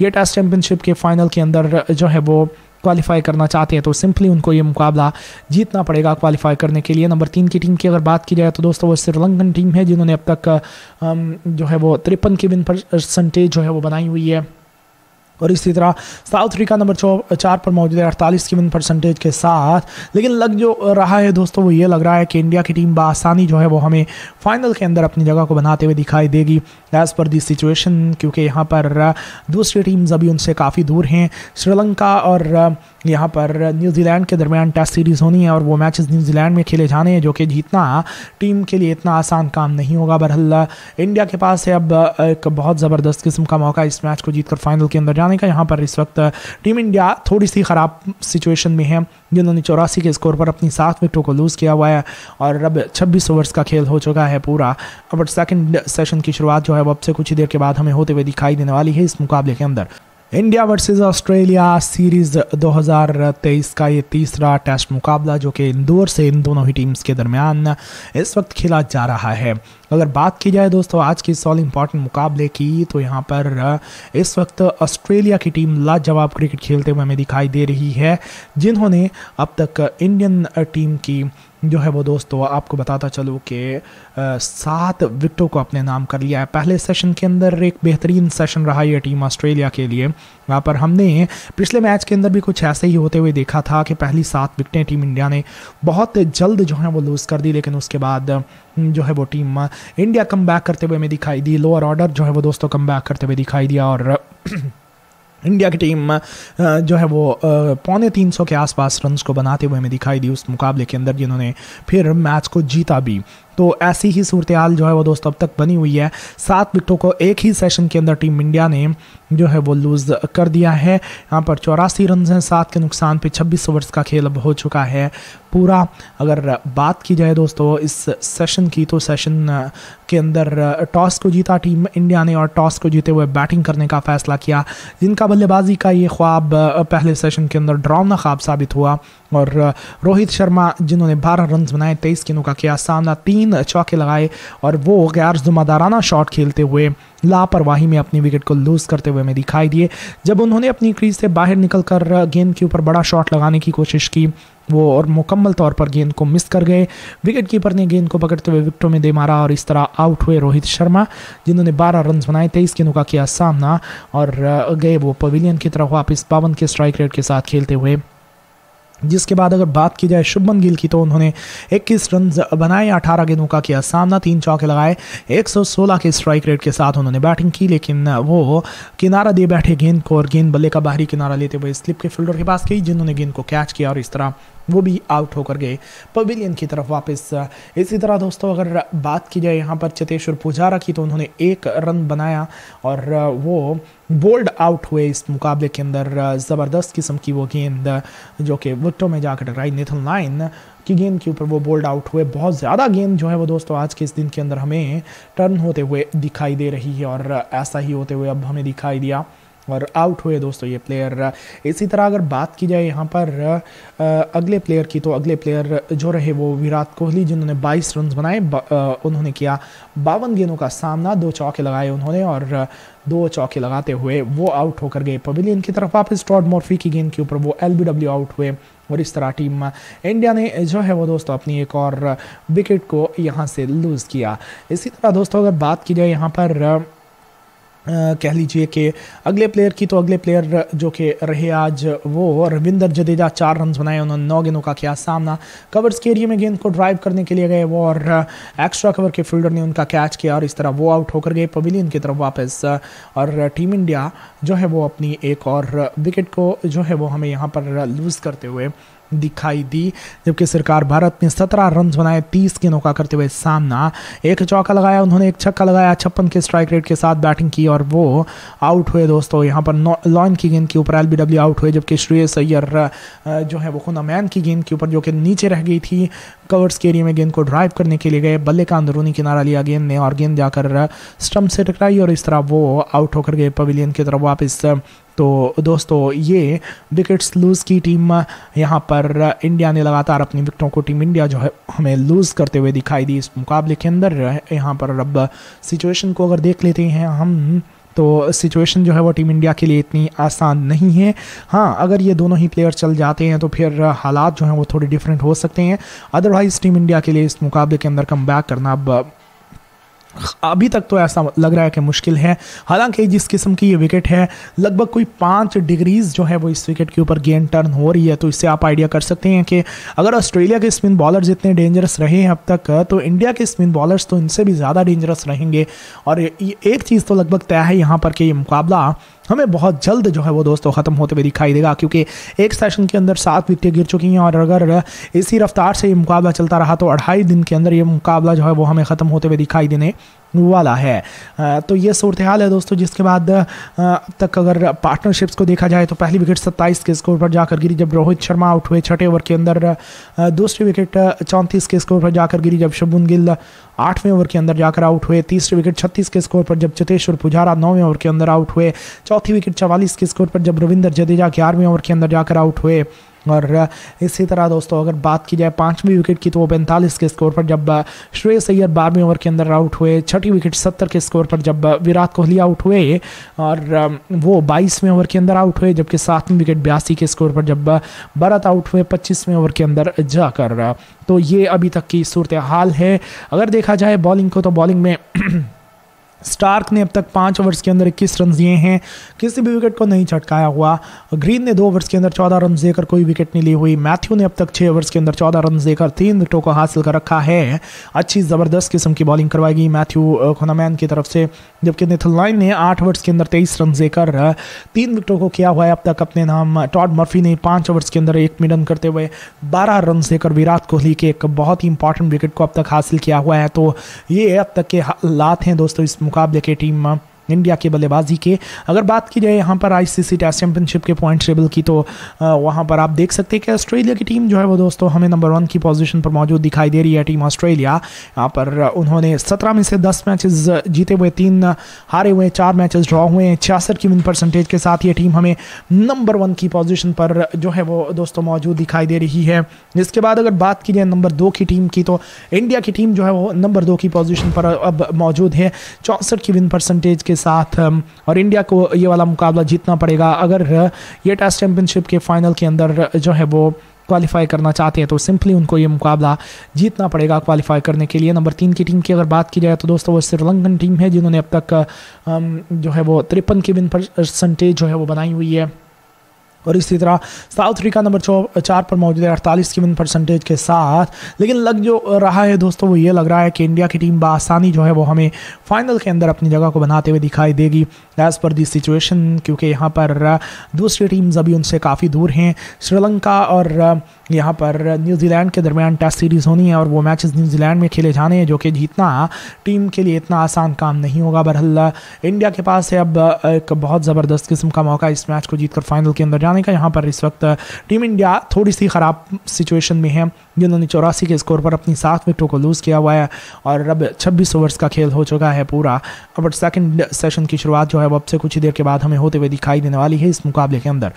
ये टेस्ट चैम्पियनशिप के फाइनल के अंदर जो है वो क्वालिफाई करना चाहते हैं तो सिंपली उनको ये मुकाबला जीतना पड़ेगा क्वालिफाई करने के लिए। नंबर तीन की टीम की अगर बात की जाए तो दोस्तों, वो श्रीलंकन टीम है, जिन्होंने अब तक जो है वो तिरपन की विन परसेंटेज जो है वो बनाई हुई है। और इसी तरह साउथ अफ्रीका नंबर चार पर मौजूद है, अड़तालीस की विन परसेंटेज के साथ। लेकिन लग जो रहा है दोस्तों, वो ये लग रहा है कि इंडिया की टीम बसानी जो है, वो हमें फाइनल के अंदर अपनी जगह को बनाते हुए दिखाई देगी। एज़ पर दी सिचुएशन क्योंकि यहाँ पर दूसरी टीम्स अभी उनसे काफ़ी दूर हैं। श्रीलंका और यहाँ पर न्यूजीलैंड के दरमियान टेस्ट सीरीज़ होनी है और वो मैचेस न्यूजीलैंड में खेले जाने हैं, जो कि जीतना टीम के लिए इतना आसान काम नहीं होगा। बहरहाल, इंडिया के पास है अब एक बहुत ज़बरदस्त किस्म का मौका इस मैच को जीतकर फाइनल के अंदर जाने का। यहाँ पर इस वक्त टीम इंडिया थोड़ी सी ख़राब सिचुएशन में है, जिन्होंने चौरासी के स्कोर पर अपनी सात विकटों को लूज़ किया हुआ है और अब छब्बीस ओवर्स का खेल हो चुका है पूरा। अब सेकंड सेशन की शुरुआत जो है वो अब से कुछ ही देर के बाद हमें होते हुए दिखाई देने वाली है इस मुकाबले के अंदर। इंडिया वर्सेस ऑस्ट्रेलिया सीरीज़ 2023 का ये तीसरा टेस्ट मुकाबला जो कि इंदौर से इन दोनों ही टीम्स के दरमियान इस वक्त खेला जा रहा है। अगर बात की जाए दोस्तों, आज के इस ऑल इंपॉर्टेंट मुकाबले की तो यहाँ पर इस वक्त ऑस्ट्रेलिया की टीम लाजवाब क्रिकेट खेलते हुए हमें दिखाई दे रही है, जिन्होंने अब तक इंडियन टीम की जो है वो दोस्तों आपको बताता चलो कि सात विकटों को अपने नाम कर लिया है। पहले सेशन के अंदर एक बेहतरीन सेशन रहा ये टीम ऑस्ट्रेलिया के लिए। वहाँ पर हमने पिछले मैच के अंदर भी कुछ ऐसे ही होते हुए देखा था कि पहली सात विकटें टीम इंडिया ने बहुत जल्द जो है वो लूज़ कर दी, लेकिन उसके बाद जो है वो टीम इंडिया कम बैक करते हुए हमें दिखाई दी। लोअर ऑर्डर जो है वो दोस्तों कम बैक करते हुए दिखाई दिया और इंडिया की टीम जो है वो पौने तीन सौ के आसपास रन्स को बनाते हुए हमें दिखाई दी उस मुकाबले के अंदर, जिन्होंने फिर मैच को जीता भी। तो ऐसी ही सूरत हाल जो है वो दोस्तों अब तक बनी हुई है। सात विकटों को एक ही सेशन के अंदर टीम इंडिया ने जो है वो लूज़ कर दिया है। यहाँ पर चौरासी रन हैं, सात के नुकसान पे 26 ओवर्स का खेल अब हो चुका है। पूरा अगर बात की जाए दोस्तों इस सेशन की तो सेशन के अंदर टॉस को जीता टीम इंडिया ने और टॉस को जीते हुए बैटिंग करने का फैसला किया। जिनका बल्लेबाजी का ये ख्वाब पहले सेशन के अंदर ड्राउना ख्वाब साबित हुआ। और रोहित शर्मा जिन्होंने 12 रन बनाए तेईस गेंदों का किया सामना तीन चौके लगाए और वो गैर जुम्मेदाराना शॉट खेलते हुए लापरवाही में अपनी विकेट को लूज करते हुए हमें दिखाई दिए जब उन्होंने अपनी क्रीज से बाहर निकलकर गेंद के ऊपर बड़ा शॉट लगाने की कोशिश की वो और मुकम्मल तौर पर गेंद को मिस कर गए विकेट कीपर ने गेंद को पकड़ते हुए विकटों में दे मारा और इस तरह आउट हुए रोहित शर्मा जिन्होंने 12 रन बनाए तेईस गेंदों का किया सामना और गए वो पवेलियन की तरफ़ वापस बावन के स्ट्राइक रेट के साथ खेलते हुए जिसके बाद अगर बात की जाए शुभमन गिल की तो उन्होंने 21 रन बनाए 18 गेंदों का किया सामना, तीन चौके लगाए 116 के स्ट्राइक रेट के साथ उन्होंने बैटिंग की, लेकिन वो किनारा दे बैठे गेंद को और गेंद बल्ले का बाहरी किनारा लेते हुए स्लिप के फील्डर के पास गई, जिन्होंने गेंद को कैच किया और इस तरह वो भी आउट होकर गए पवेलियन की तरफ़ वापस। इसी तरह दोस्तों, अगर बात की जाए यहाँ पर चतेश्वर पुजारा की तो उन्होंने एक रन बनाया और वो बोल्ड आउट हुए इस मुकाबले के अंदर। ज़बरदस्त किस्म की वो गेंद, जो कि विकटों में जाकर टकराई। नेथन लाइन की गेंद के ऊपर वो बोल्ड आउट हुए। बहुत ज़्यादा गेंद जो है वो दोस्तों, आज के इस दिन के अंदर हमें टर्न होते हुए दिखाई दे रही है और ऐसा ही होते हुए अब हमें दिखाई दिया। और आउट हुए दोस्तों ये प्लेयर इसी तरह अगर बात की जाए यहाँ पर अगले प्लेयर की तो अगले प्लेयर जो रहे वो विराट कोहली, जिन्होंने 22 रन बनाए उन्होंने किया बावन गेंदों का सामना, दो चौके लगाए उन्होंने और दो चौके लगाते हुए वो आउट होकर गए पवेलियन की तरफ़। वापस टॉड मोर्फी की गेंद के ऊपर वो एलबीडब्ल्यू आउट हुए और इस तरह टीम इंडिया ने जो है वो दोस्तों अपनी एक और विकेट को यहाँ से लूज़ किया। इसी तरह दोस्तों अगर बात की जाए यहाँ पर कह लीजिए कि अगले प्लेयर की तो अगले प्लेयर जो कि रहे आज वो रविंदर जडेजा, चार रन बनाए उन्होंने, नौ गेंदों का किया सामना। कवर्स के एरिए में गेंद को ड्राइव करने के लिए गए वो और एक्स्ट्रा कवर के फील्डर ने उनका कैच किया और इस तरह वो आउट होकर गए पवेलियन की तरफ़ वापस। और टीम इंडिया जो है वो अपनी एक और विकेट को जो है वो हमें यहाँ पर लूज़ करते हुए दिखाई दी, जबकि सरकार भारत ने सत्रह रन बनाए, तीस गेंदों का करते हुए सामना। एक चौका लगाया, उन्होंने एक छक्का लगाया, छप्पन के स्ट्राइक रेट के साथ बैटिंग की और वो आउट हुए दोस्तों। यहाँ पर लॉन की गेंद के ऊपर एल आउट हुए, जबकि श्रेय सैयर जो है वो खुना मैन की गेंद के ऊपर, जो कि नीचे रह गई थी। कवर्स के एरिया में गेंद को ड्राइव करने के लिए गए। बल्ले का अंदरूनी किनारा लिया गेंद ने और गेंद जाकर स्टम्प से टकराई और इस तरह वो आउट होकर गए पवेलियन की तरफ़ वापस। तो दोस्तों, ये विकेट्स लूज़ की टीम यहाँ पर इंडिया ने लगातार अपनी विकेटों को टीम इंडिया जो है हमें लूज़ करते हुए दिखाई दी। इस मुकाबले के अंदर यहाँ पर अब सिचुएशन को अगर देख लेते हैं हम तो सिचुएशन जो है वो टीम इंडिया के लिए इतनी आसान नहीं है। हाँ अगर ये दोनों ही प्लेयर चल जाते हैं तो फिर हालात जो हैं वो थोड़े डिफरेंट हो सकते हैं। अदरवाइज़ टीम इंडिया के लिए इस मुकाबले के अंदर कम करना अब अभी तक तो ऐसा लग रहा है कि मुश्किल है। हालाँकि जिस किस्म की ये विकेट है, लगभग कोई पाँच डिग्रीज जो है वो इस विकेट के ऊपर गेंद टर्न हो रही है तो इससे आप आइडिया कर सकते हैं कि अगर ऑस्ट्रेलिया के स्पिन बॉलर्स इतने डेंजरस रहे हैं अब तक तो इंडिया के स्पिन बॉलर्स तो इनसे भी ज़्यादा डेंजरस रहेंगे। और एक चीज़ तो लगभग तय है यहाँ पर कि ये मुकाबला हमें बहुत जल्द जो है वो दोस्तों ख़त्म होते हुए दिखाई देगा, क्योंकि एक सेशन के अंदर सात विकटें गिर चुकी हैं और अगर इसी रफ्तार से ये मुकाबला चलता रहा तो अढ़ाई दिन के अंदर ये मुकाबला जो है वो हमें ख़त्म होते हुए दिखाई देने वाला है। तो ये सूरत हाल है दोस्तों, जिसके बाद अब तक अगर पार्टनरशिप्स को देखा जाए तो पहली विकेट 27 के स्कोर पर जाकर गिरी, जब रोहित शर्मा आउट हुए छठे ओवर के अंदर दूसरी विकेट चौंतीस के स्कोर पर जाकर गिरी, जब शुभुन गिल आठवें ओवर के अंदर जाकर आउट हुए, तीसरी विकेट छत्तीस के स्कोर पर, जब चतेश्वर पुजारा नौवें ओवर के अंदर आउट हुए, चौथी विकेट चवालीस के स्कोर पर, जब रविंदर जडेजा ग्यारहवें ओवर के अंदर जाकर आउट हुए। और इसी तरह दोस्तों, अगर बात की जाए पांचवी विकेट की तो वो पैंतालीस के स्कोर पर जब श्रेयस अय्यर बारहवें ओवर के अंदर आउट हुए, छठी विकेट सत्तर के स्कोर पर जब विराट कोहली आउट हुए, और वो बाईसवें ओवर के अंदर आउट हुए, जबकि सातवीं विकेट बयासी के स्कोर पर जब भरत आउट हुए, पच्चीसवें ओवर के अंदर जाकर तो ये अभी तक की सूरत हाल है। अगर देखा जाए बॉलिंग को तो बॉलिंग में स्टार्क ने अब तक पाँच ओवर्स के अंदर इक्कीस रन दिए हैं। किसी भी विकेट को नहीं छटकाया हुआ। ग्रीन ने दो ओवर्स के अंदर चौदह रन देकर कोई विकेट नहीं ली हुई। मैथ्यू ने अब तक छः ओवर्स के अंदर चौदह रन देकर तीन विकेटों को हासिल कर रखा है। अच्छी ज़बरदस्त किस्म की बॉलिंग करवाएगी मैथ्यू खोनामैन की तरफ़ से, जबकि निथल लाइन ने आठ ओवर्स के अंदर तेईस रन देकर तीन विकेटों को किया हुआ है। अब तक अपने नाम टॉड मर्फी ने पाँच ओवर्स के अंदर एक मिडन करते हुए बारह रन देकर विराट कोहली के एक बहुत ही इंपॉर्टेंट विकेट को अब तक हासिल किया हुआ है। तो ये अब तक के हालात हैं दोस्तों इस मुकाबले की टीम इंडिया के बल्लेबाजी के। अगर बात की जाए यहाँ पर आईसीसी टेस्ट चैंपियनशिप के पॉइंट टेबल की तो वहाँ पर आप देख सकते हैं कि ऑस्ट्रेलिया की टीम जो है वो दोस्तों हमें नंबर वन की पोजीशन पर मौजूद दिखाई दे रही है टीम ऑस्ट्रेलिया। यहाँ पर उन्होंने सत्रह में से दस मैचेस जीते हुए, तीन हारे हुए, चार मैचेस ड्रॉ हुए हैं। छियासठ की विन परसेंटेज के साथ ये टीम हमें नंबर वन की पोजिशन पर जो है वो दोस्तों मौजूद दिखाई दे रही है। इसके बाद अगर बात की जाए नंबर दो की टीम की तो इंडिया की टीम जो है वो नंबर दो की पोजिशन पर अब मौजूद है। चौंसठ की विन परसेंटेज के के साथ और इंडिया को ये वाला मुकाबला जीतना पड़ेगा। अगर ये टेस्ट चैंपियनशिप के फाइनल के अंदर जो है वो क्वालिफाई करना चाहते हैं तो सिंपली उनको ये मुकाबला जीतना पड़ेगा क्वालिफाई करने के लिए। नंबर तीन की टीम की अगर बात की जाए तो दोस्तों, वो श्रीलंकन टीम है, जिन्होंने अब तक जो है वो तिरपन की विन परसेंटेज जो है वो बनाई हुई है। और इसी तरह साउथ अफ्रीका नंबर चार पर मौजूद है, अड़तालीस की विन परसेंटेज के साथ। लेकिन लग जो रहा है दोस्तों, वो ये लग रहा है कि इंडिया की टीम बसानी जो है, वो हमें फाइनल के अंदर अपनी जगह को बनाते हुए दिखाई देगी एज़ पर दी सिचुएशन क्योंकि यहाँ पर दूसरी टीम्स अभी उनसे काफ़ी दूर हैं। श्रीलंका और यहाँ पर न्यूजीलैंड के दरमियान टेस्ट सीरीज़ होनी है और वो मैचेस न्यूजीलैंड में खेले जाने हैं, जो कि जीतना टीम के लिए इतना आसान काम नहीं होगा। बहरहाल, इंडिया के पास है अब एक बहुत ज़बरदस्त किस्म का मौका इस मैच को जीतकर फाइनल के अंदर जाने का यहाँ पर इस वक्त टीम इंडिया थोड़ी सी ख़राब सिचुएशन में है। जिन्होंने चौरासी के स्कोर पर अपनी सात विकटों को लूज़ किया हुआ है और अब छब्बीस ओवर्स का खेल हो चुका है पूरा। अब सेकेंड सेशन की शुरुआत जो है वो अब से कुछ ही देर के बाद हमें होते हुए दिखाई देने वाली है इस मुकाबले के अंदर।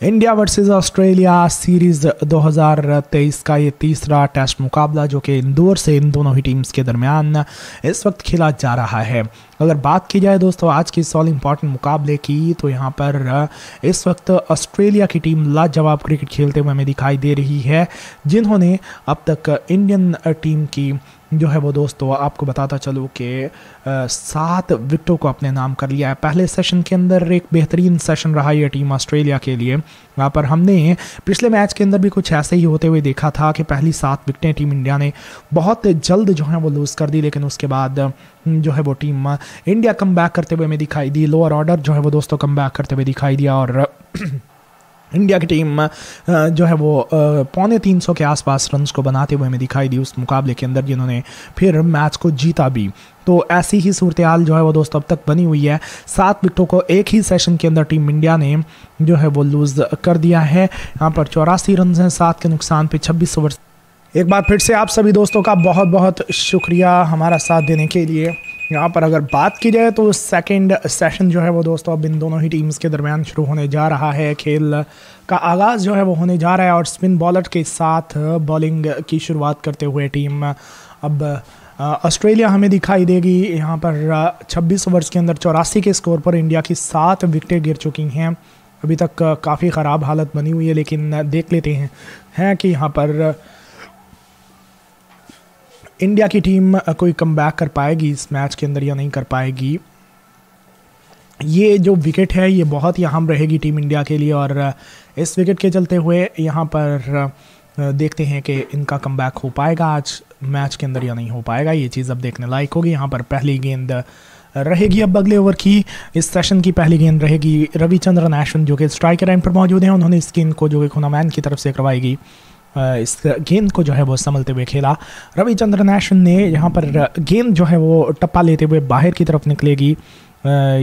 इंडिया वर्सेस ऑस्ट्रेलिया सीरीज़ 2023 का ये तीसरा टेस्ट मुकाबला जो कि इंदौर से इन दोनों ही टीम्स के दरमियान इस वक्त खेला जा रहा है। अगर बात की जाए दोस्तों, आज की इस ऑल इंपॉर्टेंट मुकाबले की तो यहाँ पर इस वक्त ऑस्ट्रेलिया की टीम लाजवाब क्रिकेट खेलते हुए हमें दिखाई दे रही है, जिन्होंने अब तक इंडियन टीम की जो है वो दोस्तों आपको बताता चलूँ कि सात विकटों को अपने नाम कर लिया है। पहले सेशन के अंदर एक बेहतरीन सेशन रहा ये टीम ऑस्ट्रेलिया के लिए। वहाँ पर हमने पिछले मैच के अंदर भी कुछ ऐसे ही होते हुए देखा था कि पहली सात विकटें टीम इंडिया ने बहुत जल्द जो है वो लूज़ कर दी, लेकिन उसके बाद जो है वो टीम इंडिया कम बैक करते हुए हमें दिखाई दी। लोअर ऑर्डर जो है वो दोस्तों कम बैक करते हुए दिखाई दिया और इंडिया की टीम जो है वो पौने तीन सौ के आसपास रन्स को बनाते हुए हमें दिखाई दी उस मुकाबले के अंदर जिन्होंने फिर मैच को जीता भी। तो ऐसी ही सूरत हाल जो है वो दोस्तों अब तक बनी हुई है। सात विकटों को एक ही सेशन के अंदर टीम इंडिया ने जो है वो लूज़ कर दिया है। यहाँ पर चौरासी रन हैं, सात के नुकसान पे छब्बीस ओवर एक बार फिर से आप सभी दोस्तों का बहुत बहुत शुक्रिया हमारा साथ देने के लिए। यहाँ पर अगर बात की जाए तो सेकंड सेशन जो है वो दोस्तों अब इन दोनों ही टीम्स के दरमियान शुरू होने जा रहा है। खेल का आगाज़ जो है वो होने जा रहा है और स्पिन बॉलर के साथ बॉलिंग की शुरुआत करते हुए टीम अब ऑस्ट्रेलिया हमें दिखाई देगी। यहाँ पर 26 ओवर्स के अंदर चौरासी के स्कोर पर इंडिया की सात विकटें गिर चुकी हैं। अभी तक काफ़ी ख़राब हालत बनी हुई है, लेकिन देख लेते हैं हैं कि यहाँ पर इंडिया की टीम कोई कम कर पाएगी इस मैच के अंदर या नहीं कर पाएगी? ये जो विकेट है, ये बहुत ही अहम रहेगी टीम इंडिया के लिए और इस विकेट के चलते हुए यहाँ पर देखते हैं कि इनका कम हो पाएगा आज मैच के अंदर या नहीं हो पाएगा। ये चीज़ अब देखने लायक होगी। यहाँ पर पहली गेंद रहेगी अब अगले ओवर की। इस सेशन की पहली गेंद रहेगी रविचंद्रन अश्विन जो कि स्ट्राइकर एंड पर मौजूद हैं। उन्होंने इस गेंद को जो कि खुनामैन की तरफ़ से करवाएगी इस गेंद को जो है वो संभलते हुए खेला। रविचंद्रन अश्विन ने यहाँ पर गेंद जो है वो टप्पा लेते हुए बाहर की तरफ़ निकलेगी।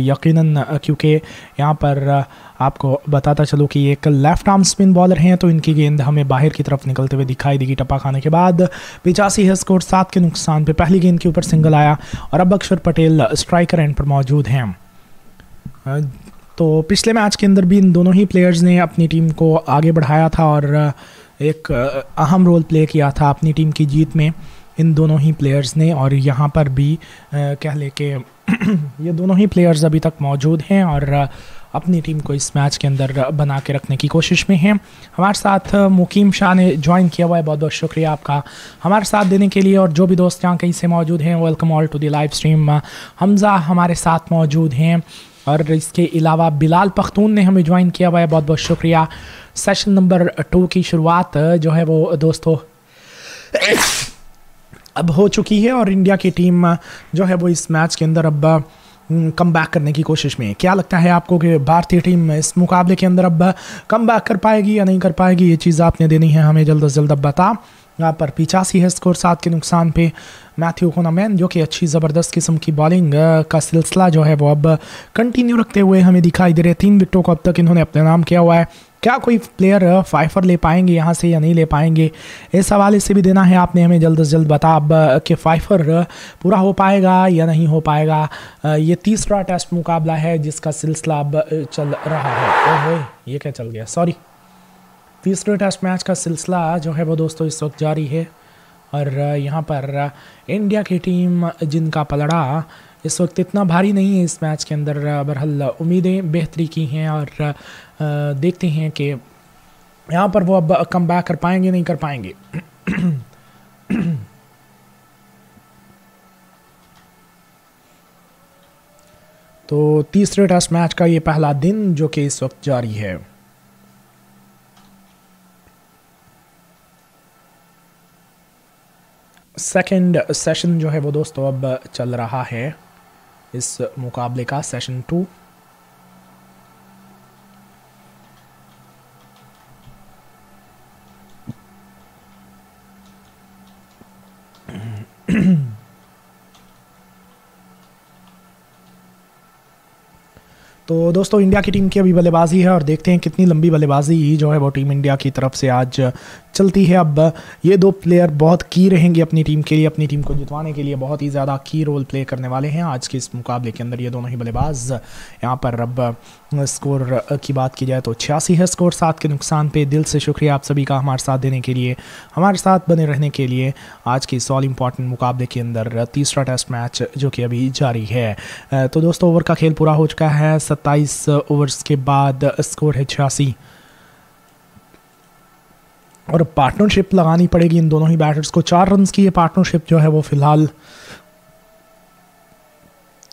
यकीनन क्योंकि यहाँ पर आपको बताता चलो कि एक लेफ़्ट आर्म स्पिन बॉलर हैं तो इनकी गेंद हमें बाहर की तरफ़ निकलते हुए दिखाई देगी टप्पा खाने के बाद। पिचासी है स्कोर, सात के नुकसान पे पहली गेंद के ऊपर सिंगल आया और अब अक्षर पटेल स्ट्राइकर एंड पर मौजूद हैं। तो पिछले मैच के अंदर भी इन दोनों ही प्लेयर्स ने अपनी टीम को आगे बढ़ाया था और एक अहम रोल प्ले किया था अपनी टीम की जीत में इन दोनों ही प्लेयर्स ने और यहाँ पर भी कह ले कि ये दोनों ही प्लेयर्स अभी तक मौजूद हैं और अपनी टीम को इस मैच के अंदर बना के रखने की कोशिश में हैं। हमारे साथ मुकीम शाह ने ज्वाइन किया हुआ है। बहुत बहुत शुक्रिया आपका हमारे साथ देने के लिए और जो भी दोस्त यहाँ कहीं से मौजूद हैं welcome all to the live stream Hamza हमारे साथ मौजूद हैं। और इसके अलावा बिलाल पख्तून ने हमें ज्वाइन किया हुआ है। बहुत बहुत शुक्रिया। सेशन नंबर टू की शुरुआत जो है वो दोस्तों, अब हो चुकी है और इंडिया की टीम जो है वो इस मैच के अंदर अब कम बैक करने की कोशिश में क्या लगता है आपको कि भारतीय टीम इस मुकाबले के अंदर अब कम बैक कर पाएगी या नहीं कर पाएगी? ये चीज़ आपने देनी है, हमें जल्द अज जल्द अब बता। यहाँ पर पिचासी है स्कोर, सात के नुकसान पे। मैथ्यू कोनामैन जो कि अच्छी ज़बरदस्त किस्म की बॉलिंग का सिलसिला जो है वो अब कंटिन्यू रखते हुए हमें दिखाई दे रहे तीन विकटों को अब तक इन्होंने अपने नाम किया हुआ है। क्या कोई प्लेयर फाइफर ले पाएँगे, यहाँ से या नहीं ले पाएँगे? इस हवाले से भी देना है आपने हमें जल्द से जल्द बता अब कि फाइफर पूरा हो पाएगा या नहीं हो पाएगा? ये तीसरा टेस्ट मुकाबला है जिसका सिलसिला अब चल रहा है। ओहो, ये क्या चल गया? सॉरी तीसरे टेस्ट मैच का सिलसिला जो है वो दोस्तों इस वक्त जारी है। और यहाँ पर इंडिया की टीम जिनका पलड़ा इस वक्त इतना भारी नहीं है इस मैच के अंदर, बहरहाल उम्मीदें बेहतरी की हैं और देखते हैं कि यहाँ पर वो अब कम बैक कर पाएँगे, नहीं कर पाएँगे। तो तीसरे टेस्ट मैच का ये पहला दिन जो कि इस वक्त जारी है। सेकंड सेशन जो है वो दोस्तों अब चल रहा है इस मुकाबले का सेशन टू तो दोस्तों इंडिया की टीम की अभी बल्लेबाजी है और देखते हैं कितनी लंबी बल्लेबाजी जो है वो टीम इंडिया की तरफ़ से आज चलती है। अब ये दो प्लेयर बहुत की रहेंगे अपनी टीम के लिए, अपनी टीम को जितवाने के लिए। बहुत ही ज़्यादा की रोल प्ले करने वाले हैं आज के इस मुकाबले के अंदर ये दोनों ही बल्लेबाज। यहाँ पर अब स्कोर की बात की जाए तो छियासी है स्कोर, सात के नुकसान पे दिल से शुक्रिया आप सभी का हमारे साथ देने के लिए, हमारे साथ बने रहने के लिए आज के इस ऑल इंपॉर्टेंट मुकाबले के अंदर तीसरा टेस्ट मैच जो कि अभी जारी है। तो दोस्तों ओवर का खेल पूरा हो चुका है, सत्ताईस ओवर्स के बाद स्कोर है छियासी। और पार्टनरशिप लगानी पड़ेगी इन दोनों ही बैटर्स को। चार रन की ये पार्टनरशिप जो है वो फ़िलहाल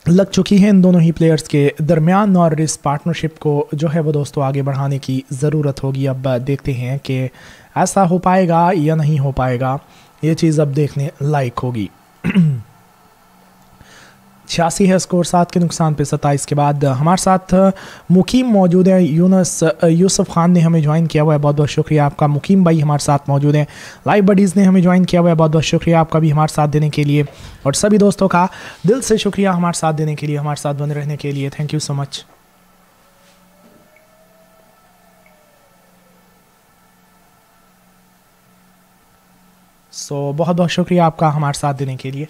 लग चुकी है इन दोनों ही प्लेयर्स के दरमियान और इस पार्टनरशिप को जो है वो दोस्तों आगे बढ़ाने की ज़रूरत होगी। अब देखते हैं कि ऐसा हो पाएगा या नहीं हो पाएगा। ये चीज़ अब देखने लायक होगी। छियासी है स्कोर सात के नुकसान पे सत्ताईस के बाद। हमारे साथ मुकीम मौजूद है। यूनस यूसुफ खान ने हमें ज्वाइन किया हुआ है। बहुत बहुत शुक्रिया आपका। मुकीम भाई हमारे साथ मौजूद हैं। लाइव बडीज़ ने हमें ज्वाइन किया हुआ है। बहुत बहुत शुक्रिया आपका भी हमारे साथ देने के लिए। और सभी दोस्तों का दिल से शुक्रिया हमारे साथ देने के लिए हमारे साथ बने रहने के लिए। Thank you so much so so, बहुत बहुत शुक्रिया आपका हमारे साथ देने के लिए।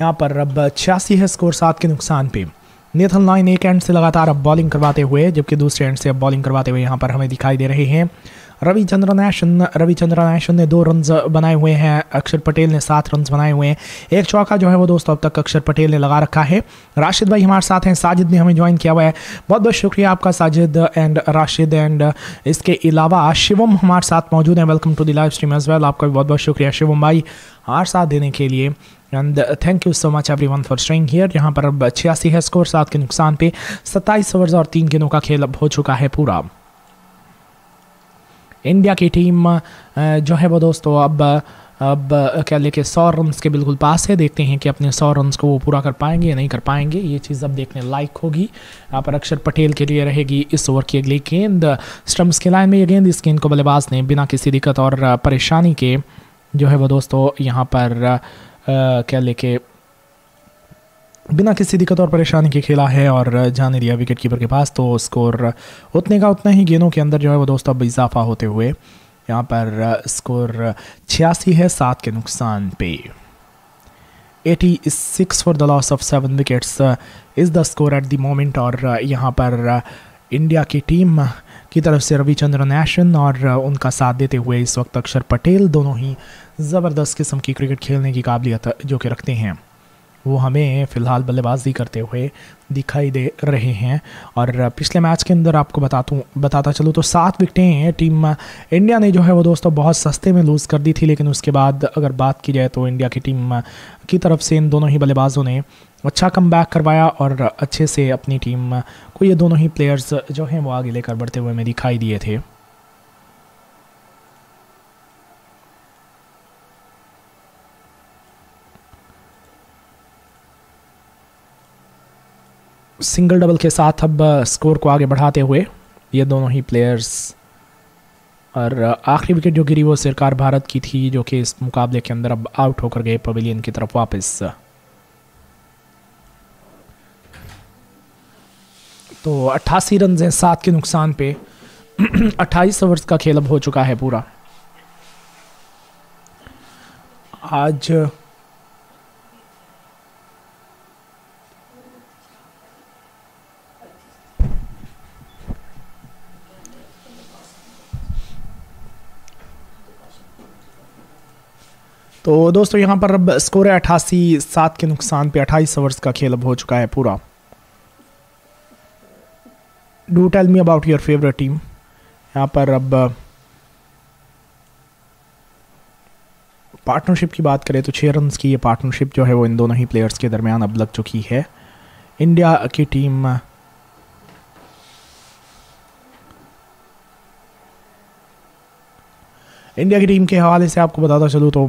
यहाँ पर अब छियासी है स्कोर, सात के नुकसान पे। नेथन लाइन एक एंड से लगातार अब बॉलिंग करवाते हुए, जबकि दूसरे एंड से अब बॉलिंग करवाते हुए यहाँ पर हमें दिखाई दे रहे हैं। रविचंद्रन ऐशन रविचंद्रन ऐशन ने दो रन बनाए हुए हैं। अक्षर पटेल ने सात रन बनाए हुए हैं। एक चौका जो है वो दोस्तों अब तक अक्षर पटेल ने लगा रखा है। राशिद भाई हमारे साथ हैं। साजिद ने हमें ज्वाइन किया हुआ है। बहुत बहुत शुक्रिया आपका, साजिद एंड राशिद एंड इसके अलावा शिवम हमारे साथ मौजूद हैं। Welcome to the live stream as well आपका भी बहुत बहुत शुक्रिया शिवम भाई। हमारे साथ देने के लिए। And thank you so much everyone for staying here यहाँ पर अब छियासी है स्कोर सात के नुकसान पे। सत्ताईस ओवर्स और तीन गेंदों का खेल अब हो चुका है पूरा। इंडिया की टीम जो है वो दोस्तों, अब अब, क्या लेके सौ रन के बिल्कुल पास है। देखते हैं कि अपने सौ रन को वो पूरा कर पाएँगे या नहीं कर पाएँगे। ये चीज़ अब देखने लायक होगी। यहाँ पर अक्षर पटेल के लिए रहेगी इस ओवर की अगली गेंद। स्टम्प्स के लाइन में ये गेंद, इस गेंद को बल्लेबाज ने बिना किसी दिक्कत और परेशानी के, जो है वो दोस्तों, यहाँ पर क्या लेके बिना किसी दिक्कत और परेशानी के खेला है और जाने दिया विकेट कीपर के पास तो स्कोर उतने का उतना ही गेंदों के अंदर जो है वो दोस्तों अब इजाफा होते हुए यहाँ पर स्कोर छियासी है, सात के नुकसान पे। 86 for the loss of seven wickets is the score at the moment और यहाँ पर इंडिया की टीम की तरफ़ से रविचंद्रन ऐशन और उनका साथ देते हुए इस वक्त अक्षर पटेल दोनों ही ज़बरदस्त किस्म की क्रिकेट खेलने की काबिलियत जो कि रखते हैं। वो हमें फ़िलहाल बल्लेबाजी करते हुए दिखाई दे रहे हैं। और पिछले मैच के अंदर आपको बताता बताता चलूँ तो सात विकटें टीम इंडिया ने जो है वो दोस्तों बहुत सस्ते में लूज़ कर दी थी, लेकिन उसके बाद अगर बात की जाए तो इंडिया की टीम की तरफ़ से इन दोनों ही बल्लेबाजों ने अच्छा कम करवाया और अच्छे से अपनी टीम को ये दोनों ही प्लेयर्स जो हैं वो आगे लेकर बढ़ते हुए हमें दिखाई दिए थे। सिंगल डबल के साथ अब स्कोर को आगे बढ़ाते हुए, ये दोनों ही प्लेयर्स और आखिरी विकेट जो गिरी वो सरकार भारत की थी, जो कि इस मुकाबले के अंदर अब आउट होकर गए पवेलियन की तरफ़ वापस। तो 88 रन हैं सात के नुकसान पे। 28 ओवर्स का खेल अब हो चुका है पूरा। आज तो दोस्तों, यहाँ पर अब स्कोर है अठासी सात के नुकसान पे, अट्ठाईस ओवर्स का खेल अब हो चुका है पूरा। Do tell me about your favourite team यहाँ पर अब पार्टनरशिप की बात करें तो छः रन की ये पार्टनरशिप जो है वो इन दोनों ही प्लेयर्स के दरमियान अब लग चुकी है। इंडिया की टीम इंडिया की टीम के हवाले से आपको बताता चलूँ तो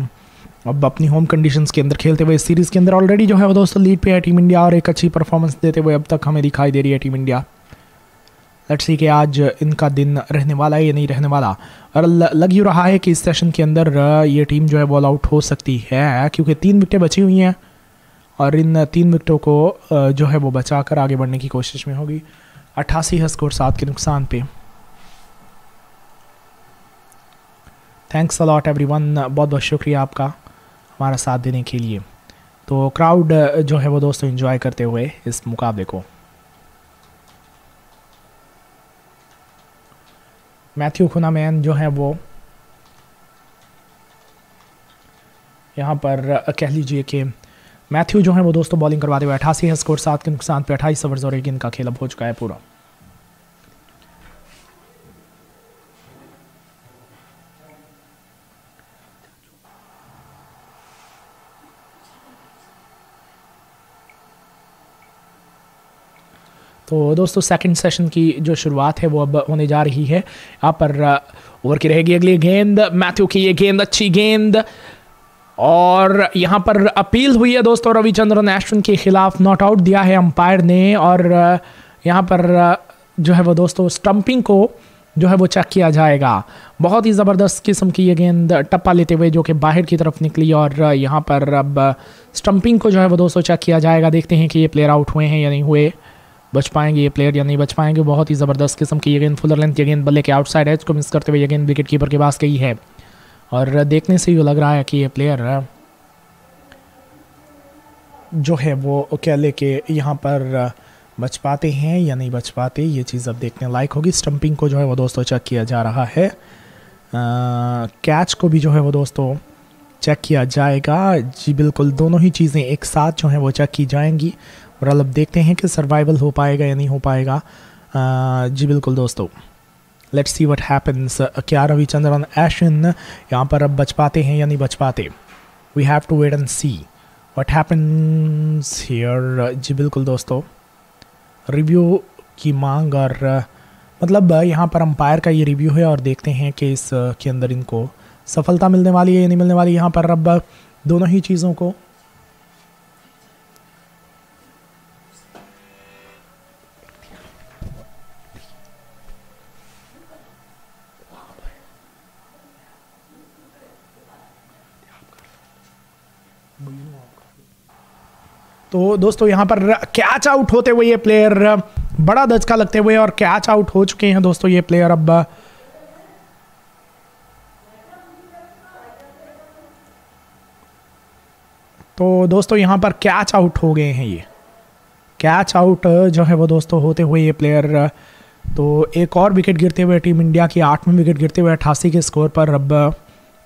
अब अपनी होम कंडीशंस के अंदर खेलते हुए इस सीरीज़ के अंदर ऑलरेडी जो है वो दोस्तों लीड पे है टीम इंडिया और एक अच्छी परफॉर्मेंस देते हुए अब तक हमें दिखाई दे रही है टीम इंडिया लेट्स सी कि आज इनका दिन रहने वाला है या नहीं रहने वाला। और लग ही रहा है कि इस सेशन के अंदर ये टीम जो है बॉल आउट हो सकती है, क्योंकि तीन विकटें बची हुई हैं और इन तीन विकटों को जो है वो बचा कर आगे बढ़ने की कोशिश में होगी। अट्ठासी है स्कोर सात के नुकसान पे। थैंक्स अलॉट एवरीवन बहुत बहुत शुक्रिया आपका। हमारा साथ देने के लिए। तो क्राउड जो है वो दोस्तों इन्जॉय करते हुए इस मुकाबले को। मैथ्यू खुना मैन जो है वो यहाँ पर कह लीजिए कि मैथ्यू जो है वो दोस्तों बॉलिंग करवाते हुए अठासी है स्कोर सात के नुकसान पे अट्ठाईस ओवर और एक इनका खेल अब हो चुका है पूरा। तो दोस्तों सेकंड सेशन की जो शुरुआत है, वो अब होने जा रही है। यहाँ पर ओवर की रहेगी अगली गेंद। मैथ्यू की ये गेंद, अच्छी गेंद। और यहाँ पर अपील हुई है दोस्तों, रविचंद्रन एश्विन के खिलाफ नॉट आउट दिया है अंपायर ने। और यहाँ पर जो है वो दोस्तों स्टंपिंग को जो है वो चेक किया जाएगा। बहुत ही ज़बरदस्त किस्म की ये गेंद टप्पा लेते हुए जो कि बाहर की तरफ़ निकली। और यहाँ पर अब स्टंपिंग को जो है वो दोस्तों चेक किया जाएगा। देखते हैं कि ये प्लेयर आउट हुए हैं या नहीं हुए। बच पाएँगे ये प्लेयर या नहीं बच पाएँगे बहुत ही ज़बरदस्त किस्म की ये गेंद फुलर लेंथ गेंद बल्ले के आउटसाइड एज को मिस करते हुए ये गेंद विकेट कीपर के पास गई है। और देखने से ही लग रहा है कि ये प्लेयर जो है वो क्या लेके यहाँ पर बच पाते हैं या नहीं बच पाते ये चीज़ अब देखने लायक होगी। स्टंपिंग को जो है वो दोस्तों चेक किया जा रहा है। आ, कैच को भी जो है वो दोस्तों चेक किया जाएगा। जी बिल्कुल दोनों ही चीज़ें एक साथ जो हैं वो चेक की जाएँगी। और अब देखते हैं कि सर्वाइवल हो पाएगा या नहीं हो पाएगा। जी बिल्कुल दोस्तों। लेट्स सी व्हाट हैपन्स क्या रविचंद्रन एशन यहाँ पर अब बच पाते हैं या नहीं बच पाते? We have to wait and see what happens here जी बिल्कुल दोस्तों। रिव्यू की मांग और मतलब यहाँ पर अंपायर का ये रिव्यू है और देखते हैं कि इस, के अंदर इनको सफलता मिलने वाली है या नहीं मिलने वाली यहाँ पर अब दोनों ही चीज़ों को। तो दोस्तों, यहाँ पर कैच आउट होते हुए ये प्लेयर बड़ा दचका लगते हुए और कैच आउट हो चुके हैं दोस्तों ये प्लेयर अब। तो दोस्तों, यहाँ पर कैच आउट हो गए हैं ये। कैच आउट जो है वो दोस्तों होते हुए ये प्लेयर तो एक और विकेट गिरते हुए टीम इंडिया की आठवें विकेट गिरते हुए अट्ठासी के स्कोर पर अब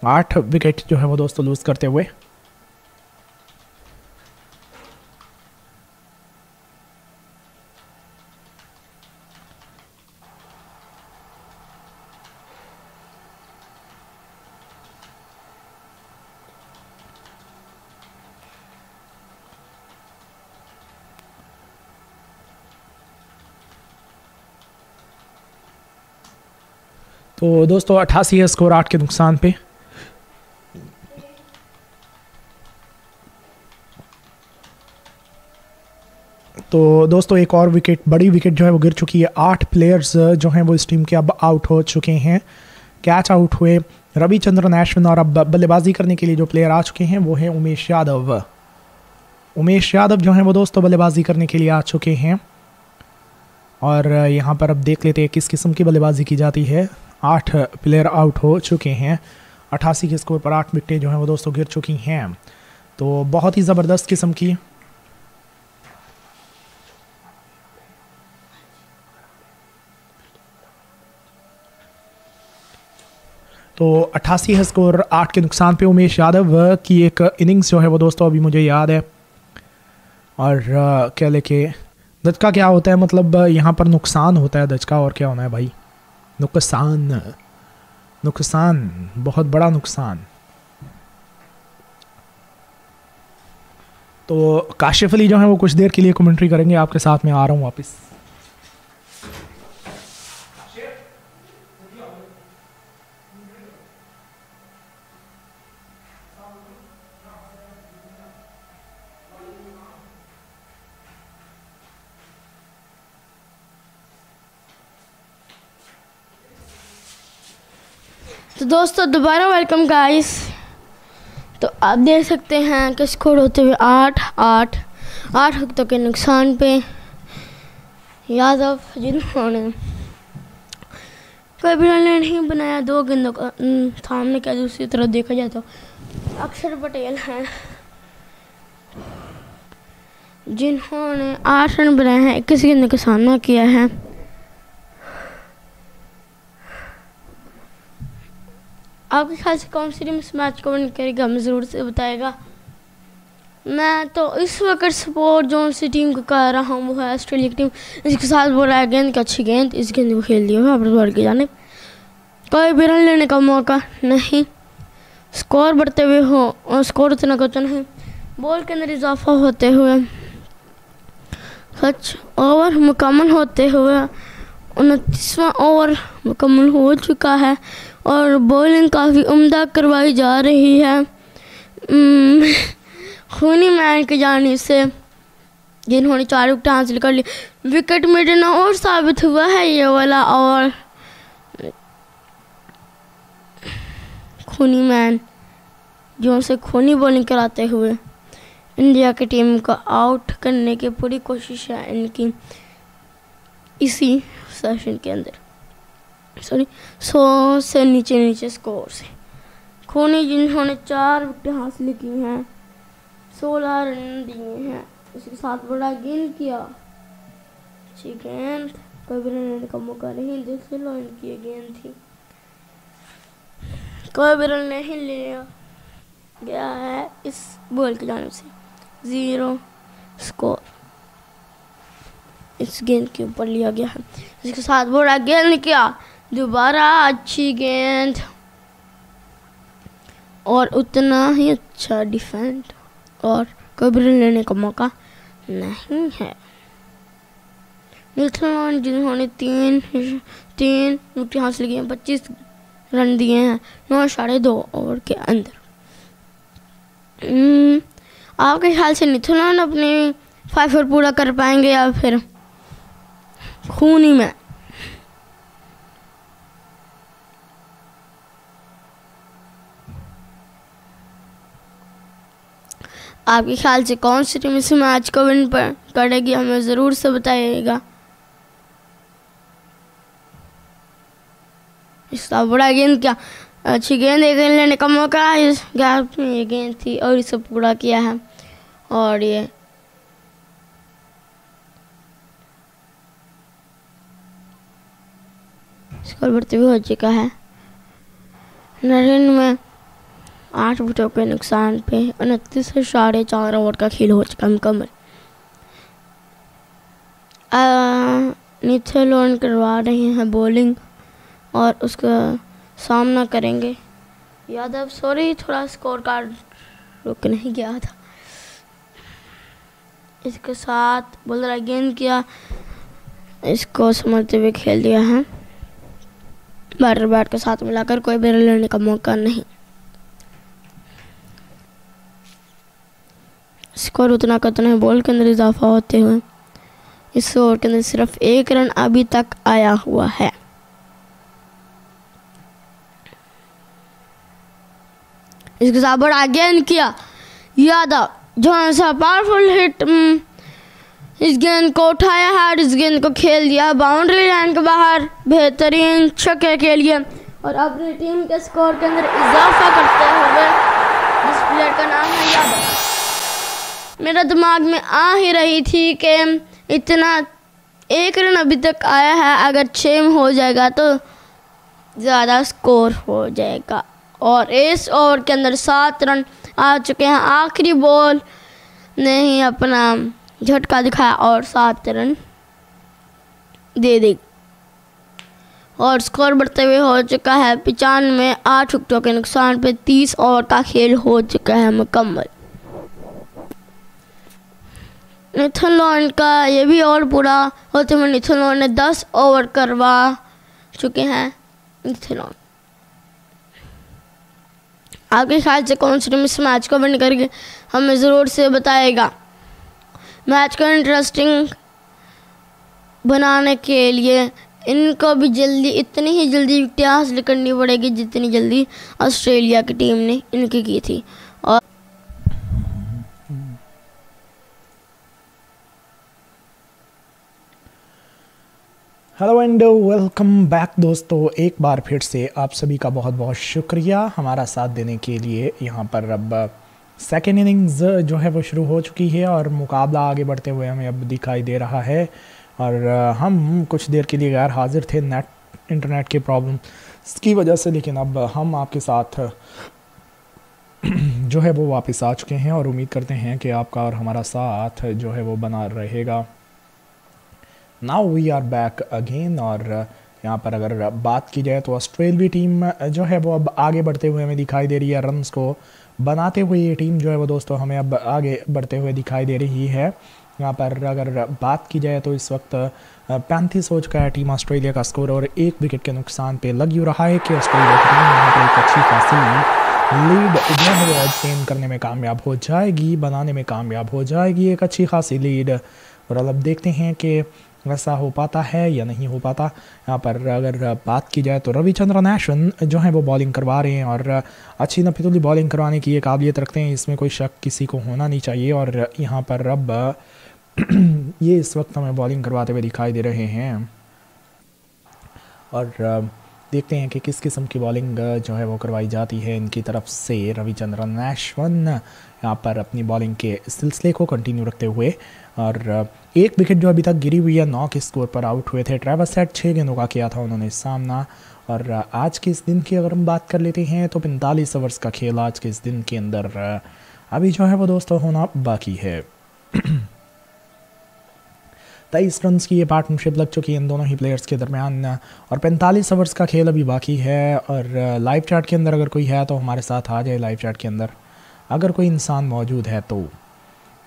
आठ विकेट जो है वो दोस्तों लूज़ करते हुए। तो दोस्तों अट्ठासी है स्कोर आठ के नुकसान पे। तो दोस्तों, एक और विकेट बड़ी विकेट जो है वो गिर चुकी है। आठ प्लेयर्स जो हैं वो इस टीम के अब आउट हो चुके हैं। कैच आउट हुए रविचंद्रन अश्विन और अब बल्लेबाजी करने के लिए जो प्लेयर आ चुके हैं, वो हैं उमेश यादव। उमेश यादव जो हैं वो दोस्तों, बल्लेबाजी करने के लिए आ चुके हैं। और यहाँ पर अब देख लेते हैं किस किस्म की बल्लेबाजी की जाती है। आठ प्लेयर आउट हो चुके हैं। अट्ठासी के स्कोर पर आठ विकटें जो हैं वो दोस्तों गिर चुकी हैं। तो बहुत ही ज़बरदस्त किस्म की तो अट्ठासी है स्कोर आठ के नुकसान पे उमेश यादव की एक इनिंग्स जो है वो दोस्तों अभी मुझे याद है। और, क्या लेके दचका क्या होता है? मतलब यहाँ पर नुकसान होता है दचका और क्या होना है भाई? नुकसान। नुकसान, बहुत बड़ा नुकसान। तो काशिफ अली जो है, वो कुछ देर के लिए कमेंट्री करेंगे, आपके साथ में आ रहा हूँ वापस। तो दोस्तों, दोबारा वेलकम गाइस तो आप देख सकते हैं कि स्कोर होते हुए आठ आठ आठ वक्तों के नुकसान पे यादव जिन्होंने कोई भी रन नहीं बनाया, दो गेंदों का सामने क्या दूसरी तरफ़ देखा जाए तो अक्षर पटेल हैं, जिन्होंने आठ रन बनाए हैं, इक्कीस गेंदों का सामना किया है। आपके ख्याल से कौन सी टीम इस मैच को विन करेगा? हमें ज़रूर से बताएगा। मैं तो इस वक्त सपोर्ट जो सी टीम को कर रहा हूँ, वो है ऑस्ट्रेलिया की टीम इसके साथ बोल रहा है, गेंद की अच्छी गेंद, इस गेंद को खेल दिया वापस बॉल की जाने। कोई भी रन लेने का मौका नहीं। स्कोर बढ़ते हुए हो, और स्कोर उतना कुछ नहीं। बॉल के अंदर इजाफा होते हुए, सच ओवर मुकम्मल होते हुए, उनतीसवां ओवर मुकम्मल हो चुका है। और बॉलिंग काफ़ी उम्दा करवाई जा रही है। हम्म, खूनी मैन की जानी से जिन्होंने चार विकेट हासिल कर ली विकेट मिटना और साबित हुआ है ये वाला और खूनी मैन जो उनसे खूनी बॉलिंग कराते हुए इंडिया की टीम को आउट करने की पूरी कोशिश है इनकी इसी सेशन के अंदर। सॉरी सौ से नीचे नीचे स्कोर से। खोनी जिन्होंने चार विकेट हासिल की हैं, सोलह रन दिए हैं इसके साथ बड़ा गेंद किया। अच्छी गेंद कभी रन का मौका नहीं दिल से लॉन की गेंद थी। कोई भी रन नहीं लिया। गया है इस बॉल की जानब से। ज़ीरो स्कोर इस गेंद के ऊपर लिया गया है। इसके साथ बड़ा गेंद किया। दोबारा अच्छी गेंद। और उतना ही अच्छा डिफेंड और कबर लेने का मौका नहीं है। जिन्होंने तीन तीन विकेट हासिल किए पच्चीस रन दिए हैं नौ साढ़े दो ओवर के अंदर। हम्म, आपके ख्याल से निथुलान अपनी फाइव पूरा कर पाएँगे या फिर खूनी में? आपके ख्याल से कौन सी टीम इस मैच को विन पर करेगी, हमें ज़रूर से बताइएगा। इसका बड़ा गेंद क्या? अच्छी गेंद, एक गेंद लेने का मौका इस गैप में ये गेंद थी और इसे पूरा किया है। और ये स्कोर बढ़ते हुए हो चुका है। नरेंद्र में आठ विकेटों के नुकसान पे उनतीस से साढ़े चार ओवर का खेल हो चुका मुकम्मल। नीचे लोन करवा रहे हैं बॉलिंग और उसका सामना करेंगे। यादव सॉरी थोड़ा स्कोर कार्ड रुक नहीं गया था। इसके साथ बोल रहा गेंद किया। इसको समझते हुए खेल दिया है। बैटर बैट के साथ मिलाकर कोई रन लेने का मौका नहीं। स्कोर उतना का उतना बॉल के अंदर इजाफा होते हुए। इस ओवर के अंदर सिर्फ़ एक रन अभी तक आया हुआ है। इसके साथ बड़ा गेंद किया। यादव जो सा पावरफुल हिट इस गेंद को उठाया है और इस गेंद को खेल दिया। बाउंड्री लाइन के बाहर बेहतरीन छक्के के लिए। और अपनी टीम के स्कोर के अंदर इजाफा करते हुए इस प्लेयर का नाम है यादव मेरा दिमाग में आ ही रही थी कि इतना एक रन अभी तक आया है, अगर छः हो जाएगा तो ज़्यादा स्कोर हो जाएगा। और इस ओवर के अंदर सात रन आ चुके हैं। आखिरी बॉल ने ही अपना झटका दिखाया और सात रन दे दी। और स्कोर बढ़ते हुए हो चुका है। पचानवे आठ विकटों के नुकसान पे तीस ओवर का खेल हो चुका है मुकम्मल। निथन लॉन का ये भी और पूरा होते हुए निथन लॉन ने दस ओवर करवा चुके हैं निथन लॉन आपके ख्याल से कौन सी इस मैच को विन करके हमें ज़रूर से बताएगा। मैच को इंटरेस्टिंग बनाने के लिए इनको भी जल्दी, इतनी ही जल्दी विकटें हासिल करनी पड़ेगी जितनी जल्दी ऑस्ट्रेलिया की टीम ने इनकी की थी और हेलो एंड वेलकम बैक दोस्तों। एक बार फिर से आप सभी का बहुत बहुत शुक्रिया हमारा साथ देने के लिए। यहाँ पर अब सेकेंड इनिंग्स जो है वो शुरू हो चुकी है और मुकाबला आगे बढ़ते हुए हमें अब दिखाई दे रहा है। और हम कुछ देर के लिए गैर हाजिर थे नेट, इंटरनेट के प्रॉब्लम की वजह से, लेकिन अब हम आपके साथ जो है वो वापस आ चुके हैं और उम्मीद करते हैं कि आपका और हमारा साथ जो है वो बना रहेगा। Now we are back again और यहाँ पर अगर बात की जाए तो ऑस्ट्रेलवी टीम जो है वो अब आगे बढ़ते हुए हमें दिखाई दे रही है रन्स को। बनाते हुए ये टीम जो है वो दोस्तों हमें अब आगे बढ़ते हुए दिखाई दे रही है। यहाँ पर अगर बात की जाए तो इस वक्त पैंतीस हो चुका है टीम ऑस्ट्रेलिया का स्कोर और एक विकेट के नुकसान पे लग यू रहा है कि ऑस्ट्रेलिया की टीम यहाँ पर एक अच्छी खासी लीड जो है वो ऑब्टेन करने में कामयाब हो जाएगी, बनाने में कामयाब हो जाएगी, एक अच्छी खासी लीड और अब देखते हैं कि वैसा हो पाता है या नहीं हो पाता। यहाँ पर अगर बात की जाए तो रविचंद्रन अश्विन जो है वो बॉलिंग करवा रहे हैं और अच्छी नफितुली बॉलिंग करवाने की ये काबिलियत रखते हैं। इसमें कोई शक किसी को होना नहीं चाहिए और यहाँ पर अब ये इस वक्त हमें बॉलिंग करवाते हुए दिखाई दे रहे हैं। और देखते हैं कि किस किस्म की बॉलिंग जो है वो करवाई जाती है इनकी तरफ़ से रविचंद्रन अश्वन यहाँ पर अपनी बॉलिंग के सिलसिले को कंटिन्यू रखते हुए और एक विकेट जो अभी तक गिरी हुई है, नौ के स्कोर पर आउट हुए थे। ट्रेवस सेट छः गेंदों का किया था उन्होंने सामना। और आज के इस दिन की अगर हम बात कर लेते हैं तो पैंतालीस ओवर्स का खेल आज के इस दिन के अंदर अभी जो है वो दोस्तों होना बाकी है। तेईस रन की ये पार्टनरशिप लग चुकी है इन दोनों ही प्लेयर्स के दरमियान और पैंतालीस ओवर्स का खेल अभी बाकी है। और लाइव चैट के अंदर अगर कोई है तो हमारे साथ आ जाए लाइव चैट के अंदर। अगर कोई इंसान मौजूद है तो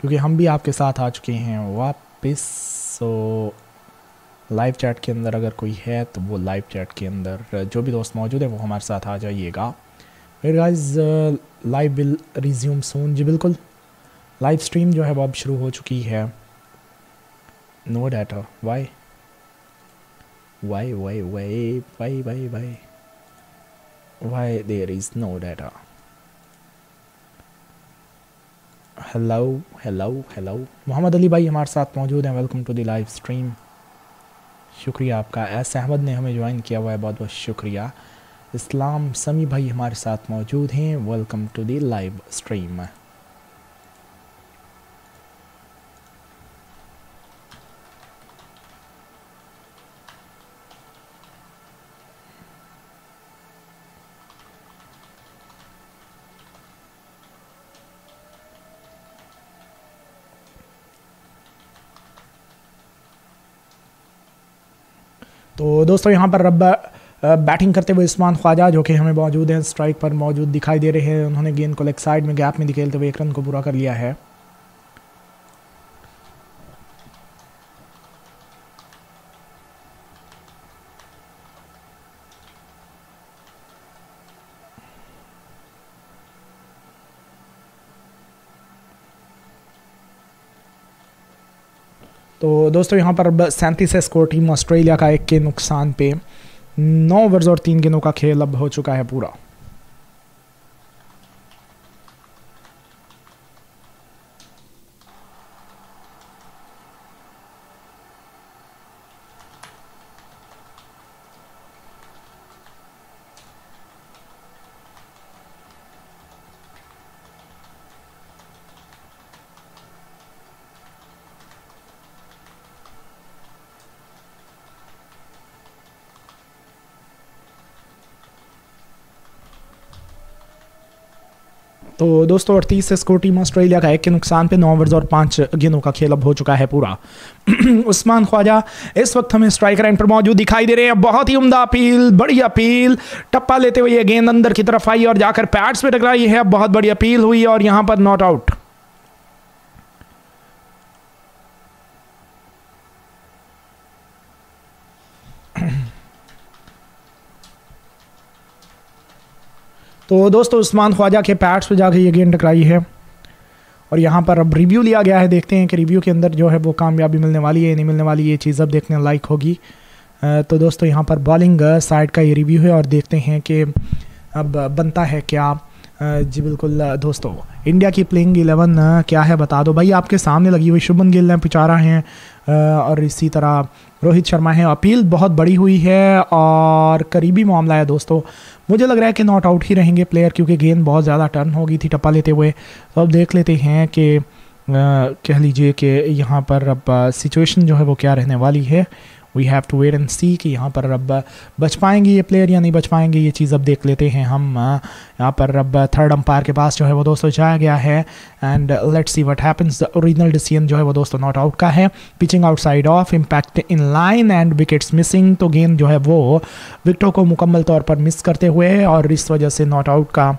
क्योंकि हम भी आपके साथ आ चुके हैं वापस सो लाइव चैट के अंदर अगर कोई है तो वो लाइव चैट के अंदर, जो भी दोस्त मौजूद है, वो हमारे साथ आ जाइएगा। फिर guys live will resume soon जी, बिल्कुल। लाइव स्ट्रीम जो है, वो अब शुरू हो चुकी है। No data why why why why why why why why there is no data hello hello hello Mohammad Ali भाई हमारे साथ मौजूद हैं। Welcome to the live stream शुक्रिया आपका। एस अहमद ने हमें ज्वाइन किया हुआ है। बहुत बहुत शुक्रिया। इस्लाम समी भाई हमारे साथ मौजूद हैं। Welcome to the live stream तो दोस्तों, यहाँ पर रब बैटिंग करते हुए उस्मान ख्वाजा, जो कि हमें मौजूद हैं स्ट्राइक पर मौजूद दिखाई दे रहे हैं। उन्होंने गेंद को लेग साइड में गैप में धकेलते हुए एक रन को पूरा कर लिया है तो दोस्तों, यहाँ पर सैंतीस स्कोर टीम ऑस्ट्रेलिया का एक के नुकसान पे नौ ओवर्स और तीन गेंदों का खेल अब हो चुका है पूरा। तो दोस्तों, अड़तीस स्कोर टीम ऑस्ट्रेलिया का एक के नुकसान पे नौ ओवर्स और पाँच गेंदों का खेल अब हो चुका है पूरा। उस्मान ख्वाजा, इस वक्त हमें स्ट्राइकर एंड पर मौजूद दिखाई दे रहे हैं। बहुत ही उमदा अपील बड़ी अपील टप्पा लेते हुए गेंद अंदर की तरफ़ आई और जाकर पैड्स पे टकराई है। बहुत बड़ी अपील हुई और यहाँ पर नॉट आउट तो दोस्तों, उस्मान ख्वाजा के पैड्स पे जाके ये गेंद टकराई है। और यहाँ पर अब रिव्यू लिया गया है, देखते हैं कि रिव्यू के अंदर जो है वो कामयाबी मिलने वाली है नहीं मिलने वाली, ये चीज़ अब देखने लायक होगी। तो दोस्तों, यहाँ पर बॉलिंग साइड का ये रिव्यू है और देखते हैं कि अब बनता है क्या। जी बिल्कुल दोस्तों इंडिया की प्लेइंग इलेवन क्या है बता दो। भाई, आपके सामने लगी हुई शुभन गिल हैं, पिचारा हैं और इसी तरह रोहित शर्मा है। अपील बहुत बड़ी हुई है और करीबी मामला है दोस्तों। मुझे लग रहा है कि नॉट आउट ही रहेंगे प्लेयर क्योंकि गेंद बहुत ज़्यादा टर्न हो गई थी टप्पा लेते हुए। तो अब देख लेते हैं कि कह लीजिए कि यहाँ पर अब सिचुएशन जो है वो क्या रहने वाली है। We have to wait and see कि यहाँ पर अब बच पाएँगे ये प्लेयर या नहीं बच पाएँगे, ये चीज़ अब देख लेते हैं हम। यहाँ पर अब थर्ड अंपायर के पास जो है वो दोस्तों जाया गया है। And let's see what happens the original decision जो है वो दोस्तों नॉट आउट का है। Pitching outside off impact in line and wickets missing तो गेंद जो है वो विकटों को मुकम्मल तौर पर मिस करते हुए और इस वजह से नॉट आउट का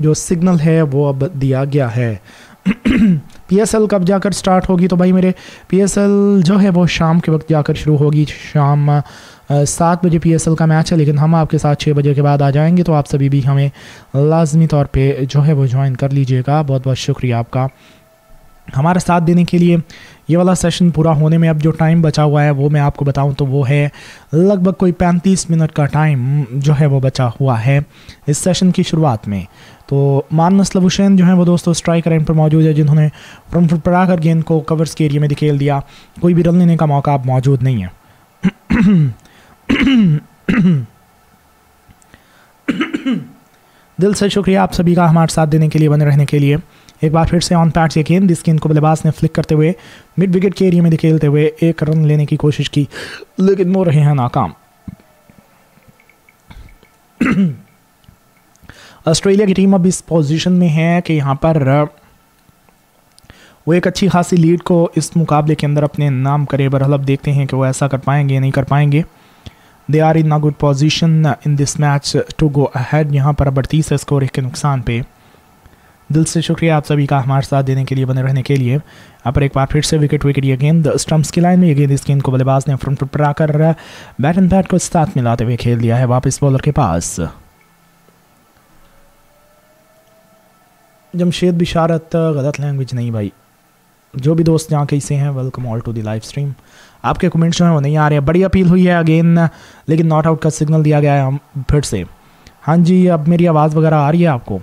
जो सिग्नल है वो अब दिया गया है। पीएसएल कब जाकर स्टार्ट होगी? तो भाई मेरे पीएसएल जो है वो शाम के वक्त जाकर शुरू होगी, शाम सात बजे पीएसएल का मैच है, लेकिन हम आपके साथ छः बजे के बाद आ जाएँगे तो आप सभी भी हमें लाजमी तौर पर जो है वो ज्वाइन कर लीजिएगा। बहुत बहुत शुक्रिया आपका। हमारा साथ देने के लिए ये वाला सेशन पूरा होने में अब जो टाइम बचा हुआ है, वो मैं आपको बताऊँ तो वो है लगभग कोई 35 मिनट का टाइम जो है वो बचा हुआ है इस सेशन की शुरुआत में। तो मान नस्ल हुसैन जो है वो दोस्तों स्ट्राइक एंड पर मौजूद है जिन्होंने फ्रंट फुट पढ़ाकर गेंद को कवर्स के एरिया में दिखेल दिया। कोई भी रन लेने का मौका अब मौजूद नहीं है। दिल से शुक्रिया आप सभी का हमारे साथ देने के लिए, बने रहने के लिए। एक बार फिर से ऑन पैट से गेंद, इस गेंद को बल्लेबाज ने फ्लिक करते हुए मिड विकेट के एरिया में खेलते हुए एक रन लेने की कोशिश की, लेकिन वो रहे हैं नाकाम। ऑस्ट्रेलिया की टीम अब इस पोजीशन में है कि यहाँ पर वो एक अच्छी खासी लीड को इस मुकाबले के अंदर अपने नाम करे, बरहल अब देखते हैं कि वो ऐसा कर पाएँगे नहीं कर पाएँगे। They are in a good position in this match to go ahead यहाँ पर अब अड़तीस स्कोर के नुकसान पे। दिल से शुक्रिया आप सभी का हमारे साथ देने के लिए, बने रहने के लिए। यहाँ पर एक बार फिर से विकेट विकेट ये गेंद स्टम्प्स की लाइन में, ये गेंद इस गेंद को बल्लेबाज ने फ्रंट पर आकर बैट एंड बैट को साथ मिलाते हुए खेल दिया है वापस बॉलर के पास। जमशेद बिशारत, गलत लैंग्वेज नहीं भाई। जो भी दोस्त यहाँ कहीं से हैं welcome all to the live stream आपके कमेंट्स जो हैं वो नहीं आ रहे हैं। बड़ी अपील हुई है अगेन लेकिन नॉट आउट का सिग्नल दिया गया है फिर से। हाँ जी, अब मेरी आवाज़ वगैरह आ रही है आपको?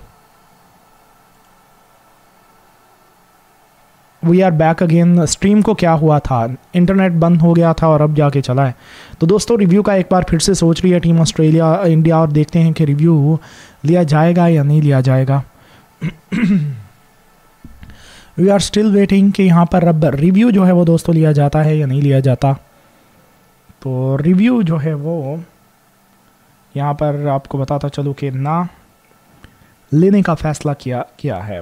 We are back again stream को क्या हुआ था? इंटरनेट बंद हो गया था और अब जाके चला है। तो दोस्तों रिव्यू का एक बार फिर से सोच रही है टीम ऑस्ट्रेलिया इंडिया और देखते हैं कि रिव्यू लिया जाएगा या नहीं लिया जाएगा। वी आर स्टिल वेटिंग कि यहाँ पर अब रिव्यू जो है वो दोस्तों लिया जाता है या नहीं लिया जाता। तो रिव्यू जो है वो यहाँ पर आपको बताता चलूँ कि ना लेने का फैसला किया किया है।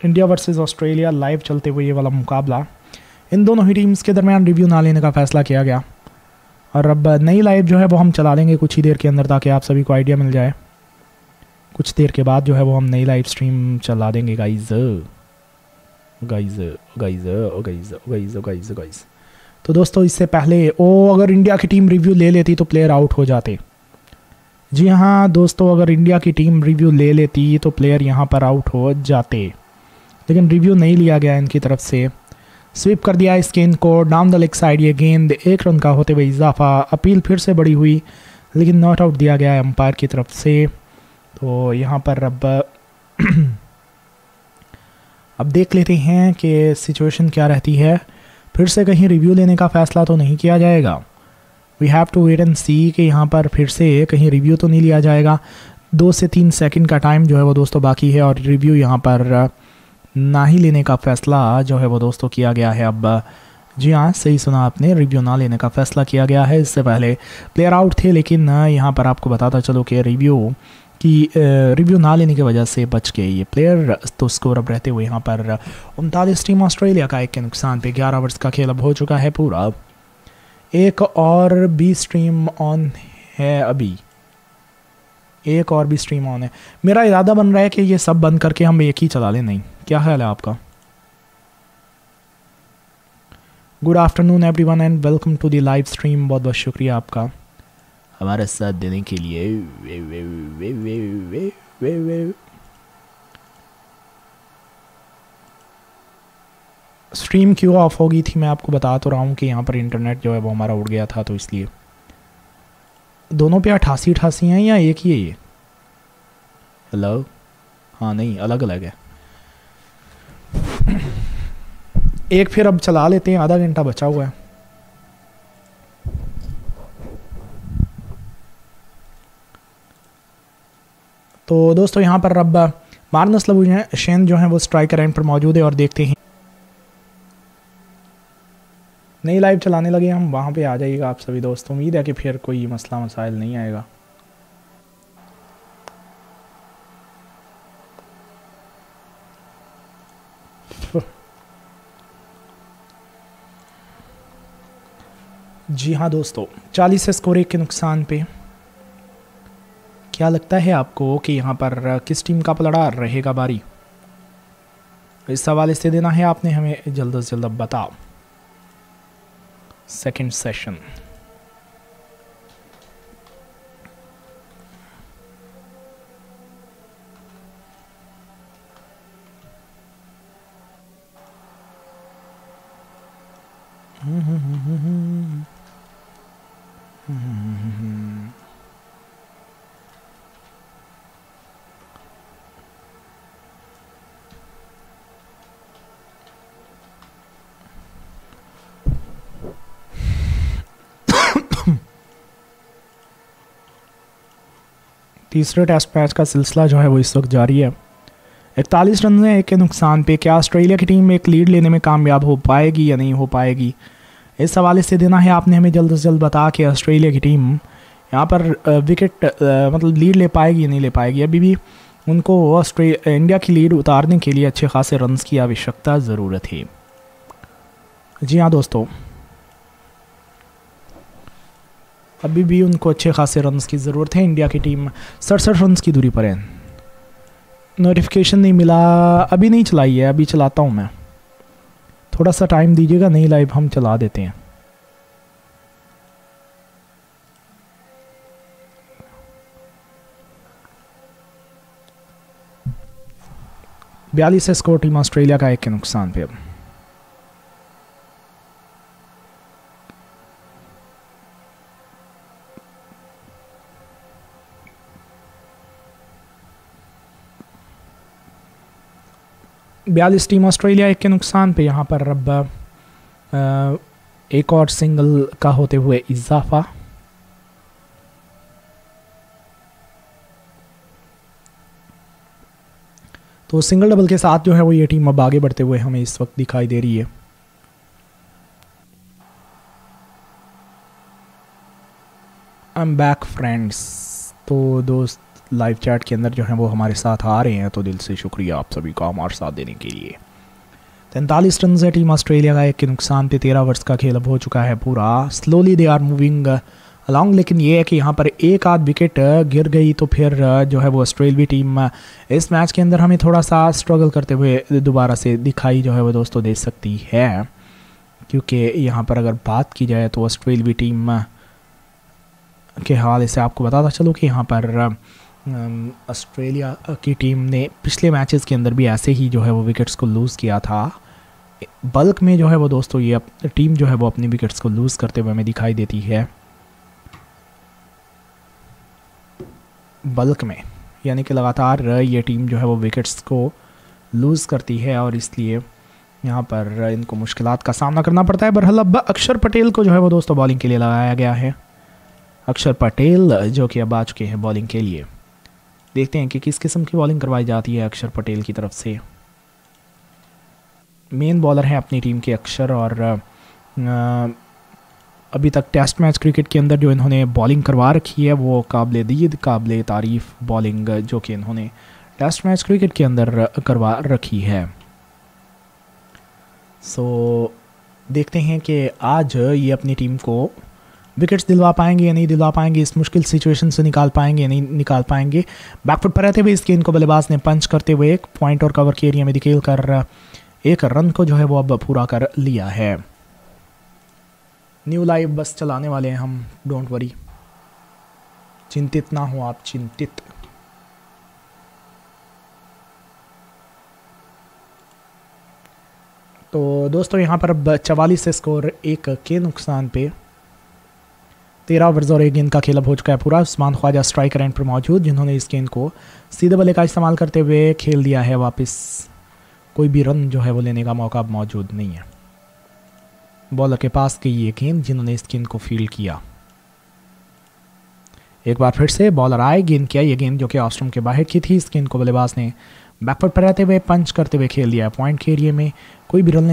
इंडिया वर्सेस ऑस्ट्रेलिया लाइव चलते हुए ये वाला मुकाबला। इन दोनों ही टीम्स के दरमियान रिव्यू ना लेने का फैसला किया गया। और अब नई लाइव जो है वो हम चला लेंगे कुछ ही देर के अंदर ताकि आप सभी को आइडिया मिल जाए। कुछ देर के बाद जो है वो हम नई लाइव स्ट्रीम चला देंगे guys guys guys guys guys guys guys तो दोस्तों, इससे पहले, ओ, अगर इंडिया की टीम रिव्यू ले लेती तो प्लेयर आउट हो जाते। जी हाँ दोस्तों, अगर इंडिया की टीम रिव्यू ले लेती तो प्लेयर यहाँ पर आउट हो जाते। लेकिन रिव्यू नहीं लिया गया इनकी तरफ़ से। स्वीप कर दिया इस गेंद को। डाउन द लेग साइड ये गेंद एक रन का होते हुए इजाफा। अपील फिर से बड़ी हुई, लेकिन नॉट आउट दिया गया एम्पायर की तरफ़ से। तो यहाँ पर अब अब देख लेते हैं कि सिचुएशन क्या रहती है। फिर से कहीं रिव्यू लेने का फ़ैसला तो नहीं किया जाएगा। We have to wait and see कि यहाँ पर फिर से कहीं रिव्यू तो नहीं लिया जाएगा। दो से तीन सेकंड का टाइम जो है वो दोस्तों बाकी है और रिव्यू यहाँ पर ना ही लेने का फ़ैसला जो है वो दोस्तों किया गया है। अब, जी हाँ सही सुना आपने रिव्यू ना लेने का फ़ैसला किया गया है। इससे पहले प्लेयर आउट थे, लेकिन यहाँ पर आपको बताता चलो कि रिव्यू कि रिव्यू ना लेने की वजह से बच गए ये प्लेयर तो स्कोर अब रहते हुए यहाँ पर उनतालीस टीम ऑस्ट्रेलिया का एक के नुकसान पे ग्यारह वर्ष का खेल अब हो चुका है पूरा। एक और भी स्ट्रीम ऑन है अभी। एक और भी स्ट्रीम ऑन है। मेरा इरादा बन रहा है कि ये सब बंद करके हम एक ही चला लें। नहीं क्या ख्याल है आपका? Good afternoon everyone and welcome to the live stream बहुत बहुत शुक्रिया आपका। हमारे साथ देने के लिए। वे वे वे वे वे वे वे। स्ट्रीम क्यों ऑफ़ हो गई थी मैं आपको बता तो रहा हूँ कि यहाँ पर इंटरनेट जो है वो हमारा उड़ गया था तो इसलिए। दोनों पे अठासी अठासी हैं या एक ही है ये? हेलो हाँ नहीं अलग अलग है। एक फिर अब चला लेते हैं, आधा घंटा बचा हुआ है। तो दोस्तों, यहाँ पर अब मारनस शेन जो है, वो स्ट्राइकर एंड पर मौजूद है और देखते हैं। नई लाइव चलाने लगे, हम वहाँ पे आ जाइएगा आप सभी दोस्त। उम्मीद है कि फिर कोई मसला मसाइल नहीं आएगा। जी हाँ दोस्तों 40 स्कोर एक के नुकसान पे। क्या लगता है आपको कि यहाँ पर किस टीम का पलड़ा रहेगा बारी? इस हवाले से देना है आपने हमें जल्द से जल्द बताओ। सेकंड सेशन तीसरे टेस्ट मैच का सिलसिला जो है वो इस वक्त जारी है। इकतालीस रन एक के नुकसान पे। क्या ऑस्ट्रेलिया की टीम एक लीड लेने में कामयाब हो पाएगी या नहीं हो पाएगी? इस हवाले से देना है, आपने हमें जल्द से जल्द बता कि ऑस्ट्रेलिया की टीम यहाँ पर विकेट मतलब लीड ले पाएगी या नहीं ले पाएगी। अभी भी उनको ऑस्ट्रेलिया इंडिया की लीड उतारने के लिए अच्छे खासे रन्स की आवश्यकता ज़रूरत है। जी हाँ दोस्तों अभी भी उनको अच्छे खासे रन्स की ज़रूरत है। इंडिया की टीम सड़सठ रन्स की दूरी पर है। नोटिफिकेशन नहीं मिला, अभी नहीं चलाई है, अभी चलाता हूँ मैं। थोड़ा सा टाइम दीजिएगा, नहीं लाइव हम चला देते हैं। बयालीस स्कोर टीम ऑस्ट्रेलिया का एक के नुकसान पे अब। बयालीस टीम ऑस्ट्रेलिया, एक के नुकसान पे यहाँ पर अब एक और सिंगल का होते हुए इजाफा। तो सिंगल डबल के साथ जो है वो ये टीम अब आगे बढ़ते हुए हमें इस वक्त दिखाई दे रही है। आई एम बैक फ्रेंड्स तो दोस्त लाइव चैट के अंदर जो है वो हमारे साथ आ रहे हैं तो दिल से शुक्रिया आप सभी का हमारे साथ देने के लिए। तैंतालीस रन है टीम ऑस्ट्रेलिया का एक के नुकसान पे तेरह वर्ष का खेल अब हो चुका है पूरा। Slowly they are moving along लेकिन ये है कि यहाँ पर एक आध विकेट गिर गई तो फिर जो है वो ऑस्ट्रेलवी टीम इस मैच के अंदर हमें थोड़ा सा स्ट्रगल करते हुए दोबारा से दिखाई जो है वो दोस्तों दे सकती है। क्योंकि यहाँ पर अगर बात की जाए तो ऑस्ट्रेलवी टीम के हवाले से आपको बताता चलो कि यहाँ पर ऑस्ट्रेलिया की टीम ने पिछले मैचेस के अंदर भी ऐसे ही जो है वो विकेट्स को लूज़ किया था। बल्क में जो है वो दोस्तों ये टीम जो है वो अपनी विकेट्स को लूज़ करते हुए हमें दिखाई देती है। बल्क में, यानी कि लगातार ये टीम जो है वो विकेट्स को लूज़ करती है और इसलिए यहाँ पर इनको मुश्किल का सामना करना पड़ता है। बरहल अब अक्षर पटेल को जो है वो दोस्तों बॉलिंग के लिए लगाया गया है। अक्षर पटेल, जो कि अब आ चुके हैं बॉलिंग के लिए। देखते हैं कि किस किस्म की बॉलिंग करवाई जाती है अक्षर पटेल की तरफ़ से। मेन बॉलर हैं अपनी टीम के अक्षर और अभी तक टेस्ट मैच क्रिकेट के अंदर जो इन्होंने बॉलिंग करवा रखी है, वो काबिल दीद, काबिल तारीफ़ बॉलिंग जो कि इन्होंने टेस्ट मैच क्रिकेट के अंदर करवा रखी है। सो देखते हैं कि आज ये अपनी टीम को विकेट्स दिलवा पाएँगे या नहीं दिलवा पाएँगे, इस मुश्किल सिचुएशन से निकाल पाएँगे या नहीं निकाल पाएँगे। बैकफुट पर रहते हुए इस गेंद को बल्लेबाज ने पंच करते हुए एक पॉइंट और कवर के एरिया में दिखेल कर, एक रन को जो है वो अब पूरा कर लिया है। न्यू लाइव बस चलाने वाले हैं हम डोंट वरी चिंतित ना हो आप, चिंतित। तो दोस्तों, यहाँ पर अब चवालीस स्कोर एक के नुकसान पे। तेरह ओवर्स और एक गेंद का खेल अब हो चुका है पूरा। उस्मान ख्वाजा स्ट्राइकर एंड पर मौजूद, जिन्होंने इस गेंद को सीधे बल्ले का इस्तेमाल करते हुए खेल दिया है वापस। कोई भी रन जो है वो लेने का मौका अब मौजूद नहीं है। बॉलर के पास गई ये गेंद, जिन्होंने इस गेंद को फ़ील्ड किया। एक बार फिर से बॉलर आए, गेंद किया ये गेंद जो कि ऑस्ट्रम के बाहर की थी, इस गेंद को बल्लेबाज ने बैकवर्ड पर रहते हुए पंच करते हुए खेल दिया पॉइंट के एरिए में कोई भी रन